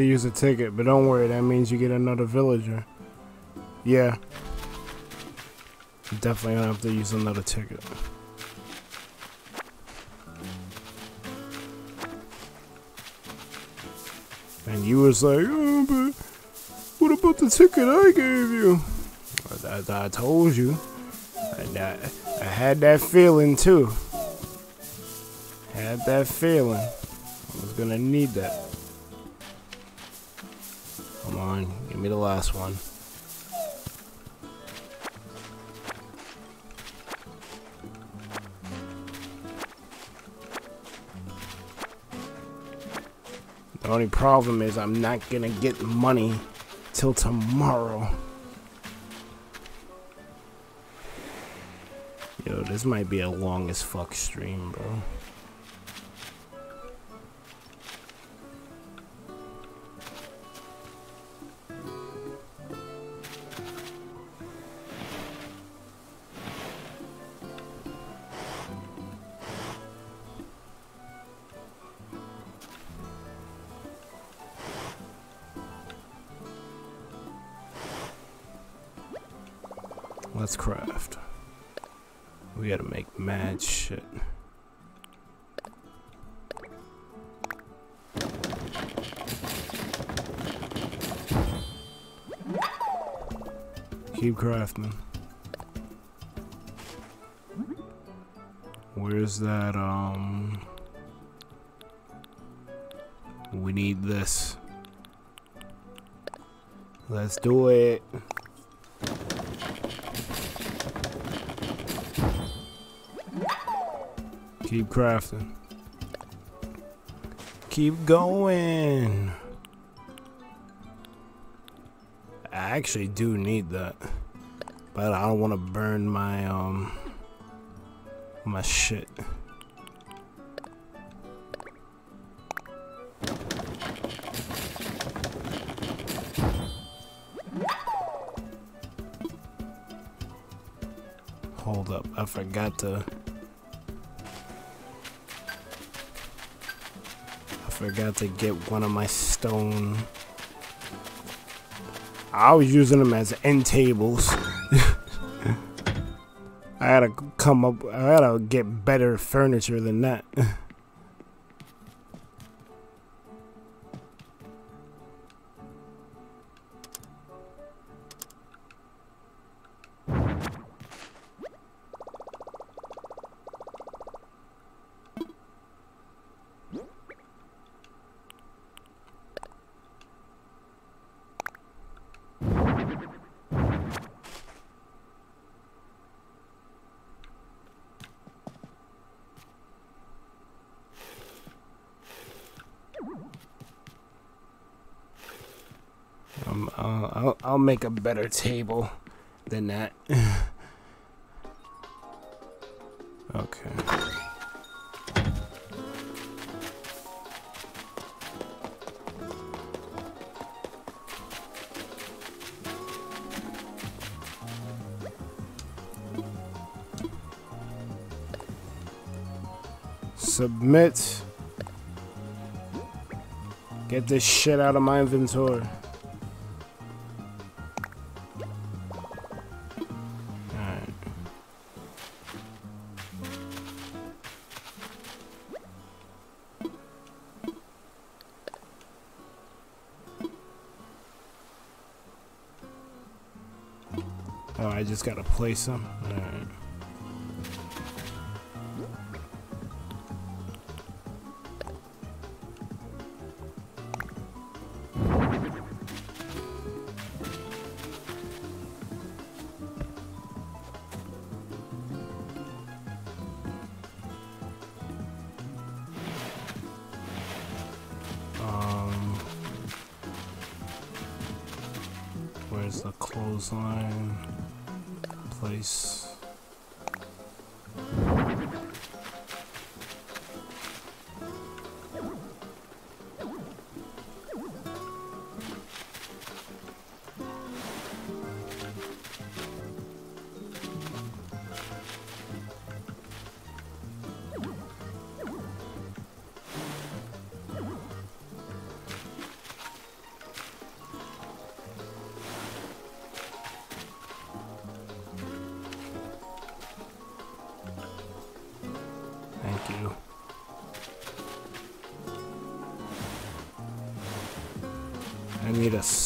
To use a ticket, but don't worry, that means you get another villager. Yeah. Definitely gonna have to use another ticket. And you was like, oh, but what about the ticket I gave you? As I told you, I, I had that feeling too. Had that feeling. I was gonna need that. Give me the last one. The only problem is I'm not gonna get money till tomorrow. Yo, this might be a long as fuck stream, bro. Crafting. Where's that, um... We need this. Let's do it. Keep crafting. Keep going. I actually do need that. But I don't want to burn my um my shit. Hold up, I forgot to I Forgot to get one of my stone. I was using them as end tables. (laughs) I gotta come up. I gotta get better furniture than that. (laughs) better table than that. (laughs) okay. Submit. Get this shit out of my inventory. Just gotta place them? Um, where's the clothesline place?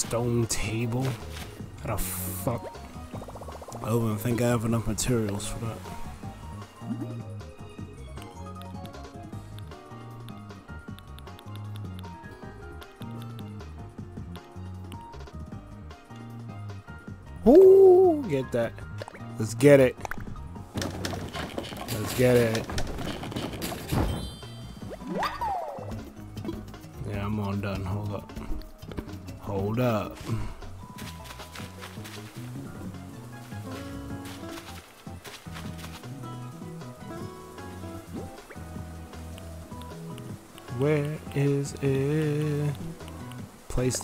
Stone table. How the fuck? I don't even think I have enough materials for that. Ooh, get that. Let's get it. Let's get it.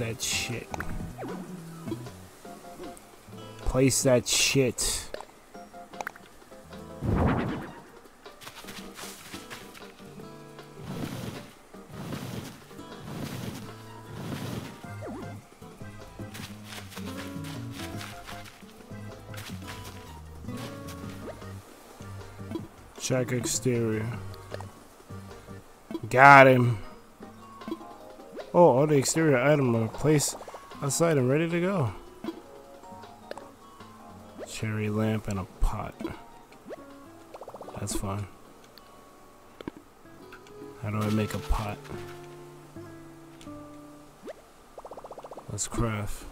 That shit. Place that shit. Check exterior. Got him. Oh, all the exterior items are placed outside and ready to go. Cherry lamp and a pot. That's fun. How do I make a pot? Let's craft.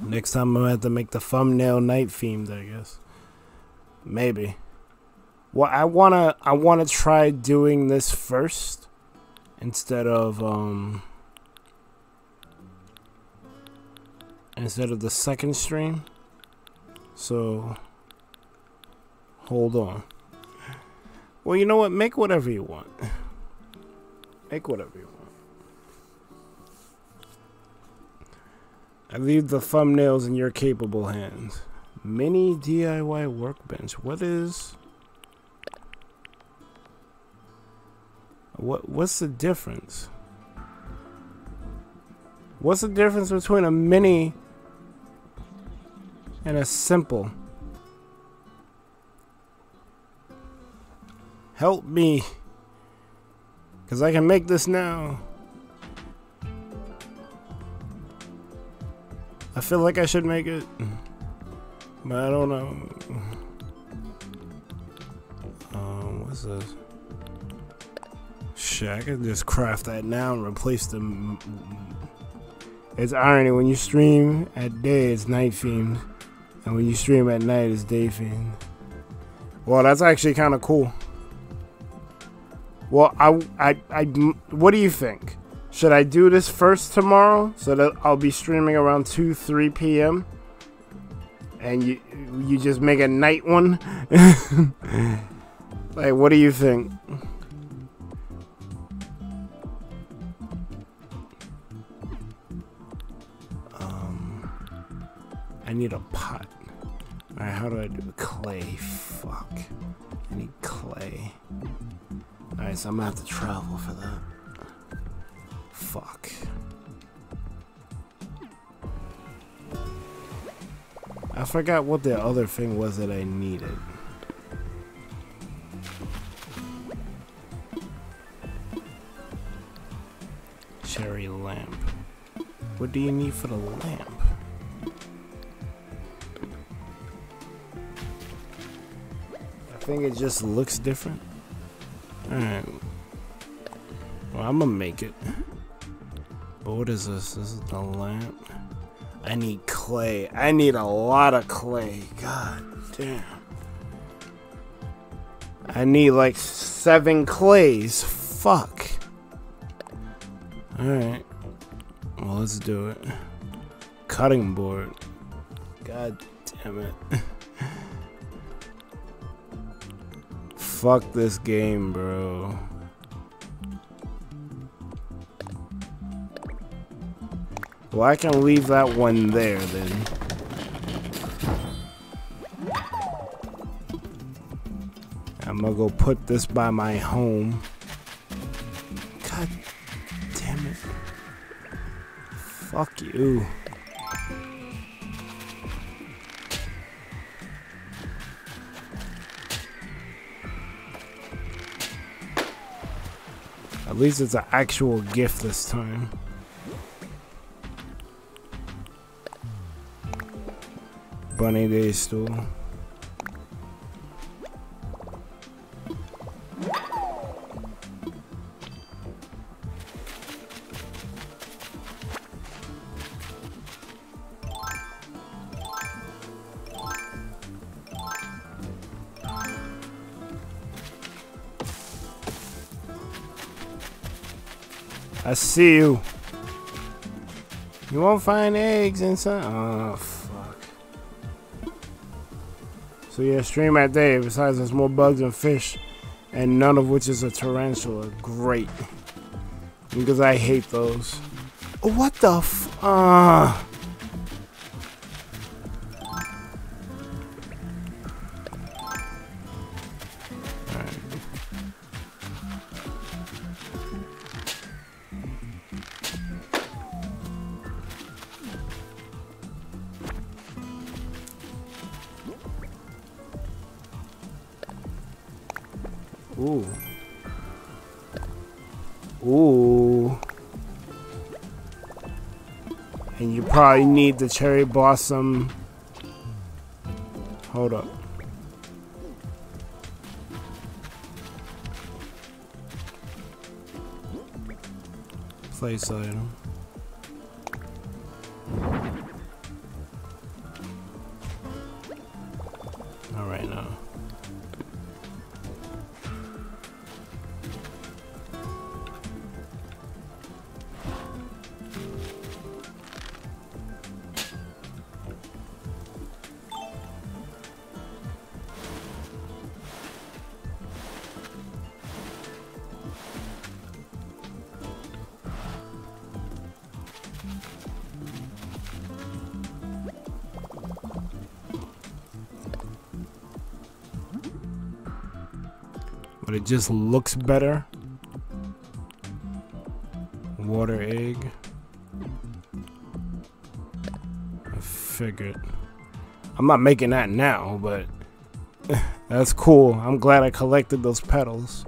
Next time I'm gonna have to make the thumbnail night themed, I guess. Maybe. Well, I wanna I wanna try doing this first instead of um instead of the second stream. So hold on. Well, you know what? Make whatever you want. Make whatever you want. I leave the thumbnails in your capable hands. Mini DIY workbench. What is What what's the difference? What's the difference between a mini and a simple? Help me. Cause I can make this now. I feel like I should make it. But I don't know. Um, what's this? Shit, I could just craft that now and replace them. It's irony when you stream at day, it's night themed, and when you stream at night, it's day themed. Well, that's actually kind of cool. Well, I, I, I, what do you think? Should I do this first tomorrow so that I'll be streaming around 2, 3 p.m. And you, you just make a night one? (laughs) like, what do you think? I need a pot. Alright, how do I do clay? Fuck. I need clay. Alright, so I'm gonna have to travel for that. Fuck. I forgot what the other thing was that I needed. Cherry lamp. What do you need for the lamp? Think it just looks different. Alright. Well, I'm gonna make it. But what is this? This is the lamp. I need clay. I need a lot of clay. God damn. I need like seven clays. Fuck. Alright. Well, let's do it. Cutting board. God damn it. (laughs) Fuck this game, bro. Well, I can leave that one there then. I'm gonna go put this by my home. God damn it. Fuck you. At least it's an actual gift this time. Bunny Day stool. I see you. You won't find eggs inside. Oh, fuck. So yeah, stream at day. Besides, there's more bugs and fish, and none of which is a tarantula. Great. Because I hate those. What the f- uh. Probably need the cherry blossom. Hold up. Place item. But it just looks better. water egg. I figured. I'm not making that now, but (laughs) that's cool. I'm glad I collected those petals.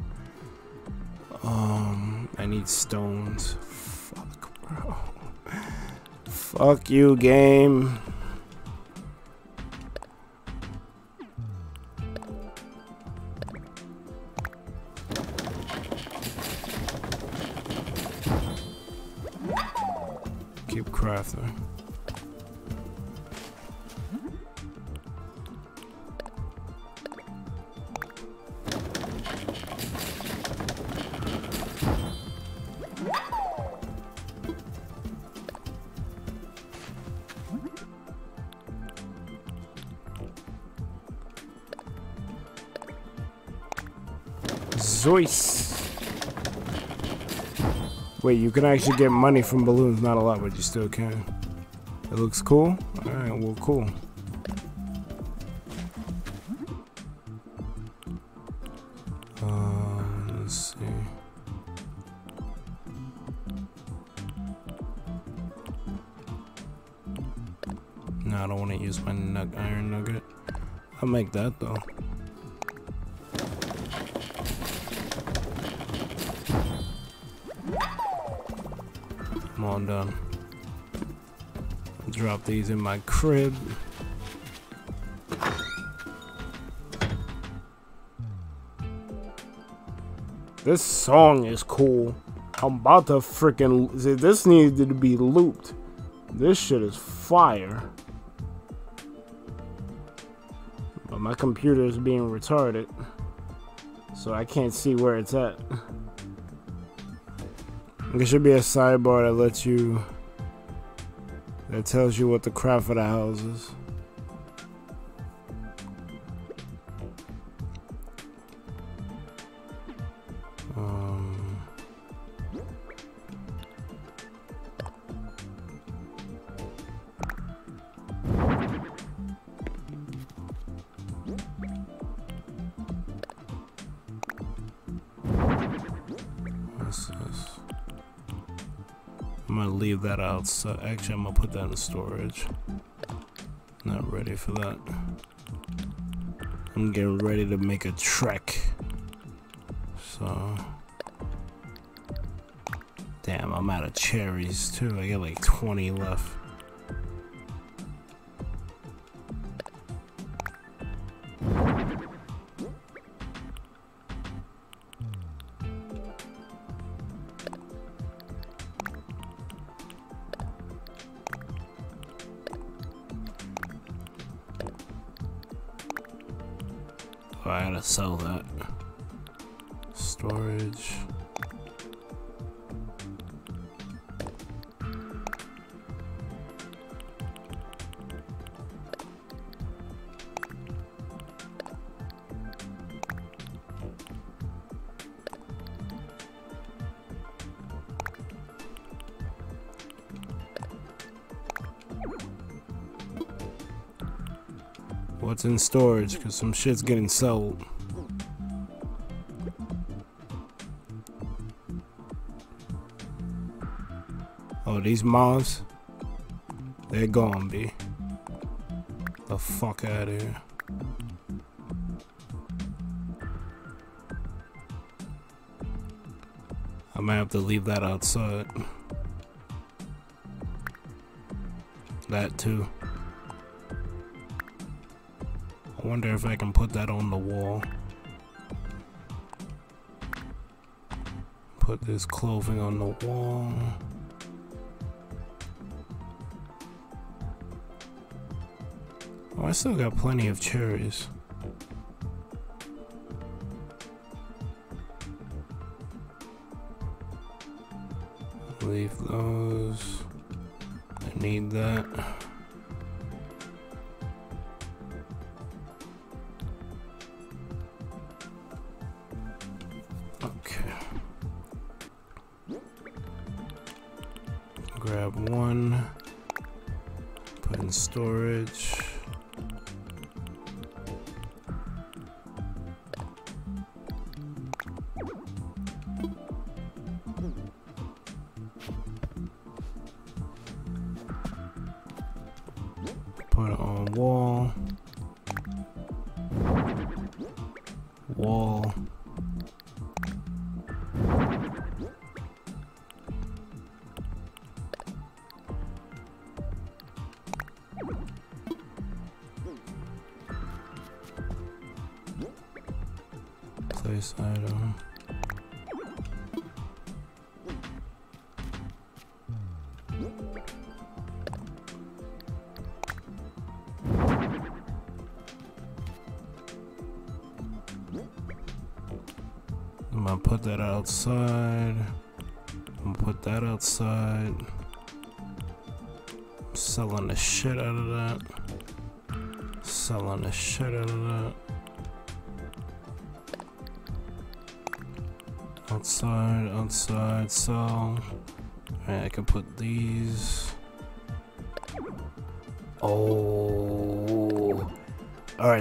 Um, I need stones. Fuck, bro. (laughs) Fuck you, game. Zeus. Wait, you can actually get money from balloons. Not a lot, but you still can. It looks cool. All right, well, cool. Uh, let's see. No, I don't want to use my nug iron nugget. I'll make that though. Drop these in my crib. This song is cool. I'm about to freaking. This needed to be looped. This shit is fire. But my computer is being retarded. So I can't see where it's at. There should be a sidebar that lets you. that tells you what the craft of the house is. That outside. Actually, I'm gonna put that in storage. Not ready for that. I'm getting ready to make a trek. So. Damn, I'm out of cherries too. I got like 20 left. What's in storage? Because some shit's getting sold. Oh, these mobs? They're gonna be. The fuck out of here. I might have to leave that outside. That too. Wonder if I can put that on the wall. Put this clothing on the wall. Oh, I still got plenty of cherries.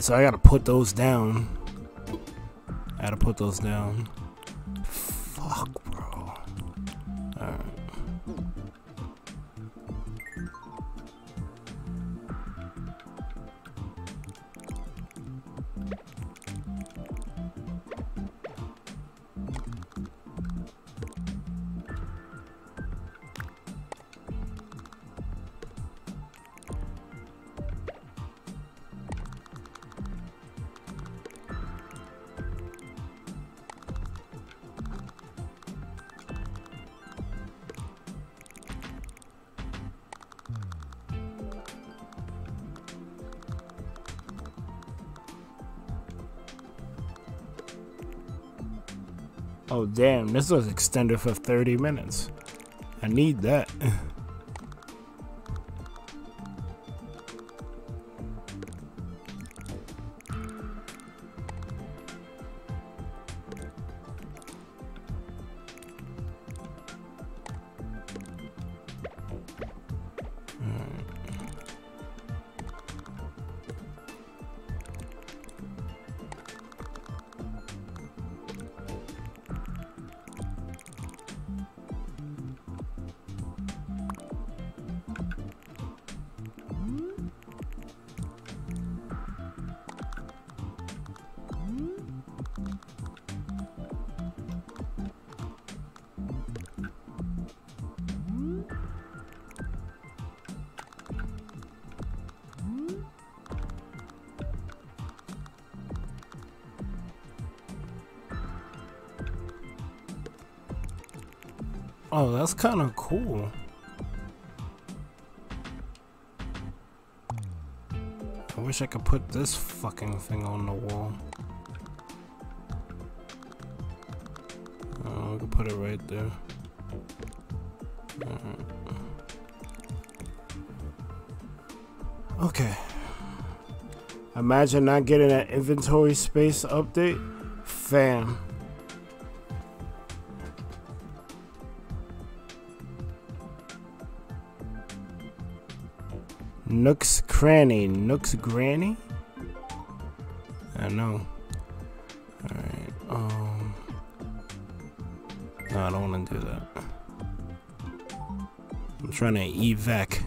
So I gotta put those down. I gotta put those down. This was extended for 30 minutes. I need that. (laughs) kind of cool. I wish I could put this fucking thing on the wall. Oh, I could put it right there. Uh, okay. Imagine not getting an inventory space update. Fam. Nook's Cranny. Nook's Granny? I know. Alright, um. No, I don't want to do that. I'm trying to evac.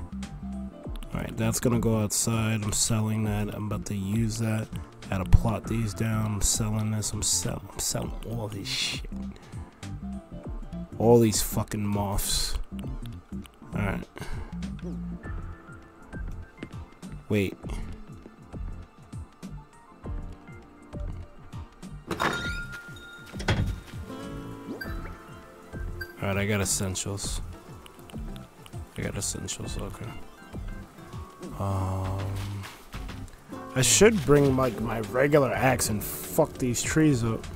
Alright, that's gonna go outside. I'm selling that. I'm about to use that. Gotta plot these down. I'm selling this. I'm selling. I'm selling all this shit. All these fucking moths. Wait. Alright, I got essentials. I got essentials, okay. Um I should bring like my regular axe and fuck these trees up.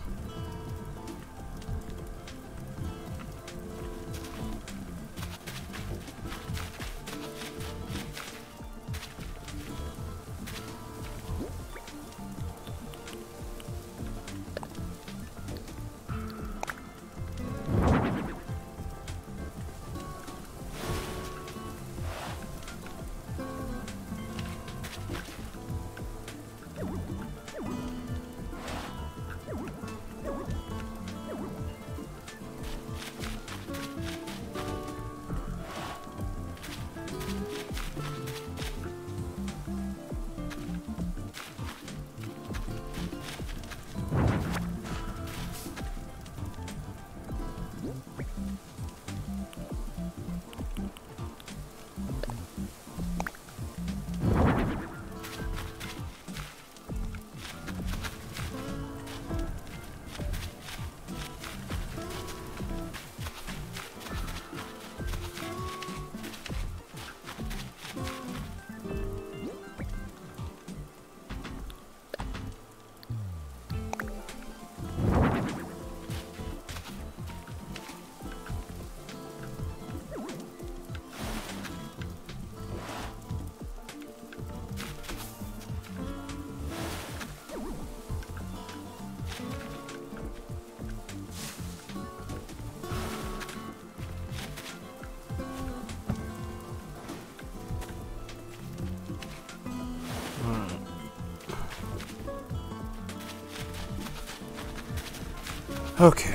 Okay.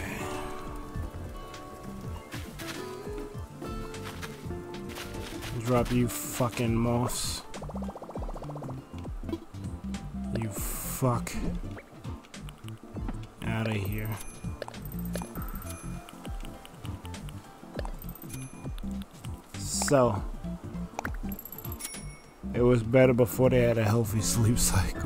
Drop you fucking moths. You fuck. Out of here. So, it was better before they had a healthy (laughs) sleep cycle.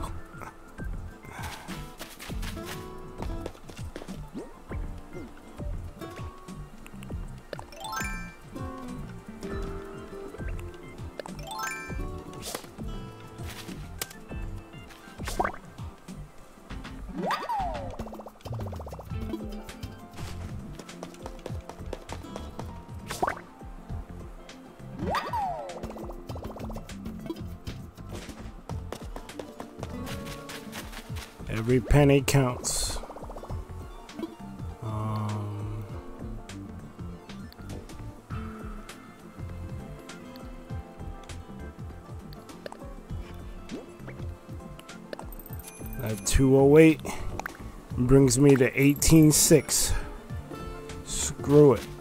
Penny counts. Um, that 208 brings me to 18.6. Screw it.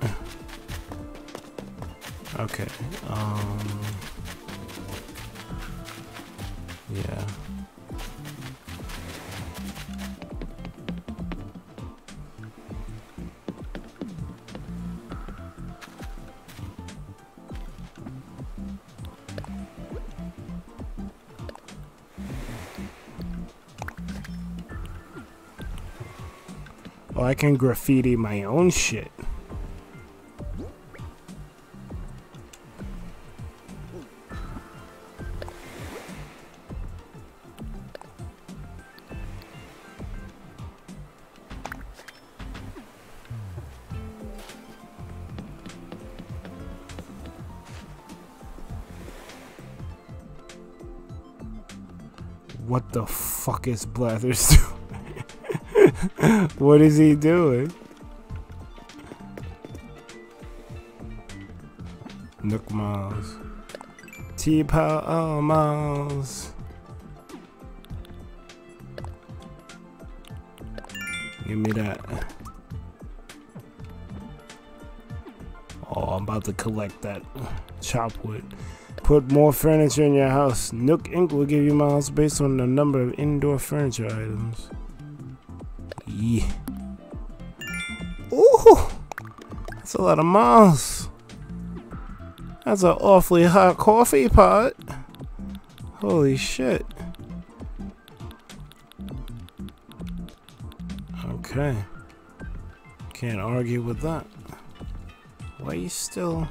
Can graffiti my own shit. What the fuck is Blathers (laughs) doing? (laughs) what is he doing? Nook Miles. T Power oh, Miles. Give me that. Oh, I'm about to collect that chop wood. Put more furniture in your house. Nook Inc. will give you miles based on the number of indoor furniture items. Ooh! That's a lot of miles. That's an awfully hot coffee pot. Holy shit. Okay. Can't argue with that. Why you still...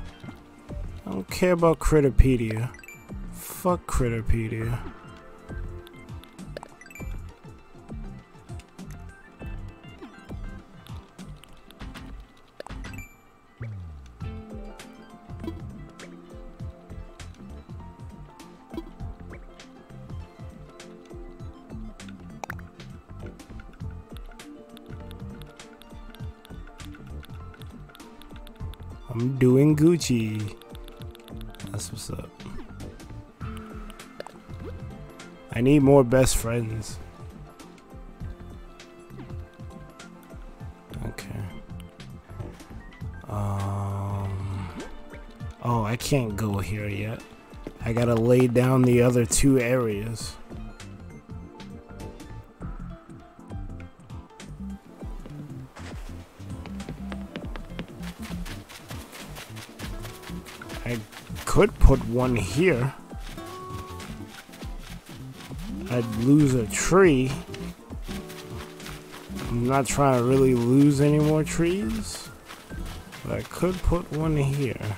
I don't care about Critterpedia. Fuck Critterpedia. Need more best friends. Okay. Um. Oh, I can't go here yet. I gotta lay down the other two areas. I could put one here. I'd lose a tree. I'm not trying to really lose any more trees. But I could put one here.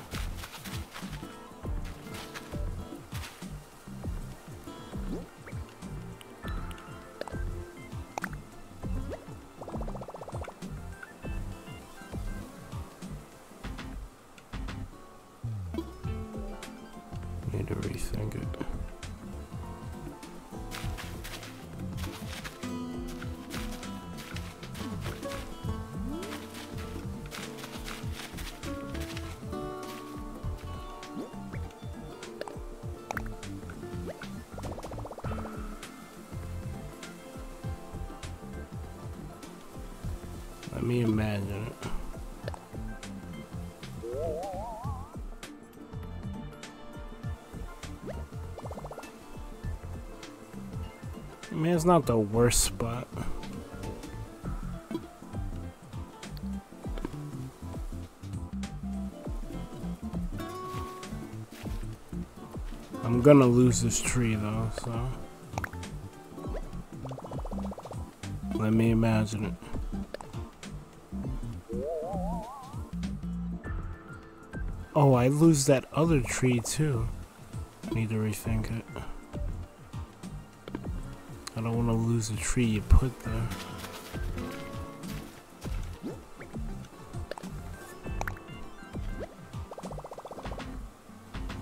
Not the worst spot. I'm gonna lose this tree though, so. Let me imagine it. Oh, I lose that other tree too. Need to rethink it. Lose a tree you put there.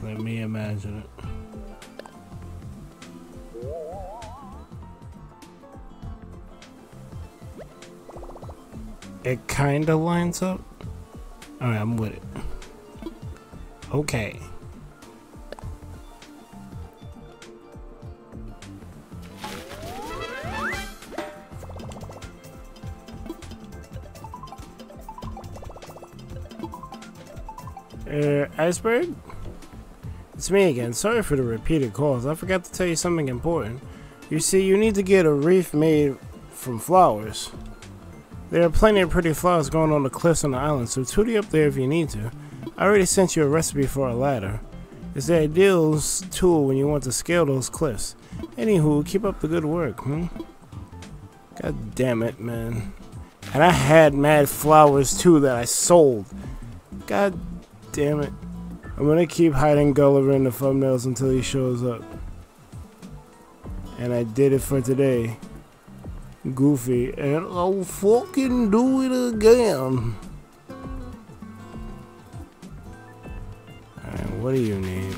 Let me imagine it. It kinda lines up. Alright, I'm with it. Okay. Iceberg? It's me again. Sorry for the repeated calls. I forgot to tell you something important. You see, you need to get a wreath made from flowers. There are plenty of pretty flowers growing on the cliffs on the island, so tootie up there if you need to. I already sent you a recipe for a ladder. It's the ideal tool when you want to scale those cliffs. Anywho, keep up the good work, hmm? God damn it, man. And I had mad flowers too that I sold. God damn it. I'm gonna keep hiding Gulliver in the thumbnails until he shows up. And I did it for today. Goofy, and I'll fucking do it again. Alright, what do you need?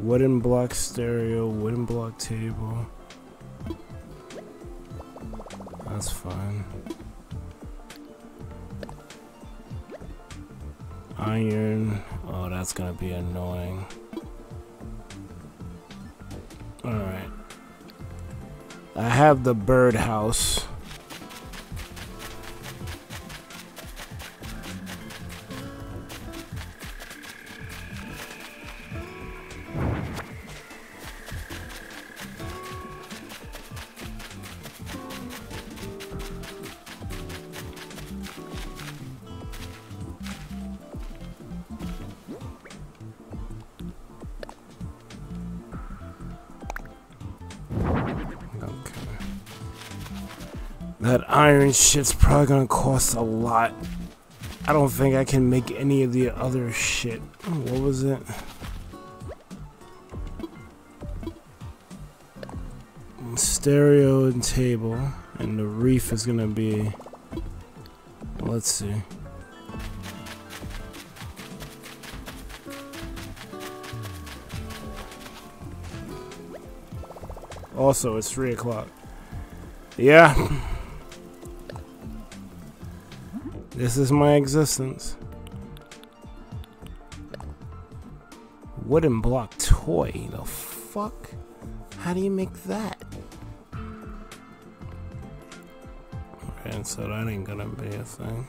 Wooden block stereo, wooden block table. That's fine. Iron. Oh, that's gonna be annoying. Alright. I have the birdhouse. Shit's probably gonna cost a lot. I don't think I can make any of the other shit. Oh, what was it? Stereo and table. And the reef is gonna be... Let's see. Also, it's 3 o'clock. Yeah. This is my existence. Wooden block toy. The fuck? How do you make that? Okay, so that ain't gonna be a thing.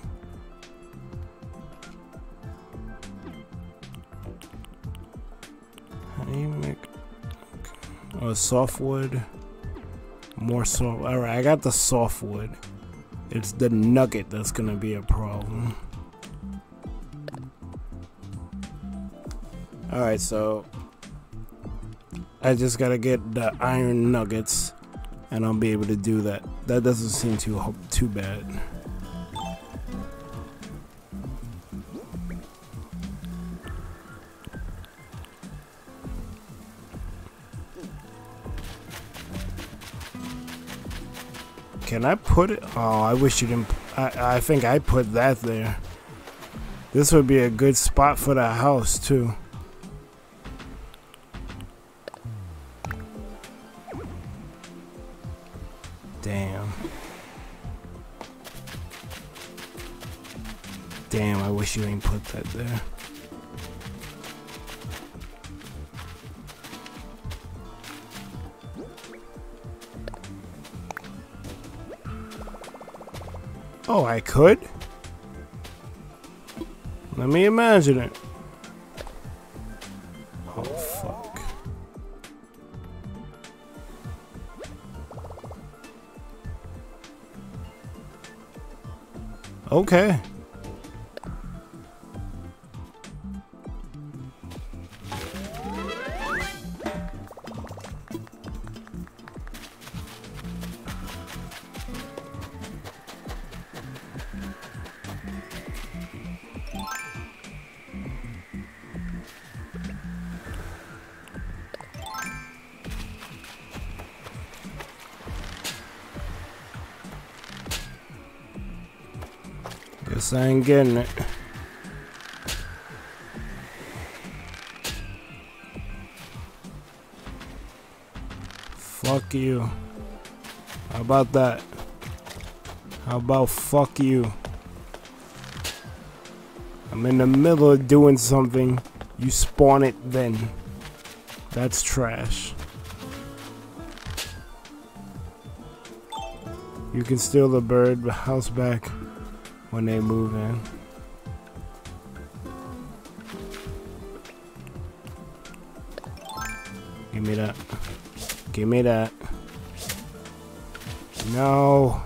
How do you make... Okay. Oh, softwood. More soft. Alright, I got the softwood. It's the nugget that's gonna be a problem. Alright, so I just gotta get the iron nuggets and I'll be able to do that. That doesn't seem too too bad. Put it? Oh, I wish you didn't. I, I think I put that there. This would be a good spot for the house, too. Damn. Damn, I wish you ain't put that there. Oh, I could? Let me imagine it. Oh, fuck. Okay. Getting it. Fuck you. How about that? How about fuck you? I'm in the middle of doing something. You spawn it then. That's trash. You can steal the bird house back when they move in. Give me that. Give me that. No.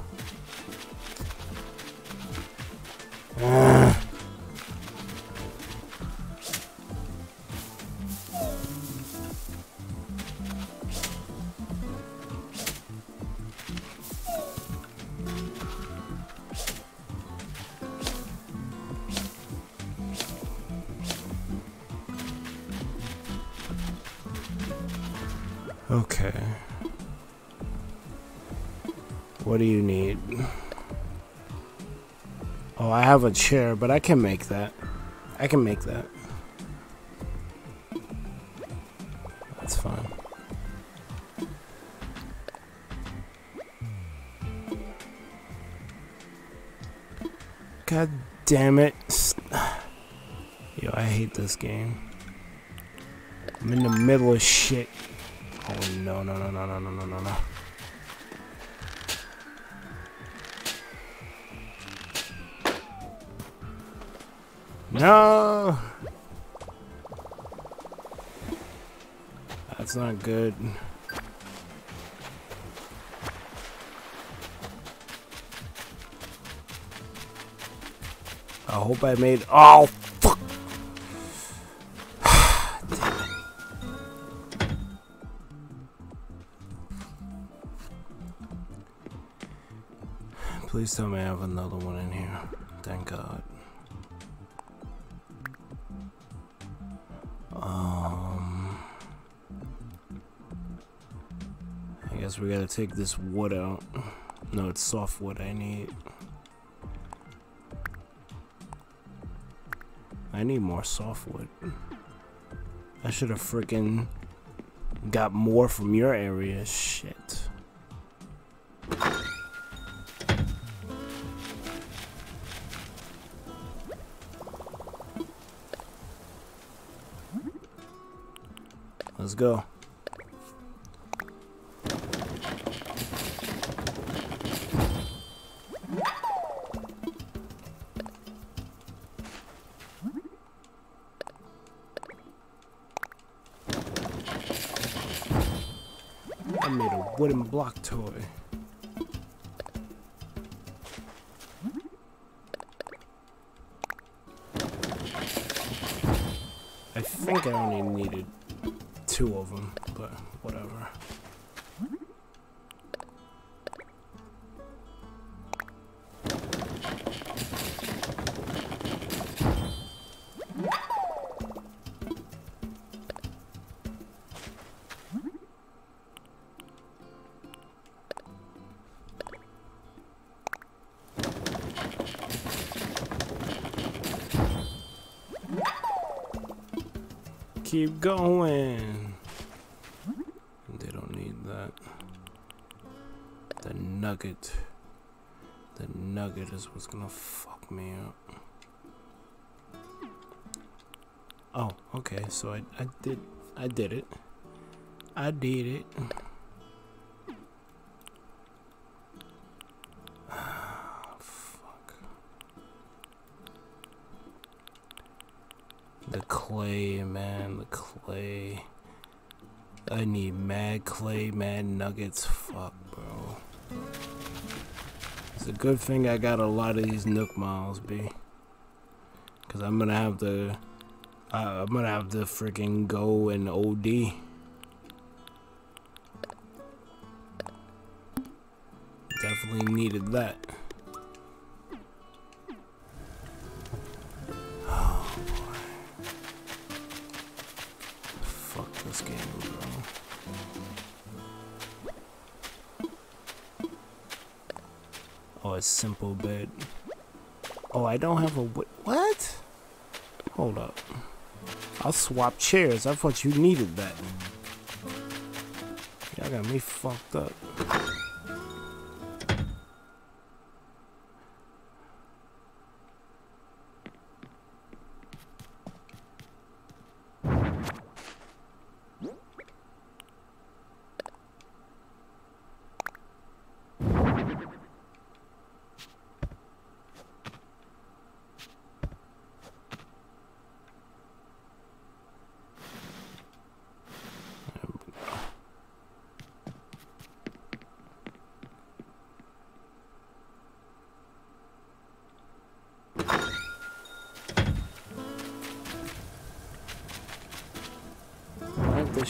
a chair, but I can make that. I can make that. That's fine. God damn it. (sighs) Yo, I hate this game. I'm in the middle of shit. Oh no, no, no, no, no, no, no, no. No. That's not good. I hope I made. Oh fuck! (sighs) Please tell me I have another one in here. Thank God. Guess we gotta take this wood out. No, it's soft wood I need. I need more softwood. I should have freaking got more from your area. Shit. Let's go. Block toy. Keep going. They don't need that. The nugget. The nugget is what's gonna fuck me up. Oh, okay, so I, I did I did it. I did it. Nuggets. Fuck, bro. It's a good thing I got a lot of these Nook miles, B. Cause I'm gonna have to, uh, I'm gonna have to freaking go and OD. Definitely needed that. Swap chairs. I thought you needed that. Y'all got me fucked up.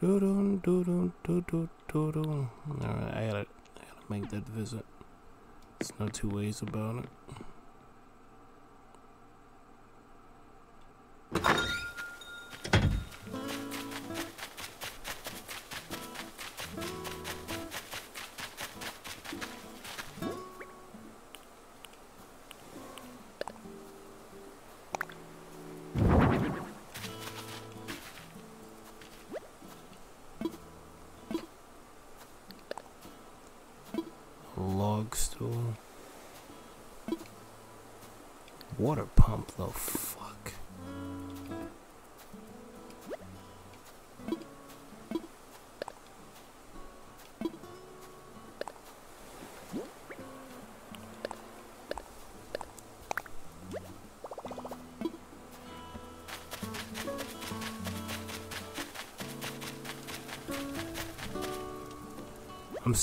Doodle, doodle, doodle, doodle. Alright, I gotta, I gotta make that visit. There's no two ways about it.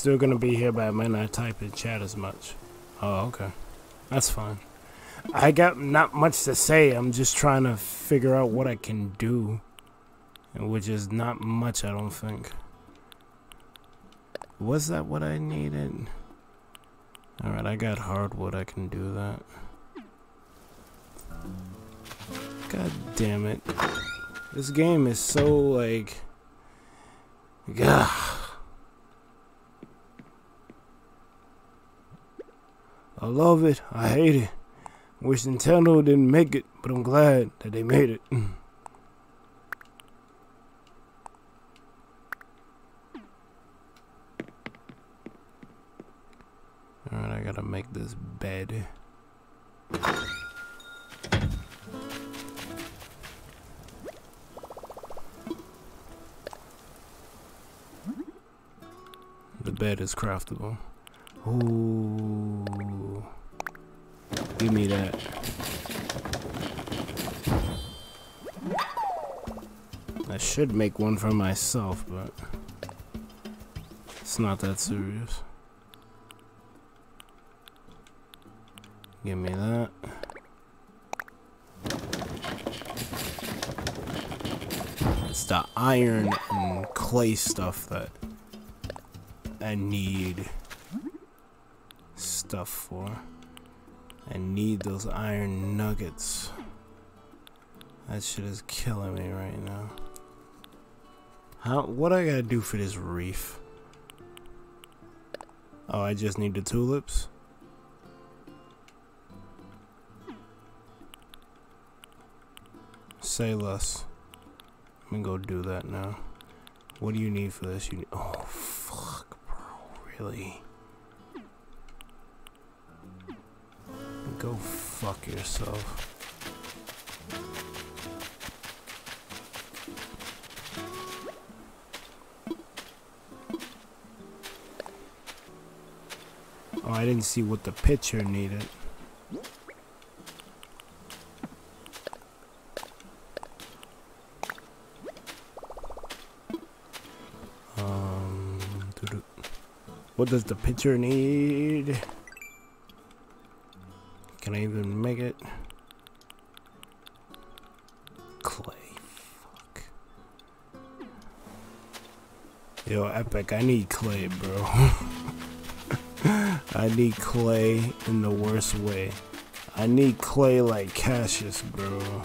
Still gonna be here, but I might not type in chat as much. Oh, okay. That's fine. I got not much to say. I'm just trying to figure out what I can do. Which is not much, I don't think. Was that what I needed? Alright, I got hardwood. I can do that. God damn it. This game is so, like... Gah. I love it. I hate it. Wish Nintendo didn't make it, but I'm glad that they made it. (clears throat) Alright, I gotta make this bed. The bed is craftable. Ooh. Give me that. I should make one for myself, but it's not that serious. Give me that. It's the iron and clay stuff that I need stuff for. I need those iron nuggets. That shit is killing me right now. How what I gotta do for this reef? Oh, I just need the tulips. Say less. Let me go do that now. What do you need for this? You need, oh fuck, bro, really? Go fuck yourself. Oh, I didn't see what the picture needed. Um, what does the picture need? Can I even make it? Clay. Fuck. Yo, Epic, I need clay, bro. (laughs) I need clay in the worst way. I need clay like Cassius, bro.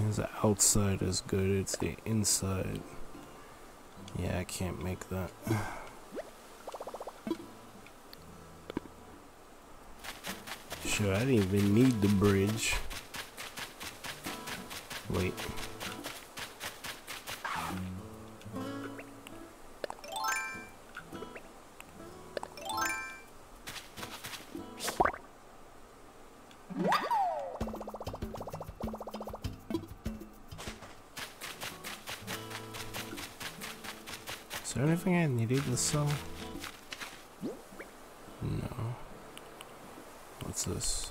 His outside is good, it's the inside. Yeah, I can't make that. Sure, I didn't even need the bridge. Wait. Is there anything I needed to sell? This?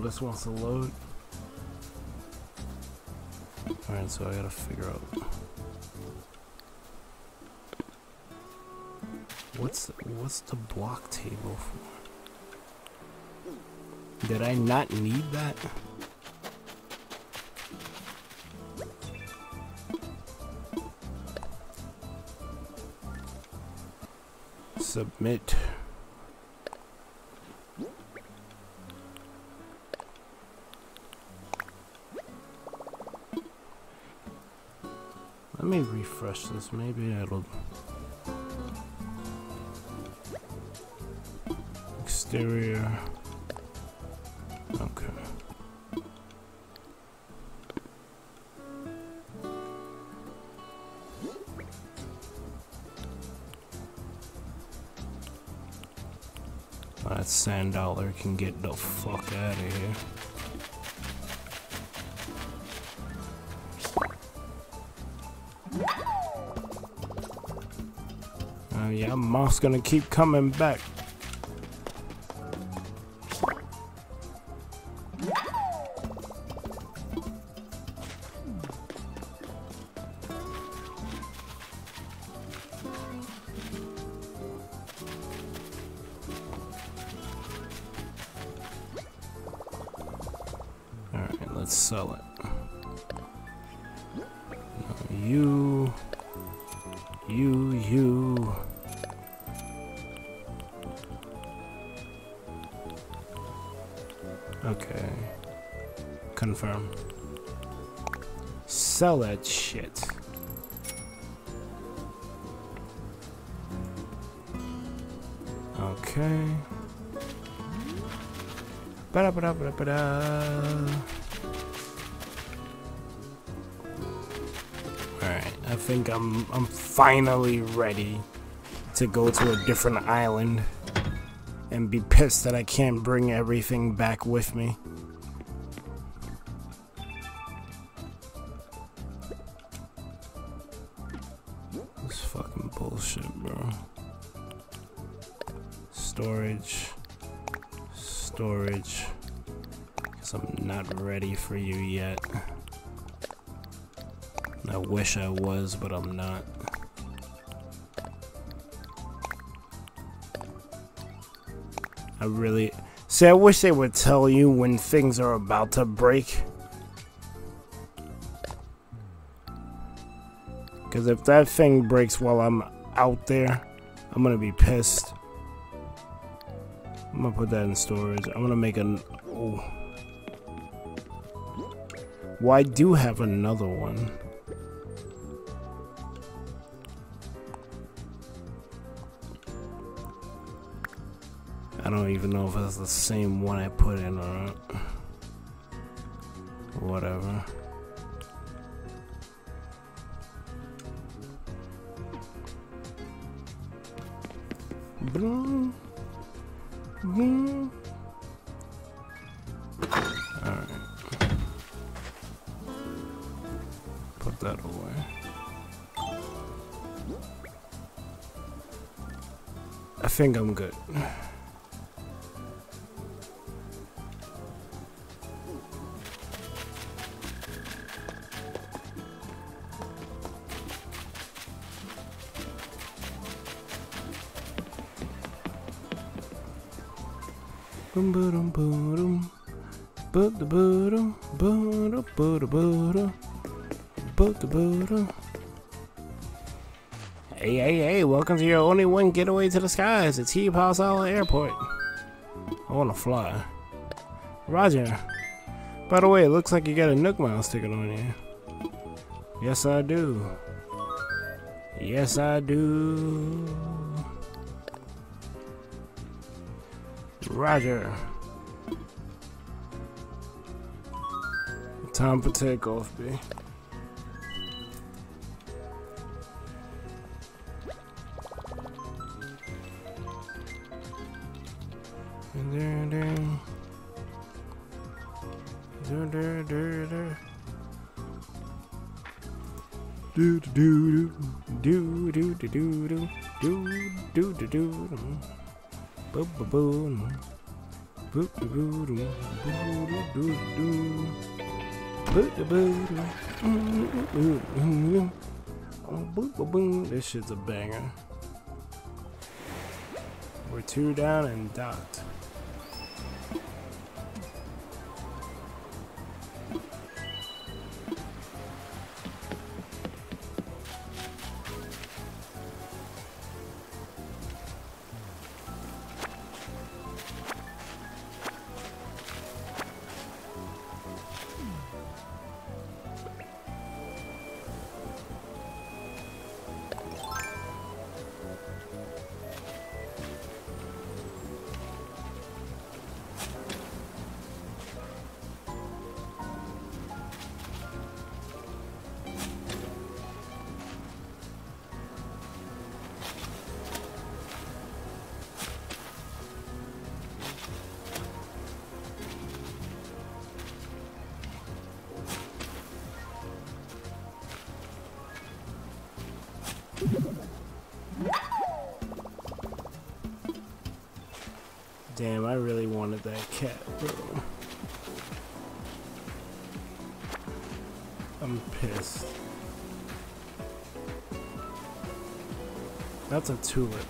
This wants to load? Alright, so I gotta figure out. What's what's the block table for? Did I not need that? Submit. This. Maybe it'll. Exterior. Okay. That sand dollar can get the fuck out of here. Moss gonna keep coming back. Finally ready to go to a different island and be pissed that I can't bring everything back with me. This fucking bullshit, bro. Storage. Storage. Cause I'm not ready for you yet. I wish I was, but I'm not. I really... See, I wish they would tell you when things are about to break. Because if that thing breaks while I'm out there, I'm going to be pissed. I'm going to put that in storage. I'm going to make an... Oh. Well, I do have another one. Even know if it's the same one I put in or not. Whatever. Alright. Put that away. I think I'm good. Welcome to your only one getaway to the skies at T-Pal's Isle Airport. I wanna fly. Roger. By the way, it looks like you got a Nook Miles ticket on you. Yes, I do. Yes, I do. Roger. Time for takeoff, B. This shit's a banger. We're two down and dot. Tulip,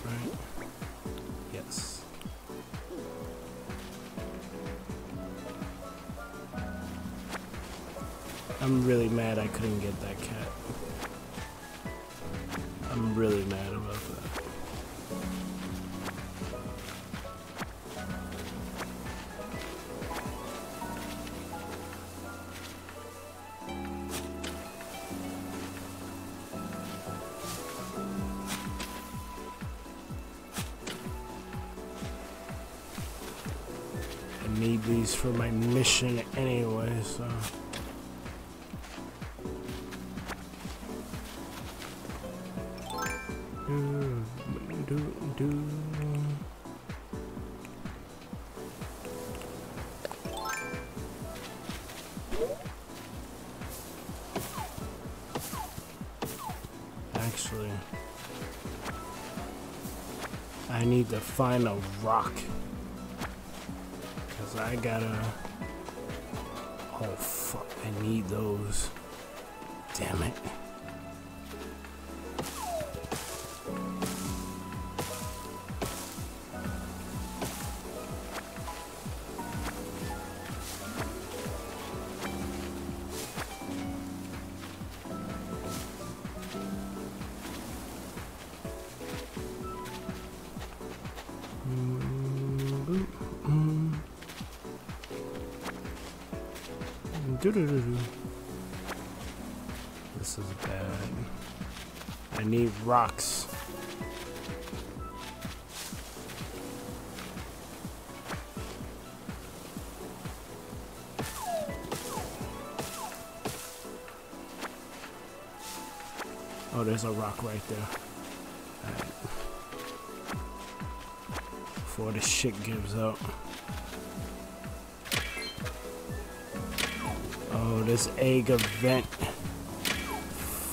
to find a rock. Cause I gotta Oh, fuck. I need those. Damn it. There's a rock right there. Before the shit gives up. Oh, this egg event.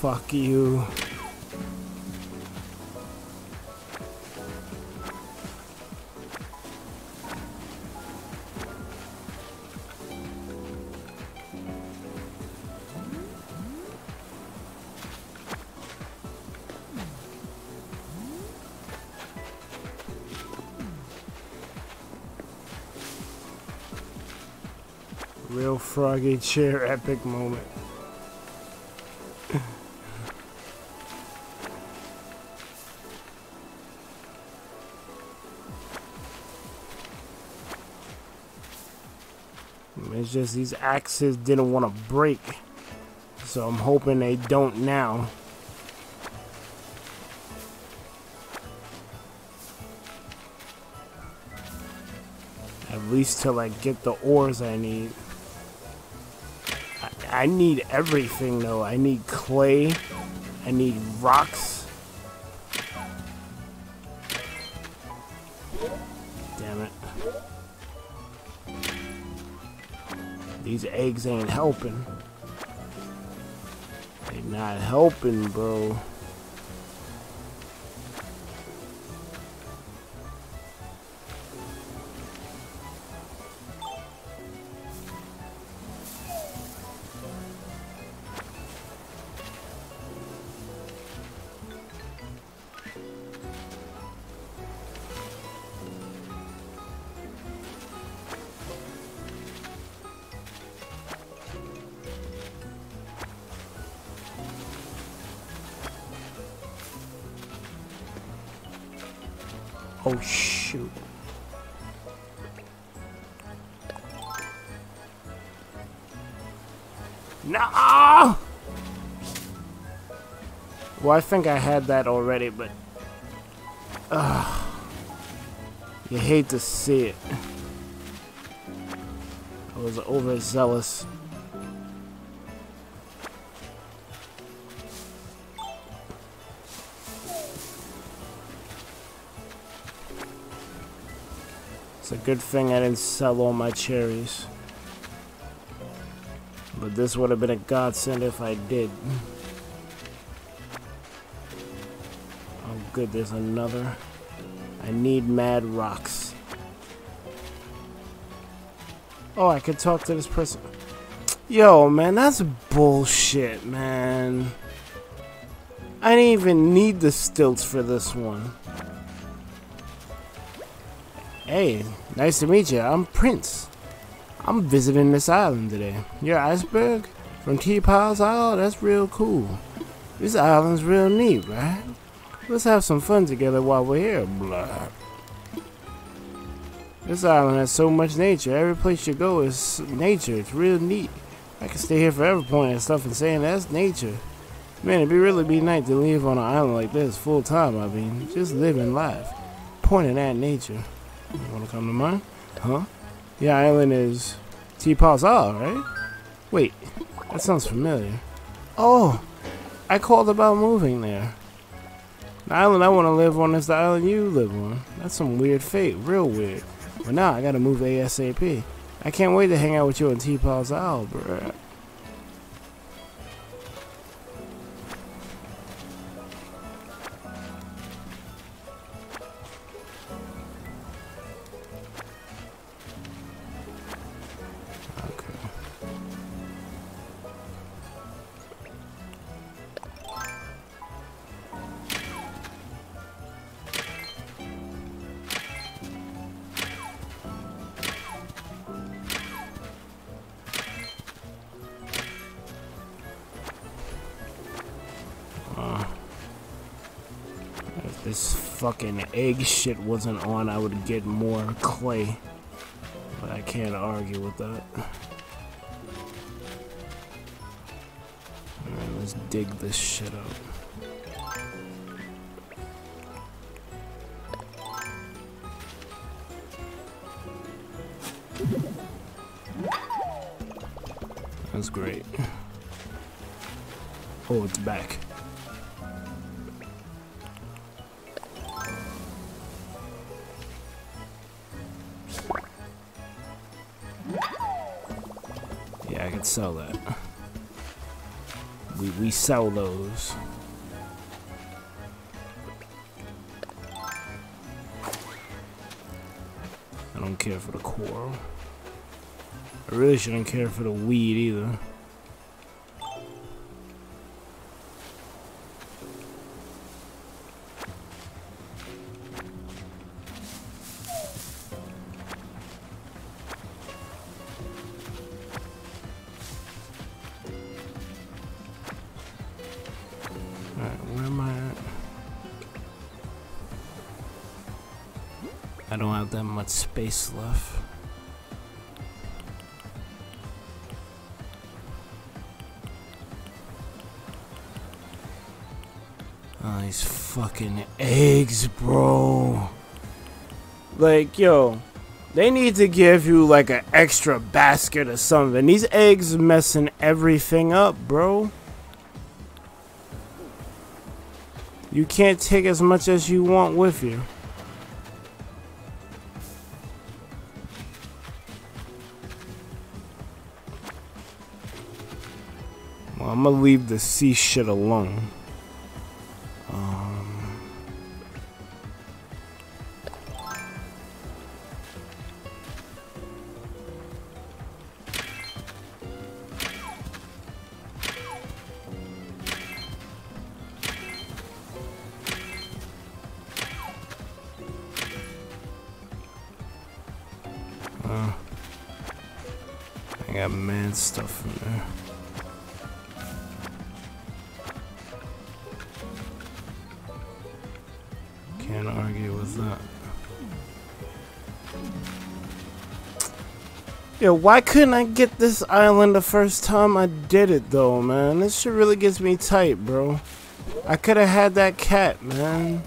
Fuck you. Froggy chair epic moment. It's just these axes didn't want to break. So I'm hoping they don't now. At least till I get the ores I need. I, need everything though. I need clay. I need rocks. Damn it. These eggs ain't helping. They not helping, bro. I think I had that already, but... Ugh. You hate to see it. I was overzealous. It's a good thing I didn't sell all my cherries. But this would have been a godsend if I did. Good, there's another. I need mad rocks. Oh, I could talk to this person. Yo, man, that's bullshit, man. I didn't even need the stilts for this one. Hey, nice to meet you. I'm Prince. I'm visiting this island today. Your iceberg? From T-Pal's Isle? Oh, that's real cool. This island's real neat, right? Let's have some fun together while we're here. Blah. This island has so much nature. Every place you go is nature. It's real neat. I could stay here forever pointing at stuff and saying that's nature. Man, it'd be really be nice to live on an island like this full time. I mean, just living life, pointing at nature. You want to come to mine? Huh? The island is Isle, right? Wait, that sounds familiar. Oh, I called about moving there. The island I want to live on is the island you live on. That's some weird fate, real weird. But now I gotta move ASAP. I can't wait to hang out with you on T-Pal's Isle, bruh. Fucking egg shit wasn't on, I would get more clay. But I can't argue with that. Alright, let's dig this shit up. That's great. Oh, it's back. Sell those. I don't care for the coral. I really shouldn't care for the weed either. Space left. Oh, these fucking eggs, bro. Like, yo, they need to give you like an extra basket or something. These eggs messing everything up, bro. You can't take as much as you want with you. Gonna leave the sea shit alone. Yo, why couldn't I get this island the first time I did it though, man? This shit really gets me tight, bro. I could have had that cat, man.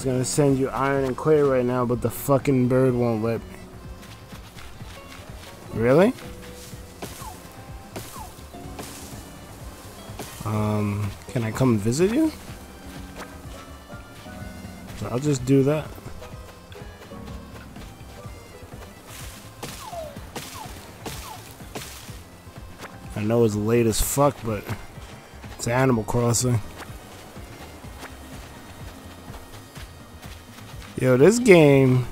Was gonna send you iron and clay right now, but the fucking bird won't let me. Really? Um, can I come visit you? I'll just do that. I know it's late as fuck, but it's Animal Crossing. Yo, this game.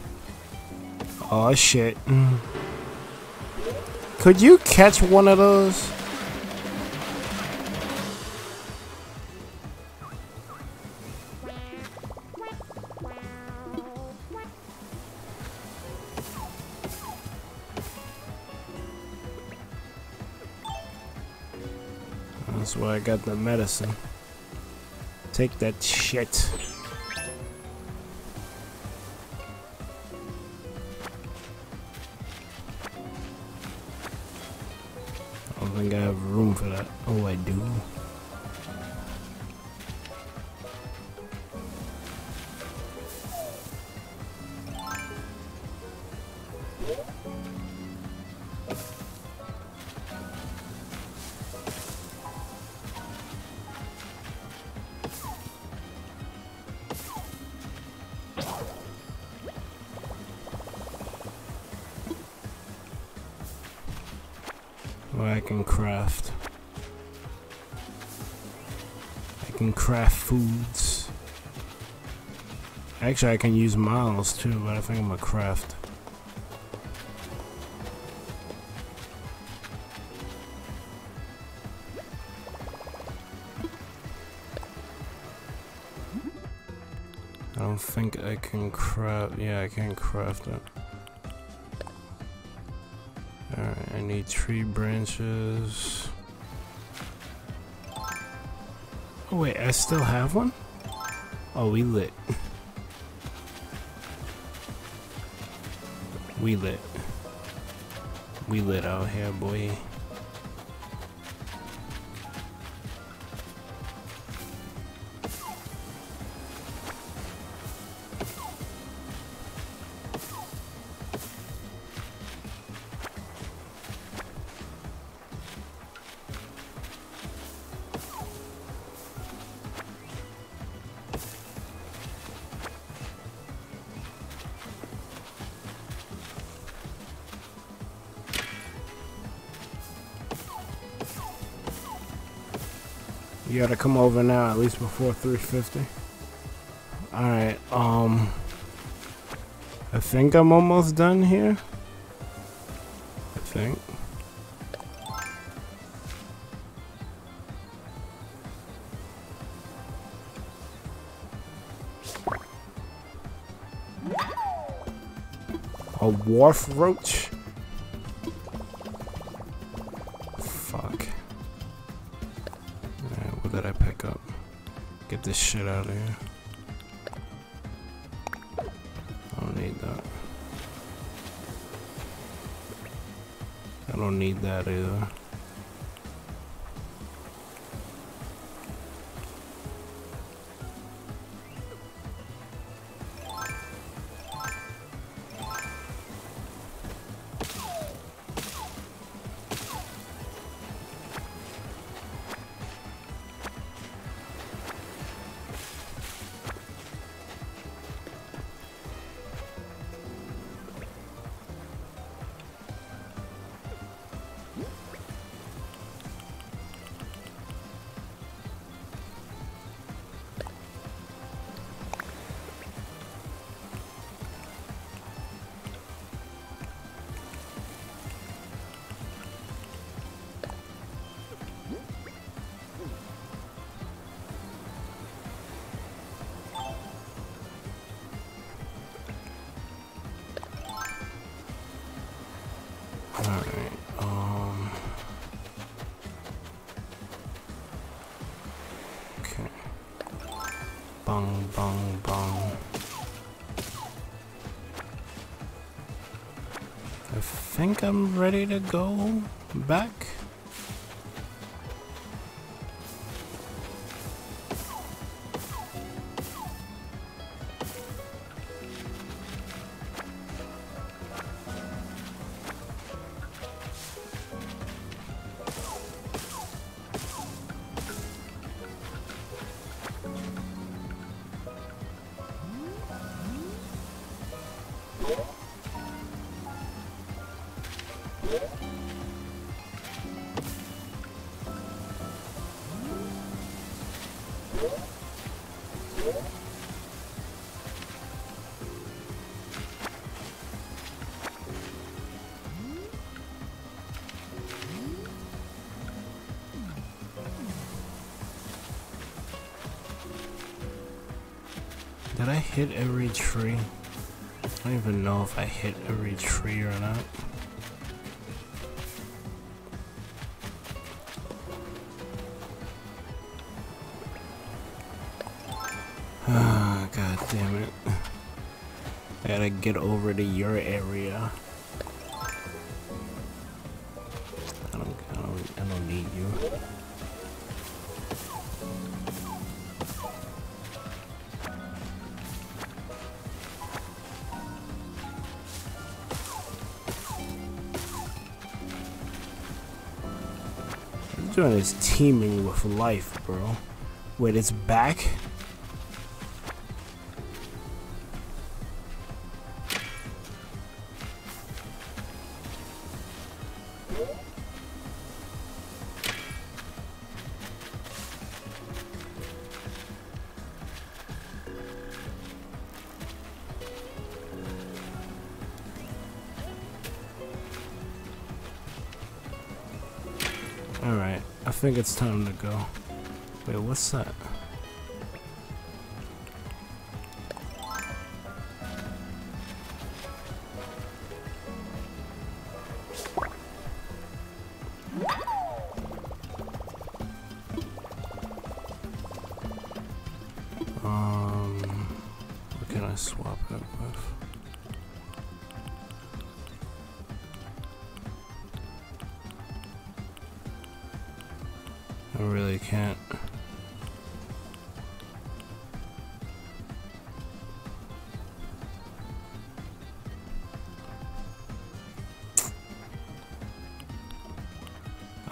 Oh shit. Could you catch one of those? That's why I got the medicine. Take that shit. Think I have room for that. Oh, I do. Actually, I can use miles too, but I think I'm a craft. I don't think I can craft. Yeah, I can craft it. Alright, I need tree branches. Oh wait, I still have one? Oh, we lit. (laughs) we lit. We lit out here, boy. Come over now, at least before 350. Alright, um... I think I'm almost done here. I think. A wharf roach? Shit out of here. I don't need that. I don't need that either. Think I'm ready to go back. Tree? I don't even know if I hit every tree or not. Ah, god damn it. I gotta get over to your area. This joint is teeming with life, bro. Wait, it's back? It's time to go. Wait, what's that?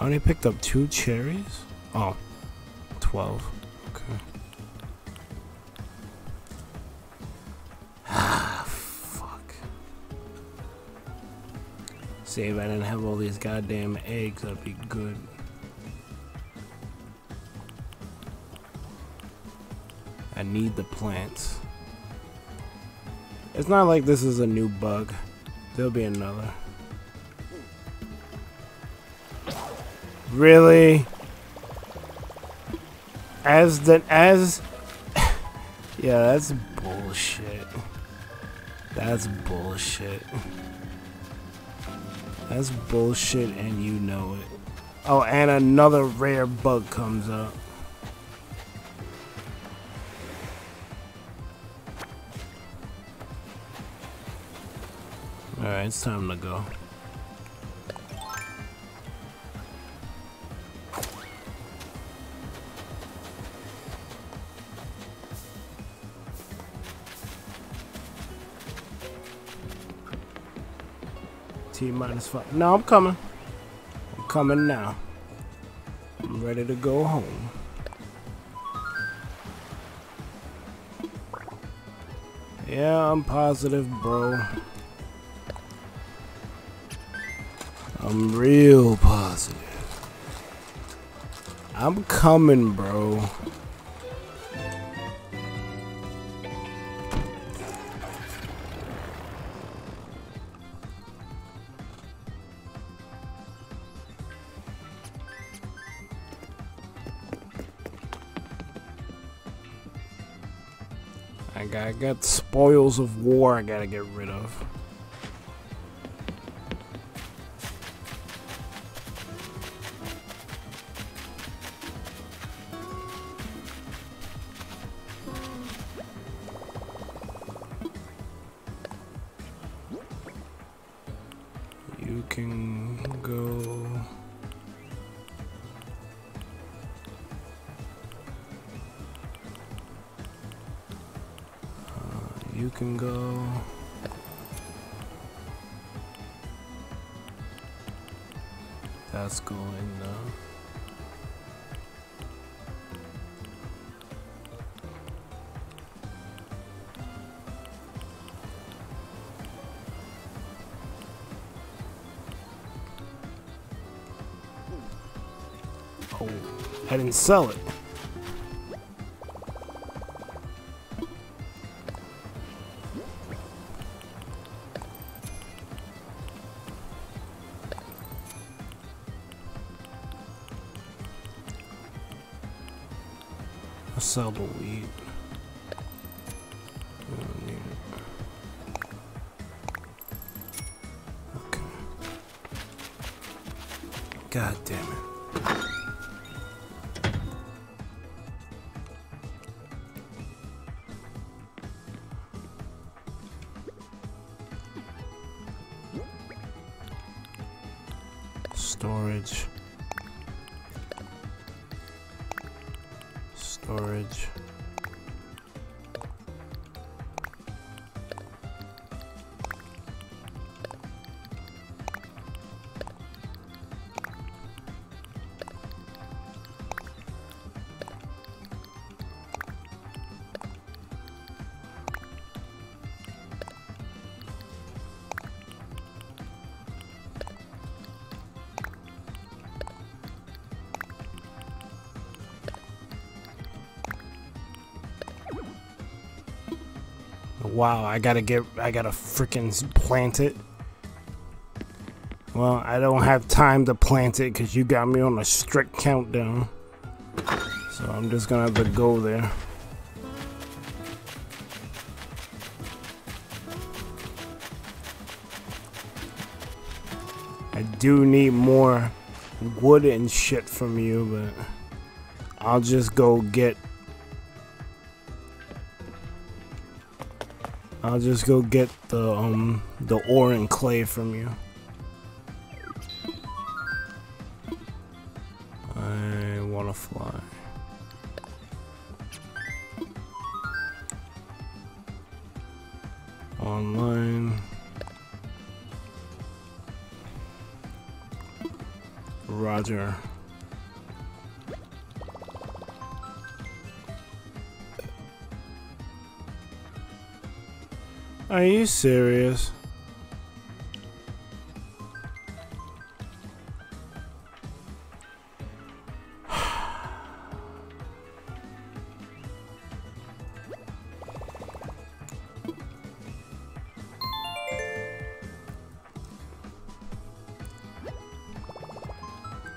Only picked up two cherries? Oh, 12. Okay. Ah, (sighs) fuck. See, if I didn't have all these goddamn eggs, that'd be good. I need the plants. It's not like this is a new bug. There'll be another. Really? As the as (laughs) Yeah, that's bullshit. That's bullshit. That's bullshit and you know it. Oh, and another rare bug comes up. Alright, it's time to go. T minus five. No, I'm coming. I'm coming now. I'm ready to go home. Yeah, I'm positive, bro. I'm real positive. I'm coming, bro. Got, spoils of war I gotta get rid of. Didn't sell it. Wow, I gotta get, I gotta freaking plant it. Well, I don't have time to plant it because you got me on a strict countdown. So I'm just gonna have to go there. I do need more wood and shit from you, but I'll just go get I'll just go get the um the ore and clay from you. Serious? (sighs)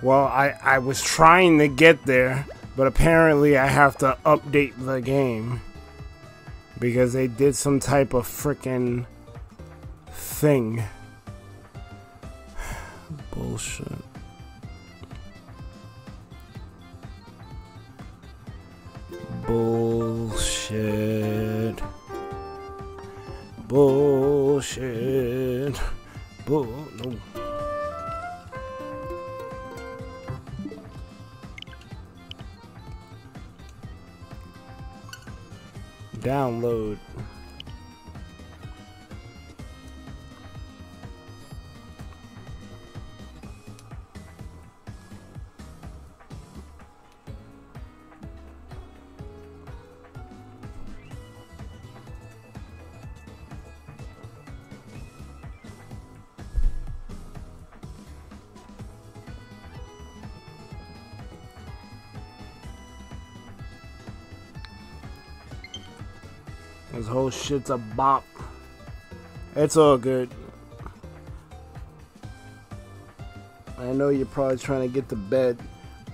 Well, I, I was trying to get there, but apparently I have to update the game. Because they did some type of freaking thing. (sighs) Bullshit. Bullshit. Bullshit. Bull. No. Download. Shit's a bop. It's all good. I know you're probably trying to get to bed.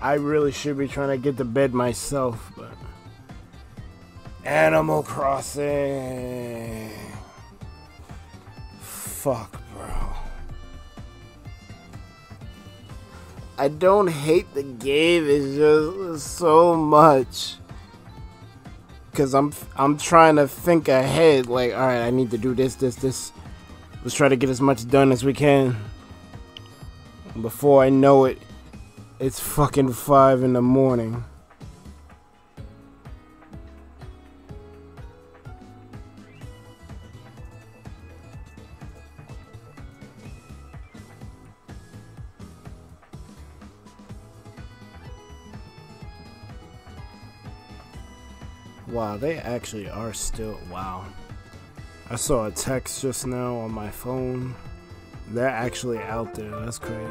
I really should be trying to get to bed myself, but. Animal Crossing. Fuck, bro. I don't hate the game, it's just so much because I'm I'm trying to think ahead. Like, all right, I need to do this, this, this. Let's try to get as much done as we can. Before I know it, it's fucking five in the morning. They actually are still. Wow. I saw a text just now on my phone. They're actually out there. That's crazy.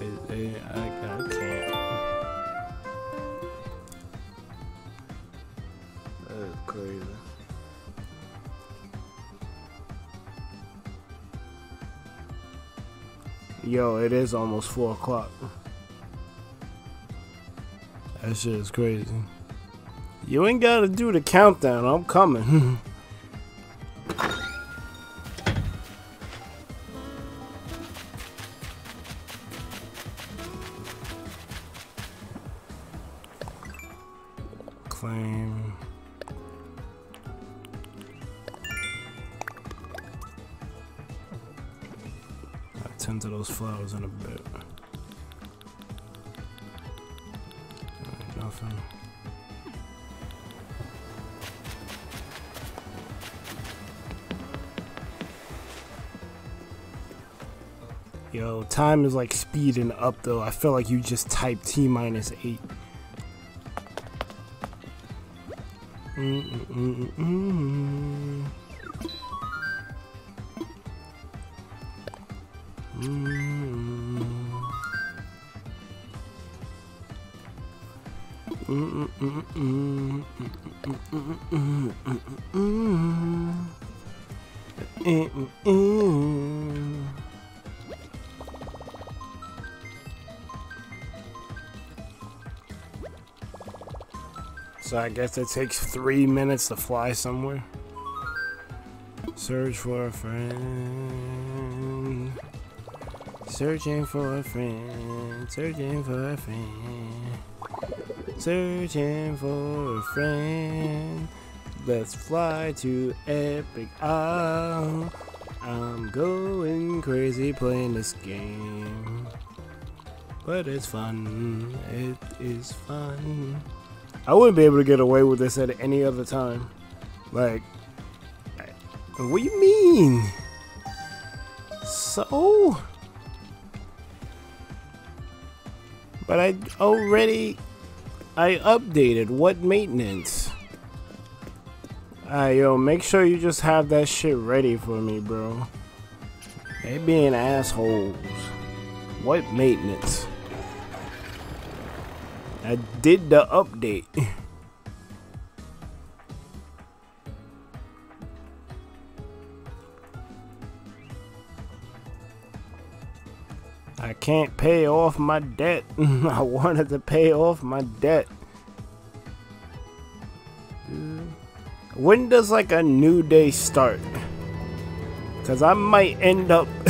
They, they, I, I can't. That is crazy. Yo, it is almost 4 o'clock. That shit is crazy. You ain't gotta do the countdown, I'm coming. (laughs) time is like speeding up though. I feel like you just typed T minus eight. Mm-mm-mm-mm. Mm. So I guess it takes three minutes to fly somewhere. Search for a friend. Searching for a friend. Searching for a friend. Searching for a friend. let's fly to Epic Isle. I'm going crazy playing this game. But it's fun. It is fun. I wouldn't be able to get away with this at any other time. Like, what do you mean? So? But I already I updated. What maintenance? Alright, yo, make sure you just have that shit ready for me, bro. They being assholes. What maintenance? I did the update. I can't pay off my debt. (laughs) I wanted to pay off my debt. When does like a new day start? Cause I might end up (laughs)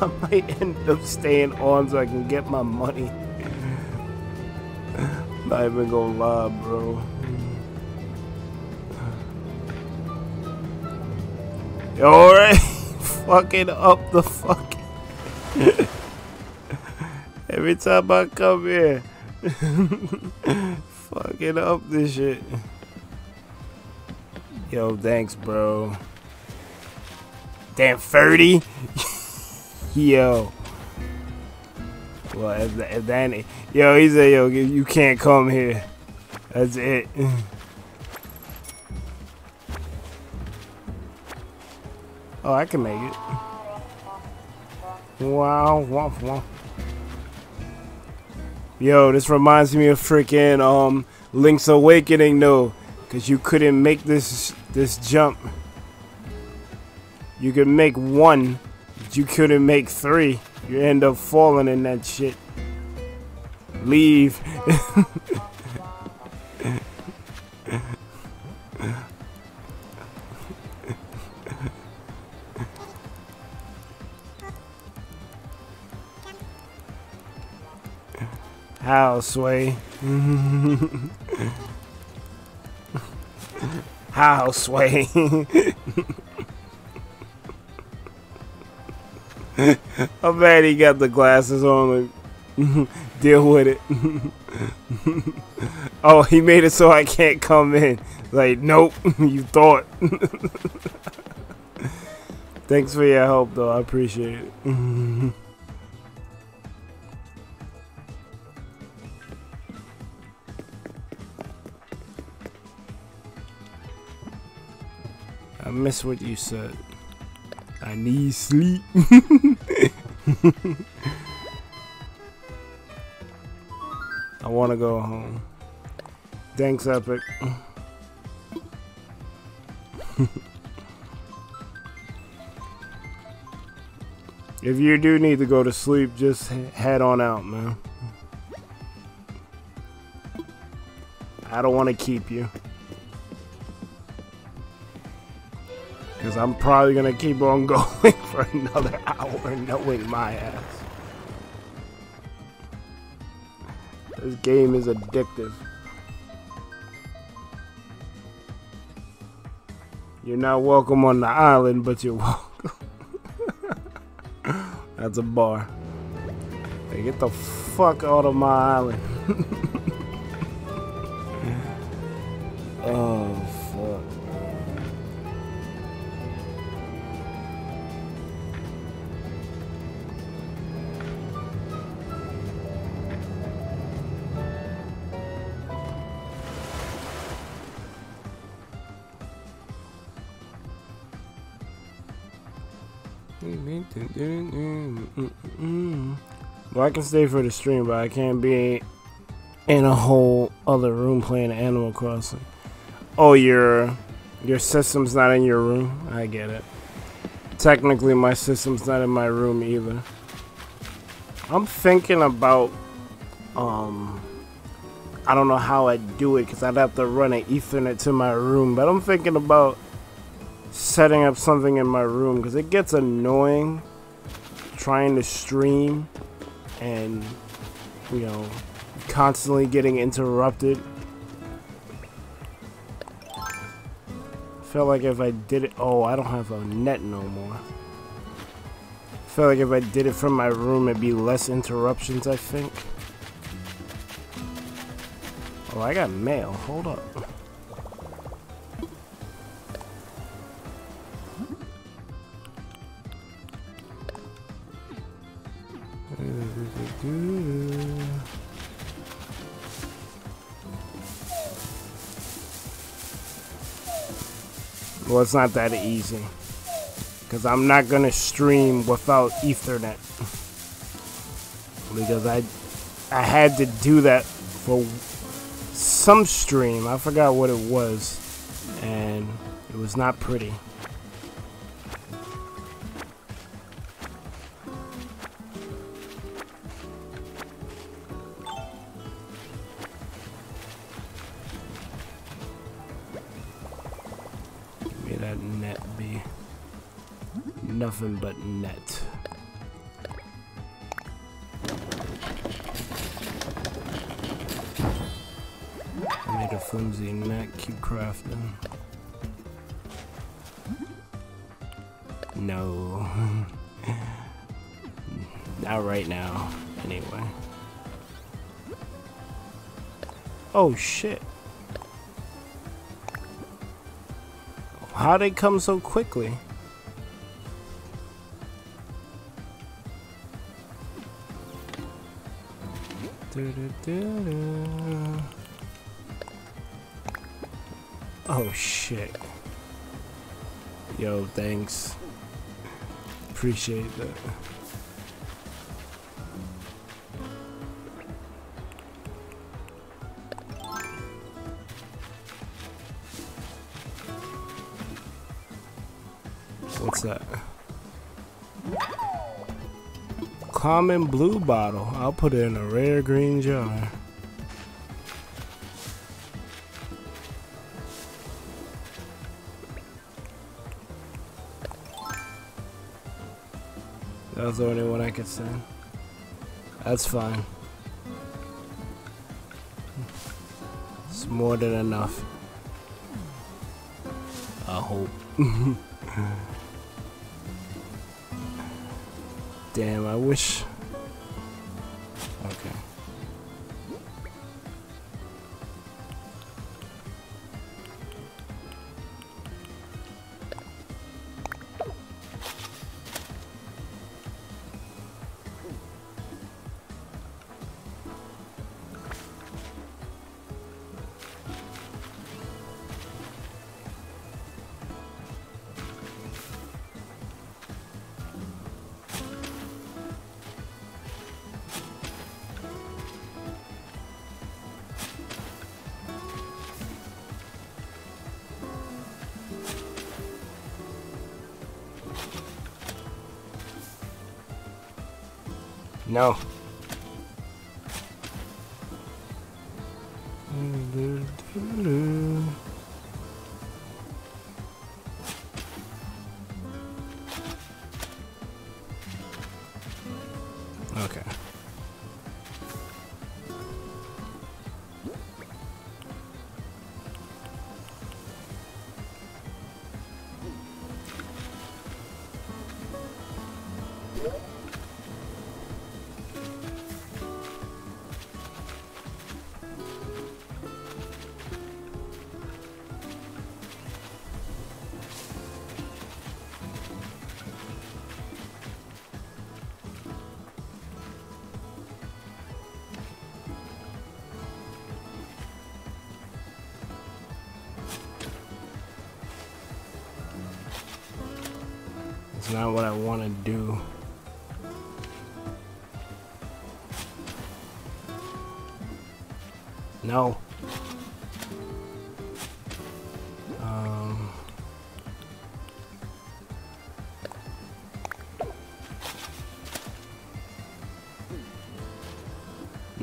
I might end up staying on so I can get my money. Not even gonna lie, bro. Yo, (laughs) fucking up the fucking. (laughs) Every time I come here, (laughs) fucking up this shit. Yo, thanks, bro. Damn, 30? yo. Well, if, if Danny, yo, he said, yo, you can't come here. That's it. (laughs) Oh, I can make it. Wow, wow, wow. Yo, this reminds me of freaking um Link's Awakening though, cause you couldn't make this this jump. You could make one, but you couldn't make three. You end up falling in that shit. Leave. How, Sway? (laughs) How, Sway? (laughs) (laughs) I'm he got the glasses on. Like, (laughs) deal with it. (laughs) oh, he made it so I can't come in. Like, nope, you thought. Thanks for your help, though. I appreciate it. I miss what you said. I need sleep. (laughs) I want to go home. Thanks, Epic. (laughs) if you do need to go to sleep, just head on out, man. I don't want to keep you. Because I'm probably going to keep on (laughs) going for another hour knowing my ass. This game is addictive. You're not welcome on the island, but you're welcome. (laughs) That's a bar. Hey, get the fuck out of my island. (laughs) I can stay for the stream, but I can't be in a whole other room playing Animal Crossing. Oh, your your system's not in your room. I get it. Technically, my system's not in my room either. I'm thinking about um. I don't know how I'd do it because I'd have to run an Ethernet to my room, but I'm thinking about setting up something in my room because it gets annoying trying to stream and you know constantly getting interrupted felt like if I did it, oh, I don't have a net no more. felt like if I did it from my room, it'd be less interruptions, I think. Oh, I got mail. Hold up. Well, it's not that easy. Because I'm not going to stream without Ethernet. Because I, I had to do that for some stream. I forgot what it was. And it was not pretty. Nothing but net. I made a flimsy net, keep crafting. No. (laughs) Not right now, anyway. Oh shit. How'd they come so quickly? Oh shit. Yo, thanks. Appreciate that. What's that? Common blue bottle. I'll put it in a rare green jar. That was the only one I could send. That's fine. It's more than enough. I hope. (laughs) Damn, I wish. Okay. No.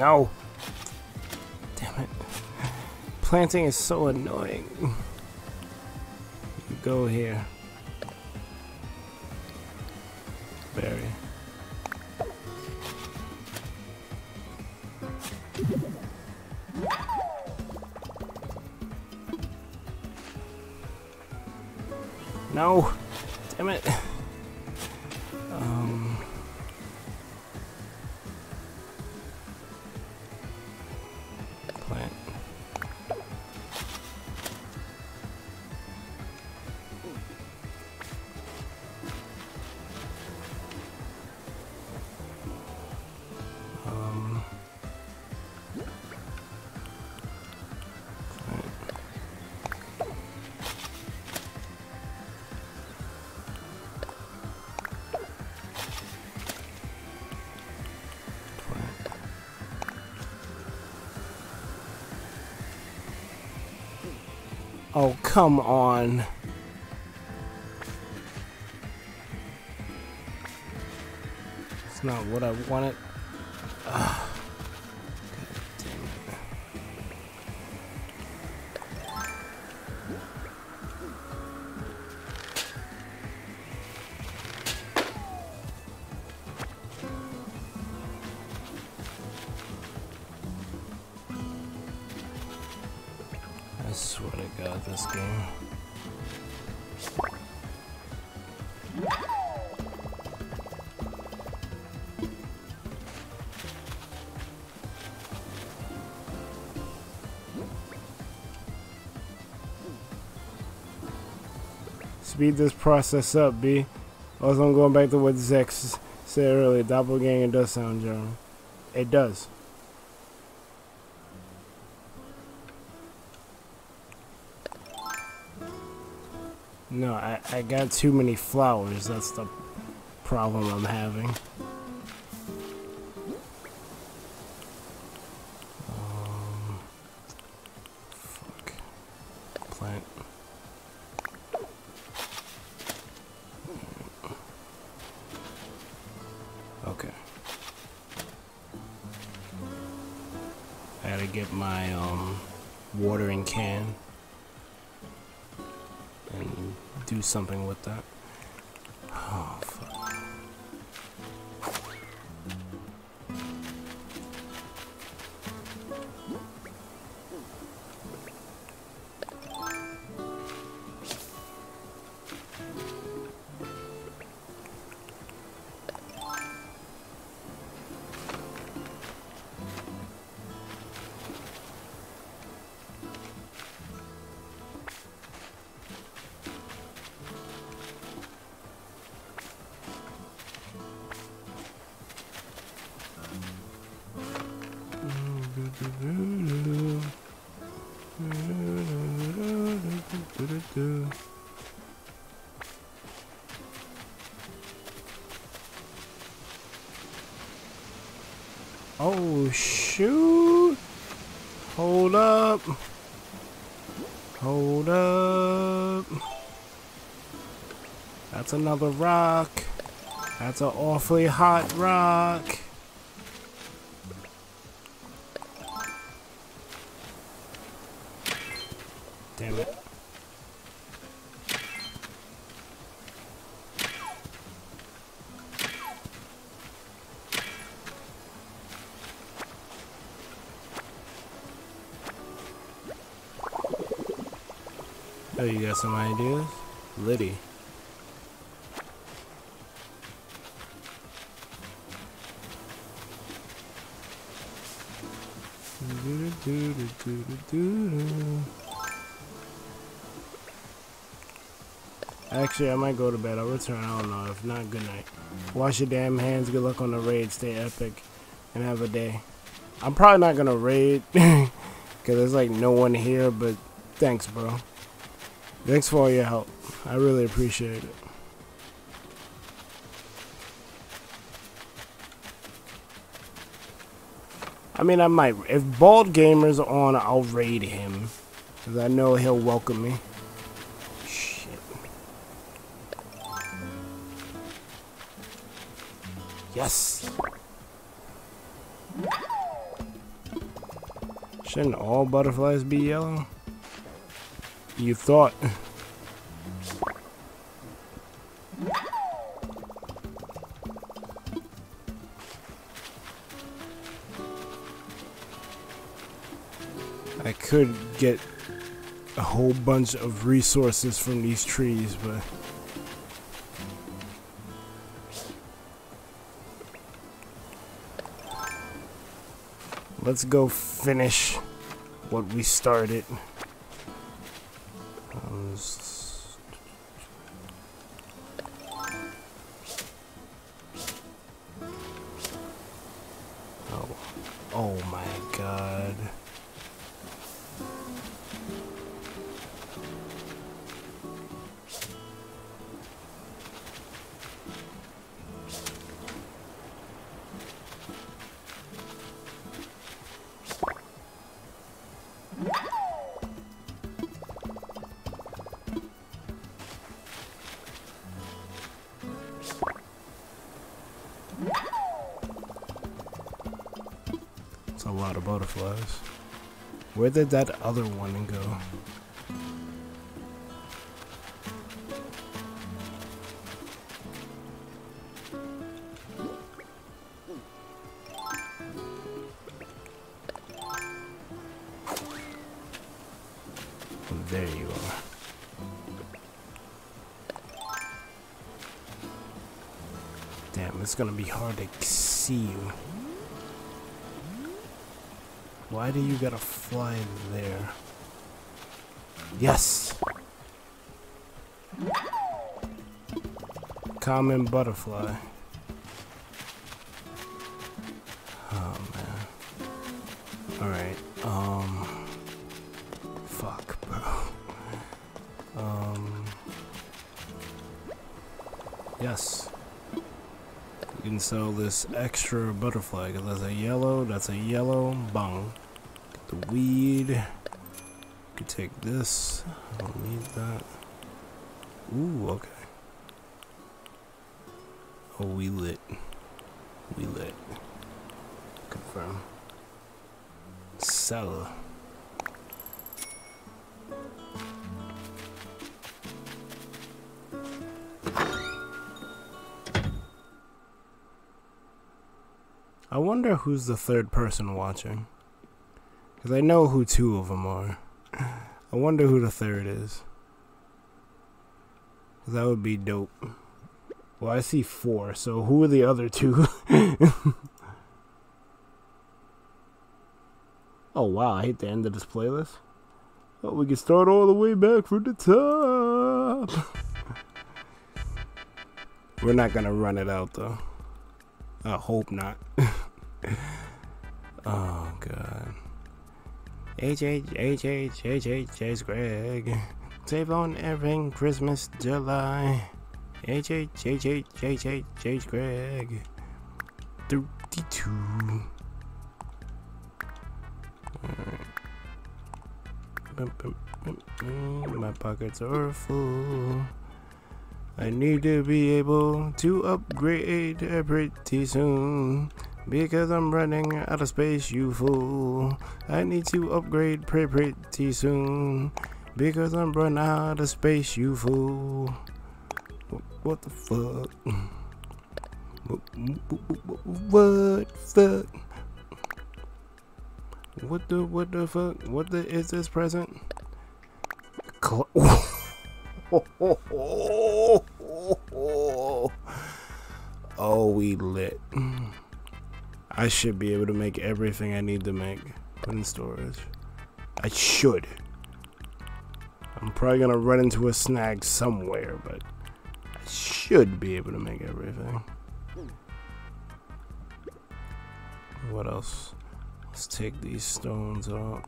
No. Damn it. Planting is so annoying. You go here. Come on. It's not what I wanted. Speed this process up, B. Also, I'm going back to what Zex said earlier. Doppelganger does sound German. It does. No, I, I got too many flowers. That's the problem I'm having. That's another rock. That's an awfully hot rock. Damn it. Oh, you got some ideas? Liddy. Actually, I might go to bed. I'll return. I don't know. If not, good night. Wash your damn hands. Good luck on the raid. Stay epic. And have a day. I'm probably not going to raid. (laughs) Because there's like no one here. But thanks, bro. Thanks for all your help. I really appreciate it. I mean, I might. If Bald Gamer's on, I'll raid him. Because I know he'll welcome me. Shit. Yes! Shouldn't all butterflies be yellow? You thought. Could get a whole bunch of resources from these trees, but let's go finish what we started. Did that other one go? There you are. Damn, it's gonna be hard to see you. Why do you gotta there? Yes! Common butterfly. Oh man. Alright, um. Fuck, bro. Um. Yes. You can sell this extra butterfly because that's a yellow, that's a yellow bung. Weed. Can take this. I don't need that. Ooh, okay. Oh, we lit. We lit. Confirm. Sell. I wonder who's the third person watching. Because I know who two of them are. I wonder who the third is. that would be dope. Well, I see four, so who are the other two? (laughs) oh, wow, I hate the end of this playlist. Oh, we can start all the way back from the top. (laughs) We're not gonna run it out, though. I hope not. (laughs) H H H Greg. Save on everything Christmas July. H H H H Greg. Thirty two. My pockets are full. I need to be able to upgrade pretty soon. Because I'm running out of space, you fool. I need to upgrade pre- pretty soon. Because I'm running out of space, you fool. What the fuck? What, what fuck? What the what the fuck? What the is this present? Cl- (laughs) oh, we lit. I should be able to make everything I need to make. In storage. I should. I'm probably gonna run into a snag somewhere, but I should be able to make everything. What else? Let's take these stones out.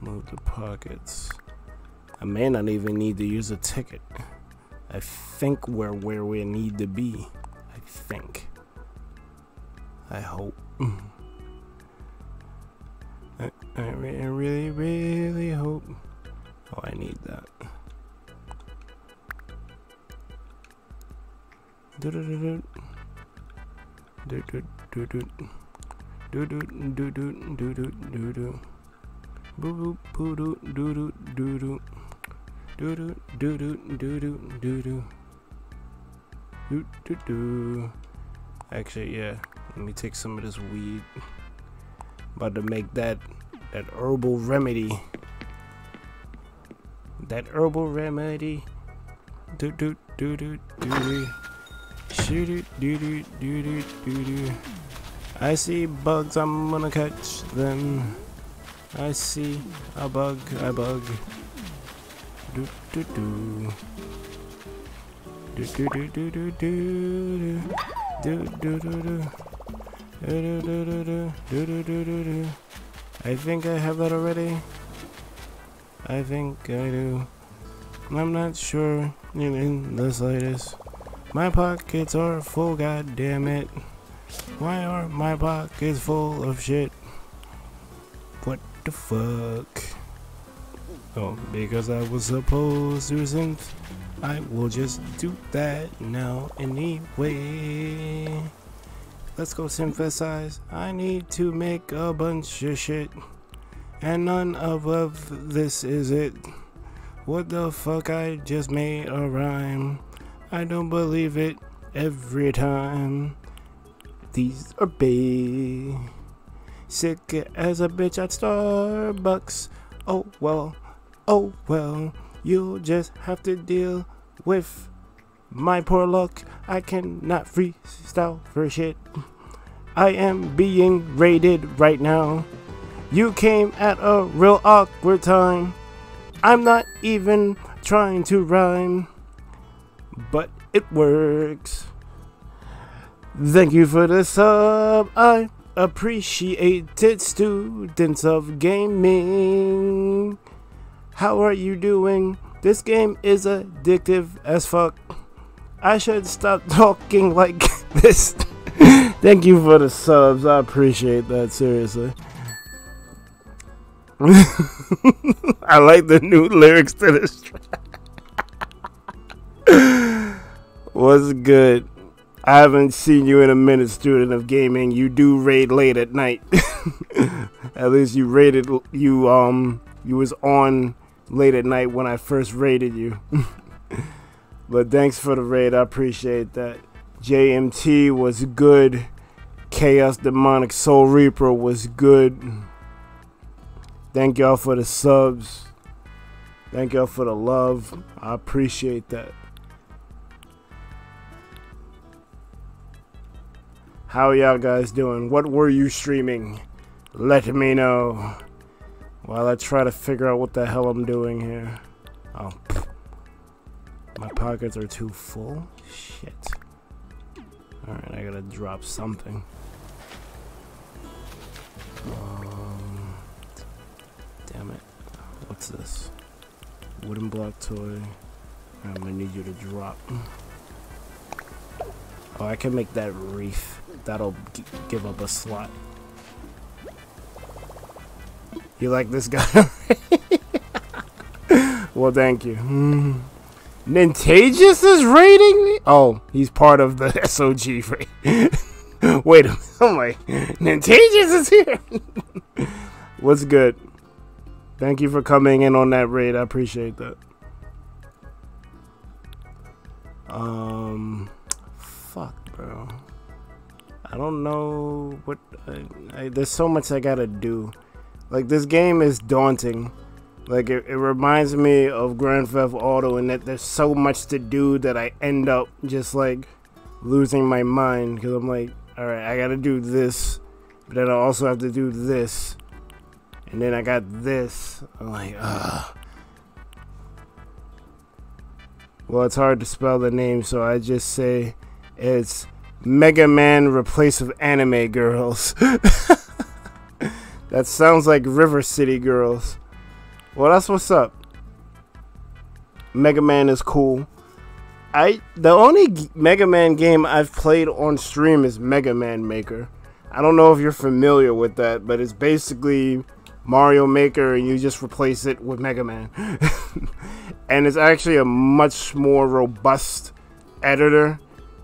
Move the pockets. I may not even need to use a ticket. I think we're where we need to be. I think. I hope. I, I I really, really hope. Oh, I need that. Do-do-do-do. Do-do-do-do. Do-do-do-do-do-do-do-do. Boo boo boo doo doo doo doo doo. Doo doo doo doo doo doo doo doo. Doo doo doo. Actually, yeah. Let me take some of this weed. About to make that that herbal remedy. That herbal remedy. Do do do do do do. Shoot it do do do do do do. I see bugs, I'm gonna catch them. I see a bug, a bug. Do do do. Do do do do do do do do do do I think I have that already. I think I do. I'm not sure in the slightest. My pockets are full, god damn it. Why are my pockets full of shit? What the fuck? Oh, because I was supposed to synth. I will just do that now anyway. Let's go synthesize. I need to make a bunch of shit. And none of, of this is it. What the fuck? I just made a rhyme. I don't believe it every time. These are big. Sick as a bitch at Starbucks. Oh well, oh well. You'll just have to deal with my poor luck. I cannot freestyle for shit. I am being raided right now. You came at a real awkward time. I'm not even trying to rhyme, but it works. Thank you for the sub. I appreciate it, students of gaming. How are you doing? This game is addictive as fuck. I should stop (laughs) talking like (laughs) this. (laughs) Thank you for the subs. I appreciate that, seriously. I like the new lyrics to this track. What's good? I haven't seen you in a minute, student of gaming. You do raid late at night. at least you raided you um you was on late at night when I first raided you. But thanks for the raid. I appreciate that. JMT was good. Chaos Demonic Soul Reaper was good. Thank y'all for the subs. Thank y'all for the love. I appreciate that. How y'all guys doing? What were you streaming? Let me know. While I try to figure out what the hell I'm doing here. Oh. My pockets are too full? Shit. Alright, I gotta drop something. Um, damn it. What's this? Wooden block toy. I'm gonna need you to drop. Oh, I can make that reef. That'll give up a slot. You like this guy? (laughs) well, thank you. Mm. (laughs) Nintagious is raiding me? Oh, he's part of the (laughs) SOG raid. (laughs) Wait a minute. I'm like, Nintagious is here. (laughs) What's good? Thank you for coming in on that raid. I appreciate that. Um, fuck, bro. I don't know what. I, I, there's so much I gotta do. Like this game is daunting. Like it, it reminds me of Grand Theft Auto, and that there's so much to do that I end up just like losing my mind because I'm like, all right, I gotta do this, but then I also have to do this, and then I got this. I'm like, ugh. Well, it's hard to spell the name, so I just say it's Mega Man replace with anime girls. (laughs) that sounds like River City girls. Well, that's what's up. Mega Man is cool. I the only Mega Man game I've played on stream is Mega Man Maker. I don't know if you're familiar with that, but it's basically Mario Maker and you just replace it with Mega Man. (laughs) and it's actually a much more robust editor.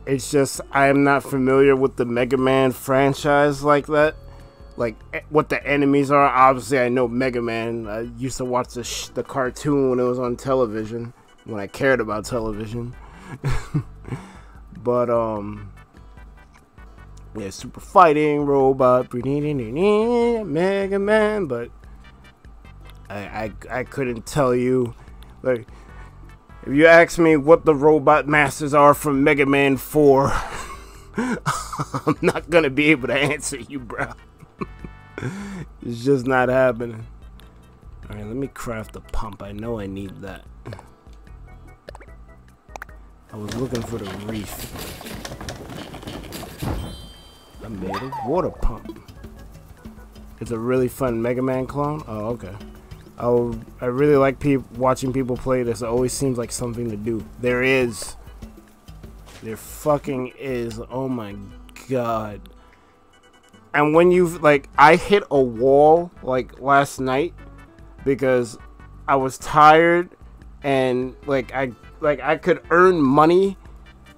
It's just I am not familiar with the Mega Man franchise like that. Like what the enemies are. Obviously, I know Mega Man. I used to watch the the cartoon when it was on television when I cared about television. (laughs) but um, yeah, super fighting robot, Mega Man. But I, I, I couldn't tell you. Like, if you ask me what the robot masters are from Mega Man 4, (laughs) I'm not gonna be able to answer you, bro. (laughs) it's just not happening. Alright, let me craft a pump. I know I need that. I was looking for the reef. I made a water pump. It's a really fun Mega Man clone. Oh, okay. Oh, I really like pe watching people play this. It always seems like something to do. There is. There fucking is. Oh my god. And when you've like, I hit a wall like last night because I was tired and like I like I could earn money,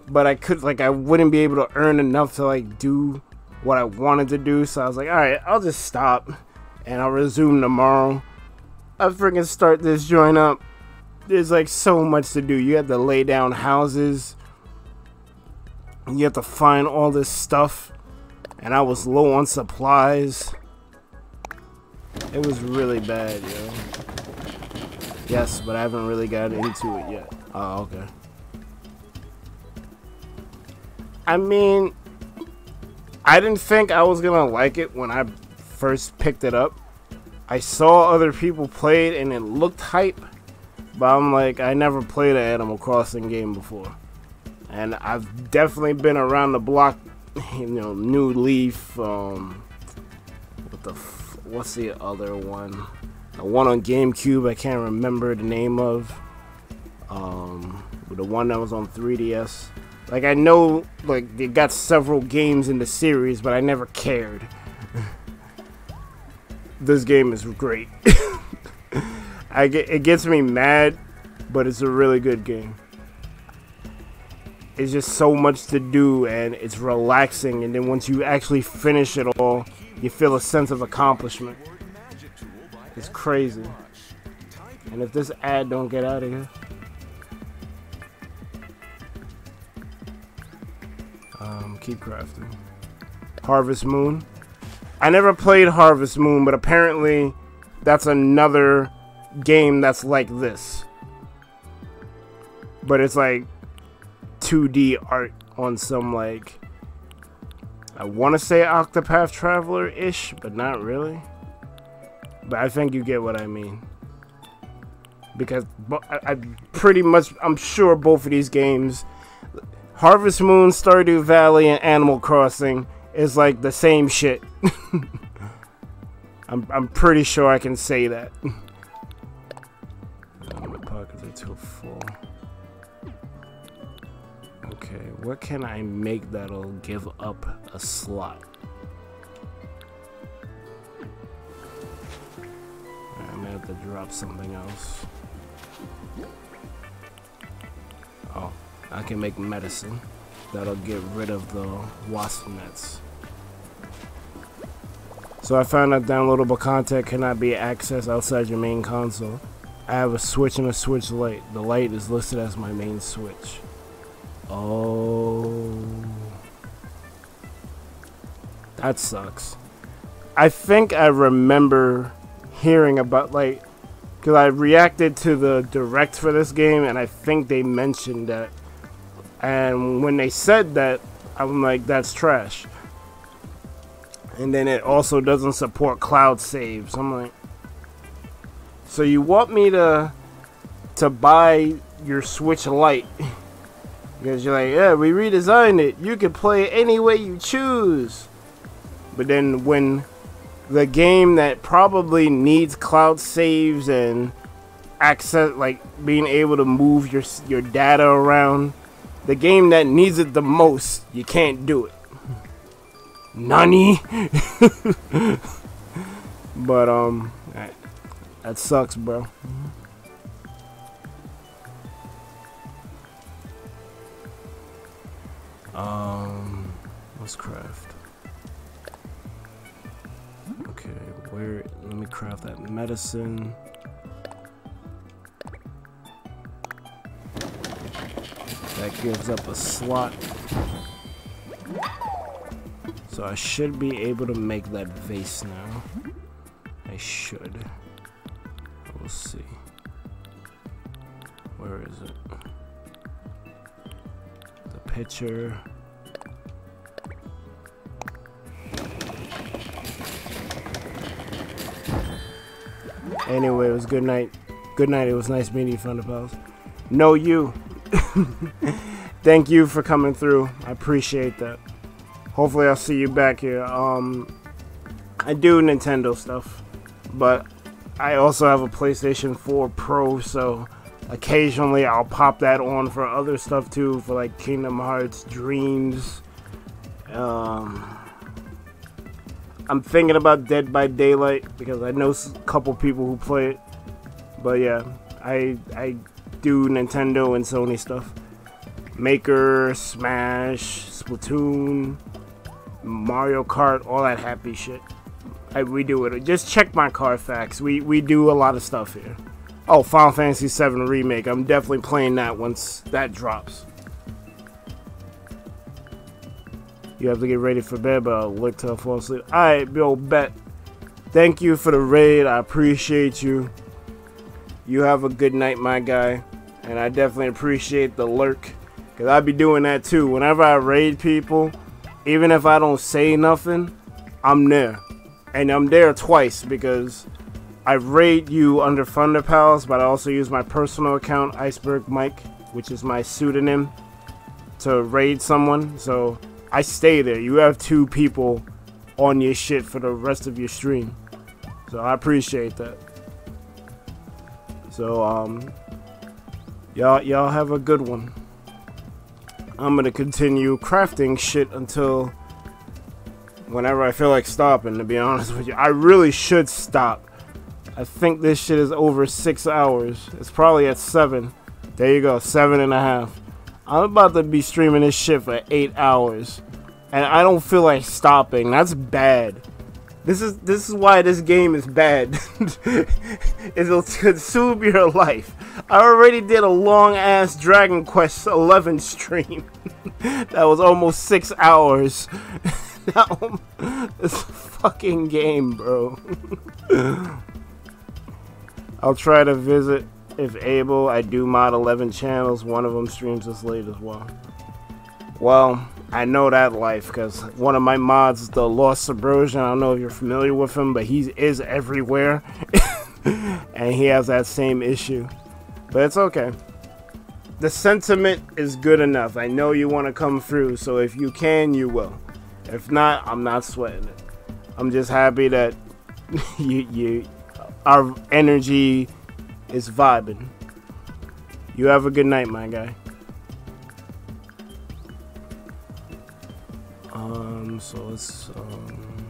but I could like I wouldn't be able to earn enough to like do what I wanted to do. So I was like, all right, I'll just stop and I'll resume tomorrow. I freaking start this joint up. There's like so much to do. You have to lay down houses. You have to find all this stuff. And I was low on supplies. It was really bad, yo. Yes, but I haven't really got into it yet. Oh, okay. I mean, I didn't think I was gonna like it when I first picked it up. I saw other people play it and it looked hype, but I'm like, I never played an Animal Crossing game before. And I've definitely been around the block, you know, New Leaf, um, what the, what's the other one? The one on GameCube, I can't remember the name of. Um, the one that was on 3DS. Like I know, like they got several games in the series, but I never cared. (laughs) this game is great. (laughs) I get it gets me mad, but it's a really good game. It's just so much to do and it's relaxing and then once you actually finish it all, you feel a sense of accomplishment. It's crazy. And if this ad don't get out of here. Um, keep crafting. Harvest Moon. I never played Harvest Moon, but apparently that's another game that's like this. But it's like 2D art on some like I want to say Octopath Traveler ish, but not really. But I think you get what I mean. Because I, pretty much, I'm sure both of these games, Harvest Moon, Stardew Valley, and Animal Crossing, is like the same shit. (laughs) I'm, I'm pretty sure I can say that. (laughs) my pockets are too full. Okay, what can I make that'll give up a slot? I may have to drop something else. Oh, I can make medicine. That'll get rid of the wasp nets. So I found that downloadable content cannot be accessed outside your main console. I have a switch and a Switch Lite. The Lite is listed as my main switch. Oh. That sucks. I think I remember hearing about like because I reacted to the direct for this game and I think they mentioned that and when they said that I'm like that's trash and then it also doesn't support cloud saves I'm like so you want me to to buy your Switch Lite (laughs) because you're like yeah we redesigned it. You can play any way you choose. But then when the game that probably needs cloud saves and access like being able to move your your data around the game that needs it the most you can't do it. Nani? (laughs) But um that, that sucks bro Um, let's craft. Okay, where? Let me craft that medicine. That gives up a slot. So I should be able to make that vase now. I should. We'll see. Where is it? Picture. Anyway, it was good night. Good night. It was nice meeting you, Thunder Pals. No, you. (laughs) Thank you for coming through. I appreciate that. Hopefully, I'll see you back here. Um, I do Nintendo stuff, but I also have a PlayStation 4 Pro, so occasionally I'll pop that on for other stuff too, for like Kingdom Hearts, Dreams. Um, I'm thinking about Dead by Daylight because I know a couple people who play it. But yeah, I I do Nintendo and Sony stuff. Maker, Smash, Splatoon, Mario Kart, all that happy shit. I, we do it. Just check my Carfax. We we do a lot of stuff here. Oh, Final Fantasy VII Remake. I'm definitely playing that once that drops. You have to get ready for bed, but I'll look till I fall asleep. Alright, Bill, bet. Thank you for the raid. I appreciate you. You have a good night, my guy. And I definitely appreciate the lurk. Because I be doing that too. Whenever I raid people, even if I don't say nothing, I'm there. And I'm there twice because I raid you under Thunder Pals, but I also use my personal account, Iceberg Mike, which is my pseudonym, to raid someone. So I stay there. You have two people on your shit for the rest of your stream. So I appreciate that. So um y'all y'all have a good one. I'm gonna continue crafting shit until whenever I feel like stopping to be honest with you. I really should stop. I think this shit is over six hours. It's probably at seven. There you go, seven and a half. I'm about to be streaming this shit for eight hours. And I don't feel like stopping. That's bad. This is this is why this game is bad. (laughs) It'll consume your life. I already did a long ass Dragon Quest 11 stream. (laughs) that was almost six hours. (laughs) now, this fucking game, bro. I'll try to visit if able. I do mod 11 channels. One of them streams this late as well. Well, I know that life because one of my mods is the Lost Subversion. I don't know if you're familiar with him, but he is everywhere. (laughs) and he has that same issue. But it's okay. The sentiment is good enough. I know you want to come through, so if you can, you will. If not, I'm not sweating it. I'm just happy that (laughs) you, you, our energy is vibing. You have a good night, my guy. Um, so let's, um,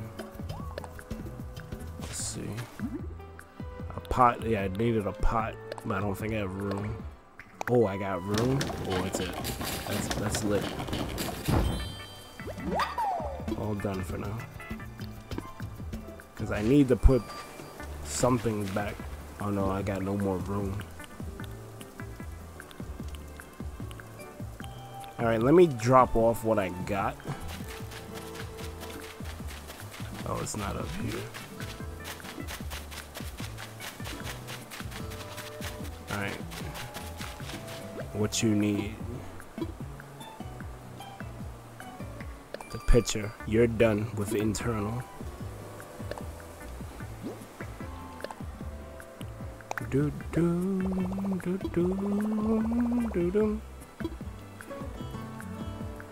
let's see. A pot, yeah, I needed a pot, but I don't think I have room. Oh, I got room? Oh, that's it. That's, that's lit. All done for now. Because I need to put something back. Oh no, I got no more room. Alright, let me drop off what I got. Oh, it's not up here. Alright. What you need. The picture. You're done with internal. Do do do do do do.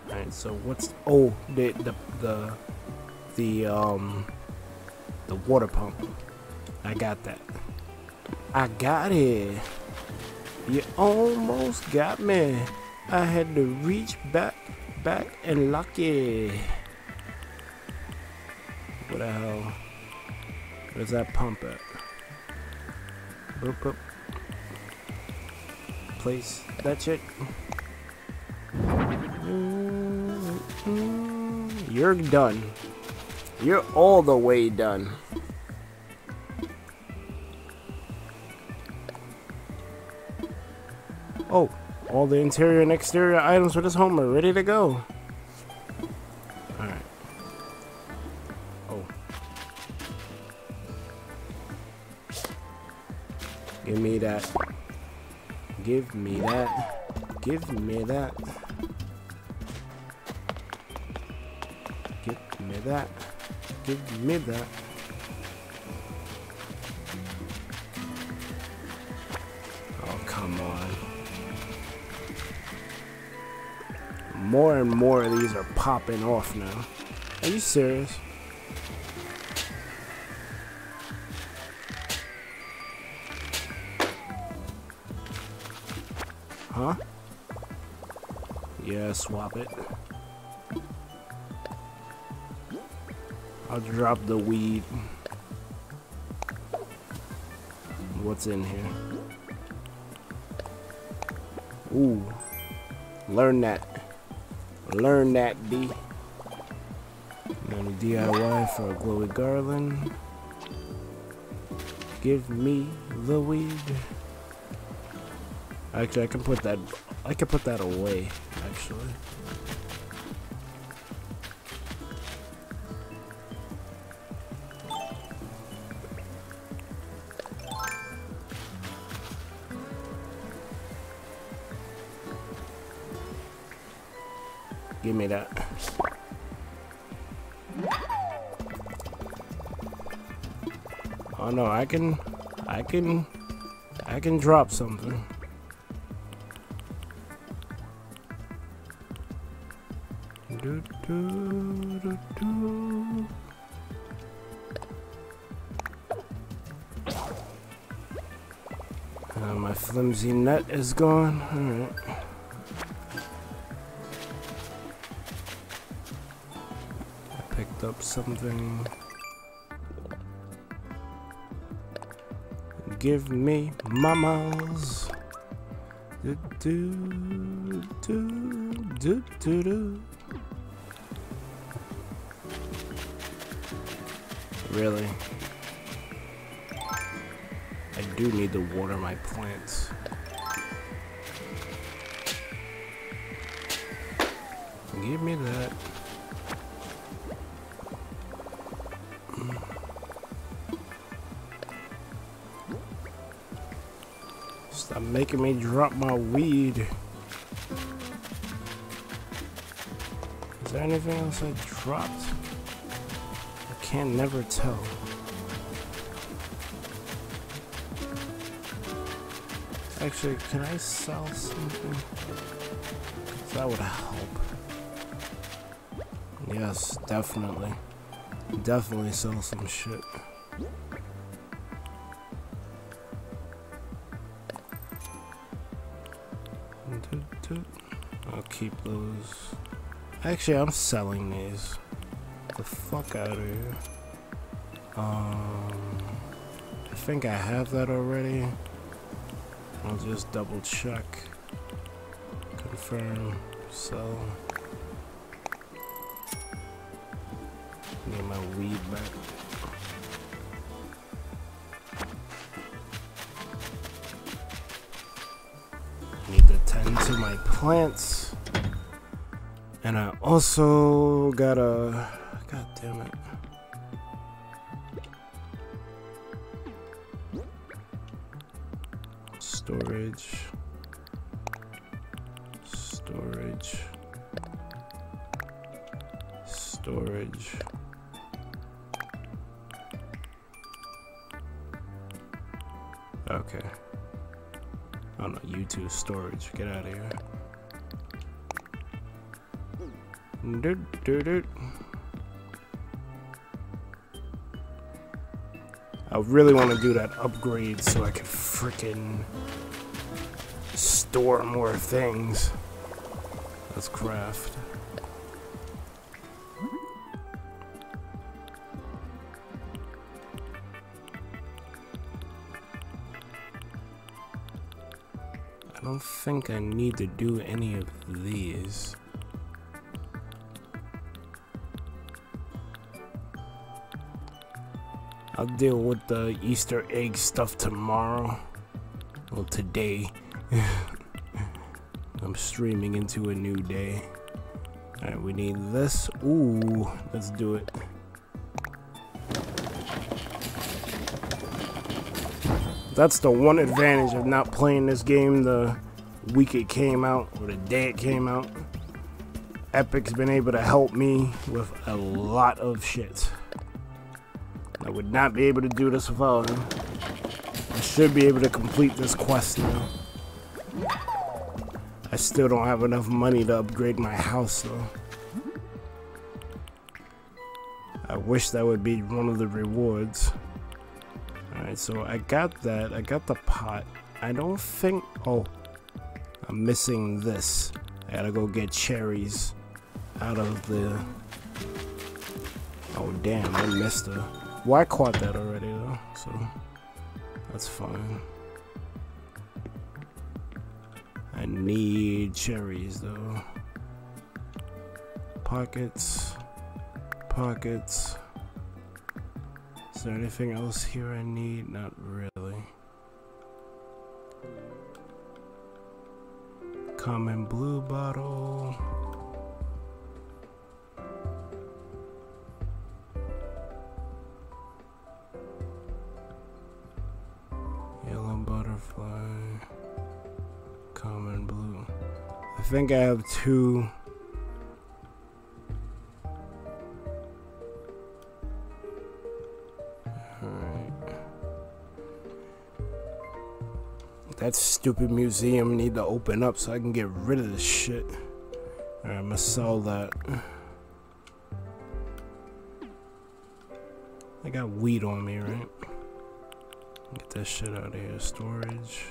Alright, so what's oh the the the the um the water pump. I got that. I got it. You almost got me. I had to reach back back and lock it. What the hell? Where's that pump at? Boop, boop. Place that shit. You're done. You're all the way done. Oh, all the interior and exterior items for this home are ready to go. Give me that. Give me that. Give me that. Give me that. Give me that. Oh, come on. More and more of these are popping off now. Are you serious? Huh? Yeah, swap it. I'll drop the weed. What's in here? Ooh. Learn that. Learn that, D. Then DIY for a glowy garland. Give me the weed. Actually, I can put that. I can put that away. Actually. Give me that. Oh no, I can, I can, I can drop something. Do, do, do, do. Uh, my flimsy net is gone. Alright. I picked up something. Give me mamas. Do, do, do, do, do, Really? I do need to water my plants. Give me that. Stop making me drop my weed. Is there anything else I dropped? Can never tell. Actually, can I sell something? That would help. Yes, definitely. Definitely sell some shit. I'll keep those. Actually, I'm selling these. The fuck out of here. Um, I think I have that already. I'll just double check. Confirm. Sell. Get my weed back. Need to tend to my plants. And I also gotta. God damn it. Storage. Storage. Storage. Okay. Oh no, YouTube storage. Get out of here. Doot, doot, doot. I really want to do that upgrade so I can freaking store more things. Let's craft. I don't think I need to do any of these. I'll deal with the Easter egg stuff tomorrow. Well, today. (sighs) I'm streaming into a new day. Alright, we need this. Ooh, let's do it. That's the one advantage of not playing this game the week it came out or the day it came out. Epic's been able to help me with a lot of shit. I would not be able to do this without him. I should be able to complete this quest now. I still don't have enough money to upgrade my house though. I wish that would be one of the rewards. Alright, so I got that. I got the pot. I don't think... Oh. I'm missing this. I gotta go get cherries out of the... Oh, damn. I missed her. Well, I caught that already, though. So, that's fine. I need cherries, though. Pockets. Pockets. Is there anything else here I need? Not really. Common blue bottle. Yellow butterfly. Common blue. I think I have two. That stupid museum need to open up so I can get rid of this shit. Alright, I'm gonna sell that. I got weed on me, right? Get that shit out of here. Storage.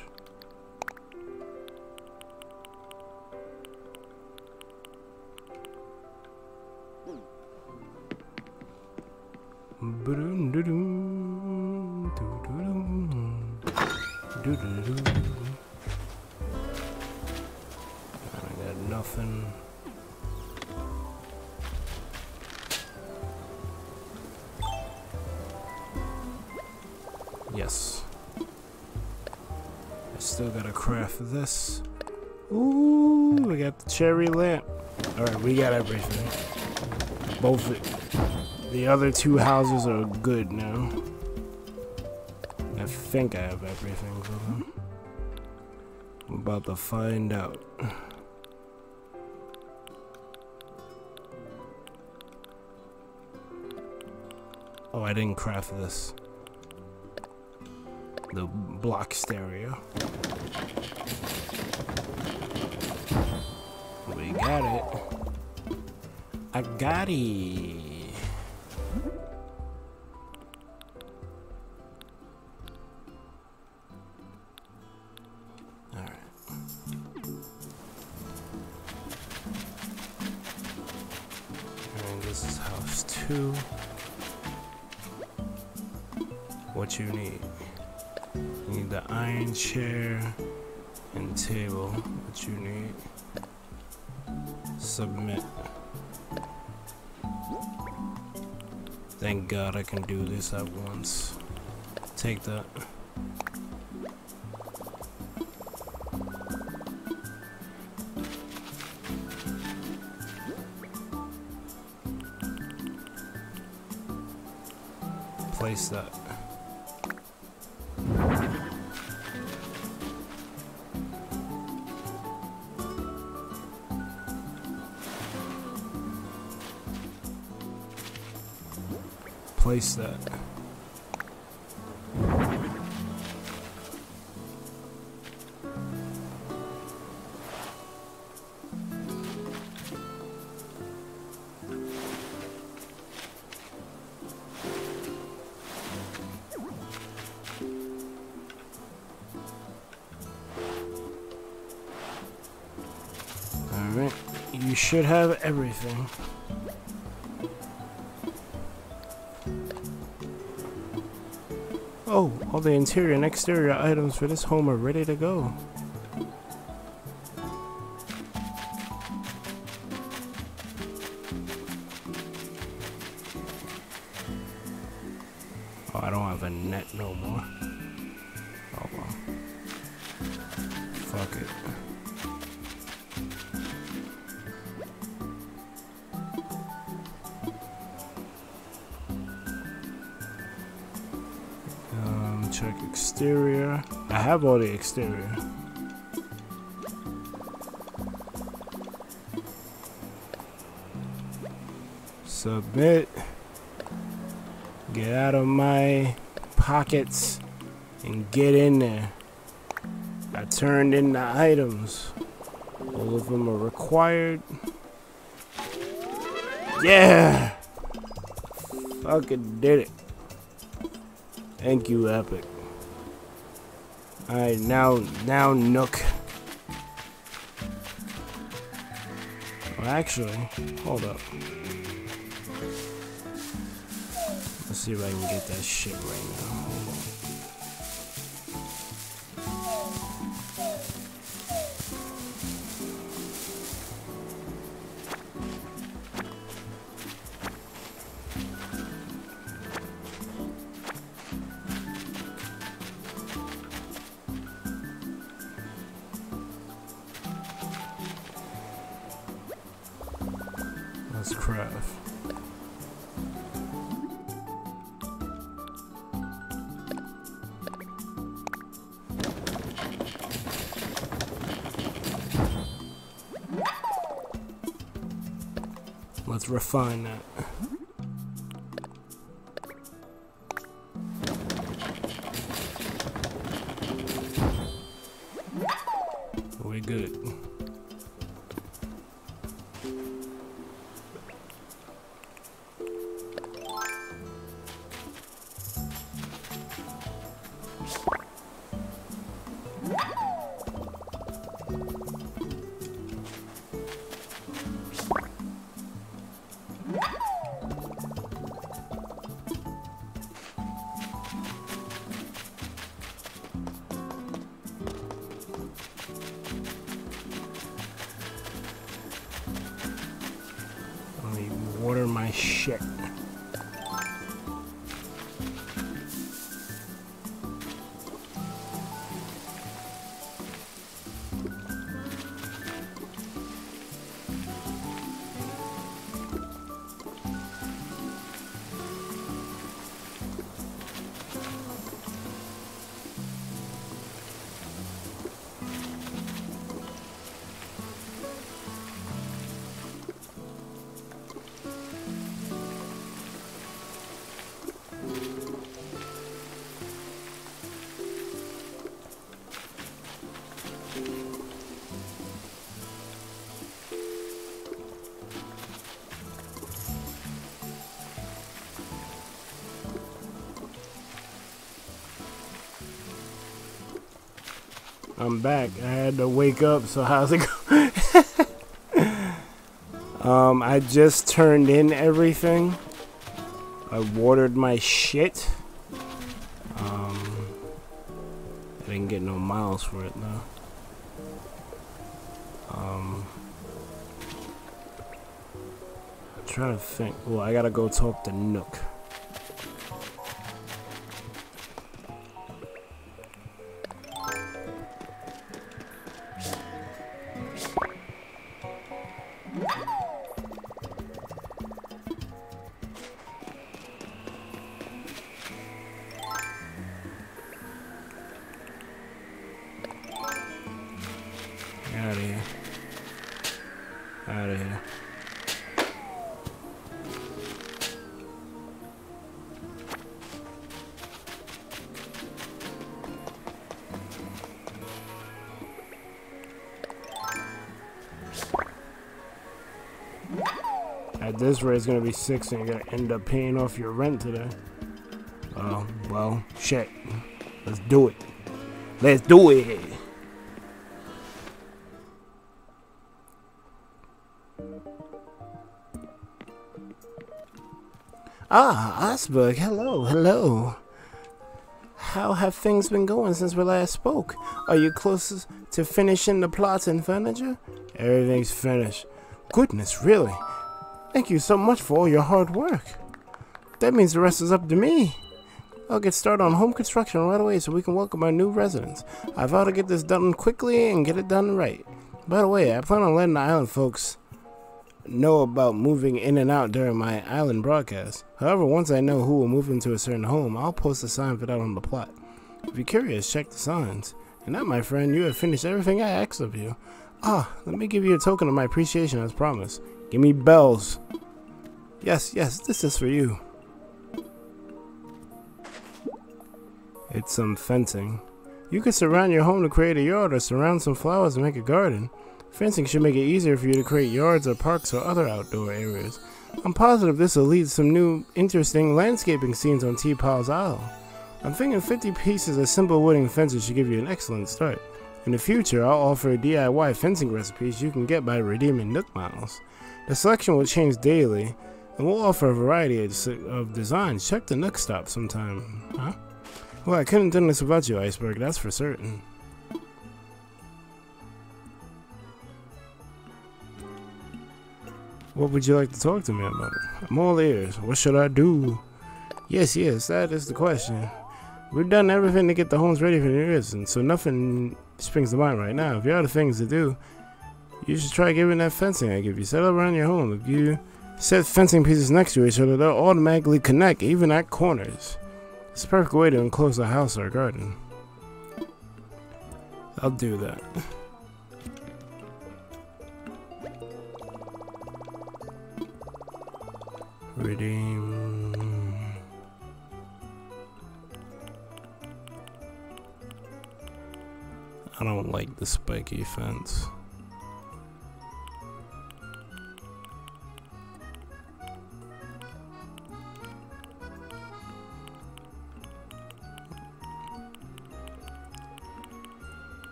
I got nothing. Yes. I still gotta craft this. Ooh, we got the cherry lamp. Alright, we got everything. Both the other two houses are good now. I think I have everything for them. I'm about to find out. Oh, I didn't craft this. The block stereo. We got it. I got it. this is house two. What you need? The iron chair and table. that you need? Submit. Thank God I can do this at once. Take that. Place that. That. Alright, you should have everything. All the interior and exterior items for this home are ready to go. All the exterior. Submit. Get out of my pockets and get in there. I turned in the items. All of them are required. Yeah! Fucking did it. Thank you, Epic. Alright, now, now Nook. Well, actually, hold up. Let's see if I can get that shit right now. Let's I'm back. I had to wake up, so how's it going? (laughs) um, I just turned in everything. I watered my shit. Um, I didn't get no miles for it though. Um, I'm trying to think. Well, I gotta go talk to Nook. It's gonna be six, and you're gonna end up paying off your rent today. Oh, well, shit. Let's do it. Let's do it. Ah, Iceberg, hello, hello. How have things been going since we last spoke? Are you close to finishing the plots and furniture? Everything's finished. Goodness, really? Thank you so much for all your hard work. That means the rest is up to me. I'll get started on home construction right away so we can welcome our new residents. I vow to get this done quickly and get it done right. By the way, I plan on letting the island folks know about moving in and out during my island broadcast. However, once I know who will move into a certain home, I'll post a sign for that on the plot. If you're curious, check the signs. And now, my friend, you have finished everything I asked of you. Ah, let me give you a token of my appreciation as promised. Give me bells. Yes, yes, this is for you. It's some fencing. You can surround your home to create a yard or surround some flowers to make a garden. Fencing should make it easier for you to create yards or parks or other outdoor areas. I'm positive this will lead to some new interesting landscaping scenes on T-Pal's Isle. I'm thinking 50 pieces of simple wooden fences should give you an excellent start. In the future, I'll offer DIY fencing recipes you can get by redeeming Nook Miles. The selection will change daily, and we'll offer a variety of, designs. Check the Nook Stop sometime. Huh? Well, I couldn't have done this without you, Iceberg, that's for certain. What would you like to talk to me about? I'm all ears. What should I do? Yes, yes, that is the question. We've done everything to get the homes ready for New Year's, and so nothing springs to mind right now. If you have things to do, you should try giving that fencing I give you. Set up around your home. If you set fencing pieces next to each other, they'll automatically connect, even at corners. It's a perfect way to enclose a house or a garden. I'll do that. Redeem. I don't like the spiky fence.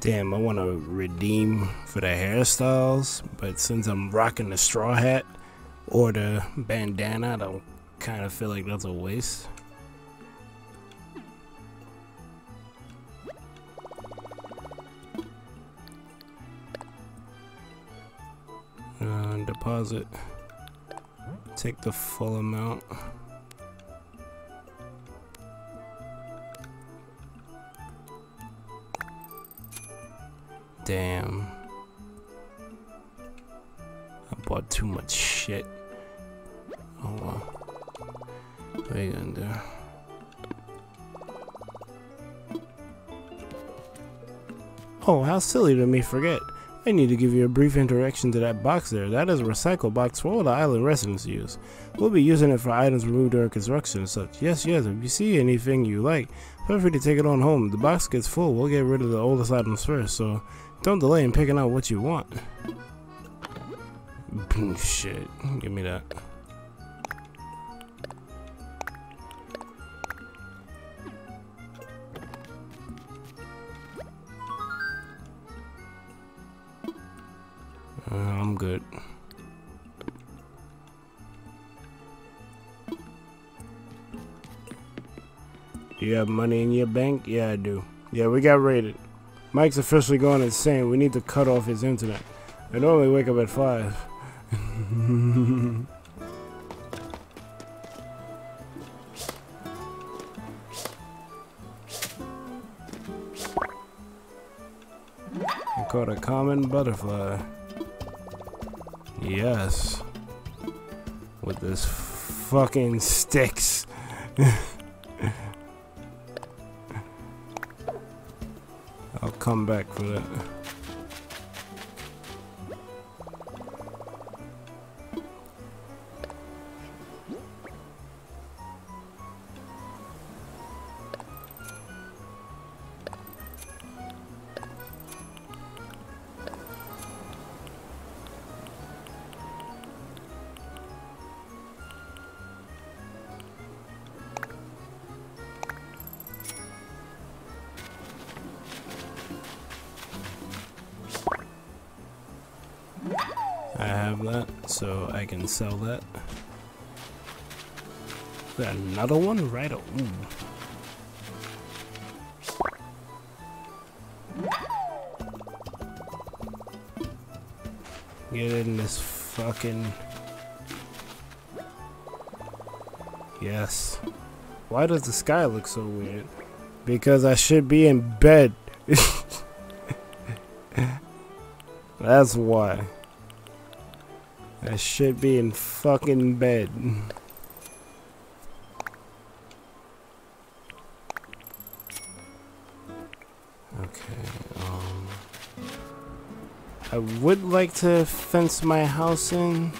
Damn, I want to redeem for the hairstyles, but since I'm rocking the straw hat or the bandana, I don't kind of feel like that's a waste. Uh, deposit. Take the full amount. Damn. I bought too much shit. Oh well. What are you gonna do? Oh, how silly to me forget. I need to give you a brief introduction to that box there. That is a recycle box for all the island residents use. We'll be using it for items removed during construction and such. Yes, yes, if you see anything you like, feel free to take it on home. The box gets full, we'll get rid of the oldest items first, so don't delay in picking out what you want. Shit, give me that. Uh, I'm good. Do you have money in your bank? Yeah, I do. Yeah, we got raided. Mike's officially going insane. We need to cut off his internet. I normally wake up at 5. (laughs) I caught a common butterfly. Yes. With this fucking sticks. (laughs) I'll come back for that. So I can sell that. Another one? Right. Ooh. Get in this fucking. Yes. Why does the sky look so weird? Because I should be in bed. (laughs) That's why. I should be in fucking bed. Okay, um... I would like to fence my house in,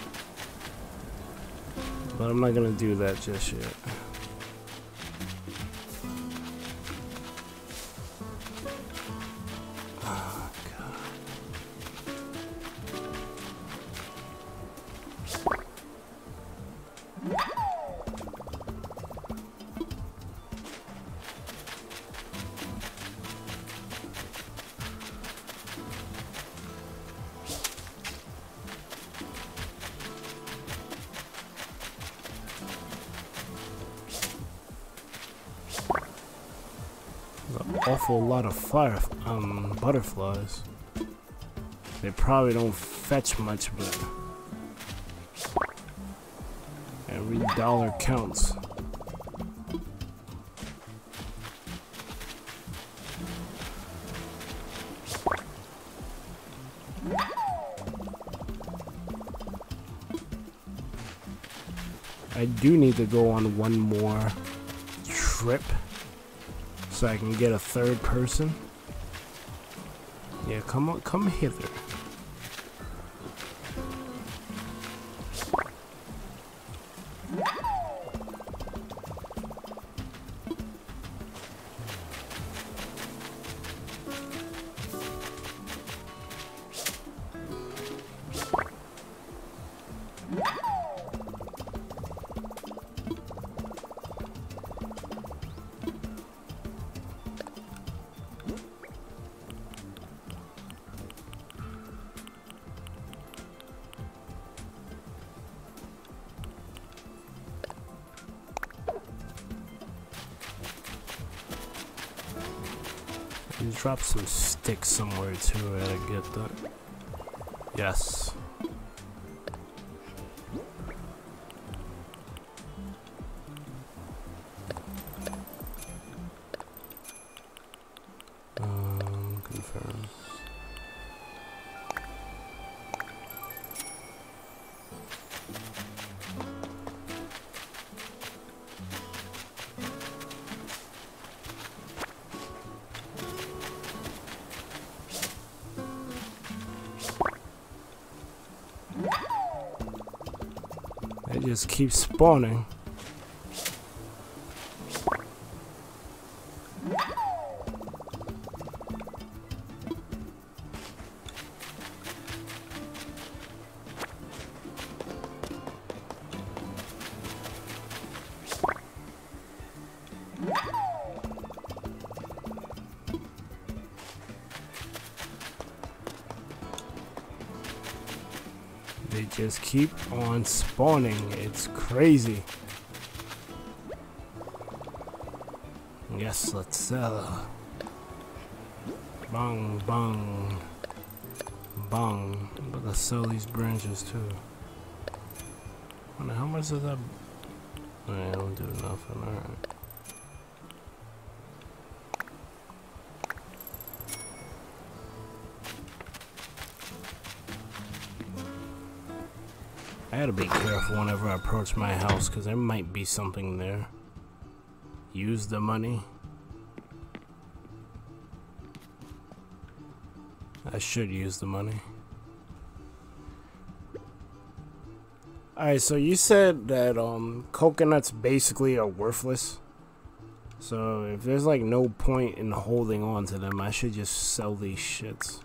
but I'm not gonna do that just yet. Of fire, um, butterflies. They probably don't fetch much, but every dollar counts. I do need to go on one more trip so I can get a third person. Yeah, come on, come hither. Some sticks somewhere too. I gotta get that. Yes. Keep spawning. Keep on spawning. It's crazy. Yes, let's sell. Bong, bong. Bang. But let's sell these branches too. Wonder how much does that... I don't do nothing, alright. Gotta be careful whenever I approach my house because there might be something there. Use the money. I should use the money. Alright, so you said that um coconuts basically are worthless. So if there's like no point in holding on to them, I should just sell these shits.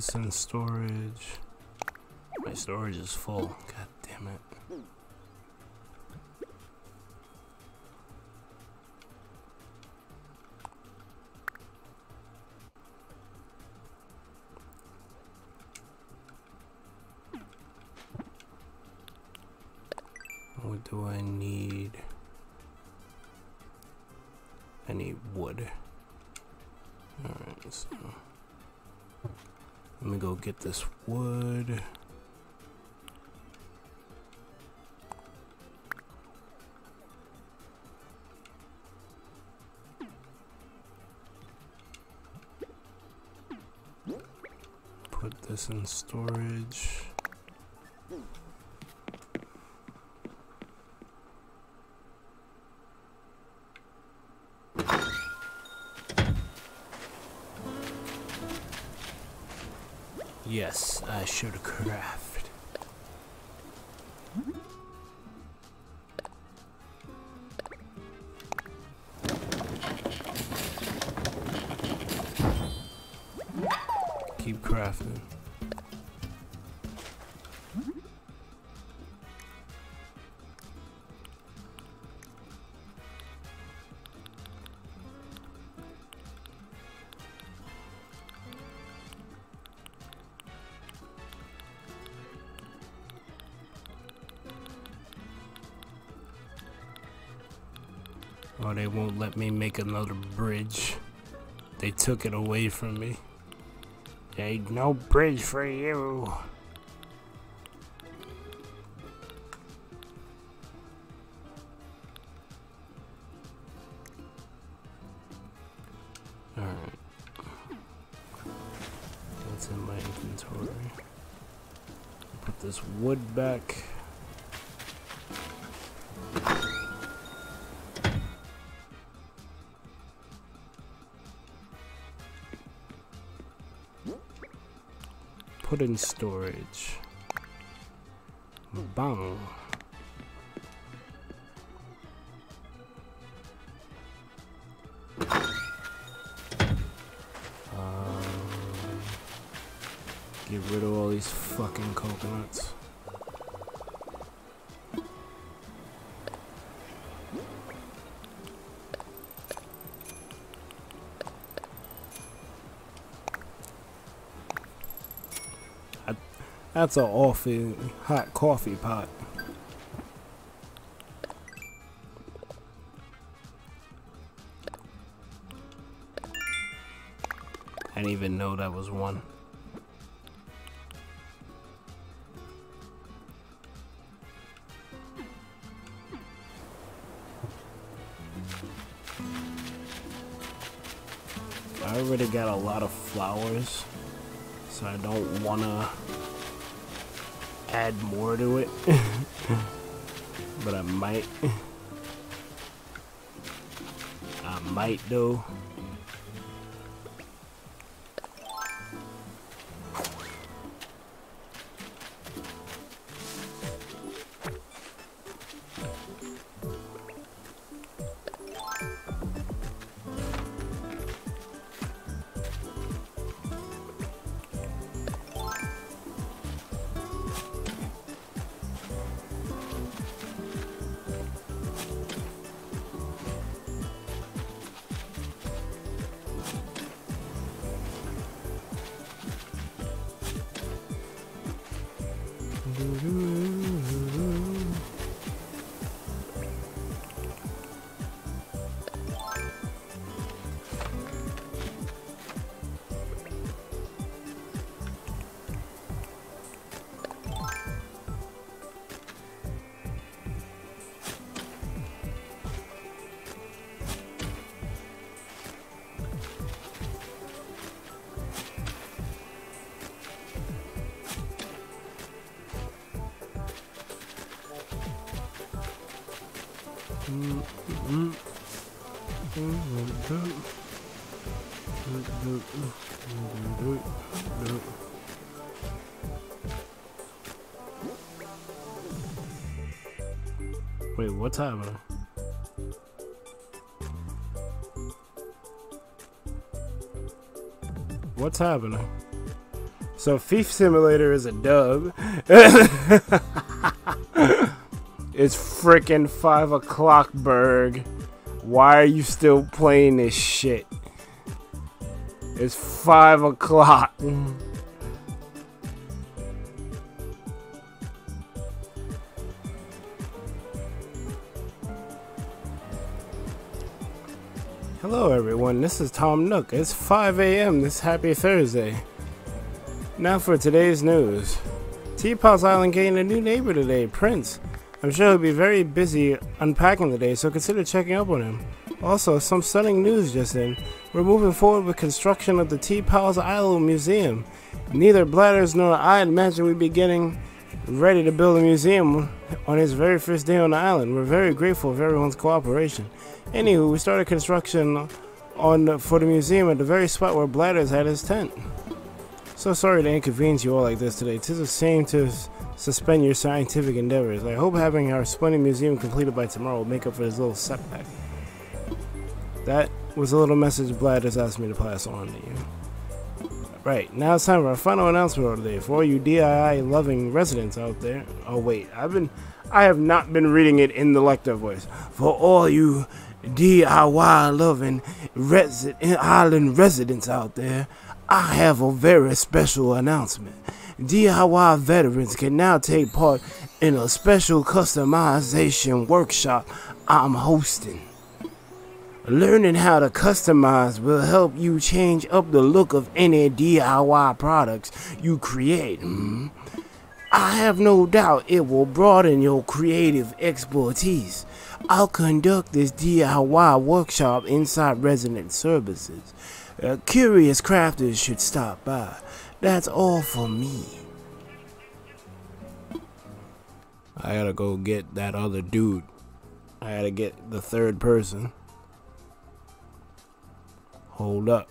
This in storage. My storage is full. God this wood. Put this in storage. Yes, I should they won't let me make another bridge. They took it away from me. Ain't no bridge for you. Storage. That's an awful hot coffee pot. I didn't even know that was one. I already got a lot of flowers, so I don't wanna add more to it. (laughs) but I might. I might though. What's happening? What's happening? So Thief Simulator is a dub. (laughs) it's freaking 5 o'clock, Berg. Why are you still playing this shit? It's 5 o'clock. This is Tom Nook. It's 5 a.m. this happy Thursday. Now for today's news. T-Pal's Island gained a new neighbor today, Prince. I'm sure he'll be very busy unpacking today, so consider checking up on him. Also, some stunning news just in. We're moving forward with construction of the T Island Museum. Neither Blathers nor I imagine we'd be getting ready to build a museum on his very first day on the island. We're very grateful for everyone's cooperation. Anywho, we started construction on for the museum at the very spot where Blathers had his tent. So sorry to inconvenience you all like this today. Tis a shame to suspend your scientific endeavors. I hope having our splendid museum completed by tomorrow will make up for this little setback. That was a little message Blathers asked me to pass on to you. Right, now it's time for our final announcement of the day. For all you DIY loving residents out there. Oh wait, I've been I have not been reading it in the lector voice. For all you DIY loving resi- island residents out there, I have a very special announcement. DIY veterans can now take part in a special customization workshop I'm hosting. Learning how to customize will help you change up the look of any DIY products you create. Mm. I have no doubt it will broaden your creative expertise. I'll conduct this DIY workshop inside Resident Services. Uh, curious crafters should stop by. That's all for me. I gotta go get that other dude. I gotta get the third person. Hold up.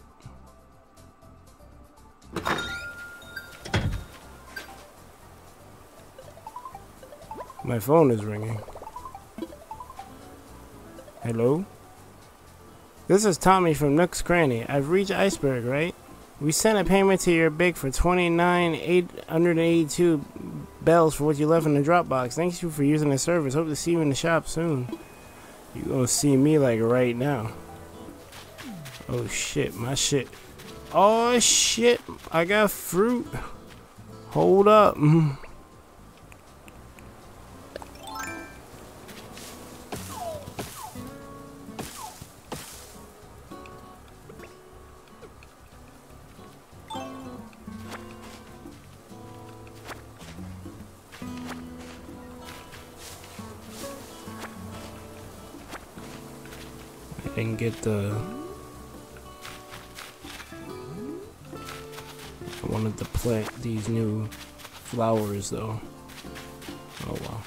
My phone is ringing. Hello? This is Tommy from Nook's Cranny. I've reached Iceberg, right? We sent a payment to your big for 29,882 bells for what you left in the Dropbox. Thanks you for using the service. Hope to see you in the shop soon. You gonna see me like right now. Oh shit, my shit. Oh shit, I got fruit. Hold up. Mm-hmm. Get the. I wanted to plant these new flowers though. Oh well.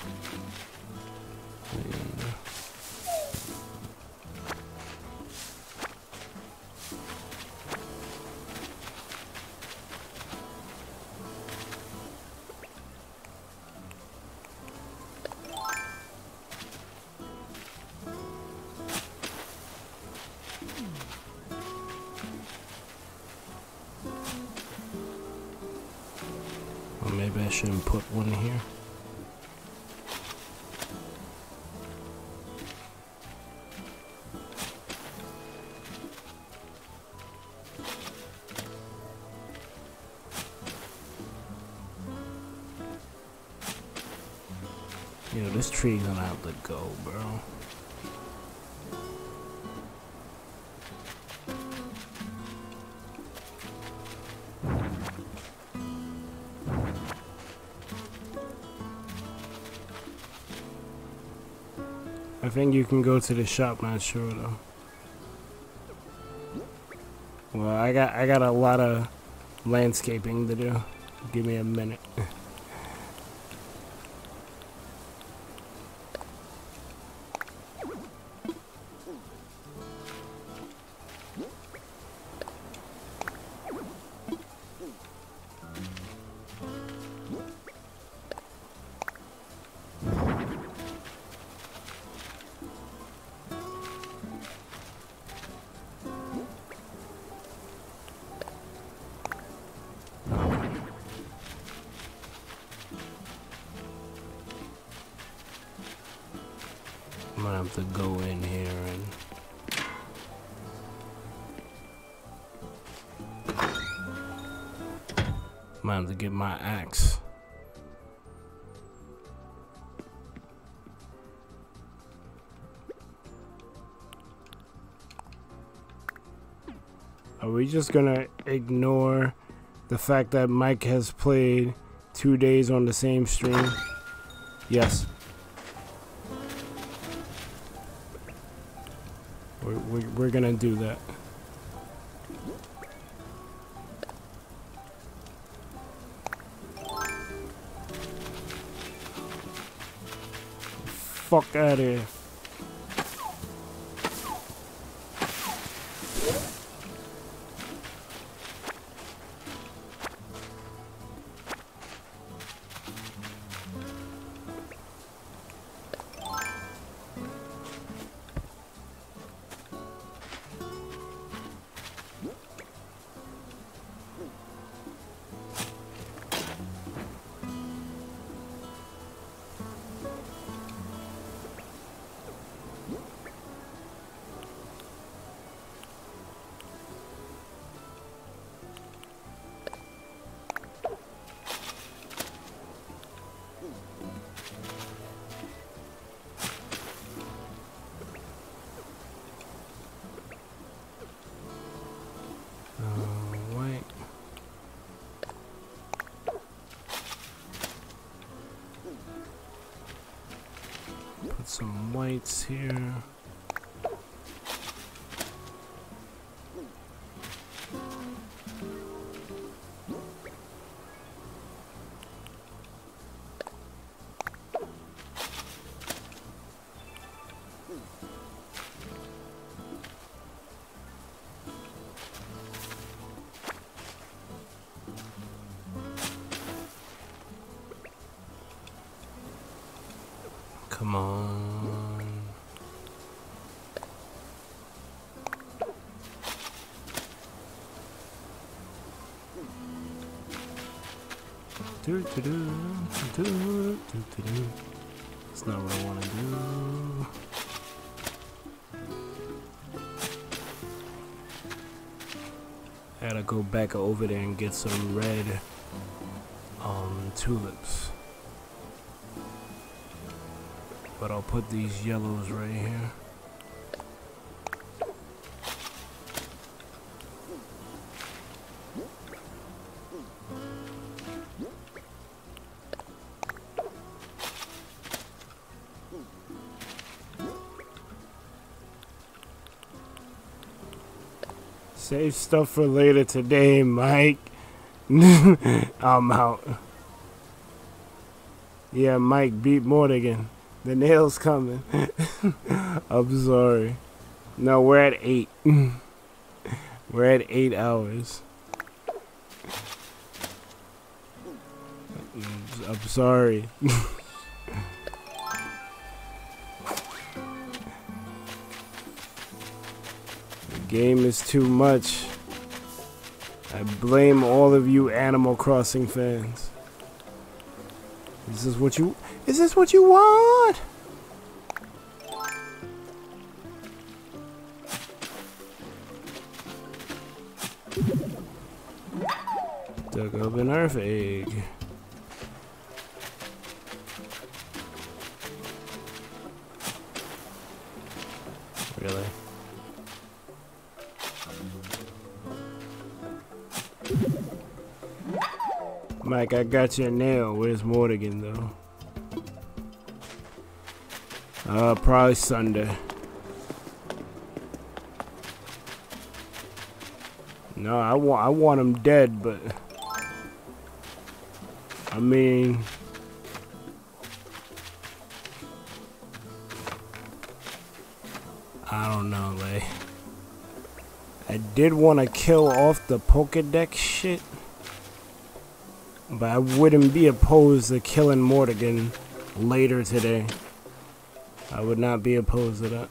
Go, bro. I think you can go to the shop, not sure though. Well, I got I got a lot of landscaping to do. Give me a minute. Just gonna ignore the fact that Mike has played two days on the same stream? Yes. We're, we're, we're gonna do that. Fuck out of here. That's not what I want to do. I gotta go back over there and get some red um, tulips. But I'll put these yellows right here. Save stuff for later today, Mike. (laughs) I'm out. Yeah, Mike beat Mordegon. The nail's coming. (laughs) I'm sorry. No, we're at eight. (laughs) we're at eight hours. I'm sorry. Game is too much. I blame all of you Animal Crossing fans. This is this what you is this what you want? Got your nail. Where's Mordegon, though? Uh, probably Sunday. No, I want I want him dead, but I mean, I don't know, like I did want to kill off the Pokedex shit, but I wouldn't be opposed to killing Mordegon later today. I would not be opposed to that.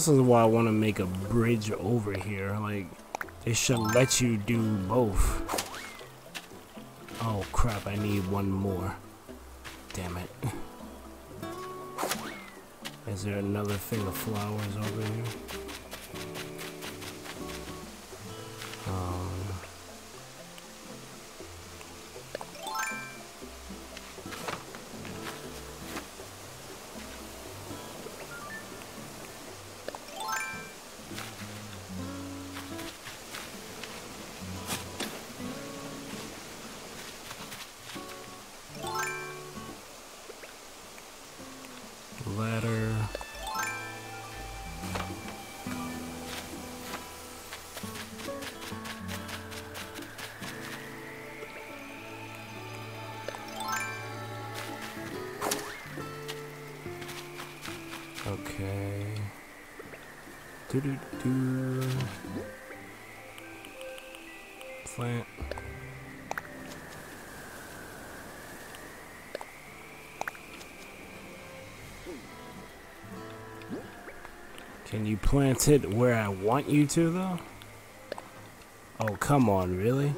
This is why I want to make a bridge over here. Like, it should let you do both. Oh crap, I need one more. Damn it. (laughs) Is there another thing of flowers over here? You where I want you to, though? Oh, come on, really?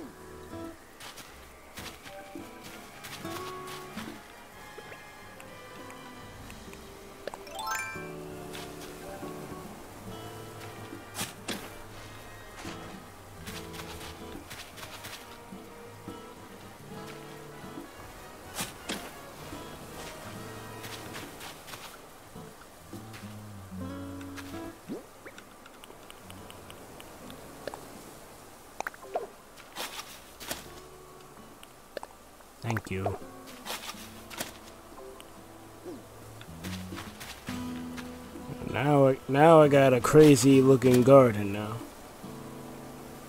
Crazy looking garden now.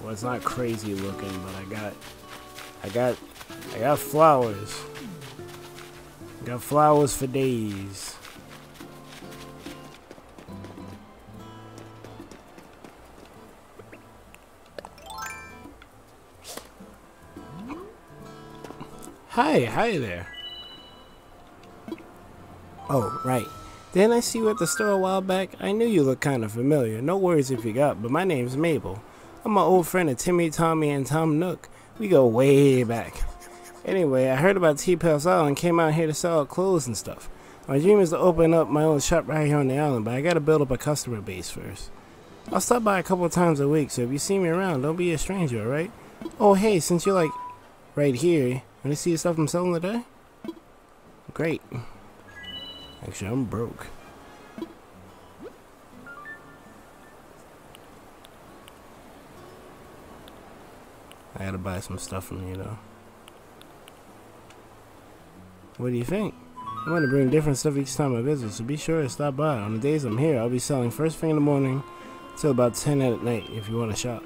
Well, it's not crazy looking, but I got, I got, I got flowers. Got flowers for days. Hi, hi there. Oh, right. Didn't I see you at the store a while back? I knew you looked kind of familiar. No worries if you got, but my name's Mabel. I'm an old friend of Timmy, Tommy, and Tom Nook. We go way back. Anyway, I heard about T-Pals Island and came out here to sell clothes and stuff. My dream is to open up my own shop right here on the island, but I gotta build up a customer base first. I'll stop by a couple times a week, so if you see me around, don't be a stranger, alright? Oh, hey, since you're like right here, wanna see the stuff I'm selling today? Great. Actually, I'm broke. I gotta buy some stuff from you, though. What do you think? I'm gonna bring different stuff each time I visit, so be sure to stop by. On the days I'm here, I'll be selling first thing in the morning till about 10 at night if you want to shop.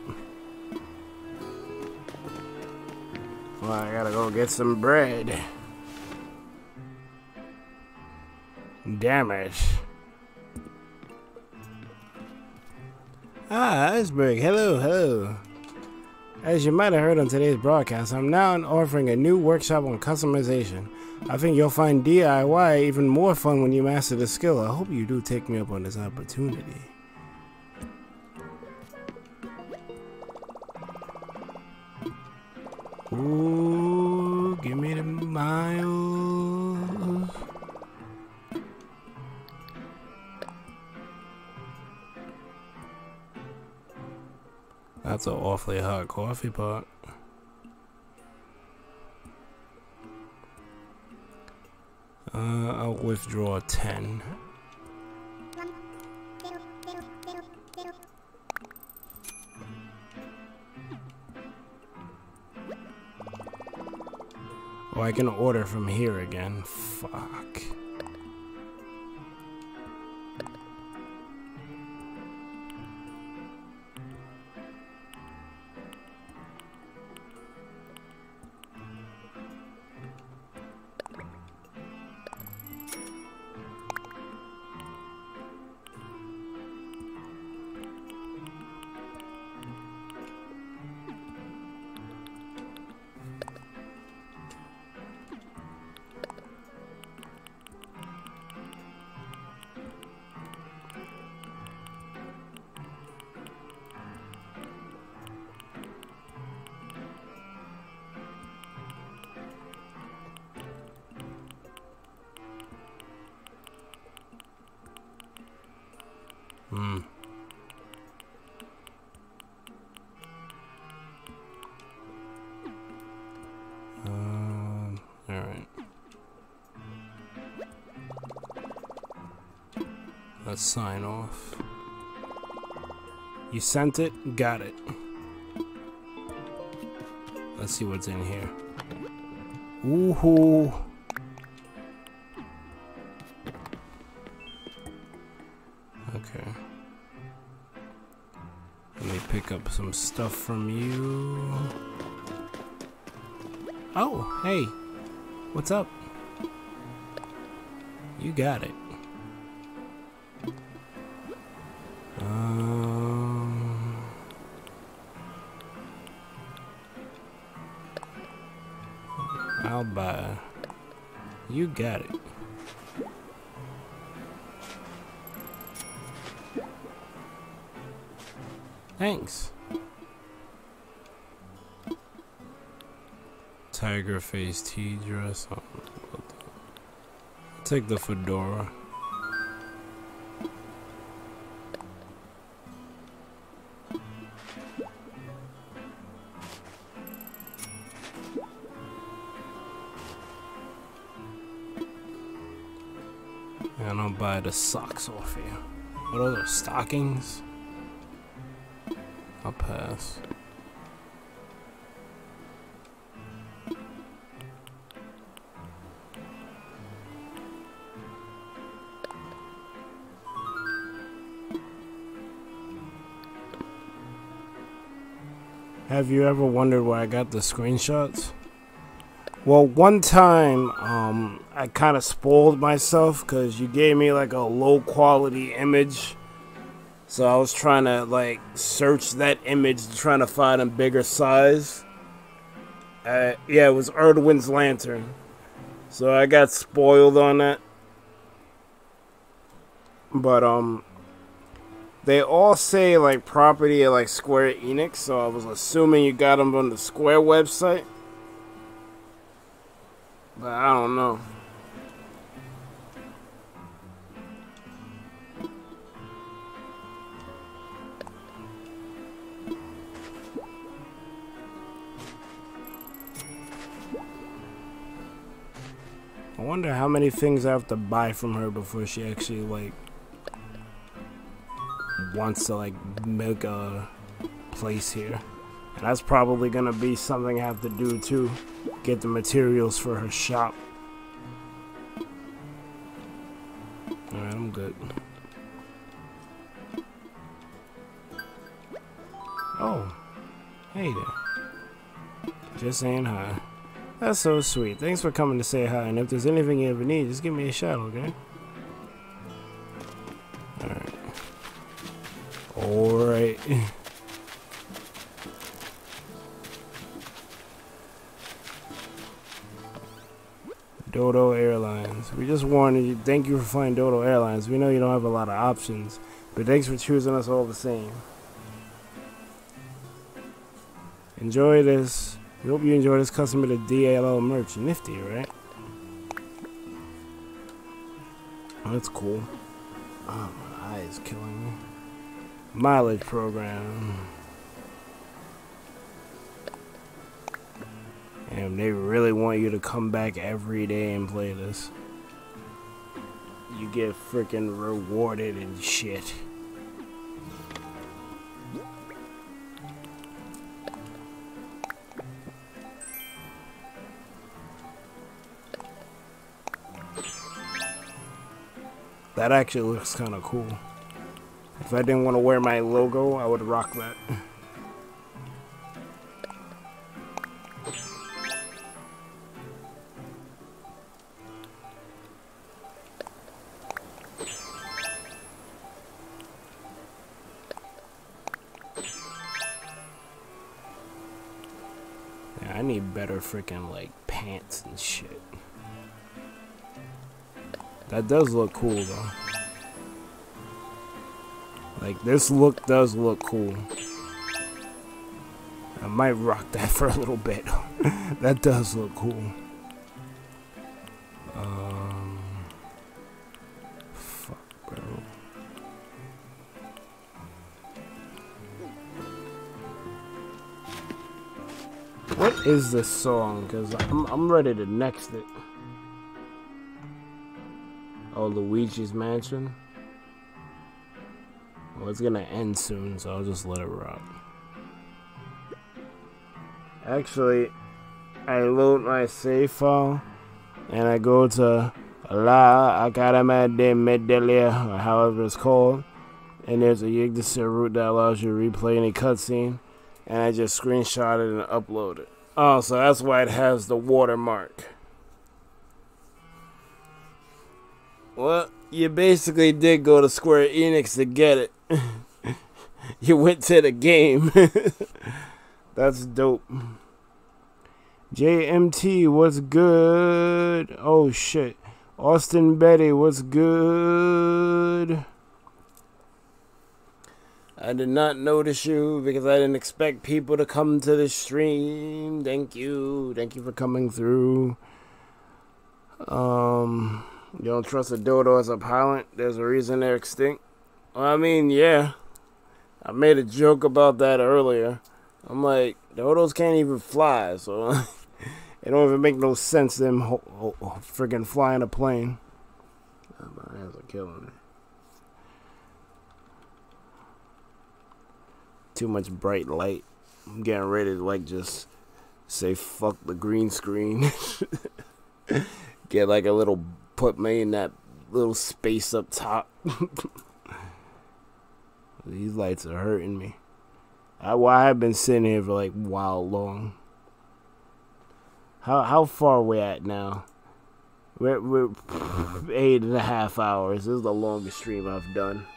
Well, I gotta go get some bread. Damn it. Ah, Iceberg. Hello, hello. As you might have heard on today's broadcast, I'm now offering a new workshop on customization. I think you'll find DIY even more fun when you master the skill. I hope you do take me up on this opportunity. That's an awfully hot coffee pot. Uh, I'll withdraw 10. Oh, I can order from here again. Fuck. Sign off. You sent it? Got it. Let's see what's in here. Ooh. Okay. Let me pick up some stuff from you. Oh, hey. What's up? You got it. Tea dress. Oh, Take the fedora. And I'll buy the socks off you. What are those stockings? I'll pass. Have you ever wondered where I got the screenshots? Well, one time, um, I kind of spoiled myself because you gave me like a low quality image. So I was trying to like search that image, trying to find a bigger size. Uh, yeah, it was Erdwin's lantern. So I got spoiled on that. But um, they all say like property of like Square Enix, so I was assuming you got them on the Square website. But I don't know. I wonder how many things I have to buy from her before she actually like wants to like make a place here. And that's probably gonna be something I have to do too. Get the materials for her shop. Alright, I'm good. Oh. Hey there. Just saying hi. That's so sweet. Thanks for coming to say hi. And if there's anything you ever need, just give me a shout, okay? Thank you for flying Dodo Airlines. We know you don't have a lot of options, but thanks for choosing us all the same. Enjoy this. We hope you enjoy this customer to DAL merch. Nifty, right? Oh, that's cool. Oh, my eye is killing me. Mileage program. And they really want you to come back every day and play this. You get freaking rewarded and shit. That actually looks kind of cool. If I didn't want to wear my logo, I would rock that. I need better freaking like pants and shit. That does look cool though. Like this look does look cool. I might rock that (laughs) for a little bit. that does look cool. Is this song? Cause I'm I'm ready to next it. Oh, Luigi's Mansion. Well, it's gonna end soon, so I'll just let it rock. Actually, I load my save file and I go to La Academia de Medelia, or however it's called, and there's a Yggdrasil route that allows you to replay any cutscene, and I just screenshot it and upload it. Oh, so that's why it has the watermark. Well, you basically did go to Square Enix to get it. (laughs) you went to the game. (laughs) That's dope. JMT, what's good? Oh shit. Austin Betty, what's good? I did not notice you because I didn't expect people to come to the stream. Thank you. Thank you for coming through. Um, you don't trust a dodo as a pilot? There's a reason they're extinct. Well, I mean, yeah. I made a joke about that earlier. I'm like, dodos can't even fly, so (laughs) it don't even make no sense them ho- ho- friggin' flying a plane. My hands are killing me. Too much bright light. I'm getting ready to like just say fuck the green screen. (laughs) Get like a little put me in that little space up top. (laughs) These lights are hurting me. I, well, I've been sitting here for like while long. How how far we at now? We're, we're (sighs) eight and a half hours. This is the longest stream I've done.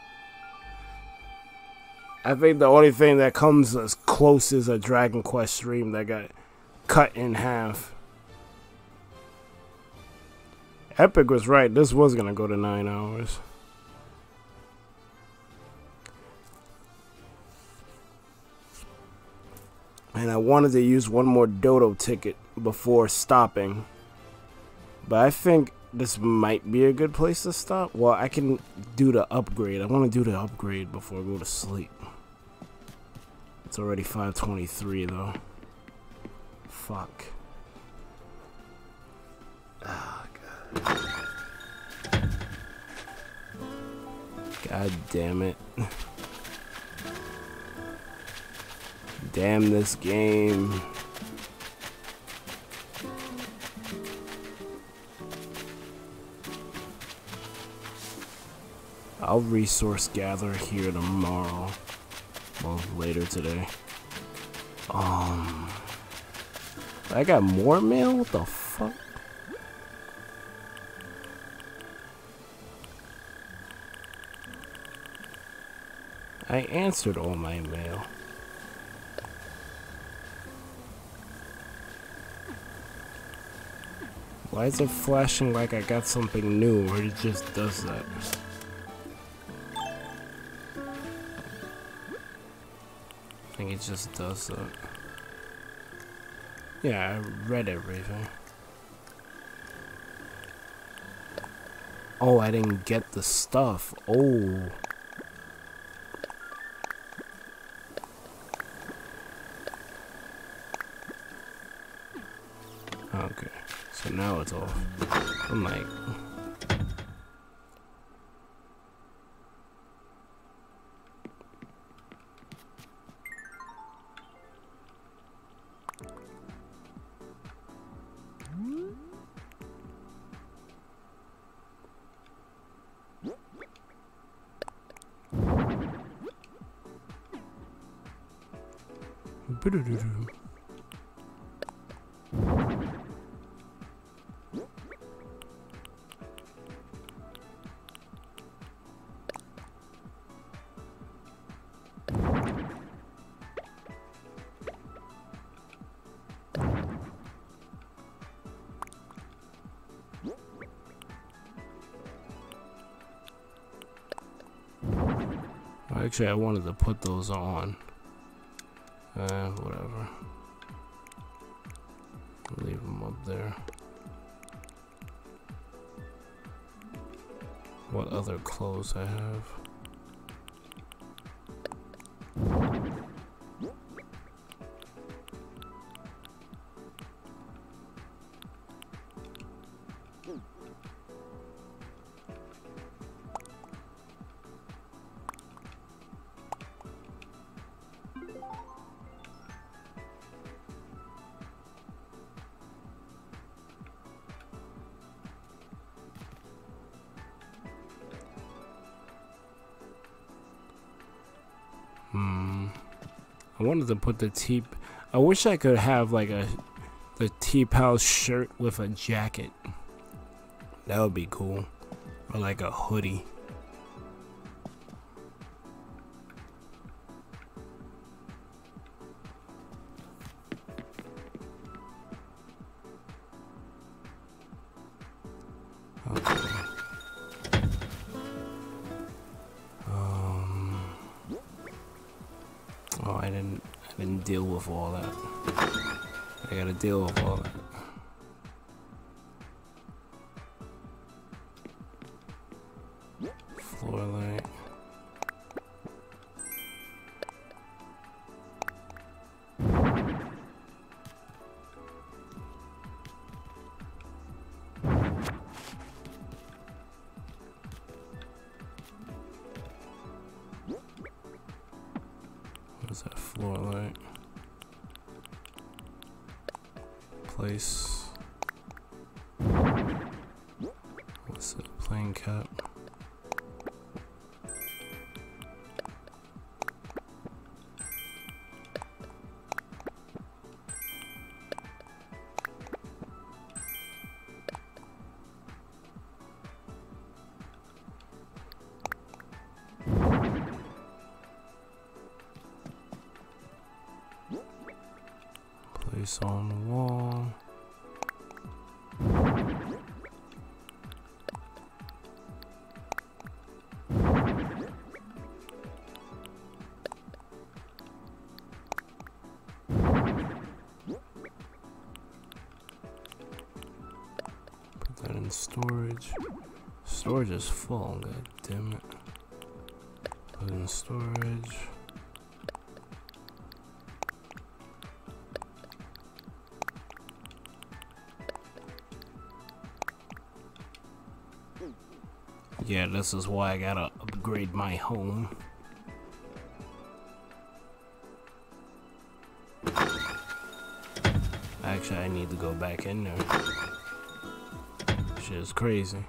I think the only thing that comes as close is a Dragon Quest stream that got cut in half. Epic was right. This was gonna go to nine hours. And I wanted to use one more Dodo ticket before stopping. But I think this might be a good place to stop. Well, I can do the upgrade. I want to do the upgrade before I go to sleep. It's already 523 though. Fuck. Ah, God. God damn it. Damn this game. I'll resource gather here tomorrow. Well, later today. Um. I got more mail? What the fuck? I answered all my mail. Why is it flashing like I got something new or it just does that? Think it just does that. Yeah, I read everything. Oh, I didn't get the stuff. Oh. Okay, so now it's off. I'm like, Actually, I wanted to put those on. Uh, whatever. Leave them up there. What other clothes I have? Put the T. I wish I could have like a the T Pal shirt with a jacket. That would be cool. Or like a hoodie. Gotta Is full, god damn it. Put in storage. Yeah, this is why I gotta upgrade my home. Actually, I need to go back in there. Shit is crazy.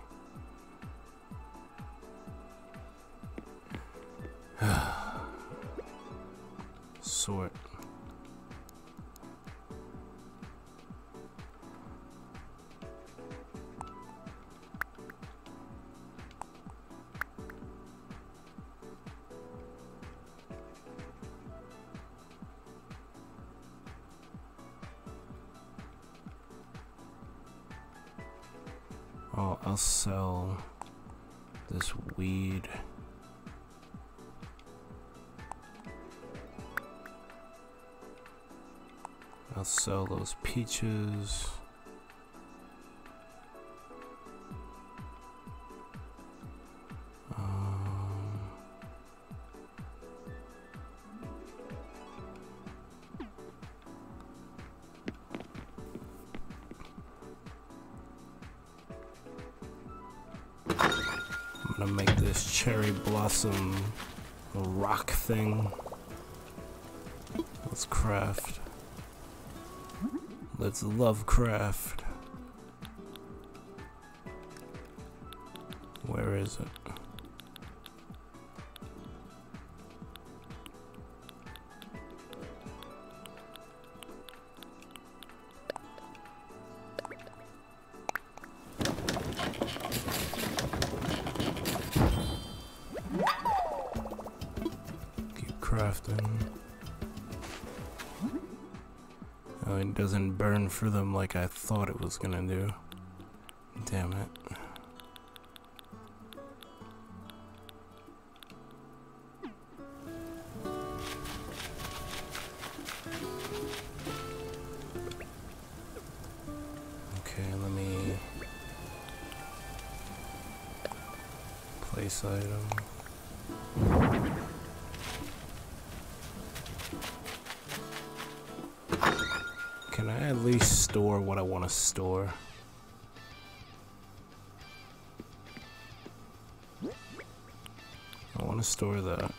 Those Let's I thought it was gonna do. Damn it. Store. I want to store that.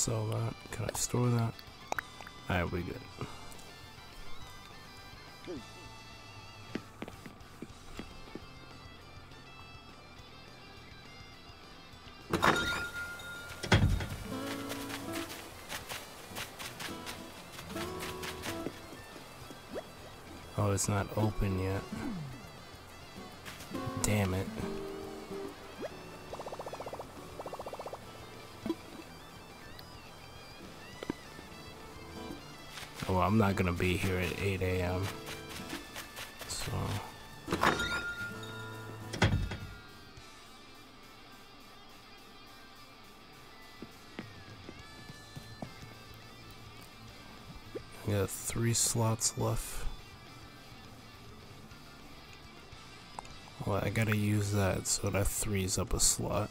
Sell that. Can I store that? Alright, we good. Oh, it's not open yet. I'm not gonna be here at 8 a.m. So. I got three slots left. Well, I gotta use that so that threes up a slot.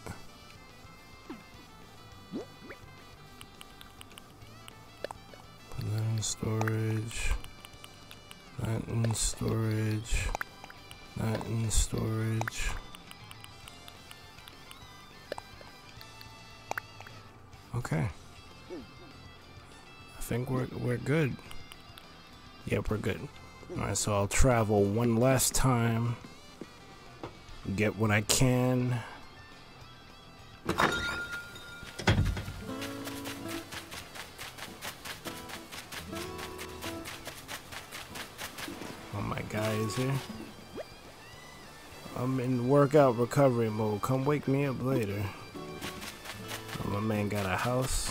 So I'll travel one last time. Get what I can. Oh my guy is here. I'm in workout recovery mode. Come wake me up later. Oh, my man got a house.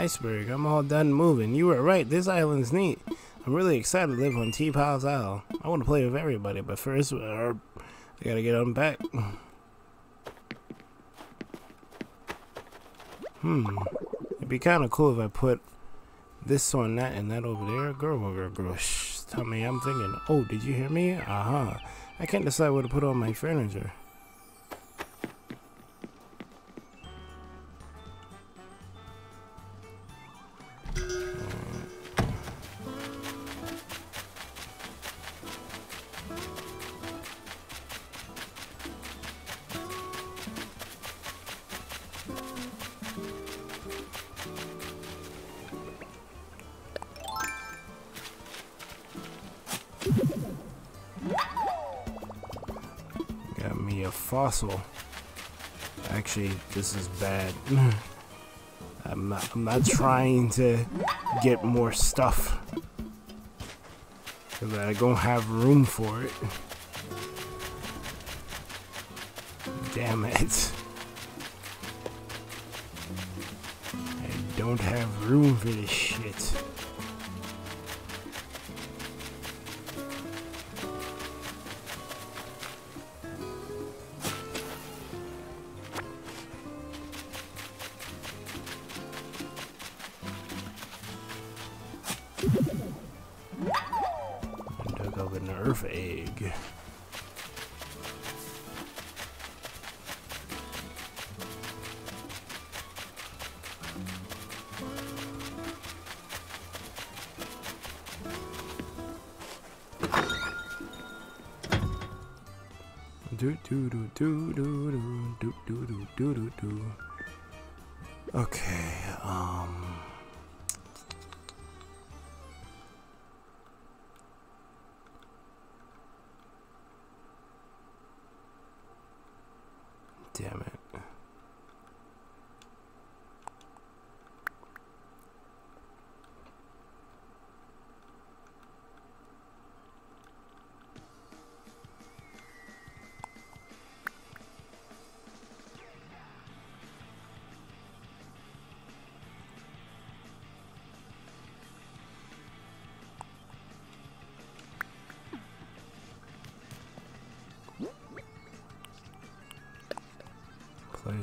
Iceberg, I'm all done moving. You were right, this island's neat. I'm really excited to live on T-Pal's Isle. I want to play with everybody, but first, uh, I gotta get on back. Hmm. It'd be kind of cool if I put this on that and that over there. Girl, girl, girl. Shh. Tell me I'm thinking. Oh, did you hear me? Uh-huh. I can't decide where to put all my furniture. Actually, this is bad. (clears throat) I'm not, I'm not trying to get more stuff. Because I don't have room for it. Damn it. I don't have room for this shit.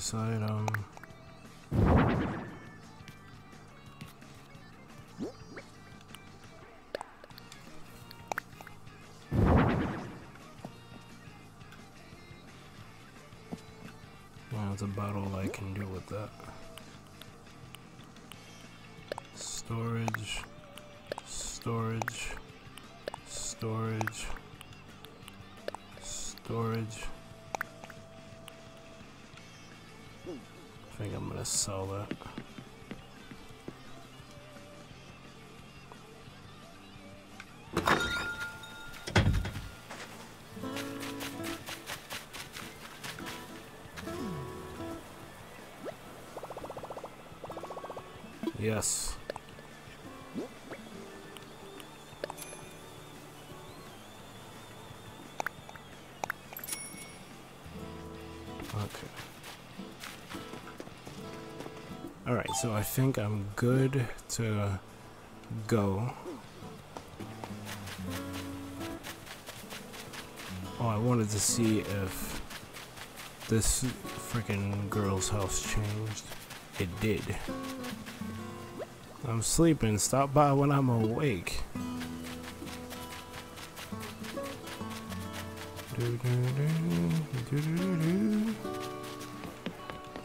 Place item. That's about all I can do with that. storage, storage, storage, storage. Sell that. Yes. So I think I'm good to go. Oh, I wanted to see if this freaking girl's house changed. It did. I'm sleeping. Stop by when I'm awake.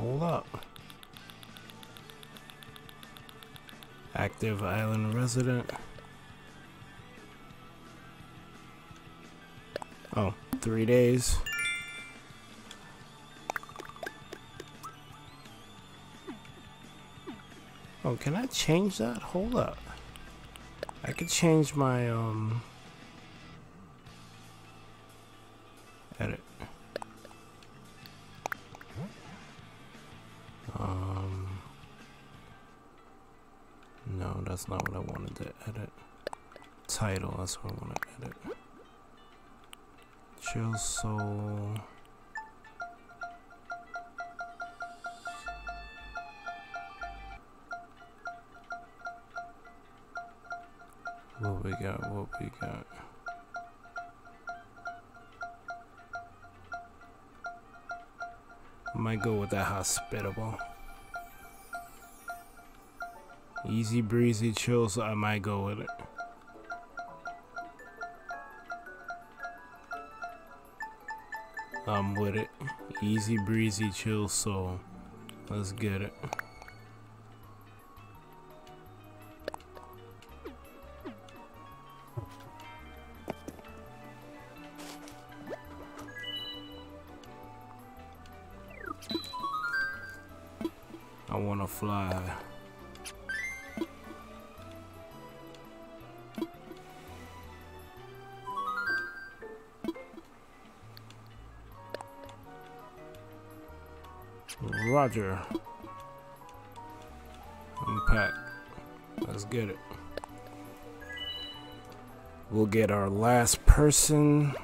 Hold up. Active island resident. Oh, three days. Oh, can I change that? Hold up. I could change my, um... that's I want to edit. Chill Soul... What we got? What we got? Might go with that hospitable. Easy breezy chill, so I might go with it. I'm with it. Easy breezy chill, so let's get it. Roger. Unpack. Let's get it. We'll get our last person.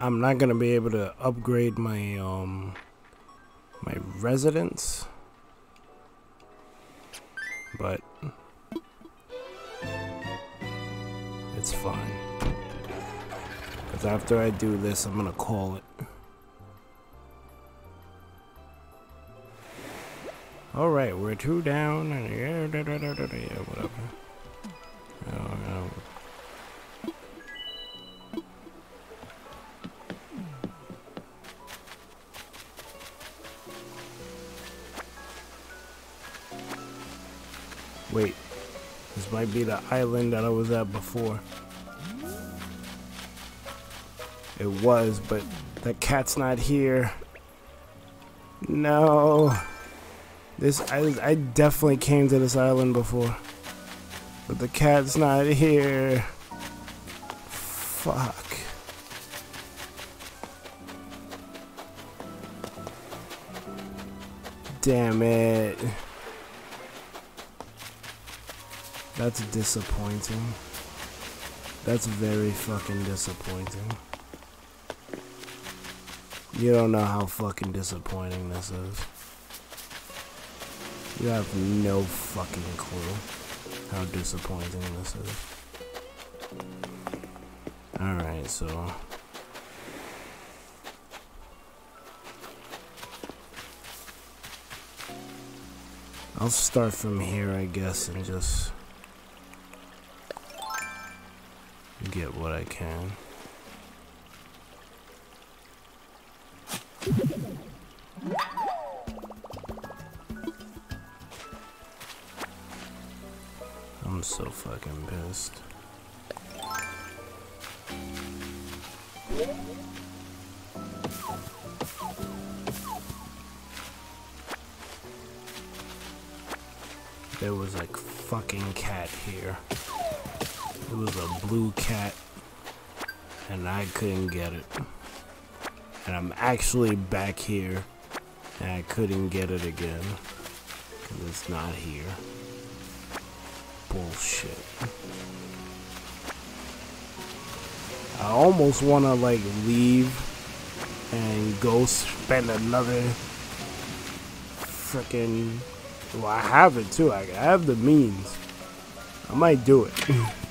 I'm not gonna be able to upgrade my um my residence, but after I do this, I'm gonna call it. All right, we're two down, and yeah, da, da, da, yeah, whatever. Oh, no. Wait, this might be the island that I was at before. It was, but the cat's not here. No. This I, I definitely came to this island before. But the cat's not here. Fuck. Damn it. That's disappointing. That's very fucking disappointing. You don't know how fucking disappointing this is. You have no fucking clue how disappointing this is. Alright, so. I'll start from here, I guess, and just get what I can. Fucking pissed. There was like fucking cat here. It was a blue cat and I couldn't get it. And I'm actually back here and I couldn't get it again. Cause it's not here. I almost wanna like leave and go spend another freaking well I have it too. I have the means. I might do it. (laughs)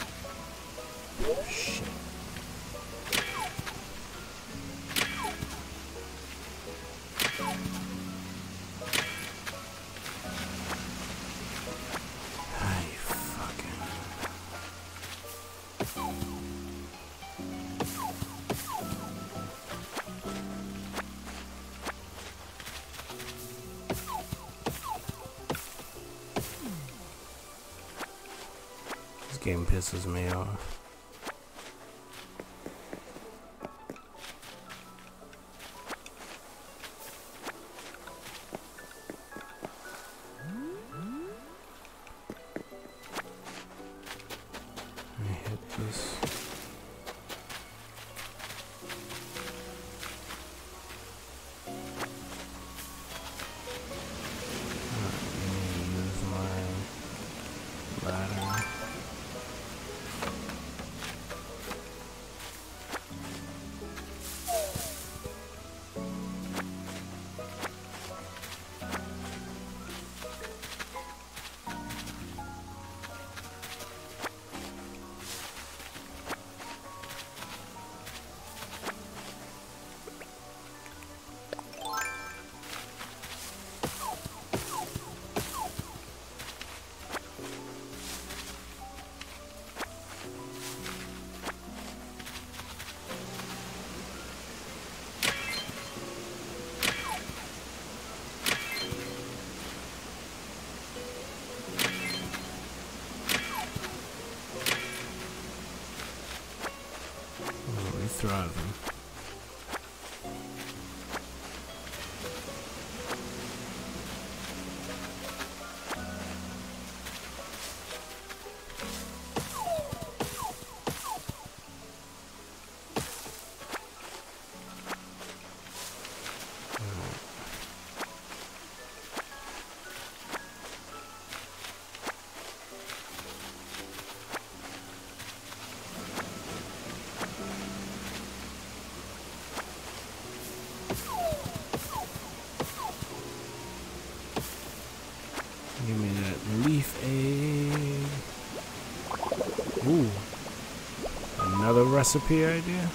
recipe idea.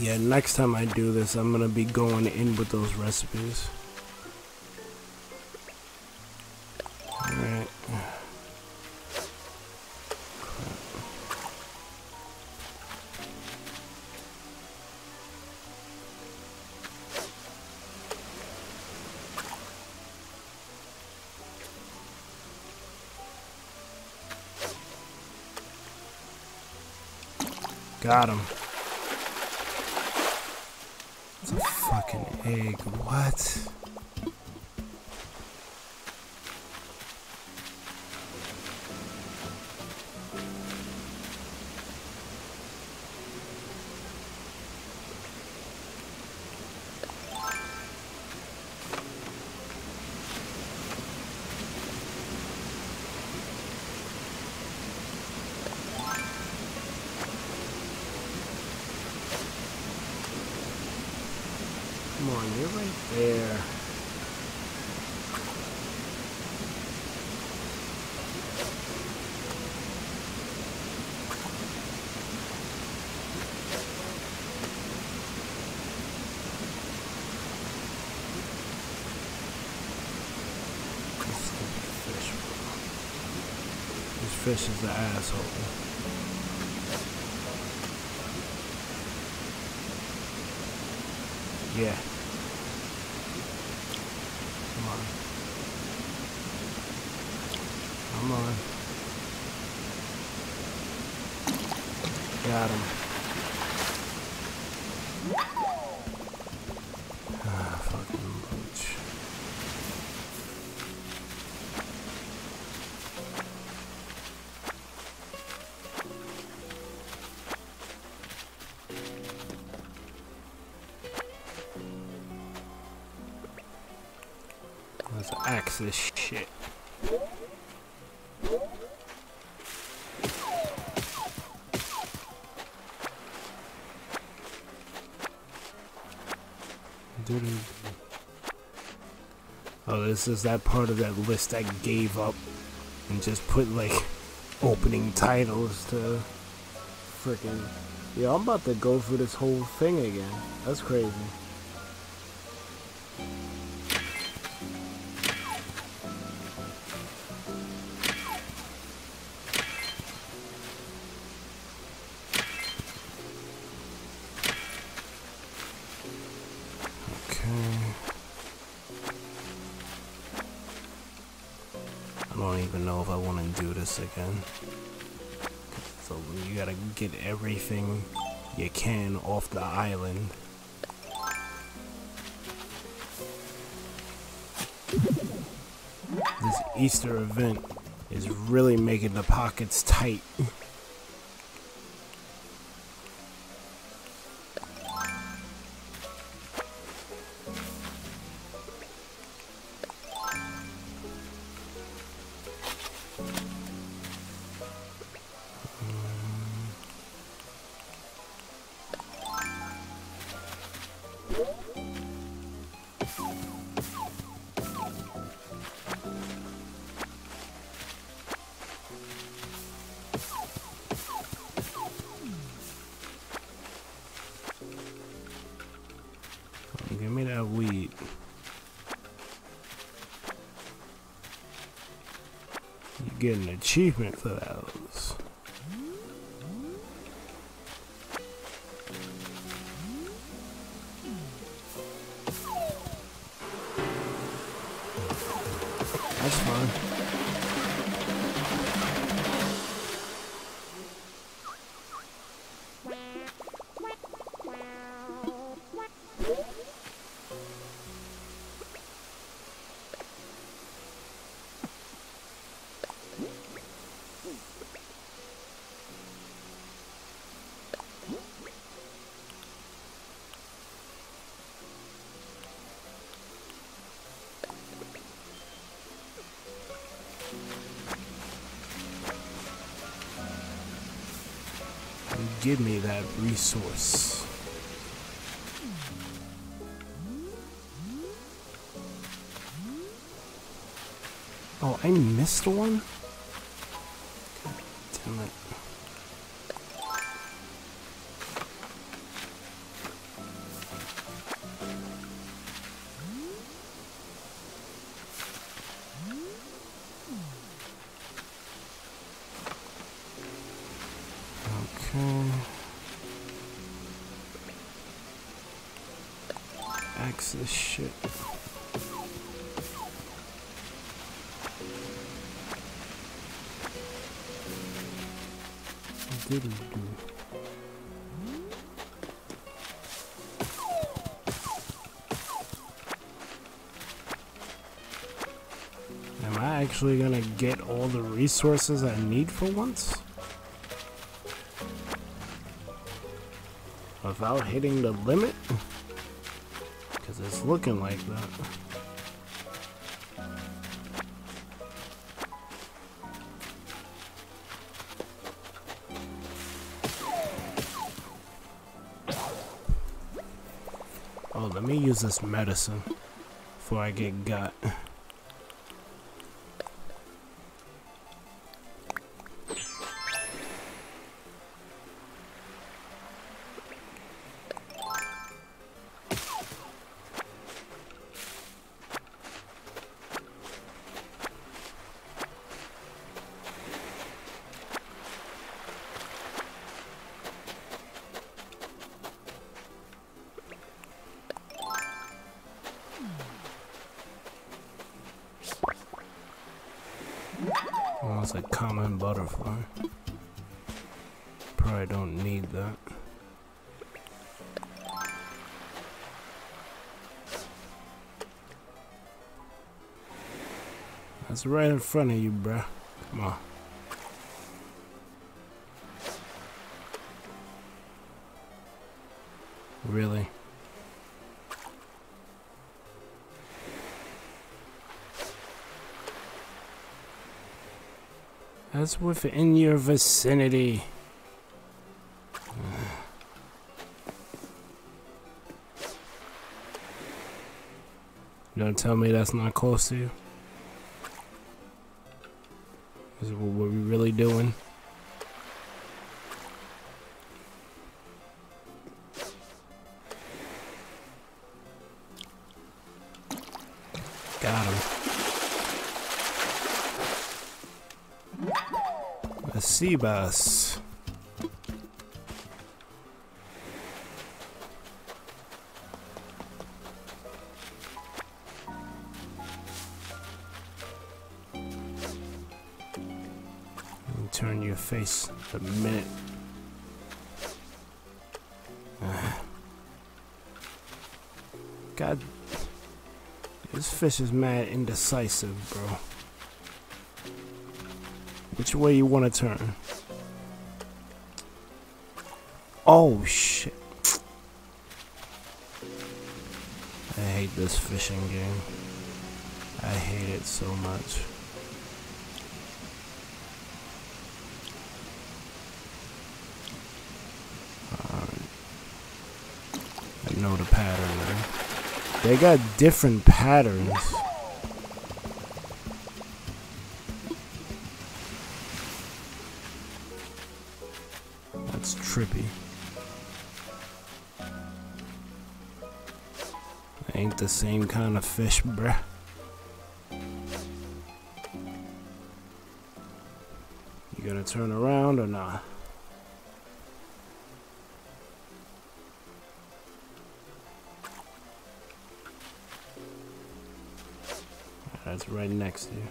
Yeah, next time I do this, I'm gonna be going in with those recipes. Got him. It's a fucking egg. What? Fish is the asshole. This shit. Oh, this is that part of that list that gave up and just put like (laughs) opening titles to freaking. Yeah, I'm about to go through this whole thing again. That's crazy. This again. So you gotta get everything you can off the island. This Easter event is really making the pockets tight. Achievement for those. Give me that resource. Oh, I missed one? Diddle do. Am I actually gonna get all the resources I need for once? without hitting the limit? Because it's looking like that. This medicine before I get got. That's right in front of you, bruh. Come on. Really? That's within your vicinity. Don't tell me that's not close to you. Is what we're really doing? Got him. A sea bass. Face the minute. (sighs) God, this fish is mad indecisive, bro. Which way you want to turn? Oh shit! I hate this fishing game. I hate it so much. I know the pattern there. They got different patterns. That's trippy. Ain't the same kind of fish, bruh. You gonna turn around or not? Right next to you.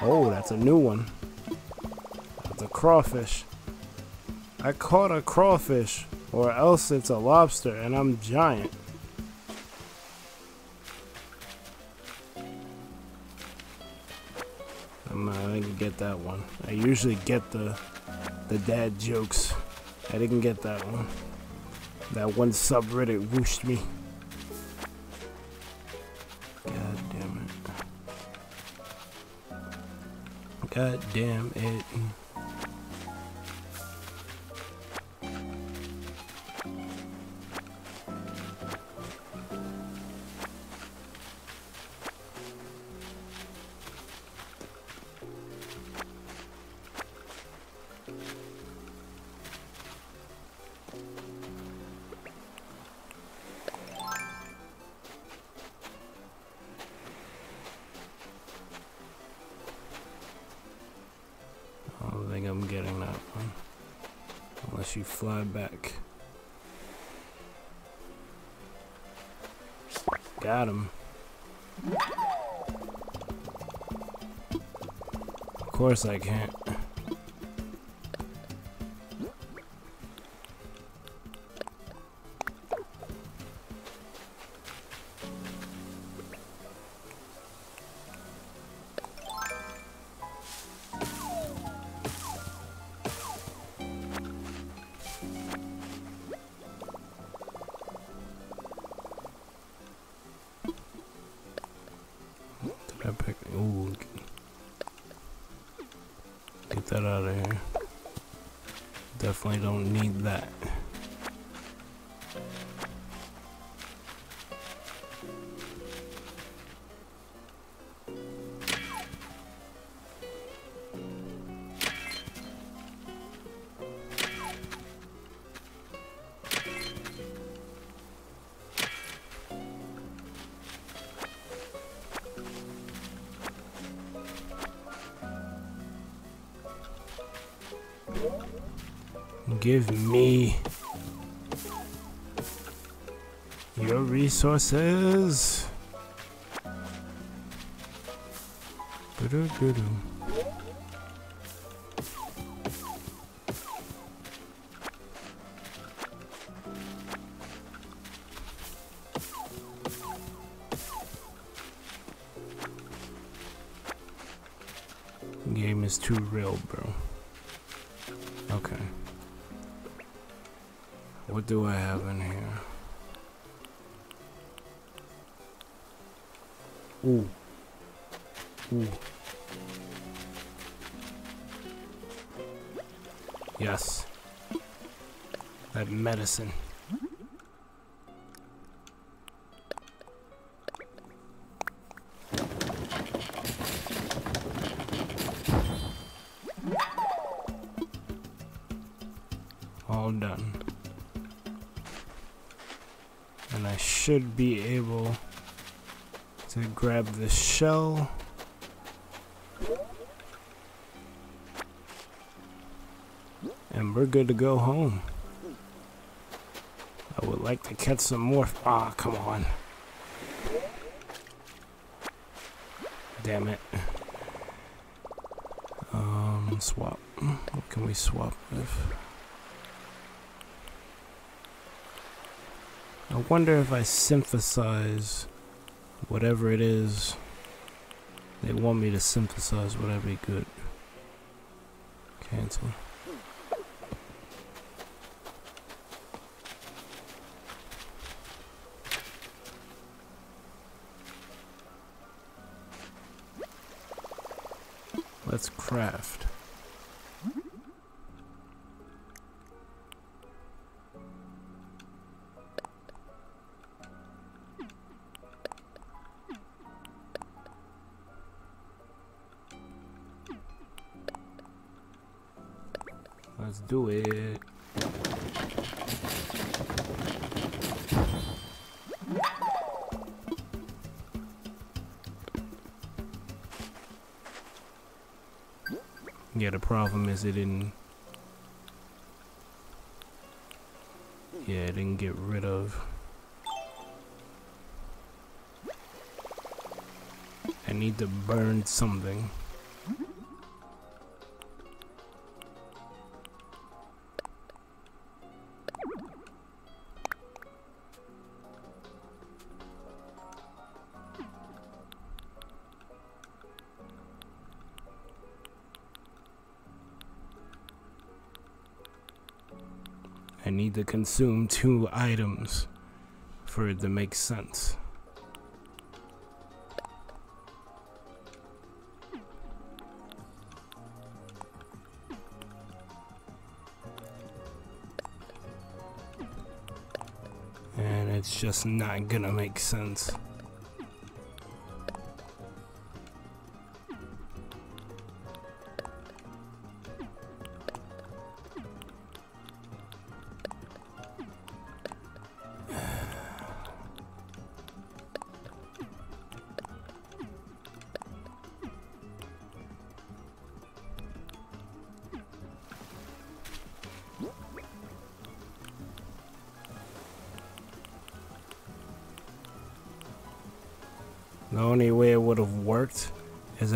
Oh, that's a new one. That's a crawfish. I caught a crawfish, or else it's a lobster, and I'm giant. I'm not gonna get that one. I usually get the the dad jokes. I didn't get that one. That one subreddit whooshed me. God damn it. God damn it. Course I can't. Definitely don't need that. Give me your resources. Ba-do-do-do. Game What do I have in here? Ooh. Ooh. Yes. That medicine. Grab the shell. And we're good to go home. I would like to catch some more. Ah, come on. Damn it. Um, swap. What can we swap with? I wonder if I synthesize whatever it is they want me to synthesize, be good? Cancel. It didn't. Yeah, it didn't get rid of. I need to burn something. Consume two items for it to make sense. And it's just not gonna make sense.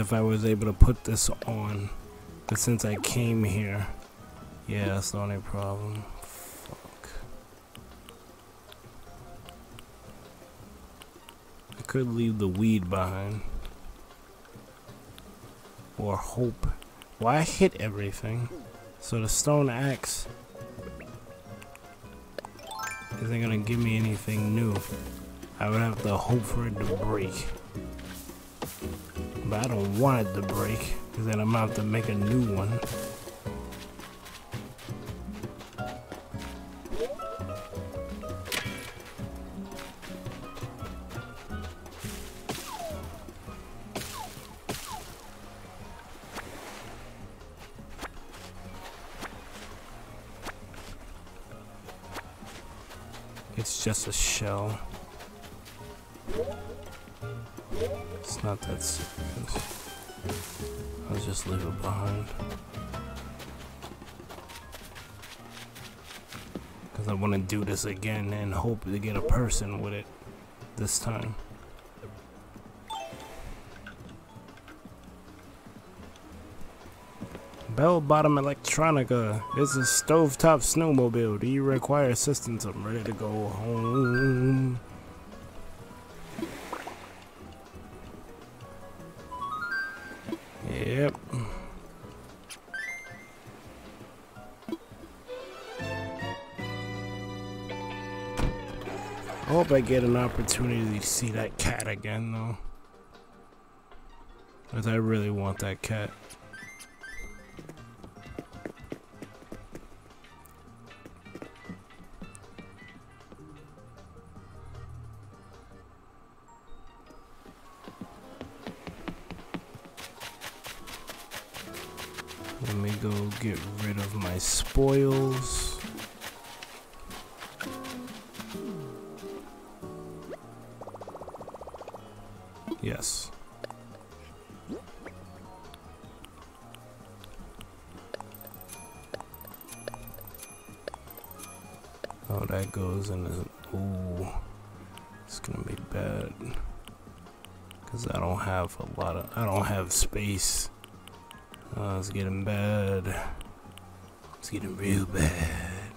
If I was able to put this on. But since I came here, yeah, that's the only problem. Fuck. I could leave the weed behind. Or hope. Why I hit everything? So the stone axe isn't gonna give me anything new. I would have to hope for it to break. But I don't want it to break, because then I'm gonna have to make a new one. This again and hope to get a person with it this time. Bell Bottom Electronica. Is Stovetop Snowmobile. Do you require assistance? I'm ready to go home. Hope I get an opportunity to see that cat again, though. Because I really want that cat. Let me go get rid of my spoils. Goes in. Ooh. It's gonna be bad. Because I don't have a lot of. I don't have space. Oh, it's getting bad. It's getting real bad.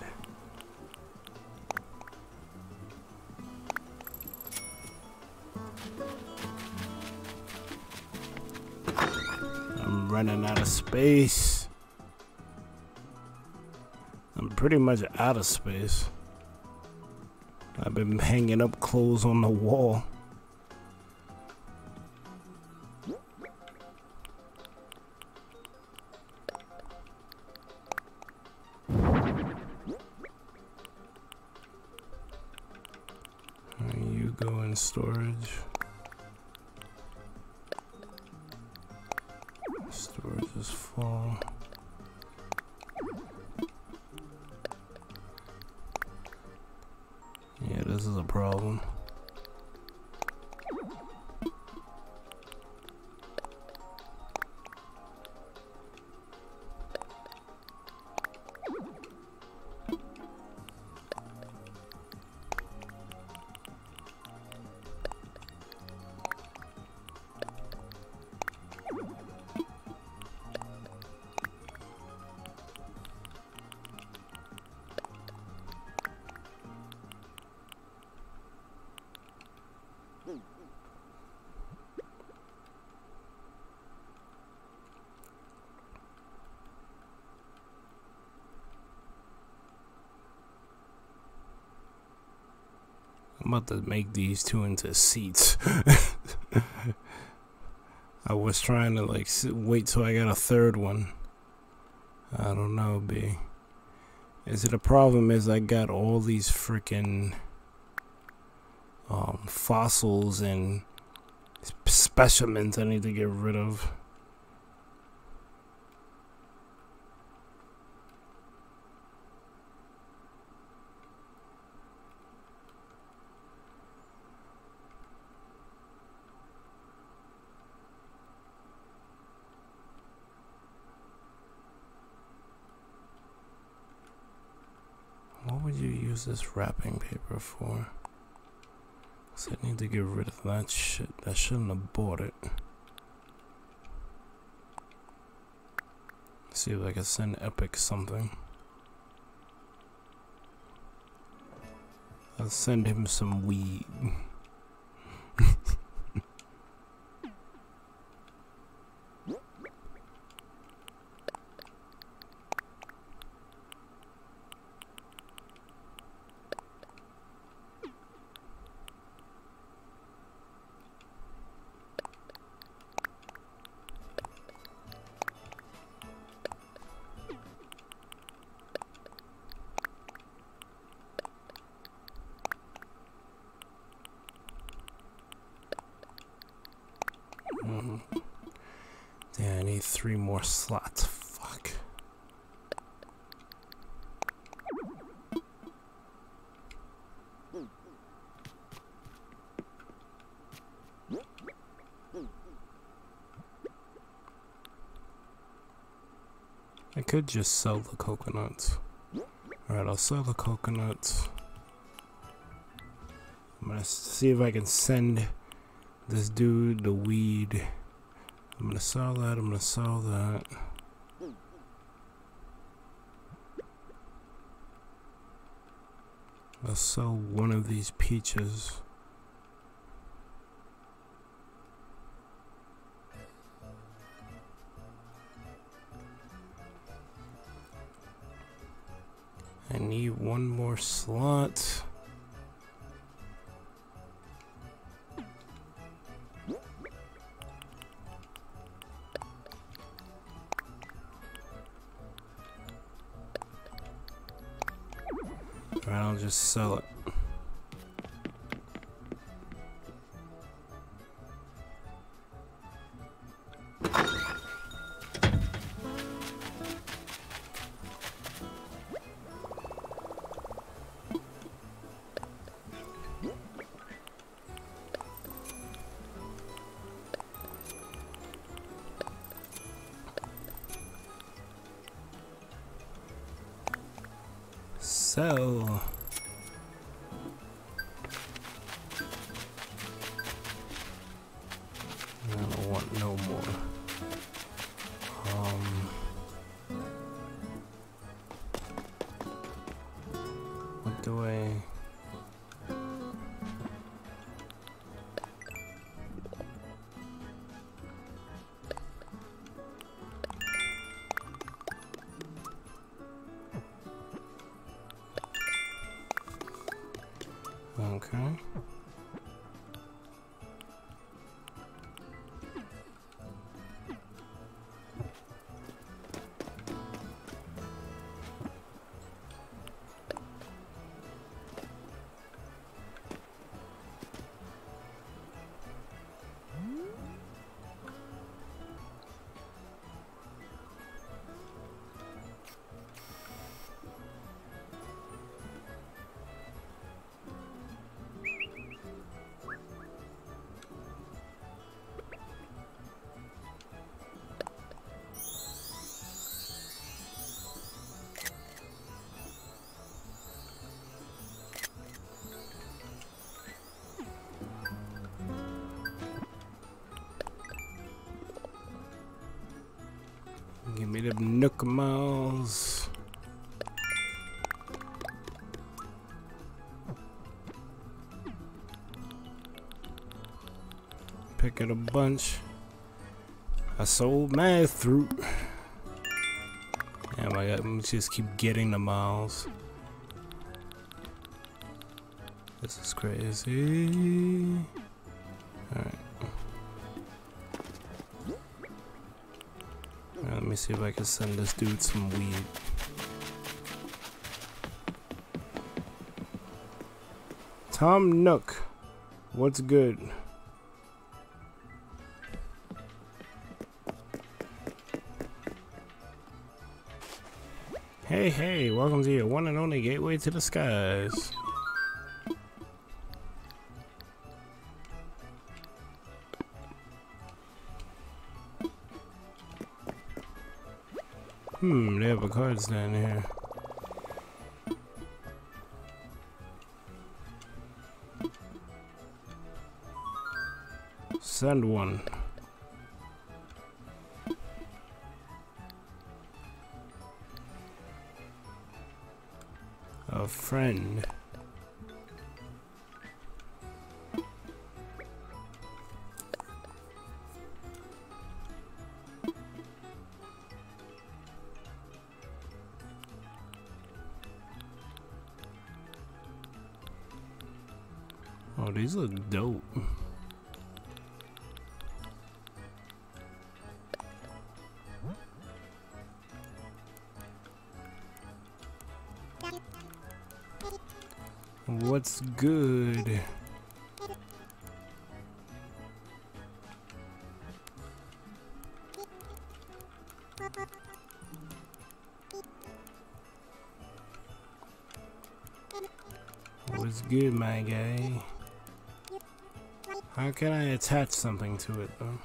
I'm running out of space. I'm pretty much out of space. Been hanging up clothes on the wall. To make these two into seats. (laughs) I was trying to like wait till I got a third one. I don't know, B. Is it a problem? Is I got all these freaking um, fossils and specimens I need to get rid of. What would you use this wrapping paper for? 'Cause I need to get rid of that shit. I shouldn't have bought it. See if I can send Epic something. I'll send him some weed. Mhm. Yeah, I need three more slots. Fuck. Could just sell the coconuts. Alright, I'll sell the coconuts. I'm gonna see if I can send this dude the weed. I'm gonna sell that, I'm gonna sell that. I'll sell one of these peaches. It a bunch. I sold mad fruit. Damn, I got, let me just keep getting the miles. This is crazy. Alright. Alright, let me see if I can send this dude some weed. Tom Nook, what's good? Hey, welcome to your one and only gateway to the skies. Hmm, they have a cards down here. Send one. Friend. Oh, these look dope. Good? What's good, my guy? How can I attach something to it, though?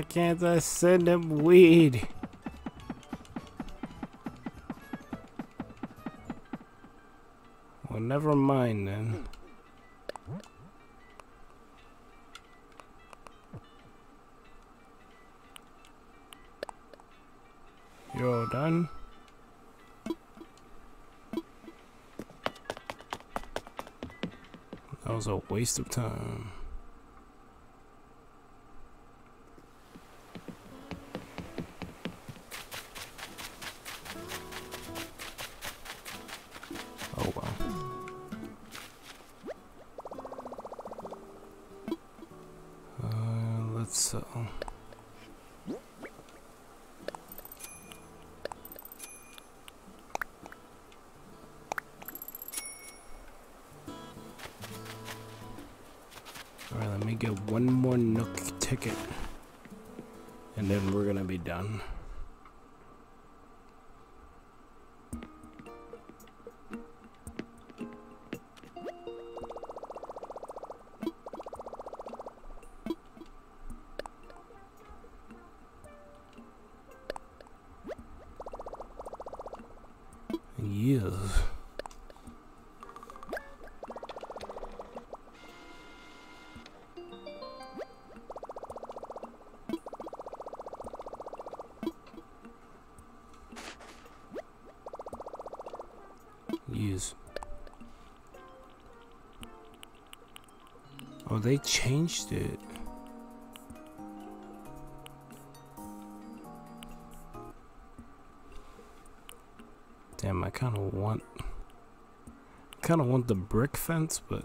Why can't I send him weed? Well, never mind then. You're all done? That was a waste of time. Changed it. Damn, I kind of want, kind of want the brick fence, but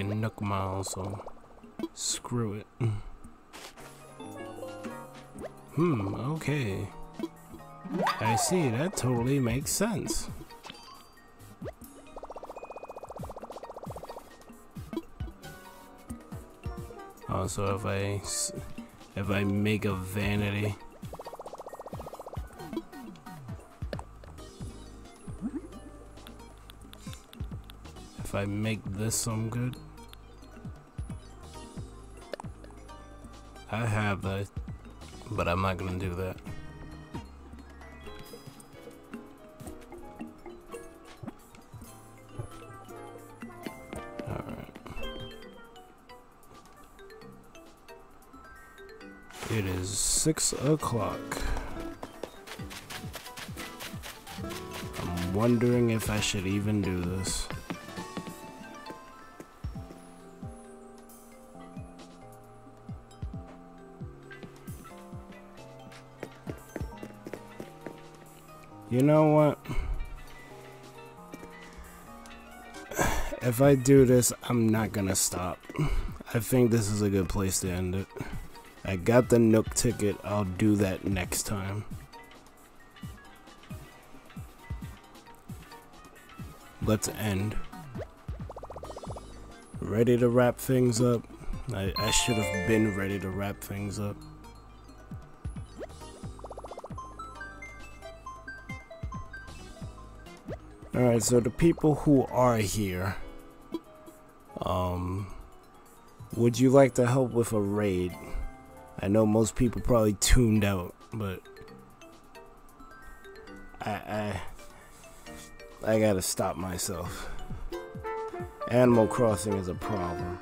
freaking Nook Mile, so screw it. Hmm, okay. I see, that totally makes sense. Oh, so if I if I make a vanity, if I make this some good, I have that, but I'm not gonna do that. Alright. It is six o'clock. I'm wondering if I should even do this. You know what? If I do this, I'm not gonna stop. I think this is a good place to end it. I got the Nook ticket, I'll do that next time. Let's end. Ready to wrap things up? I, I should have been ready to wrap things up. Alright, so the people who are here, um, would you like to help with a raid? I know most people probably tuned out, but I I I gotta stop myself. Animal Crossing is a problem.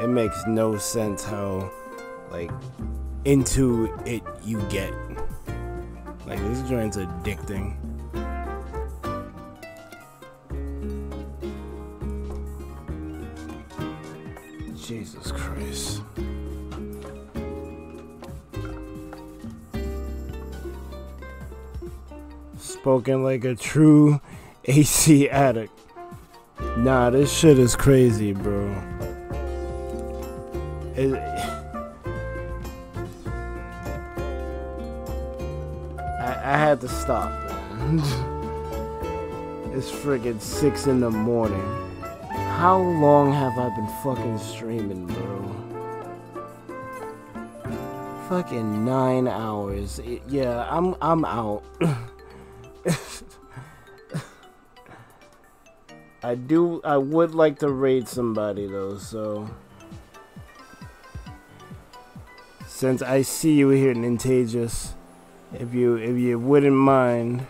It makes no sense how like into it you get. Like this joint's addicting. Jesus Christ. Spoken like a true AC addict. Nah, this shit is crazy, bro. It, Stop, man. it's friggin' six in the morning. How long have I been fucking streaming, bro? Fucking nine hours. It- yeah, I'm I'm out. (laughs) I do. I would like to raid somebody though. So since I see you here, Nintagious, if you if you wouldn't mind,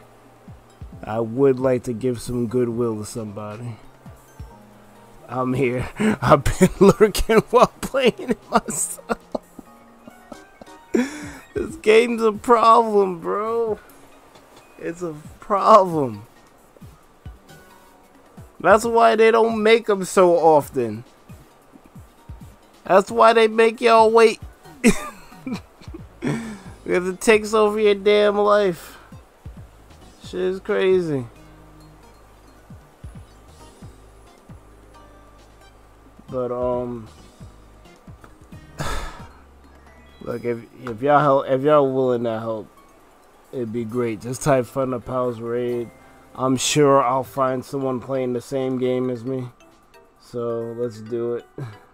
I would like to give some goodwill to somebody. I'm here. (laughs) I've been (laughs) lurking while playing it myself. (laughs) this game's a problem, bro. It's a problem. That's why they don't make them so often. That's why they make y'all wait. Because it takes over your damn life. Shit is crazy. But um (sighs) Look if if y'all help if y'all willing to help, it'd be great. Just type Thunder Pals Raid. I'm sure I'll find someone playing the same game as me. So let's do it. (laughs)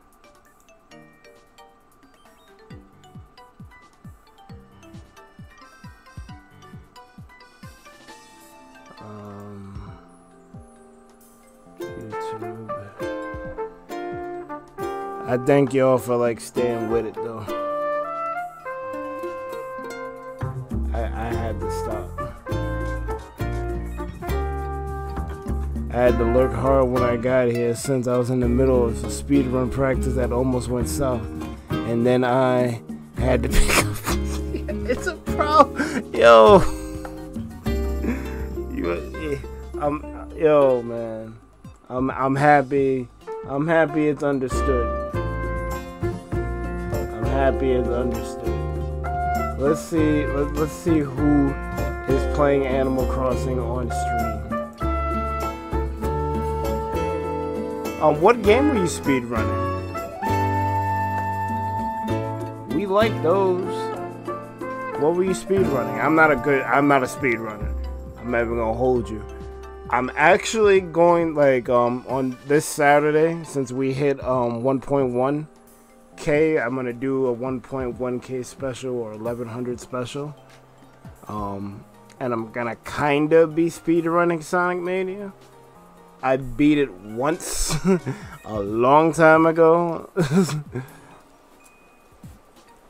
I thank y'all for like staying with it though. I, I had to stop. I had to lurk hard when I got here since I was in the middle of a speed run practice that almost went south. And then I had to (laughs) pick up. (laughs) it's a problem. Yo. (laughs) you, eh, I'm, yo, man. I'm, I'm happy. I'm happy it's understood. Happy it's understood. Let's see. Let, let's see who is playing Animal Crossing on stream. Um, what game were you speed running? We like those. What were you speed running? I'm not a good. I'm not a speed runner. I'm never gonna hold you. I'm actually going like um on this Saturday since we hit um 1.1 k. I'm gonna do a 1.1 k special or 1100 special. Um, and I'm gonna kinda be speedrunning Sonic Mania. I beat it once (laughs) a long time ago. (laughs)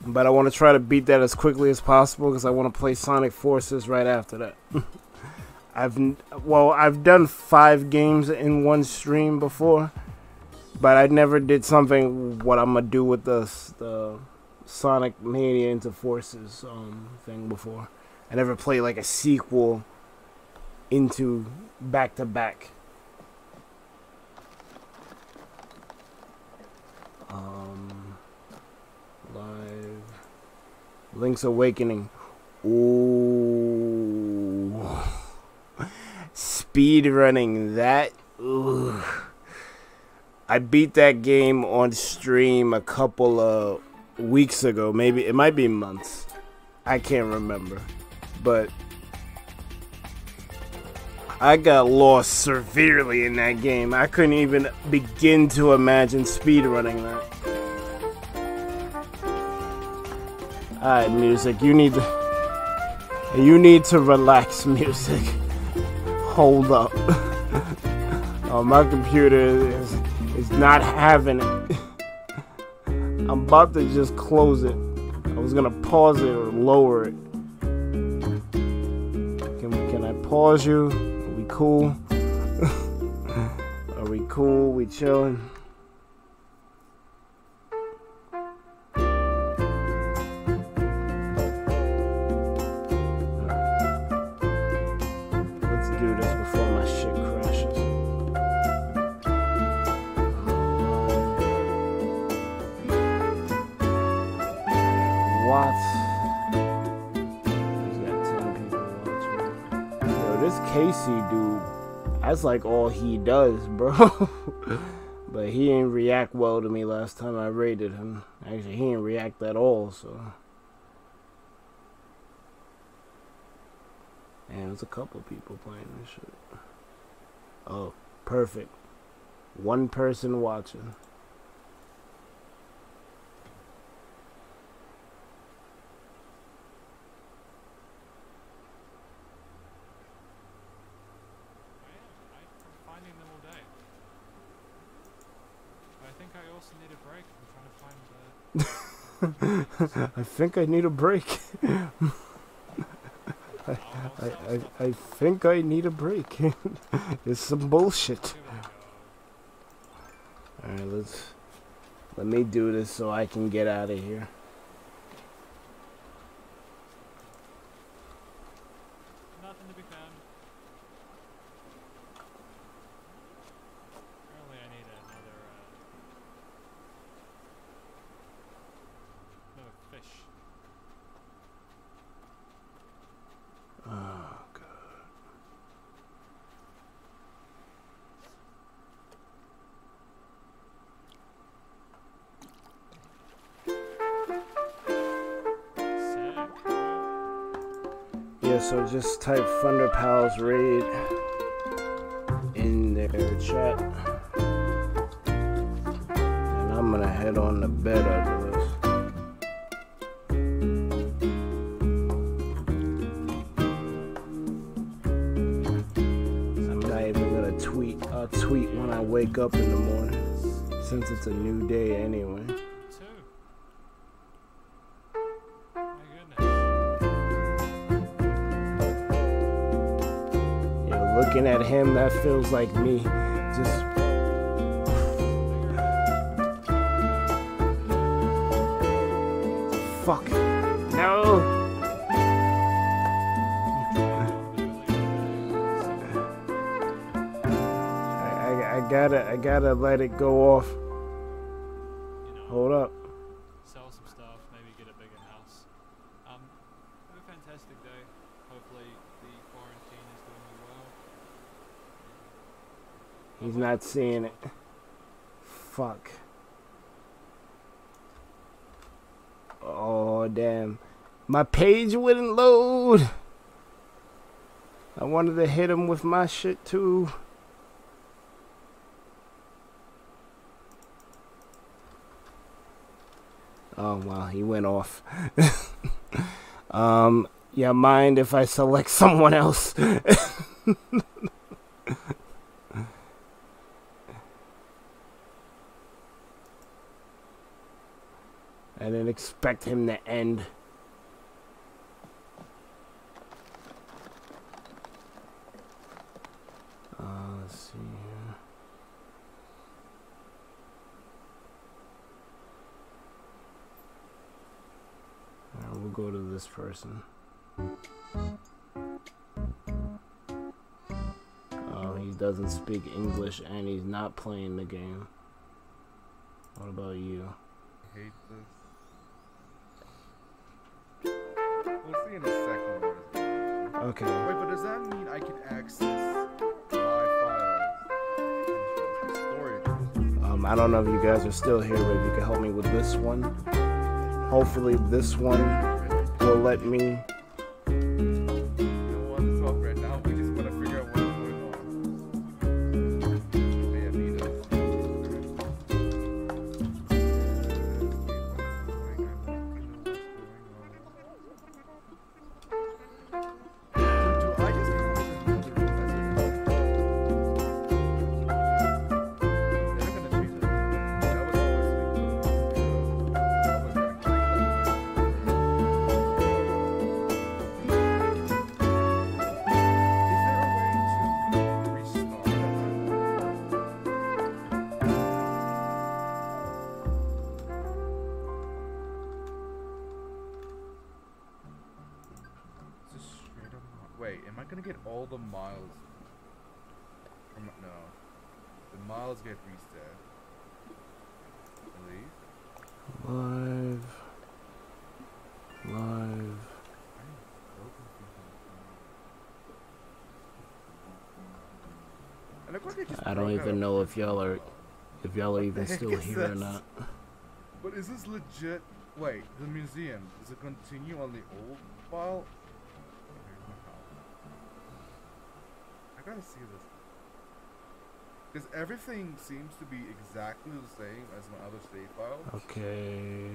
but I want to try to beat that as quickly as possible because I want to play Sonic Forces right after that. (laughs) I've well, I've done 5 games in one stream before, but I never did something what I'm to do with the the Sonic Mania into Forces um thing before. I never played like a sequel into back to back. Um, live Link's Awakening. Ooh, (laughs) speed running that. Ooh. I beat that game on stream a couple of weeks ago. Maybe it might be months. I can't remember, but I got lost severely in that game. I couldn't even begin to imagine speedrunning that. Alright, music, you need to, you need to relax, (laughs) music. Hold up. (laughs) oh, my computer is is not having it. I'm about to just close it. I was gonna pause it or lower it. Can can I pause you? Are we cool? (laughs) Are we cool? We chilling? That's like all he does, bro. (laughs) but he didn't react well to me last time I raided him. Actually, he didn't react at all, so. And there's a couple people playing this shit. Oh, perfect. One person watching. I am. I've been finding them all day. But I think I also need a break. I'm trying to find the. (laughs) I think I need a break. I'll, I, I'll I, think I need a break. (laughs) it's some bullshit. Alright, let's let me do this so I can get out of here. So just type Thunder Pals raid in their chat. And I'm gonna head on to bed this. I'm not even gonna tweet. I'll tweet when I wake up in the morning. Since it's a new day anyway. Looking at him, that feels like me. Just fuck. No. I, I, I gotta I gotta let it go off. Hold up. sell some stuff, maybe get a bigger house. Um, have a fantastic day. Hopefully, the quarantine is doing you well. He's not seeing it. Fuck. Oh damn. My page wouldn't load. I wanted to hit him with my shit too. Oh wow, he went off. (laughs) um, yeah, mind if I select (laughs) someone else? (laughs) I didn't expect him to end. Uh, let's see here. We'll go to this person. Oh, he doesn't speak English and he's not playing the game. What about you? hate this. We'll see in a second. Okay. Wait, but does that mean I can access my files? Storage. Um, I don't know if you guys are still here, but if you can help me with this one. Hopefully, this one will let me. If y'all are, if y'all are even (laughs) still is here or not. But is this legit? Wait, the museum does it continue on the old file? Where's my file? I gotta see this. Because everything seems to be exactly the same as my other save file, Okay.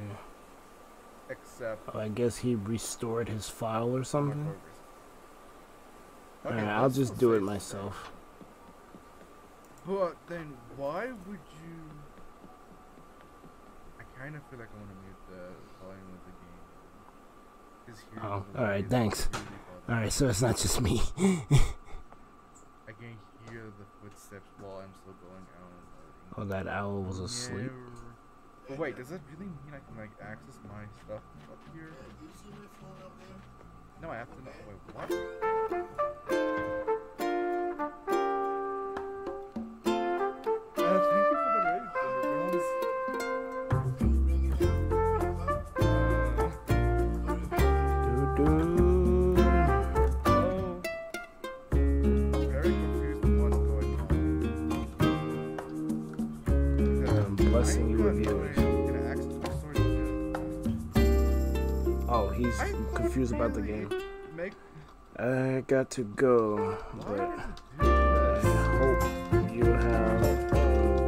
except Oh, I guess he restored his file or something. progress. Alright, I'll just do it myself. But then why would you? I kind of feel like I want to mute the volume of the game. Oh, alright, thanks. is really bothering me. Alright, so it's not just me. I can hear the footsteps while I'm still going out oh, that owl was asleep. Yeah. But wait, does that really mean I can like access my stuff up here? No, I have to know. Wait, what? Confused about the game. I got to go, but I hope you have a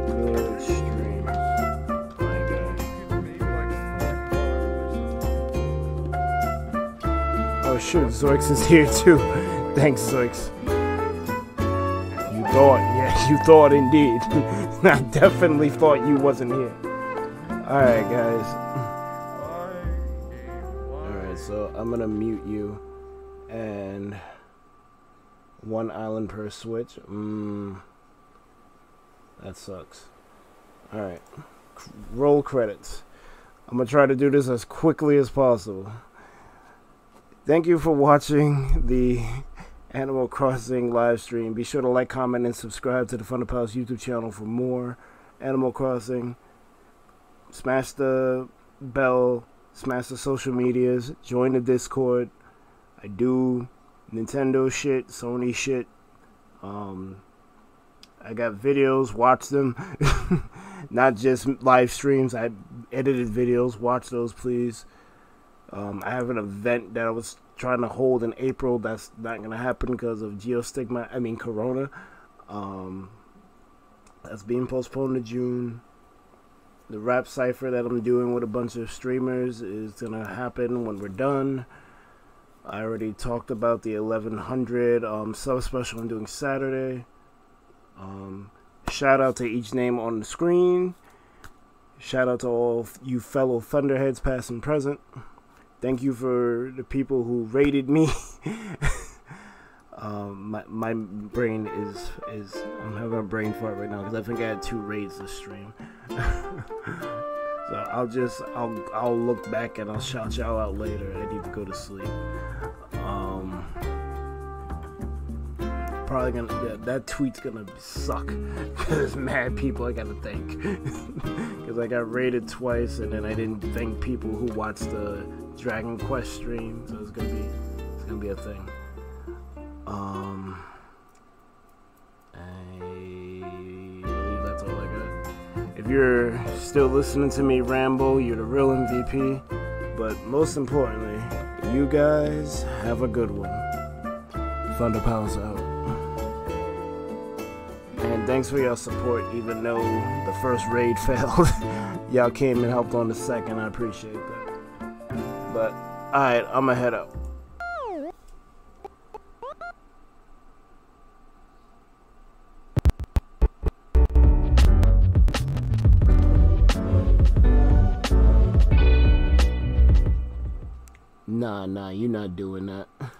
good stream, my guy. Oh shoot, Zoix is (laughs) here too. Thanks, Zoix. You thought, yeah, (laughs) you thought indeed. (laughs) I definitely thought you wasn't here. Alright, guys. I'm gonna mute you. And one island per switch. Mmm. That sucks. Alright. Roll credits. I'm gonna try to do this as quickly as possible. Thank you for watching the Animal Crossing live stream. Be sure to like, comment, and subscribe to the Thunder Pals YouTube channel for more Animal Crossing. Smash the bell, smash the social medias, join the Discord. I do Nintendo shit, Sony shit. Um, I got videos, watch them. (laughs) Not just live streams. I edited videos. Watch those, please. Um, I have an event that I was trying to hold in April. That's not gonna happen because of geostigma. I mean Corona. Um, that's being postponed to June. The rap cipher that I'm doing with a bunch of streamers is gonna happen when we're done. I already talked about the 1100 um, sub special I'm doing Saturday. Um, shout out to each name on the screen. Shout out to all you fellow Thunderheads, past and present. Thank you for the people who rated me. (laughs) um, my my brain is is I'm having a brain fart right now because I think I had two raids this stream. (laughs) so I'll just I'll I'll look back and I'll shout y'all out later. I need to go to sleep. Um, probably gonna that, that tweet's gonna suck (laughs) because mad people I gotta thank (laughs) because I got raided twice and then I didn't thank people who watched the Dragon Quest stream, so it's gonna be it's gonna be a thing. Um, I believe that's all I got. If you're still listening to me ramble, you're the real MVP. But most importantly, you guys have a good one. Thunder Pals out. And thanks for your support, even though the first raid (laughs) failed. Y'all came and helped on the second. I appreciate that. But, alright, I'm gonna head out. nah, nah, you're not doing that. (laughs)